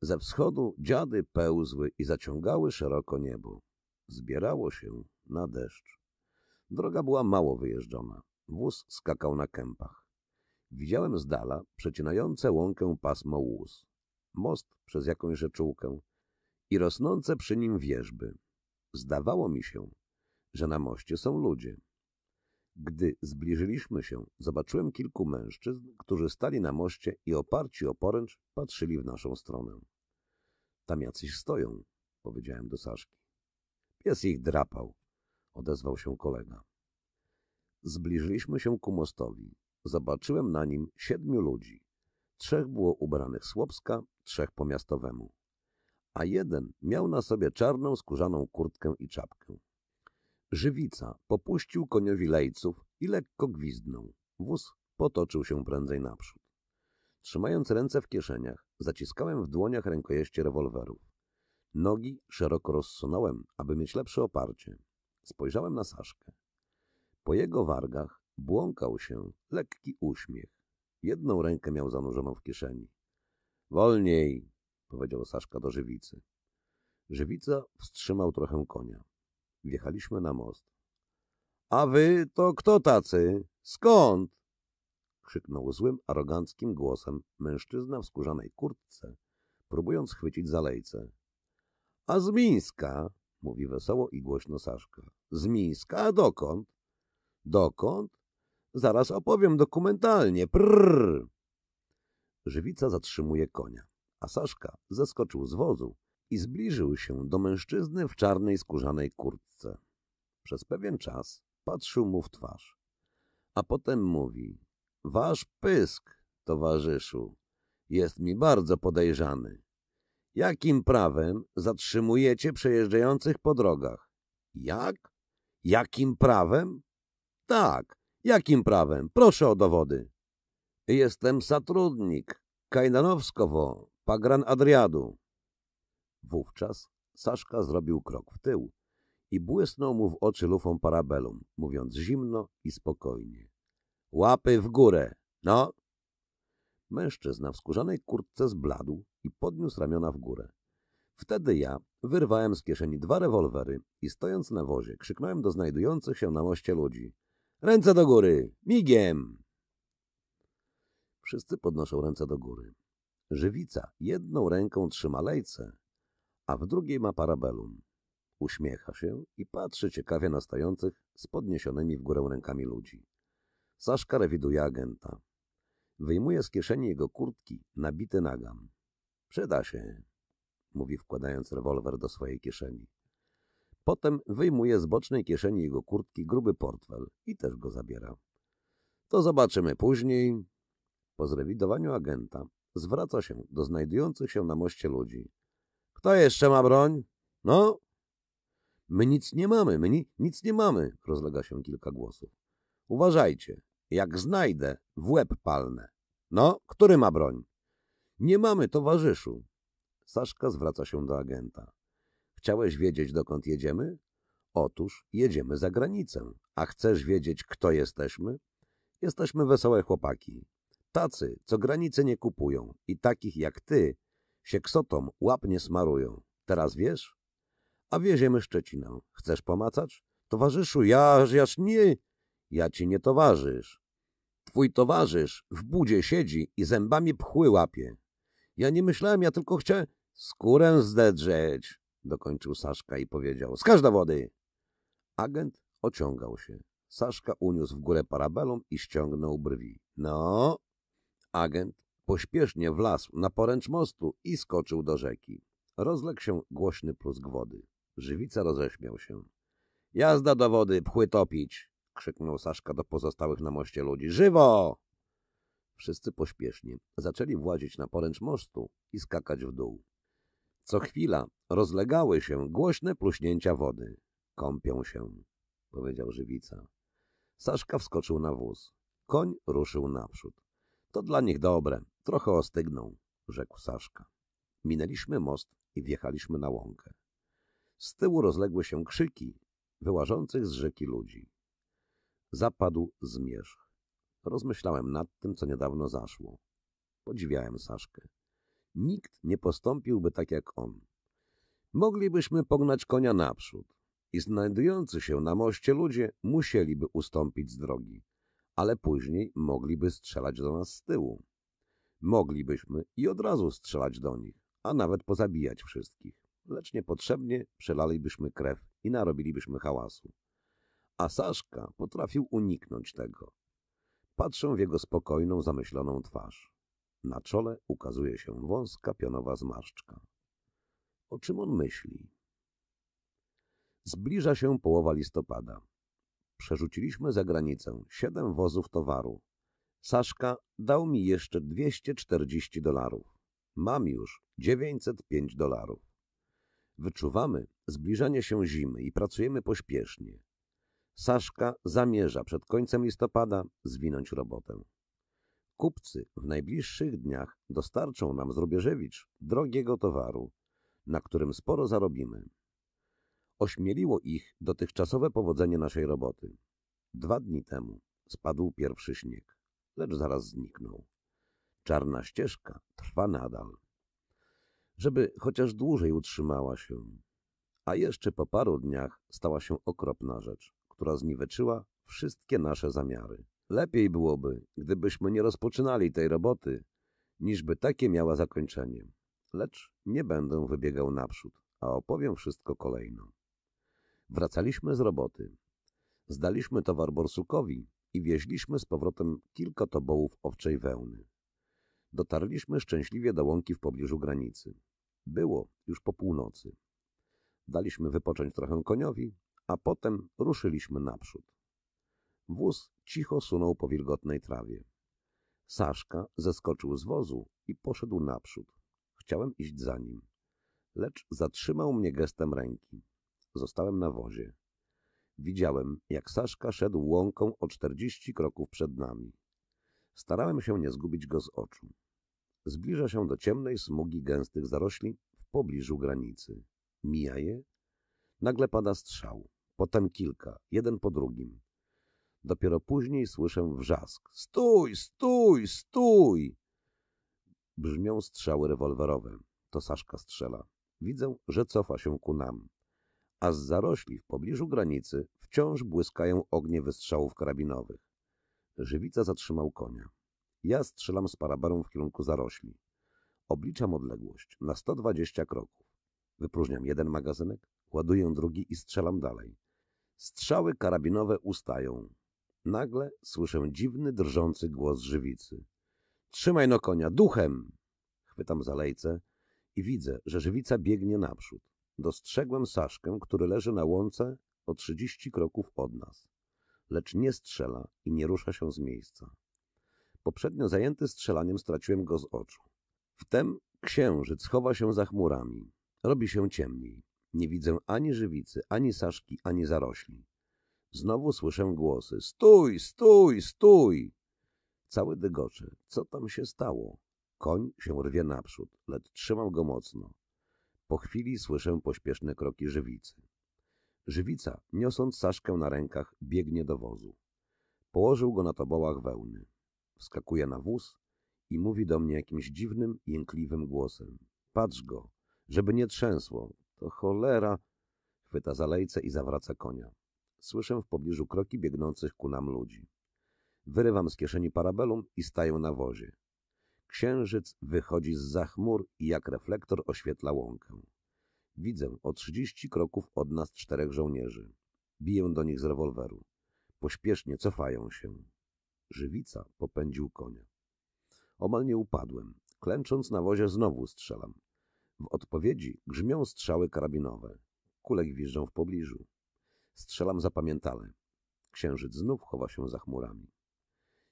Ze wschodu dziady pełzły i zaciągały szeroko niebo. Zbierało się na deszcz. Droga była mało wyjeżdżona. Wóz skakał na kępach. Widziałem z dala przecinające łąkę pasmo łóz, most przez jakąś rzeczułkę i rosnące przy nim wieżby. Zdawało mi się, że na moście są ludzie. Gdy zbliżyliśmy się, zobaczyłem kilku mężczyzn, którzy stali na moście i oparci o poręcz patrzyli w naszą stronę. Tam jacyś stoją, powiedziałem do Saszki. Pies ich drapał, odezwał się kolega. Zbliżyliśmy się ku mostowi. Zobaczyłem na nim siedmiu ludzi. Trzech było ubranych słopska, trzech po miastowemu. A jeden miał na sobie czarną skórzaną kurtkę i czapkę. Żywica popuścił koniowi lejców i lekko gwizdnął. Wóz potoczył się prędzej naprzód. Trzymając ręce w kieszeniach, zaciskałem w dłoniach rękojeście rewolwerów. Nogi szeroko rozsunąłem, aby mieć lepsze oparcie. Spojrzałem na Saszkę. Po jego wargach błąkał się lekki uśmiech. Jedną rękę miał zanurzoną w kieszeni. Wolniej, powiedział Saszka do żywicy. Żywica wstrzymał trochę konia. Wjechaliśmy na most. A wy to kto tacy? Skąd? krzyknął złym, aroganckim głosem mężczyzna w skórzanej kurtce, próbując chwycić zalejce. A z Mińska, mówi wesoło i głośno Saszka. Z Mińska? A dokąd? Dokąd? Zaraz opowiem dokumentalnie. Prrr. Żywica zatrzymuje konia, a Saszka zeskoczył z wozu i zbliżył się do mężczyzny w czarnej skórzanej kurtce. Przez pewien czas patrzył mu w twarz, a potem mówi — Wasz pysk, towarzyszu, jest mi bardzo podejrzany. Jakim prawem zatrzymujecie przejeżdżających po drogach? Jak? Jakim prawem? Tak, jakim prawem? Proszę o dowody. Jestem satrudnik, Kajdanowskowo, Pagran Adriadu. Wówczas Saszka zrobił krok w tył i błysnął mu w oczy lufą parabelum, mówiąc zimno i spokojnie. Łapy w górę, no! Mężczyzna w skórzanej kurtce zbladł i podniósł ramiona w górę. Wtedy ja wyrwałem z kieszeni dwa rewolwery i stojąc na wozie krzyknąłem do znajdujących się na moście ludzi. Ręce do góry! Migiem! Wszyscy podnoszą ręce do góry. Żywica jedną ręką trzyma lejce, a w drugiej ma parabelum. Uśmiecha się i patrzy ciekawie na stojących z podniesionymi w górę rękami ludzi. Saszka rewiduje agenta. Wyjmuje z kieszeni jego kurtki nabity nagam. Przyda się, mówi wkładając rewolwer do swojej kieszeni. Potem wyjmuje z bocznej kieszeni jego kurtki gruby portfel i też go zabiera. To zobaczymy później. Po zrewidowaniu agenta zwraca się do znajdujących się na moście ludzi. Kto jeszcze ma broń? No? My nic nie mamy, my ni nic nie mamy, rozlega się kilka głosów. Uważajcie, jak znajdę, w łeb palnę. No, który ma broń? Nie mamy, towarzyszu. Saszka zwraca się do agenta. Chciałeś wiedzieć, dokąd jedziemy? Otóż jedziemy za granicę. A chcesz wiedzieć, kto jesteśmy? Jesteśmy wesołe chłopaki. Tacy, co granice nie kupują i takich jak ty się ksotom łap nie smarują. Teraz wiesz? A wieziemy Szczecinę. Chcesz pomacać? Towarzyszu, ja, jaż nie... Ja ci nie towarzysz. Twój towarzysz w budzie siedzi i zębami pchły łapie. Ja nie myślałem, ja tylko chciałem skórę zdedrzeć, dokończył Saszka i powiedział. Skaż do wody! Agent ociągał się. Saszka uniósł w górę parabelą i ściągnął brwi. No, agent pośpiesznie wlazł na poręcz mostu i skoczył do rzeki. Rozległ się głośny plusk wody. Żywica roześmiał się. Jazda do wody, pchły topić! krzyknął Saszka do pozostałych na moście ludzi. Żywo! Wszyscy pośpiesznie zaczęli włazić na poręcz mostu i skakać w dół. Co chwila rozlegały się głośne pluśnięcia wody. Kąpią się, powiedział Żywica. Saszka wskoczył na wóz. Koń ruszył naprzód. To dla nich dobre, trochę ostygną, rzekł Saszka. Minęliśmy most i wjechaliśmy na łąkę. Z tyłu rozległy się krzyki wyłażących z rzeki ludzi. Zapadł zmierzch. Rozmyślałem nad tym, co niedawno zaszło. Podziwiałem Saszkę. Nikt nie postąpiłby tak jak on. Moglibyśmy pognać konia naprzód i znajdujący się na moście ludzie musieliby ustąpić z drogi, ale później mogliby strzelać do nas z tyłu. Moglibyśmy i od razu strzelać do nich, a nawet pozabijać wszystkich, lecz niepotrzebnie przelalibyśmy krew i narobilibyśmy hałasu. A Saszka potrafił uniknąć tego. Patrzę w jego spokojną, zamyśloną twarz. Na czole ukazuje się wąska pionowa zmarszczka. O czym on myśli? Zbliża się połowa listopada. Przerzuciliśmy za granicę siedem wozów towaru. Saszka dał mi jeszcze 240 dolarów. Mam już 905 dolarów. Wyczuwamy zbliżanie się zimy i pracujemy pośpiesznie. Saszka zamierza przed końcem listopada zwinąć robotę. Kupcy w najbliższych dniach dostarczą nam z drogiego towaru, na którym sporo zarobimy. Ośmieliło ich dotychczasowe powodzenie naszej roboty. Dwa dni temu spadł pierwszy śnieg, lecz zaraz zniknął. Czarna ścieżka trwa nadal. Żeby chociaż dłużej utrzymała się. A jeszcze po paru dniach stała się okropna rzecz, która zniweczyła wszystkie nasze zamiary. Lepiej byłoby, gdybyśmy nie rozpoczynali tej roboty, niżby takie miała zakończenie. Lecz nie będę wybiegał naprzód, a opowiem wszystko kolejno. Wracaliśmy z roboty. Zdaliśmy towar borsukowi i wieźliśmy z powrotem kilka tobołów owczej wełny. Dotarliśmy szczęśliwie do łąki w pobliżu granicy. Było już po północy. Daliśmy wypocząć trochę koniowi, a potem ruszyliśmy naprzód. Wóz cicho sunął po wilgotnej trawie. Saszka zeskoczył z wozu i poszedł naprzód. Chciałem iść za nim, lecz zatrzymał mnie gestem ręki. Zostałem na wozie. Widziałem, jak Saszka szedł łąką o czterdzieści kroków przed nami. Starałem się nie zgubić go z oczu. Zbliża się do ciemnej smugi gęstych zarośli w pobliżu granicy. Mija je. Nagle pada strzał. Potem kilka, jeden po drugim. Dopiero później słyszę wrzask. Stój, stój, stój! Brzmią strzały rewolwerowe. To Saszka strzela. Widzę, że cofa się ku nam. A z zarośli w pobliżu granicy wciąż błyskają ognie wystrzałów karabinowych. Żywica zatrzymał konia. Ja strzelam z parabarą w kierunku zarośli. Obliczam odległość na 120 kroków. Wypróżniam jeden magazynek, ładuję drugi i strzelam dalej. Strzały karabinowe ustają. Nagle słyszę dziwny, drżący głos żywicy. Trzymaj no konia, duchem! Chwytam za lejce i widzę, że żywica biegnie naprzód. Dostrzegłem Saszkę, który leży na łące o trzydzieści kroków od nas. lecz nie strzela i nie rusza się z miejsca. Poprzednio zajęty strzelaniem straciłem go z oczu. Wtem księżyc chowa się za chmurami. Robi się ciemniej. Nie widzę ani żywicy, ani saszki, ani zarośli. Znowu słyszę głosy. Stój, stój, stój! Cały dygocze. Co tam się stało? Koń się rwie naprzód, lecz trzymam go mocno. Po chwili słyszę pośpieszne kroki żywicy. Żywica, niosąc Saszkę na rękach, biegnie do wozu. Położył go na tobołach wełny. Wskakuje na wóz i mówi do mnie jakimś dziwnym, jękliwym głosem. Patrz go, żeby nie trzęsło. To cholera. Chwyta za lejce i zawraca konia. Słyszę w pobliżu kroki biegnących ku nam ludzi. Wyrywam z kieszeni parabelum i staję na wozie. Księżyc wychodzi z za chmur i jak reflektor oświetla łąkę. Widzę o trzydzieści kroków od nas czterech żołnierzy. Biję do nich z rewolweru. Pośpiesznie cofają się. Żywica popędził konia. Omal nie upadłem. Klęcząc na wozie znowu strzelam. W odpowiedzi grzmią strzały karabinowe. Kule gwiżdżą w pobliżu. Strzelam zapamiętale. Księżyc znów chowa się za chmurami.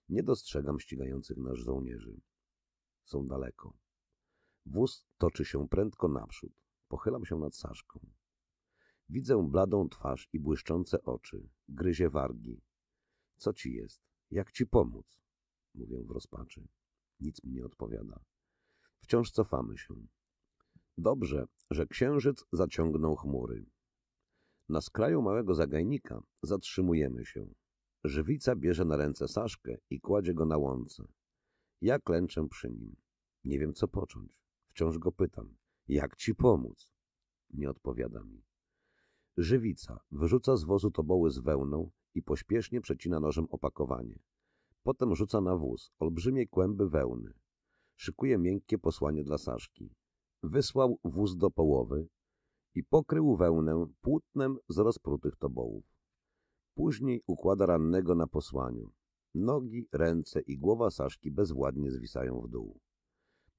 Nie dostrzegam ścigających nas żołnierzy. Są daleko. Wóz toczy się prędko naprzód. Pochylam się nad Saszką. Widzę bladą twarz i błyszczące oczy. Gryzie wargi. Co ci jest? Jak ci pomóc? Mówię w rozpaczy. Nic mi nie odpowiada. Wciąż cofamy się. Dobrze, że księżyc zaciągnął chmury. Na skraju małego zagajnika zatrzymujemy się. Żywica bierze na ręce Saszkę i kładzie go na łące. Ja klęczę przy nim. Nie wiem, co począć. Wciąż go pytam. Jak ci pomóc? Nie odpowiada mi. Żywica wyrzuca z wozu toboły z wełną i pośpiesznie przecina nożem opakowanie. Potem rzuca na wóz olbrzymie kłęby wełny. Szykuje miękkie posłanie dla Saszki. Wysłał wóz do połowy i pokrył wełnę płótnem z rozprutych tobołów. Później układa rannego na posłaniu. Nogi, ręce i głowa Saszki bezwładnie zwisają w dół.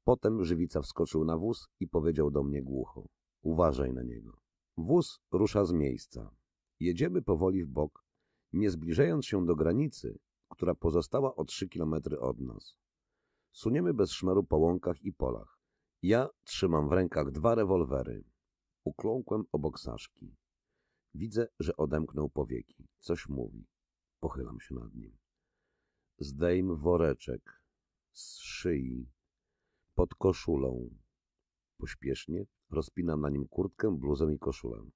Potem Żywica wskoczył na wóz i powiedział do mnie głucho. Uważaj na niego. Wóz rusza z miejsca. Jedziemy powoli w bok, nie zbliżając się do granicy, która pozostała o trzy kilometry od nas. Suniemy bez szmeru po łąkach i polach. Ja trzymam w rękach dwa rewolwery. Ukląkłem obok Saszki. Widzę, że odemknął powieki. Coś mówi. Pochylam się nad nim. Zdejm woreczek z szyi pod koszulą. Pośpiesznie rozpinam na nim kurtkę, bluzę i koszulę.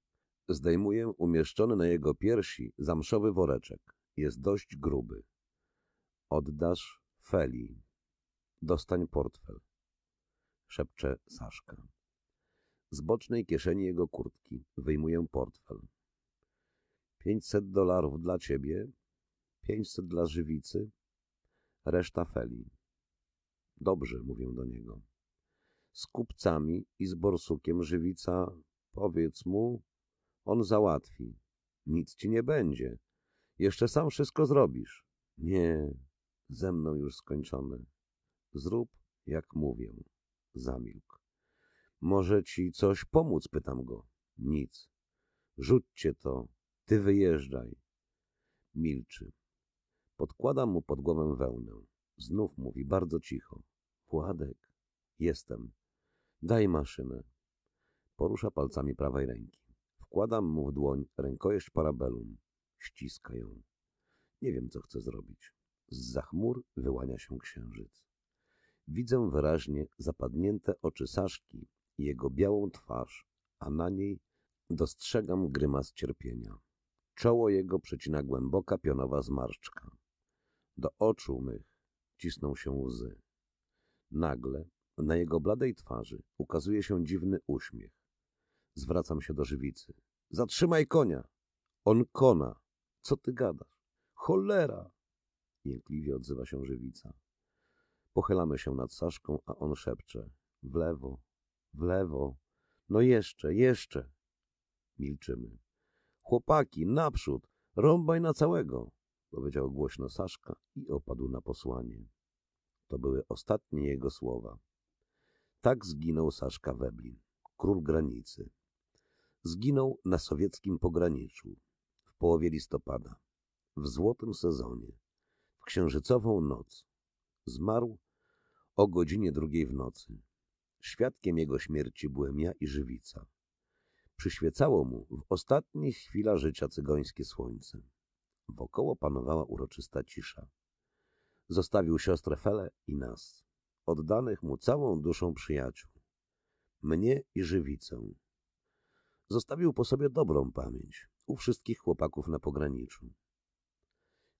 Zdejmuję umieszczony na jego piersi zamszowy woreczek. Jest dość gruby. Oddasz Feli. Dostań portfel. Szepcze Saszka. Z bocznej kieszeni jego kurtki wyjmuję portfel. Pięćset dolarów dla ciebie, pięćset dla żywicy, reszta Feli. Dobrze, mówię do niego. Z kupcami i z borsukiem żywica, powiedz mu, on załatwi. Nic ci nie będzie. Jeszcze sam wszystko zrobisz. Nie, ze mną już skończone. Zrób, jak mówię. Zamilkł. Może ci coś pomóc, pytam go. Nic. Rzućcie to. Ty wyjeżdżaj. Milczy. Podkładam mu pod głowę wełnę. Znów mówi bardzo cicho. Władek, jestem. Daj maszynę. Porusza palcami prawej ręki. Wkładam mu w dłoń rękojeść parabelum. Ściska ją. Nie wiem, co chcę zrobić. Z za chmur wyłania się księżyc. Widzę wyraźnie zapadnięte oczy Saszki i jego białą twarz, a na niej dostrzegam grymas cierpienia. Czoło jego przecina głęboka pionowa zmarszczka. Do oczu mych cisną się łzy. Nagle na jego bladej twarzy ukazuje się dziwny uśmiech. Zwracam się do żywicy. Zatrzymaj konia! On kona! Co ty gadasz? Cholera! Jękliwie odzywa się żywica. Pochylamy się nad Saszką, a on szepcze. W lewo, w lewo. No jeszcze, jeszcze. Milczymy. Chłopaki, naprzód, rąbaj na całego, powiedział głośno Saszka i opadł na posłanie. To były ostatnie jego słowa. Tak zginął Saszka Weblin, król granicy. Zginął na sowieckim pograniczu w połowie listopada. w złotym sezonie, w księżycową noc. Zmarł o godzinie drugiej w nocy. Świadkiem jego śmierci byłem ja i żywica. Przyświecało mu w ostatnich chwilach życia cygońskie słońce. Wokoło panowała uroczysta cisza. Zostawił siostrę Felę i nas, oddanych mu całą duszą przyjaciół, mnie i żywicę. Zostawił po sobie dobrą pamięć u wszystkich chłopaków na pograniczu.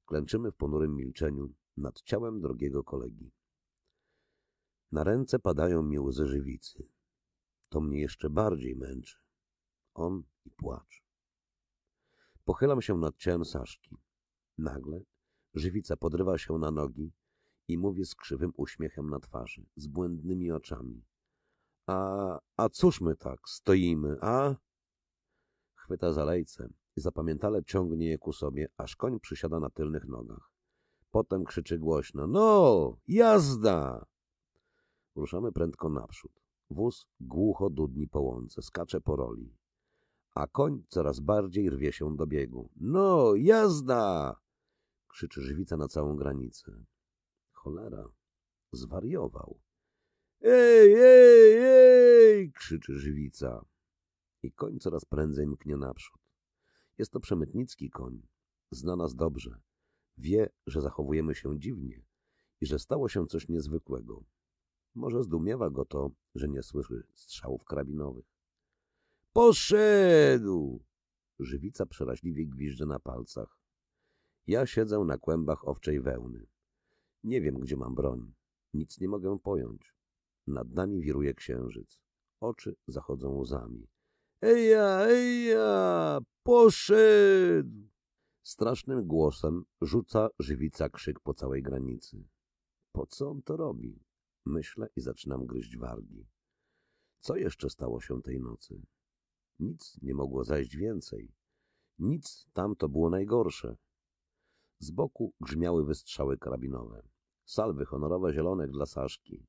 Klęczymy w ponurym milczeniu nad ciałem drogiego kolegi. Na ręce padają mi łzy żywicy. To mnie jeszcze bardziej męczy. On i płacz. Pochylam się nad ciałem Saszki. Nagle żywica podrywa się na nogi i mówi z krzywym uśmiechem na twarzy, z błędnymi oczami. A, a cóż my tak stoimy, a? Chwyta za lejce i zapamiętale ciągnie je ku sobie, aż koń przysiada na tylnych nogach. Potem krzyczy głośno, no, jazda! Ruszamy prędko naprzód. Wóz głucho dudni po łące, skacze po roli. A koń coraz bardziej rwie się do biegu. No, jazda! krzyczy żywica na całą granicę. Cholera, zwariował. Ej, ej, ej! krzyczy żywica. I koń coraz prędzej mknie naprzód. Jest to przemytnicki koń. Zna nas dobrze. Wie, że zachowujemy się dziwnie i że stało się coś niezwykłego. Może zdumiewa go to, że nie słyszy strzałów karabinowych. Poszedł! Żywica przeraźliwie gwizdże na palcach. Ja siedzę na kłębach owczej wełny. Nie wiem, gdzie mam broń. Nic nie mogę pojąć. Nad nami wiruje księżyc. Oczy zachodzą łzami. Eja, eja, poszedł! Strasznym głosem rzuca żywica krzyk po całej granicy. Po co on to robi? Myślę i zaczynam gryźć wargi. Co jeszcze stało się tej nocy? Nic nie mogło zajść więcej. Nic tam to było najgorsze. Z boku grzmiały wystrzały karabinowe. Salwy honorowe zielonek dla Saszki.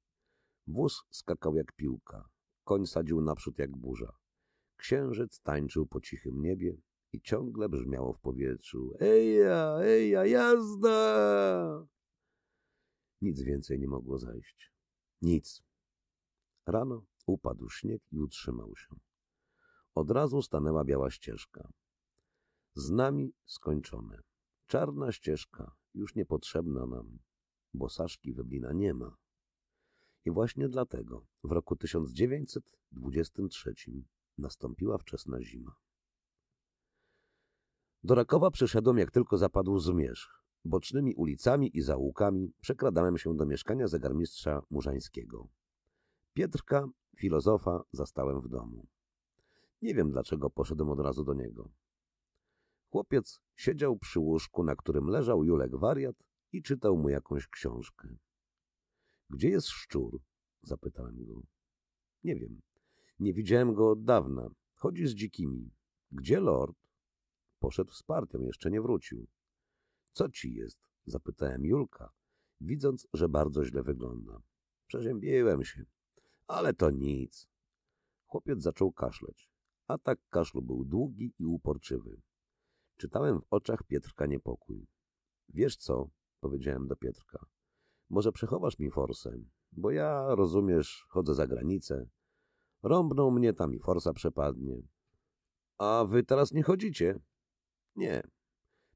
Wóz skakał jak piłka. Koń sadził naprzód jak burza. Księżyc tańczył po cichym niebie i ciągle brzmiało w powietrzu. Eja, eja, jazda! Nic więcej nie mogło zajść. Nic. Rano upadł śnieg i utrzymał się. Od razu stanęła biała ścieżka. Z nami skończone. Czarna ścieżka, już niepotrzebna nam, bo Saszki Weblina nie ma. I właśnie dlatego w roku 1923 nastąpiła wczesna zima. Do Rakowa przyszedłem, jak tylko zapadł zmierzch. Bocznymi ulicami i zaułkami przekradałem się do mieszkania zegarmistrza Murzańskiego. Pietrka, filozofa, zastałem w domu. Nie wiem, dlaczego poszedłem od razu do niego. Chłopiec siedział przy łóżku, na którym leżał Julek wariat i czytał mu jakąś książkę. — Gdzie jest szczur? — zapytałem go. — Nie wiem. Nie widziałem go od dawna. Chodzi z dzikimi. — Gdzie lord? — Poszedł z partią, jeszcze nie wrócił. — Co ci jest? — zapytałem Julka, widząc, że bardzo źle wygląda. Przeziębiłem się. Ale to nic. Chłopiec zaczął kaszleć. Atak kaszlu był długi i uporczywy. Czytałem w oczach Pietrka niepokój. Wiesz co, powiedziałem do Pietrka, może przechowasz mi forsę, bo ja, rozumiesz, chodzę za granicę. Rąbną mnie tam i forsa przepadnie. A wy teraz nie chodzicie? Nie.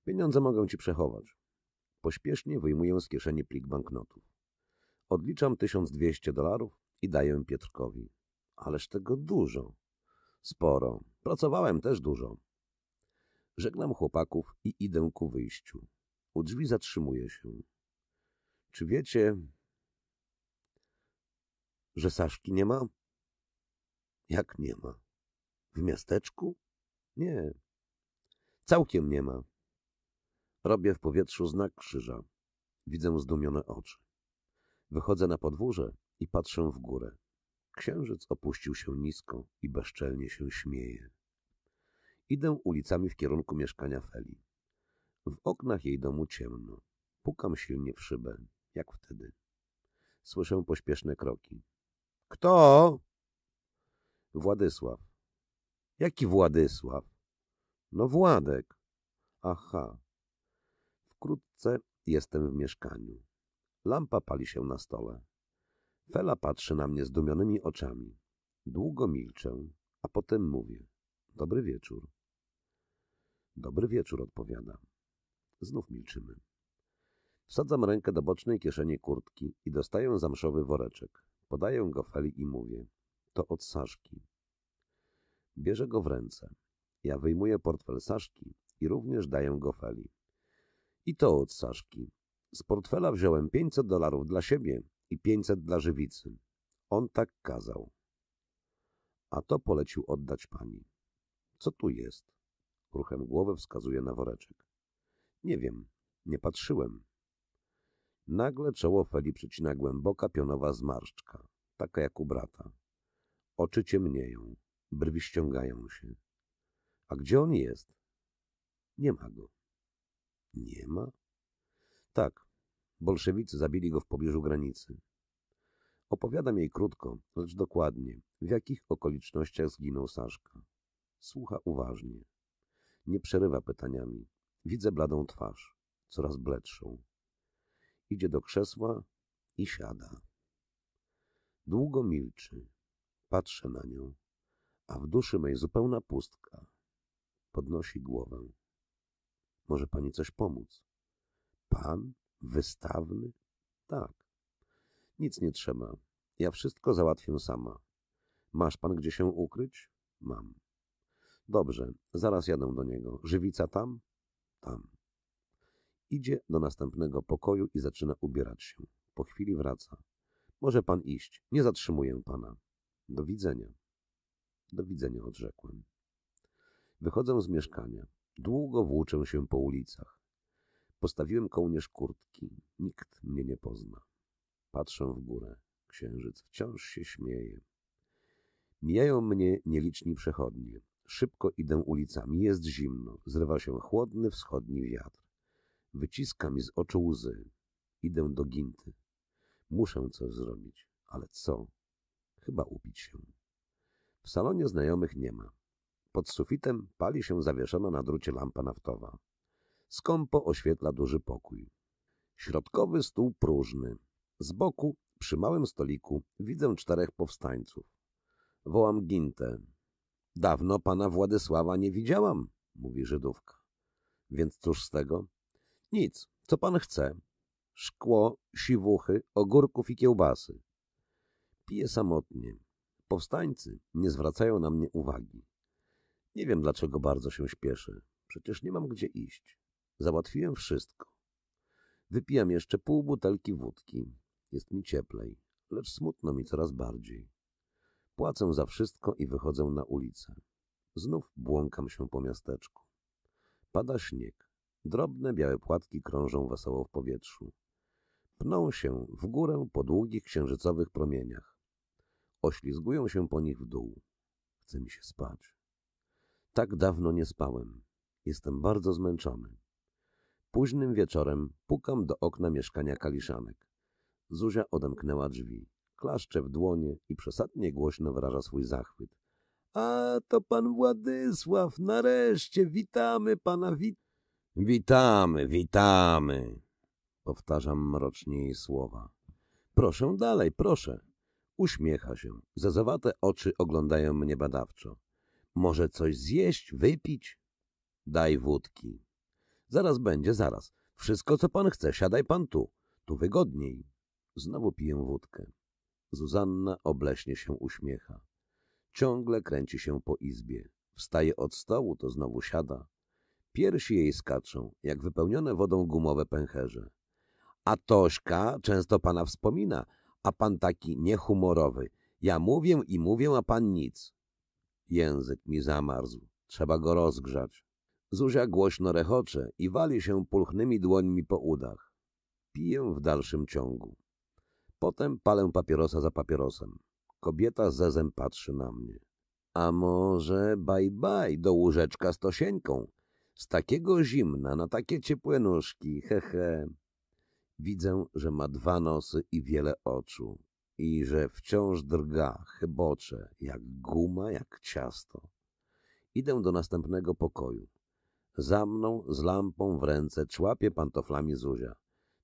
Pieniądze mogę ci przechować. Pośpiesznie wyjmuję z kieszeni plik banknotów. Odliczam 1200 dolarów i daję Pietrkowi. Ależ tego dużo. Sporo. Pracowałem też dużo. Żegnam chłopaków i idę ku wyjściu. U drzwi zatrzymuję się. Czy wiecie, że Saszki nie ma? Jak nie ma? W miasteczku? Nie. Całkiem nie ma. Robię w powietrzu znak krzyża. Widzę zdumione oczy. Wychodzę na podwórze i patrzę w górę. Księżyc opuścił się nisko i bezczelnie się śmieje. Idę ulicami w kierunku mieszkania Feli. W oknach jej domu ciemno. Pukam silnie w szybę, jak wtedy. Słyszę pośpieszne kroki. Kto? Władysław. Jaki Władysław? No Władek. Aha. Wkrótce jestem w mieszkaniu. Lampa pali się na stole. Fela patrzy na mnie zdumionymi oczami. Długo milczę, a potem mówię. Dobry wieczór. Dobry wieczór, odpowiada. Znów milczymy. Wsadzam rękę do bocznej kieszeni kurtki i dostaję zamszowy woreczek. Podaję go Feli i mówię. To od Saszki. Bierze go w ręce. Ja wyjmuję portfel Saszki i również daję go Feli. I to od Saszki. Z portfela wziąłem 500 dolarów dla siebie i 500 dla żywicy. On tak kazał. A to polecił oddać pani. Co tu jest? Ruchem głowy wskazuje na woreczek. Nie wiem, nie patrzyłem. Nagle czoło Feli przecina głęboka pionowa zmarszczka, taka jak u brata. Oczy ciemnieją, brwi ściągają się. A gdzie on jest? Nie ma go. Nie ma? Tak, bolszewicy zabili go w pobliżu granicy. Opowiadam jej krótko, lecz dokładnie, w jakich okolicznościach zginął Saszka. Słucha uważnie. Nie przerywa pytaniami. Widzę bladą twarz, coraz bledszą. Idzie do krzesła i siada. Długo milczy. Patrzę na nią, a w duszy mej zupełna pustka. Podnosi głowę. Może pani coś pomóc? Pan? Wystawny? Tak. Nic nie trzeba. Ja wszystko załatwię sama. Masz pan gdzie się ukryć? Mam. Dobrze, zaraz jadę do niego. Żywica tam? Tam. Idzie do następnego pokoju i zaczyna ubierać się. Po chwili wraca. Może pan iść. Nie zatrzymuję pana. Do widzenia. Do widzenia, odrzekłem. Wychodzę z mieszkania. Długo włóczę się po ulicach. Postawiłem kołnierz kurtki. Nikt mnie nie pozna. Patrzę w górę. Księżyc wciąż się śmieje. Mijają mnie nieliczni przechodnie. Szybko idę ulicami. Jest zimno. Zrywa się chłodny wschodni wiatr. Wyciska mi z oczu łzy. Idę do ginty. Muszę coś zrobić. Ale co? Chyba upić się. W salonie znajomych nie ma. Pod sufitem pali się zawieszona na drucie lampa naftowa. Skąpo oświetla duży pokój. Środkowy stół próżny. Z boku, przy małym stoliku, widzę czterech powstańców. Wołam Gintę. Dawno pana Władysława nie widziałam, mówi Żydówka. Więc cóż z tego? Nic, co pan chce. Szkło, siwuchy, ogórków i kiełbasy. Piję samotnie. Powstańcy nie zwracają na mnie uwagi. Nie wiem, dlaczego bardzo się śpieszę. Przecież nie mam gdzie iść. Załatwiłem wszystko. Wypijam jeszcze pół butelki wódki. Jest mi cieplej, lecz smutno mi coraz bardziej. Płacę za wszystko i wychodzę na ulicę. Znów błąkam się po miasteczku. Pada śnieg. Drobne białe płatki krążą wesoło w powietrzu. Pną się w górę po długich księżycowych promieniach. Oślizgują się po nich w dół. Chce mi się spać. Tak dawno nie spałem. Jestem bardzo zmęczony. Późnym wieczorem pukam do okna mieszkania Kaliszanek. Zuzia odemknęła drzwi. Klaszcze w dłonie i przesadnie głośno wyraża swój zachwyt. A to pan Władysław, nareszcie, witamy pana, wit... Witamy, witamy, powtarzam mrocznie jej słowa. Proszę dalej, proszę. Uśmiecha się. Zezowate oczy oglądają mnie badawczo. Może coś zjeść, wypić? Daj wódki. Zaraz będzie, zaraz. Wszystko, co pan chce, siadaj pan tu. Tu wygodniej. Znowu piję wódkę. Zuzanna obleśnie się uśmiecha. Ciągle kręci się po izbie. Wstaje od stołu, to znowu siada. Piersi jej skaczą, jak wypełnione wodą gumowe pęcherze. A Tośka często pana wspomina, a pan taki niehumorowy. Ja mówię i mówię, a pan nic. Język mi zamarzł. Trzeba go rozgrzać. Zuzia głośno rechocze i wali się pulchnymi dłońmi po udach. Piję w dalszym ciągu. Potem palę papierosa za papierosem. Kobieta zezem patrzy na mnie. A może baj baj do łóżeczka z tosieńką? Z takiego zimna na takie ciepłe nóżki, he he. Widzę, że ma dwa nosy i wiele oczu i że wciąż drga, chybocze, jak guma, jak ciasto. Idę do następnego pokoju. Za mną z lampą w ręce człapie pantoflami Zuzia.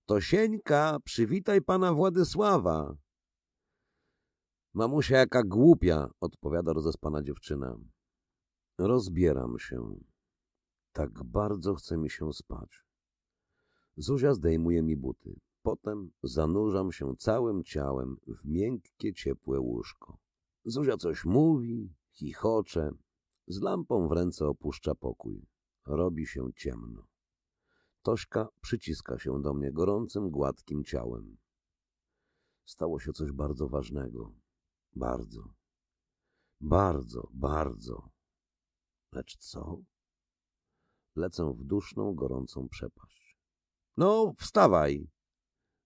Tosieńka, przywitaj pana Władysława. Mamusia jaka głupia, odpowiada rozespana dziewczyna. Rozbieram się. Tak bardzo chce mi się spać. Zuzia zdejmuje mi buty. Potem zanurzam się całym ciałem w miękkie, ciepłe łóżko. Zuzia coś mówi, chichocze. Z lampą w ręce opuszcza pokój. Robi się ciemno. Tośka przyciska się do mnie gorącym, gładkim ciałem. Stało się coś bardzo ważnego. Bardzo. Bardzo, bardzo. Lecz co? Lecę w duszną, gorącą przepaść. No, wstawaj!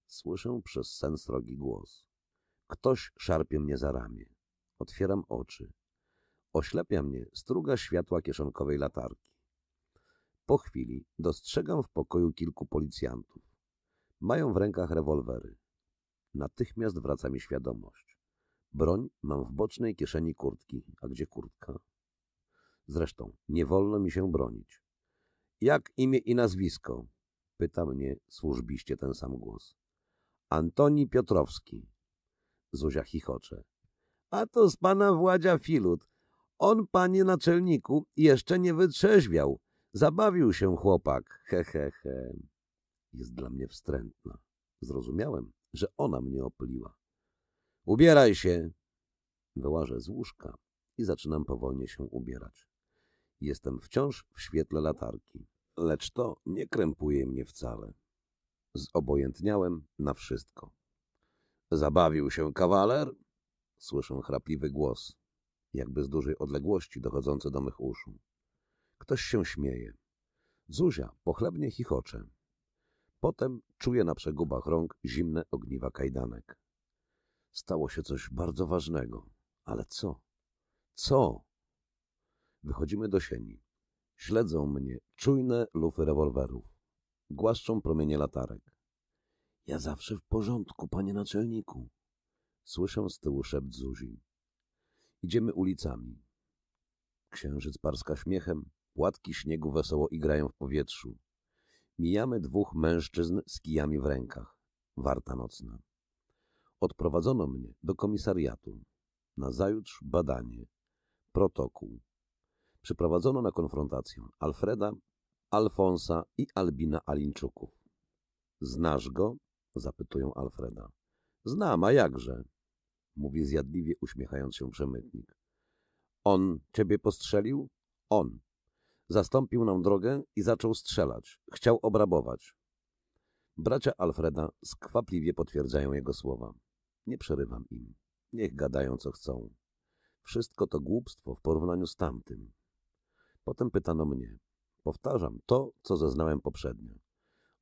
Słyszę przez sen srogi głos. Ktoś szarpie mnie za ramię. Otwieram oczy. Oślepia mnie struga światła kieszonkowej latarki. Po chwili dostrzegam w pokoju kilku policjantów. Mają w rękach rewolwery. Natychmiast wraca mi świadomość. Broń mam w bocznej kieszeni kurtki. A gdzie kurtka? Zresztą nie wolno mi się bronić. Jak imię i nazwisko? Pyta mnie służbiście ten sam głos. Antoni Piotrowski. Zuzia chichocze. A to z pana Władzia Filut. On, panie naczelniku, jeszcze nie wytrzeźwiał. Zabawił się chłopak. He, he, he. Jest dla mnie wstrętna. Zrozumiałem, że ona mnie opyliła. Ubieraj się. Wyłażę z łóżka i zaczynam powolnie się ubierać. Jestem wciąż w świetle latarki, lecz to nie krępuje mnie wcale. Zobojętniałem na wszystko. Zabawił się kawaler? Słyszę chrapliwy głos, jakby z dużej odległości dochodzący do mych uszu. Ktoś się śmieje. Zuzia pochlebnie chichocze. Potem czuję na przegubach rąk zimne ogniwa kajdanek. Stało się coś bardzo ważnego. Ale co? Co? Wychodzimy do sieni. Śledzą mnie czujne lufy rewolwerów. Głaszczą promienie latarek. Ja zawsze w porządku, panie naczelniku. Słyszę z tyłu szept Zuzi. Idziemy ulicami. Księżyc parska śmiechem, płatki śniegu wesoło igrają w powietrzu. Mijamy dwóch mężczyzn z kijami w rękach. Warta nocna. Odprowadzono mnie do komisariatu. Nazajutrz badanie. Protokół. Przyprowadzono na konfrontację Alfreda, Alfonsa i Albina Alinczuków. Znasz go? zapytują Alfreda. Znam, a jakże? Mówi zjadliwie uśmiechając się przemytnik. On ciebie postrzelił? On. Zastąpił nam drogę i zaczął strzelać. Chciał obrabować. Bracia Alfreda skwapliwie potwierdzają jego słowa. Nie przerywam im. Niech gadają co chcą. Wszystko to głupstwo w porównaniu z tamtym. Potem pytano mnie. Powtarzam to, co zeznałem poprzednio.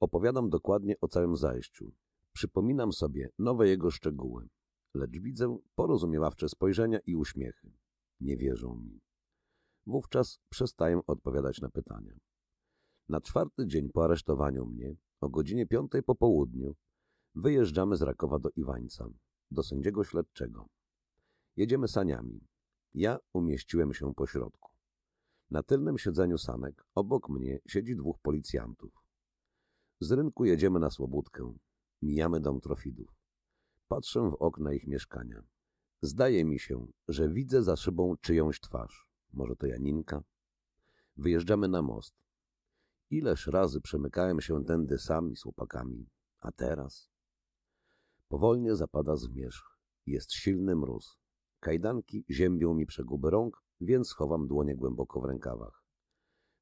Opowiadam dokładnie o całym zajściu. Przypominam sobie nowe jego szczegóły. Lecz widzę porozumiewawcze spojrzenia i uśmiechy. Nie wierzą mi. Wówczas przestaję odpowiadać na pytania. Na czwarty dzień po aresztowaniu mnie, o godzinie piątej po południu, wyjeżdżamy z Rakowa do Iwańca, do sędziego śledczego. Jedziemy saniami. Ja umieściłem się po środku. Na tylnym siedzeniu sanek obok mnie siedzi dwóch policjantów. Z rynku jedziemy na Słobódkę. Mijamy dom Trofidów. Patrzę w okna ich mieszkania. Zdaje mi się, że widzę za szybą czyjąś twarz. Może to Janinka? Wyjeżdżamy na most. Ileż razy przemykałem się tędy sami z chłopakami, a teraz? Powolnie zapada zmierzch. Jest silny mróz. Kajdanki ziębią mi przeguby rąk, więc chowam dłonie głęboko w rękawach.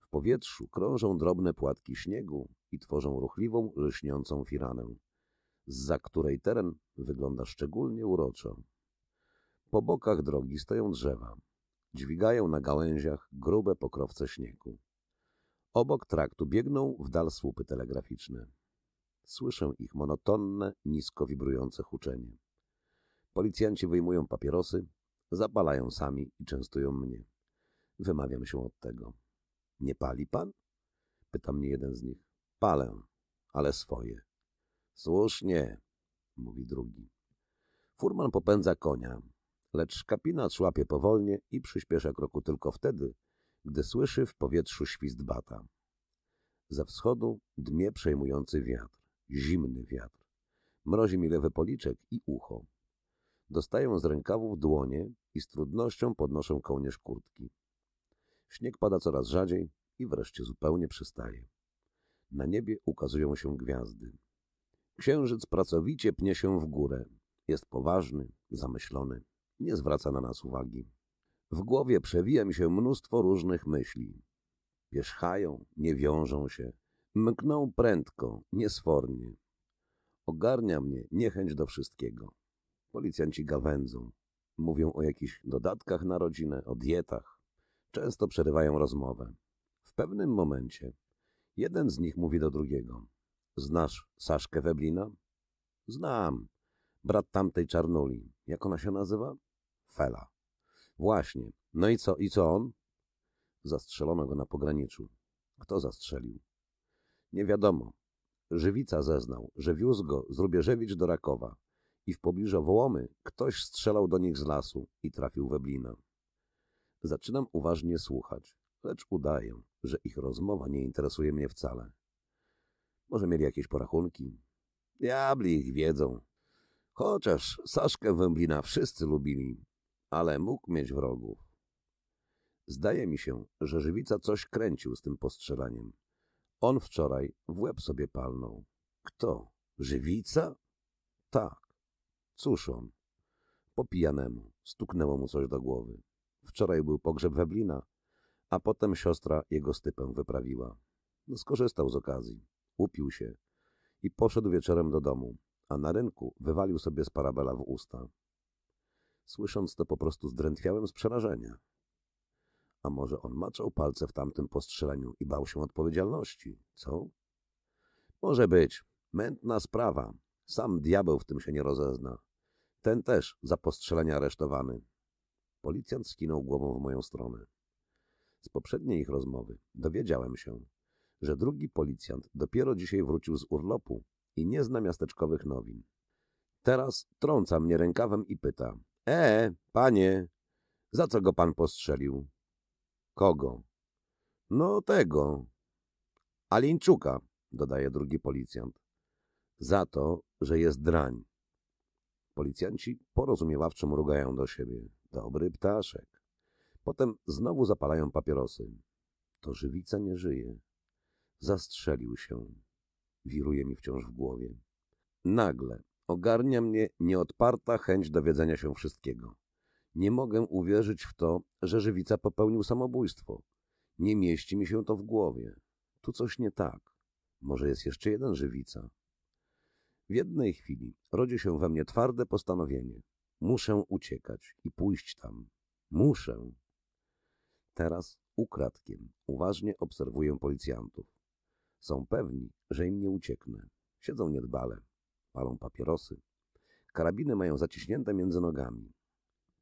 W powietrzu krążą drobne płatki śniegu i tworzą ruchliwą, lśniącą firanę, za której teren wygląda szczególnie uroczo. Po bokach drogi stoją drzewa. Dźwigają na gałęziach grube pokrowce śniegu. Obok traktu biegną w dal słupy telegraficzne. Słyszę ich monotonne, nisko wibrujące huczenie. Policjanci wyjmują papierosy, zapalają sami i częstują mnie. Wymawiam się od tego. Nie pali pan? Pyta mnie jeden z nich. Palę, ale swoje. Słusznie, mówi drugi. Furman popędza konia, lecz szkapina szłapie powolnie i przyspiesza kroku tylko wtedy, gdy słyszy w powietrzu świst bata. Ze wschodu dmie przejmujący wiatr, zimny wiatr. Mrozi mi lewy policzek i ucho. Dostaję z rękawów dłonie i z trudnością podnoszę kołnierz kurtki. Śnieg pada coraz rzadziej i wreszcie zupełnie przestaje. Na niebie ukazują się gwiazdy. Księżyc pracowicie pnie się w górę. Jest poważny, zamyślony, nie zwraca na nas uwagi. W głowie przewija mi się mnóstwo różnych myśli. Pierzchają, nie wiążą się, mkną prędko, niesfornie. Ogarnia mnie niechęć do wszystkiego. Policjanci gawędzą. Mówią o jakichś dodatkach na rodzinę, o dietach. Często przerywają rozmowę. W pewnym momencie jeden z nich mówi do drugiego. Znasz Saszkę Weblina? Znam. Brat tamtej czarnuli. Jak ona się nazywa? Fela. Właśnie. No i co? I co on? Zastrzelono go na pograniczu. Kto zastrzelił? Nie wiadomo. Żywica zeznał, że wiózł go z Rubieżewicz do Rakowa i w pobliżu Wołomy ktoś strzelał do nich z lasu i trafił Weblina. Zaczynam uważnie słuchać, lecz udaję, że ich rozmowa nie interesuje mnie wcale. Może mieli jakieś porachunki? Diabli ich wiedzą. Chociaż Saszkę Węblina wszyscy lubili, ale mógł mieć wrogów. Zdaje mi się, że Żywica coś kręcił z tym postrzelaniem. On wczoraj w łeb sobie palnął. Kto? Żywica? Tak. Cóż on? Po pijanemu stuknęło mu coś do głowy. Wczoraj był pogrzeb Weblina, a potem siostra jego stypę wyprawiła. No, skorzystał z okazji, upił się i poszedł wieczorem do domu, a na rynku wywalił sobie z parabela w usta. Słysząc to po prostu zdrętwiałem z przerażenia. A może on maczał palce w tamtym postrzeleniu i bał się odpowiedzialności, co? Może być. Mętna sprawa. Sam diabeł w tym się nie rozezna. Ten też za postrzelenie aresztowany. Policjant skinął głową w moją stronę. Z poprzedniej ich rozmowy dowiedziałem się, że drugi policjant dopiero dzisiaj wrócił z urlopu i nie zna miasteczkowych nowin. Teraz trąca mnie rękawem i pyta. E, panie, za co go pan postrzelił? Kogo? No tego. Alińczuka, dodaje drugi policjant. Za to, że jest drań. Policjanci porozumiewawczo mrugają do siebie. Dobry ptaszek. Potem znowu zapalają papierosy. To żywica nie żyje. Zastrzelił się. Wiruje mi wciąż w głowie. Nagle ogarnia mnie nieodparta chęć dowiedzenia się wszystkiego. Nie mogę uwierzyć w to, że Żywica popełnił samobójstwo. Nie mieści mi się to w głowie. Tu coś nie tak. Może jest jeszcze jeden Żywica. W jednej chwili rodzi się we mnie twarde postanowienie. Muszę uciekać i pójść tam. Muszę. Teraz ukradkiem uważnie obserwuję policjantów. Są pewni, że im nie ucieknę. Siedzą niedbale, palą papierosy. Karabiny mają zaciśnięte między nogami.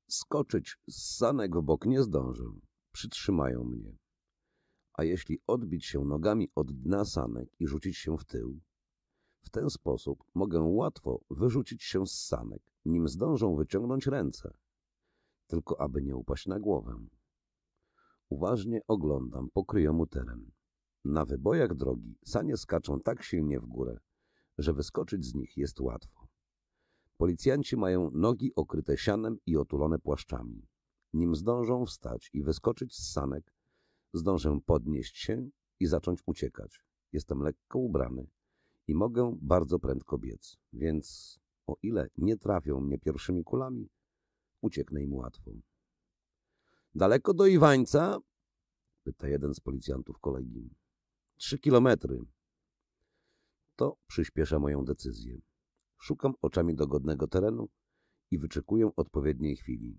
Skoczyć z sanek w bok nie zdążę. Przytrzymają mnie. A jeśli odbić się nogami od dna sanek i rzucić się w tył, w ten sposób mogę łatwo wyrzucić się z sanek, nim zdążą wyciągnąć ręce, tylko aby nie upaść na głowę. Uważnie oglądam pokryjomu teren. Na wybojach drogi sanie skaczą tak silnie w górę, że wyskoczyć z nich jest łatwo. Policjanci mają nogi okryte sianem i otulone płaszczami. Nim zdążą wstać i wyskoczyć z sanek, zdążę podnieść się i zacząć uciekać. Jestem lekko ubrany i mogę bardzo prędko biec, więc o ile nie trafią mnie pierwszymi kulami, ucieknę im łatwo. Daleko do Iwańca? pyta jeden z policjantów kolegi. Trzy kilometry. To przyspiesza moją decyzję. Szukam oczami dogodnego terenu i wyczekuję odpowiedniej chwili.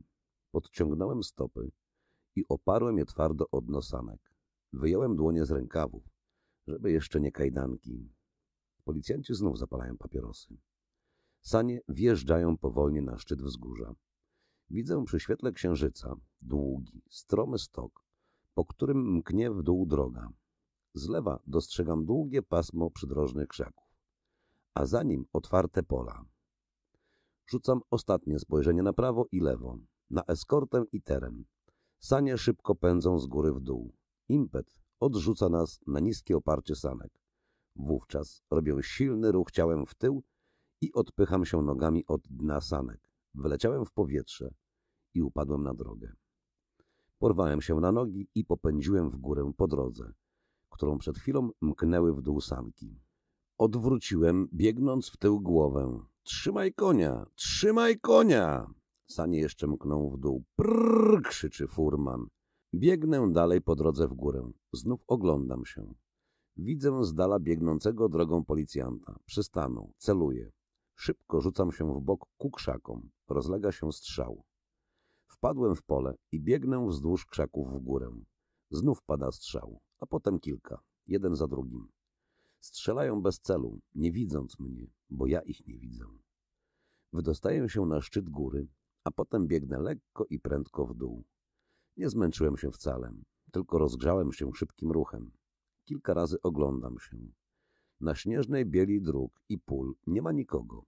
Podciągnąłem stopy i oparłem je twardo od nosanek. Wyjąłem dłonie z rękawów, żeby jeszcze nie kajdanki. Policjanci znów zapalają papierosy. Sanie wjeżdżają powolnie na szczyt wzgórza. Widzę przy świetle księżyca długi, stromy stok, po którym mknie w dół droga. Z lewa dostrzegam długie pasmo przydrożnych krzaków, a za nim otwarte pola. Rzucam ostatnie spojrzenie na prawo i lewo, na eskortę i teren. Sanie szybko pędzą z góry w dół. Impet odrzuca nas na niskie oparcie sanek. Wówczas robię silny ruch ciałem w tył i odpycham się nogami od dna sanek. Wyleciałem w powietrze i upadłem na drogę. Porwałem się na nogi i popędziłem w górę po drodze, którą przed chwilą mknęły w dół sanki. Odwróciłem, biegnąc w tył głowę. Trzymaj konia! Trzymaj konia! Sanie jeszcze mkną w dół. Prrr! krzyczy furman. Biegnę dalej po drodze w górę. Znów oglądam się. Widzę z dala biegnącego drogą policjanta. Przystanął. Celuję. Szybko rzucam się w bok ku krzakom. Rozlega się strzał. Wpadłem w pole i biegnę wzdłuż krzaków w górę. Znów pada strzał, a potem kilka, jeden za drugim. Strzelają bez celu, nie widząc mnie, bo ja ich nie widzę. Wydostaję się na szczyt góry, a potem biegnę lekko i prędko w dół. Nie zmęczyłem się wcale, tylko rozgrzałem się szybkim ruchem. Kilka razy oglądam się. Na śnieżnej bieli dróg i pól nie ma nikogo.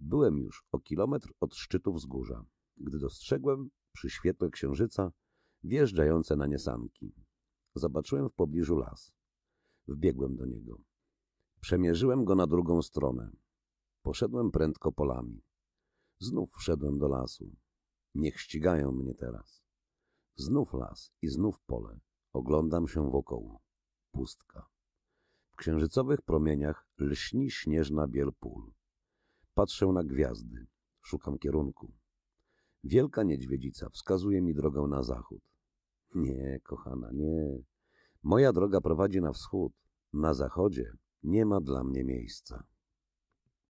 Byłem już o kilometr od szczytu wzgórza, gdy dostrzegłem przy świetle księżyca wjeżdżające na nie sanki. Zobaczyłem w pobliżu las. Wbiegłem do niego. Przemierzyłem go na drugą stronę. Poszedłem prędko polami. Znów wszedłem do lasu. Niech ścigają mnie teraz. Znów las i znów pole. Oglądam się wokoło. Pustka. W księżycowych promieniach lśni śnieżna biel pól. Patrzę na gwiazdy. Szukam kierunku. Wielka niedźwiedzica wskazuje mi drogę na zachód. Nie, kochana, nie. Moja droga prowadzi na wschód. Na zachodzie nie ma dla mnie miejsca.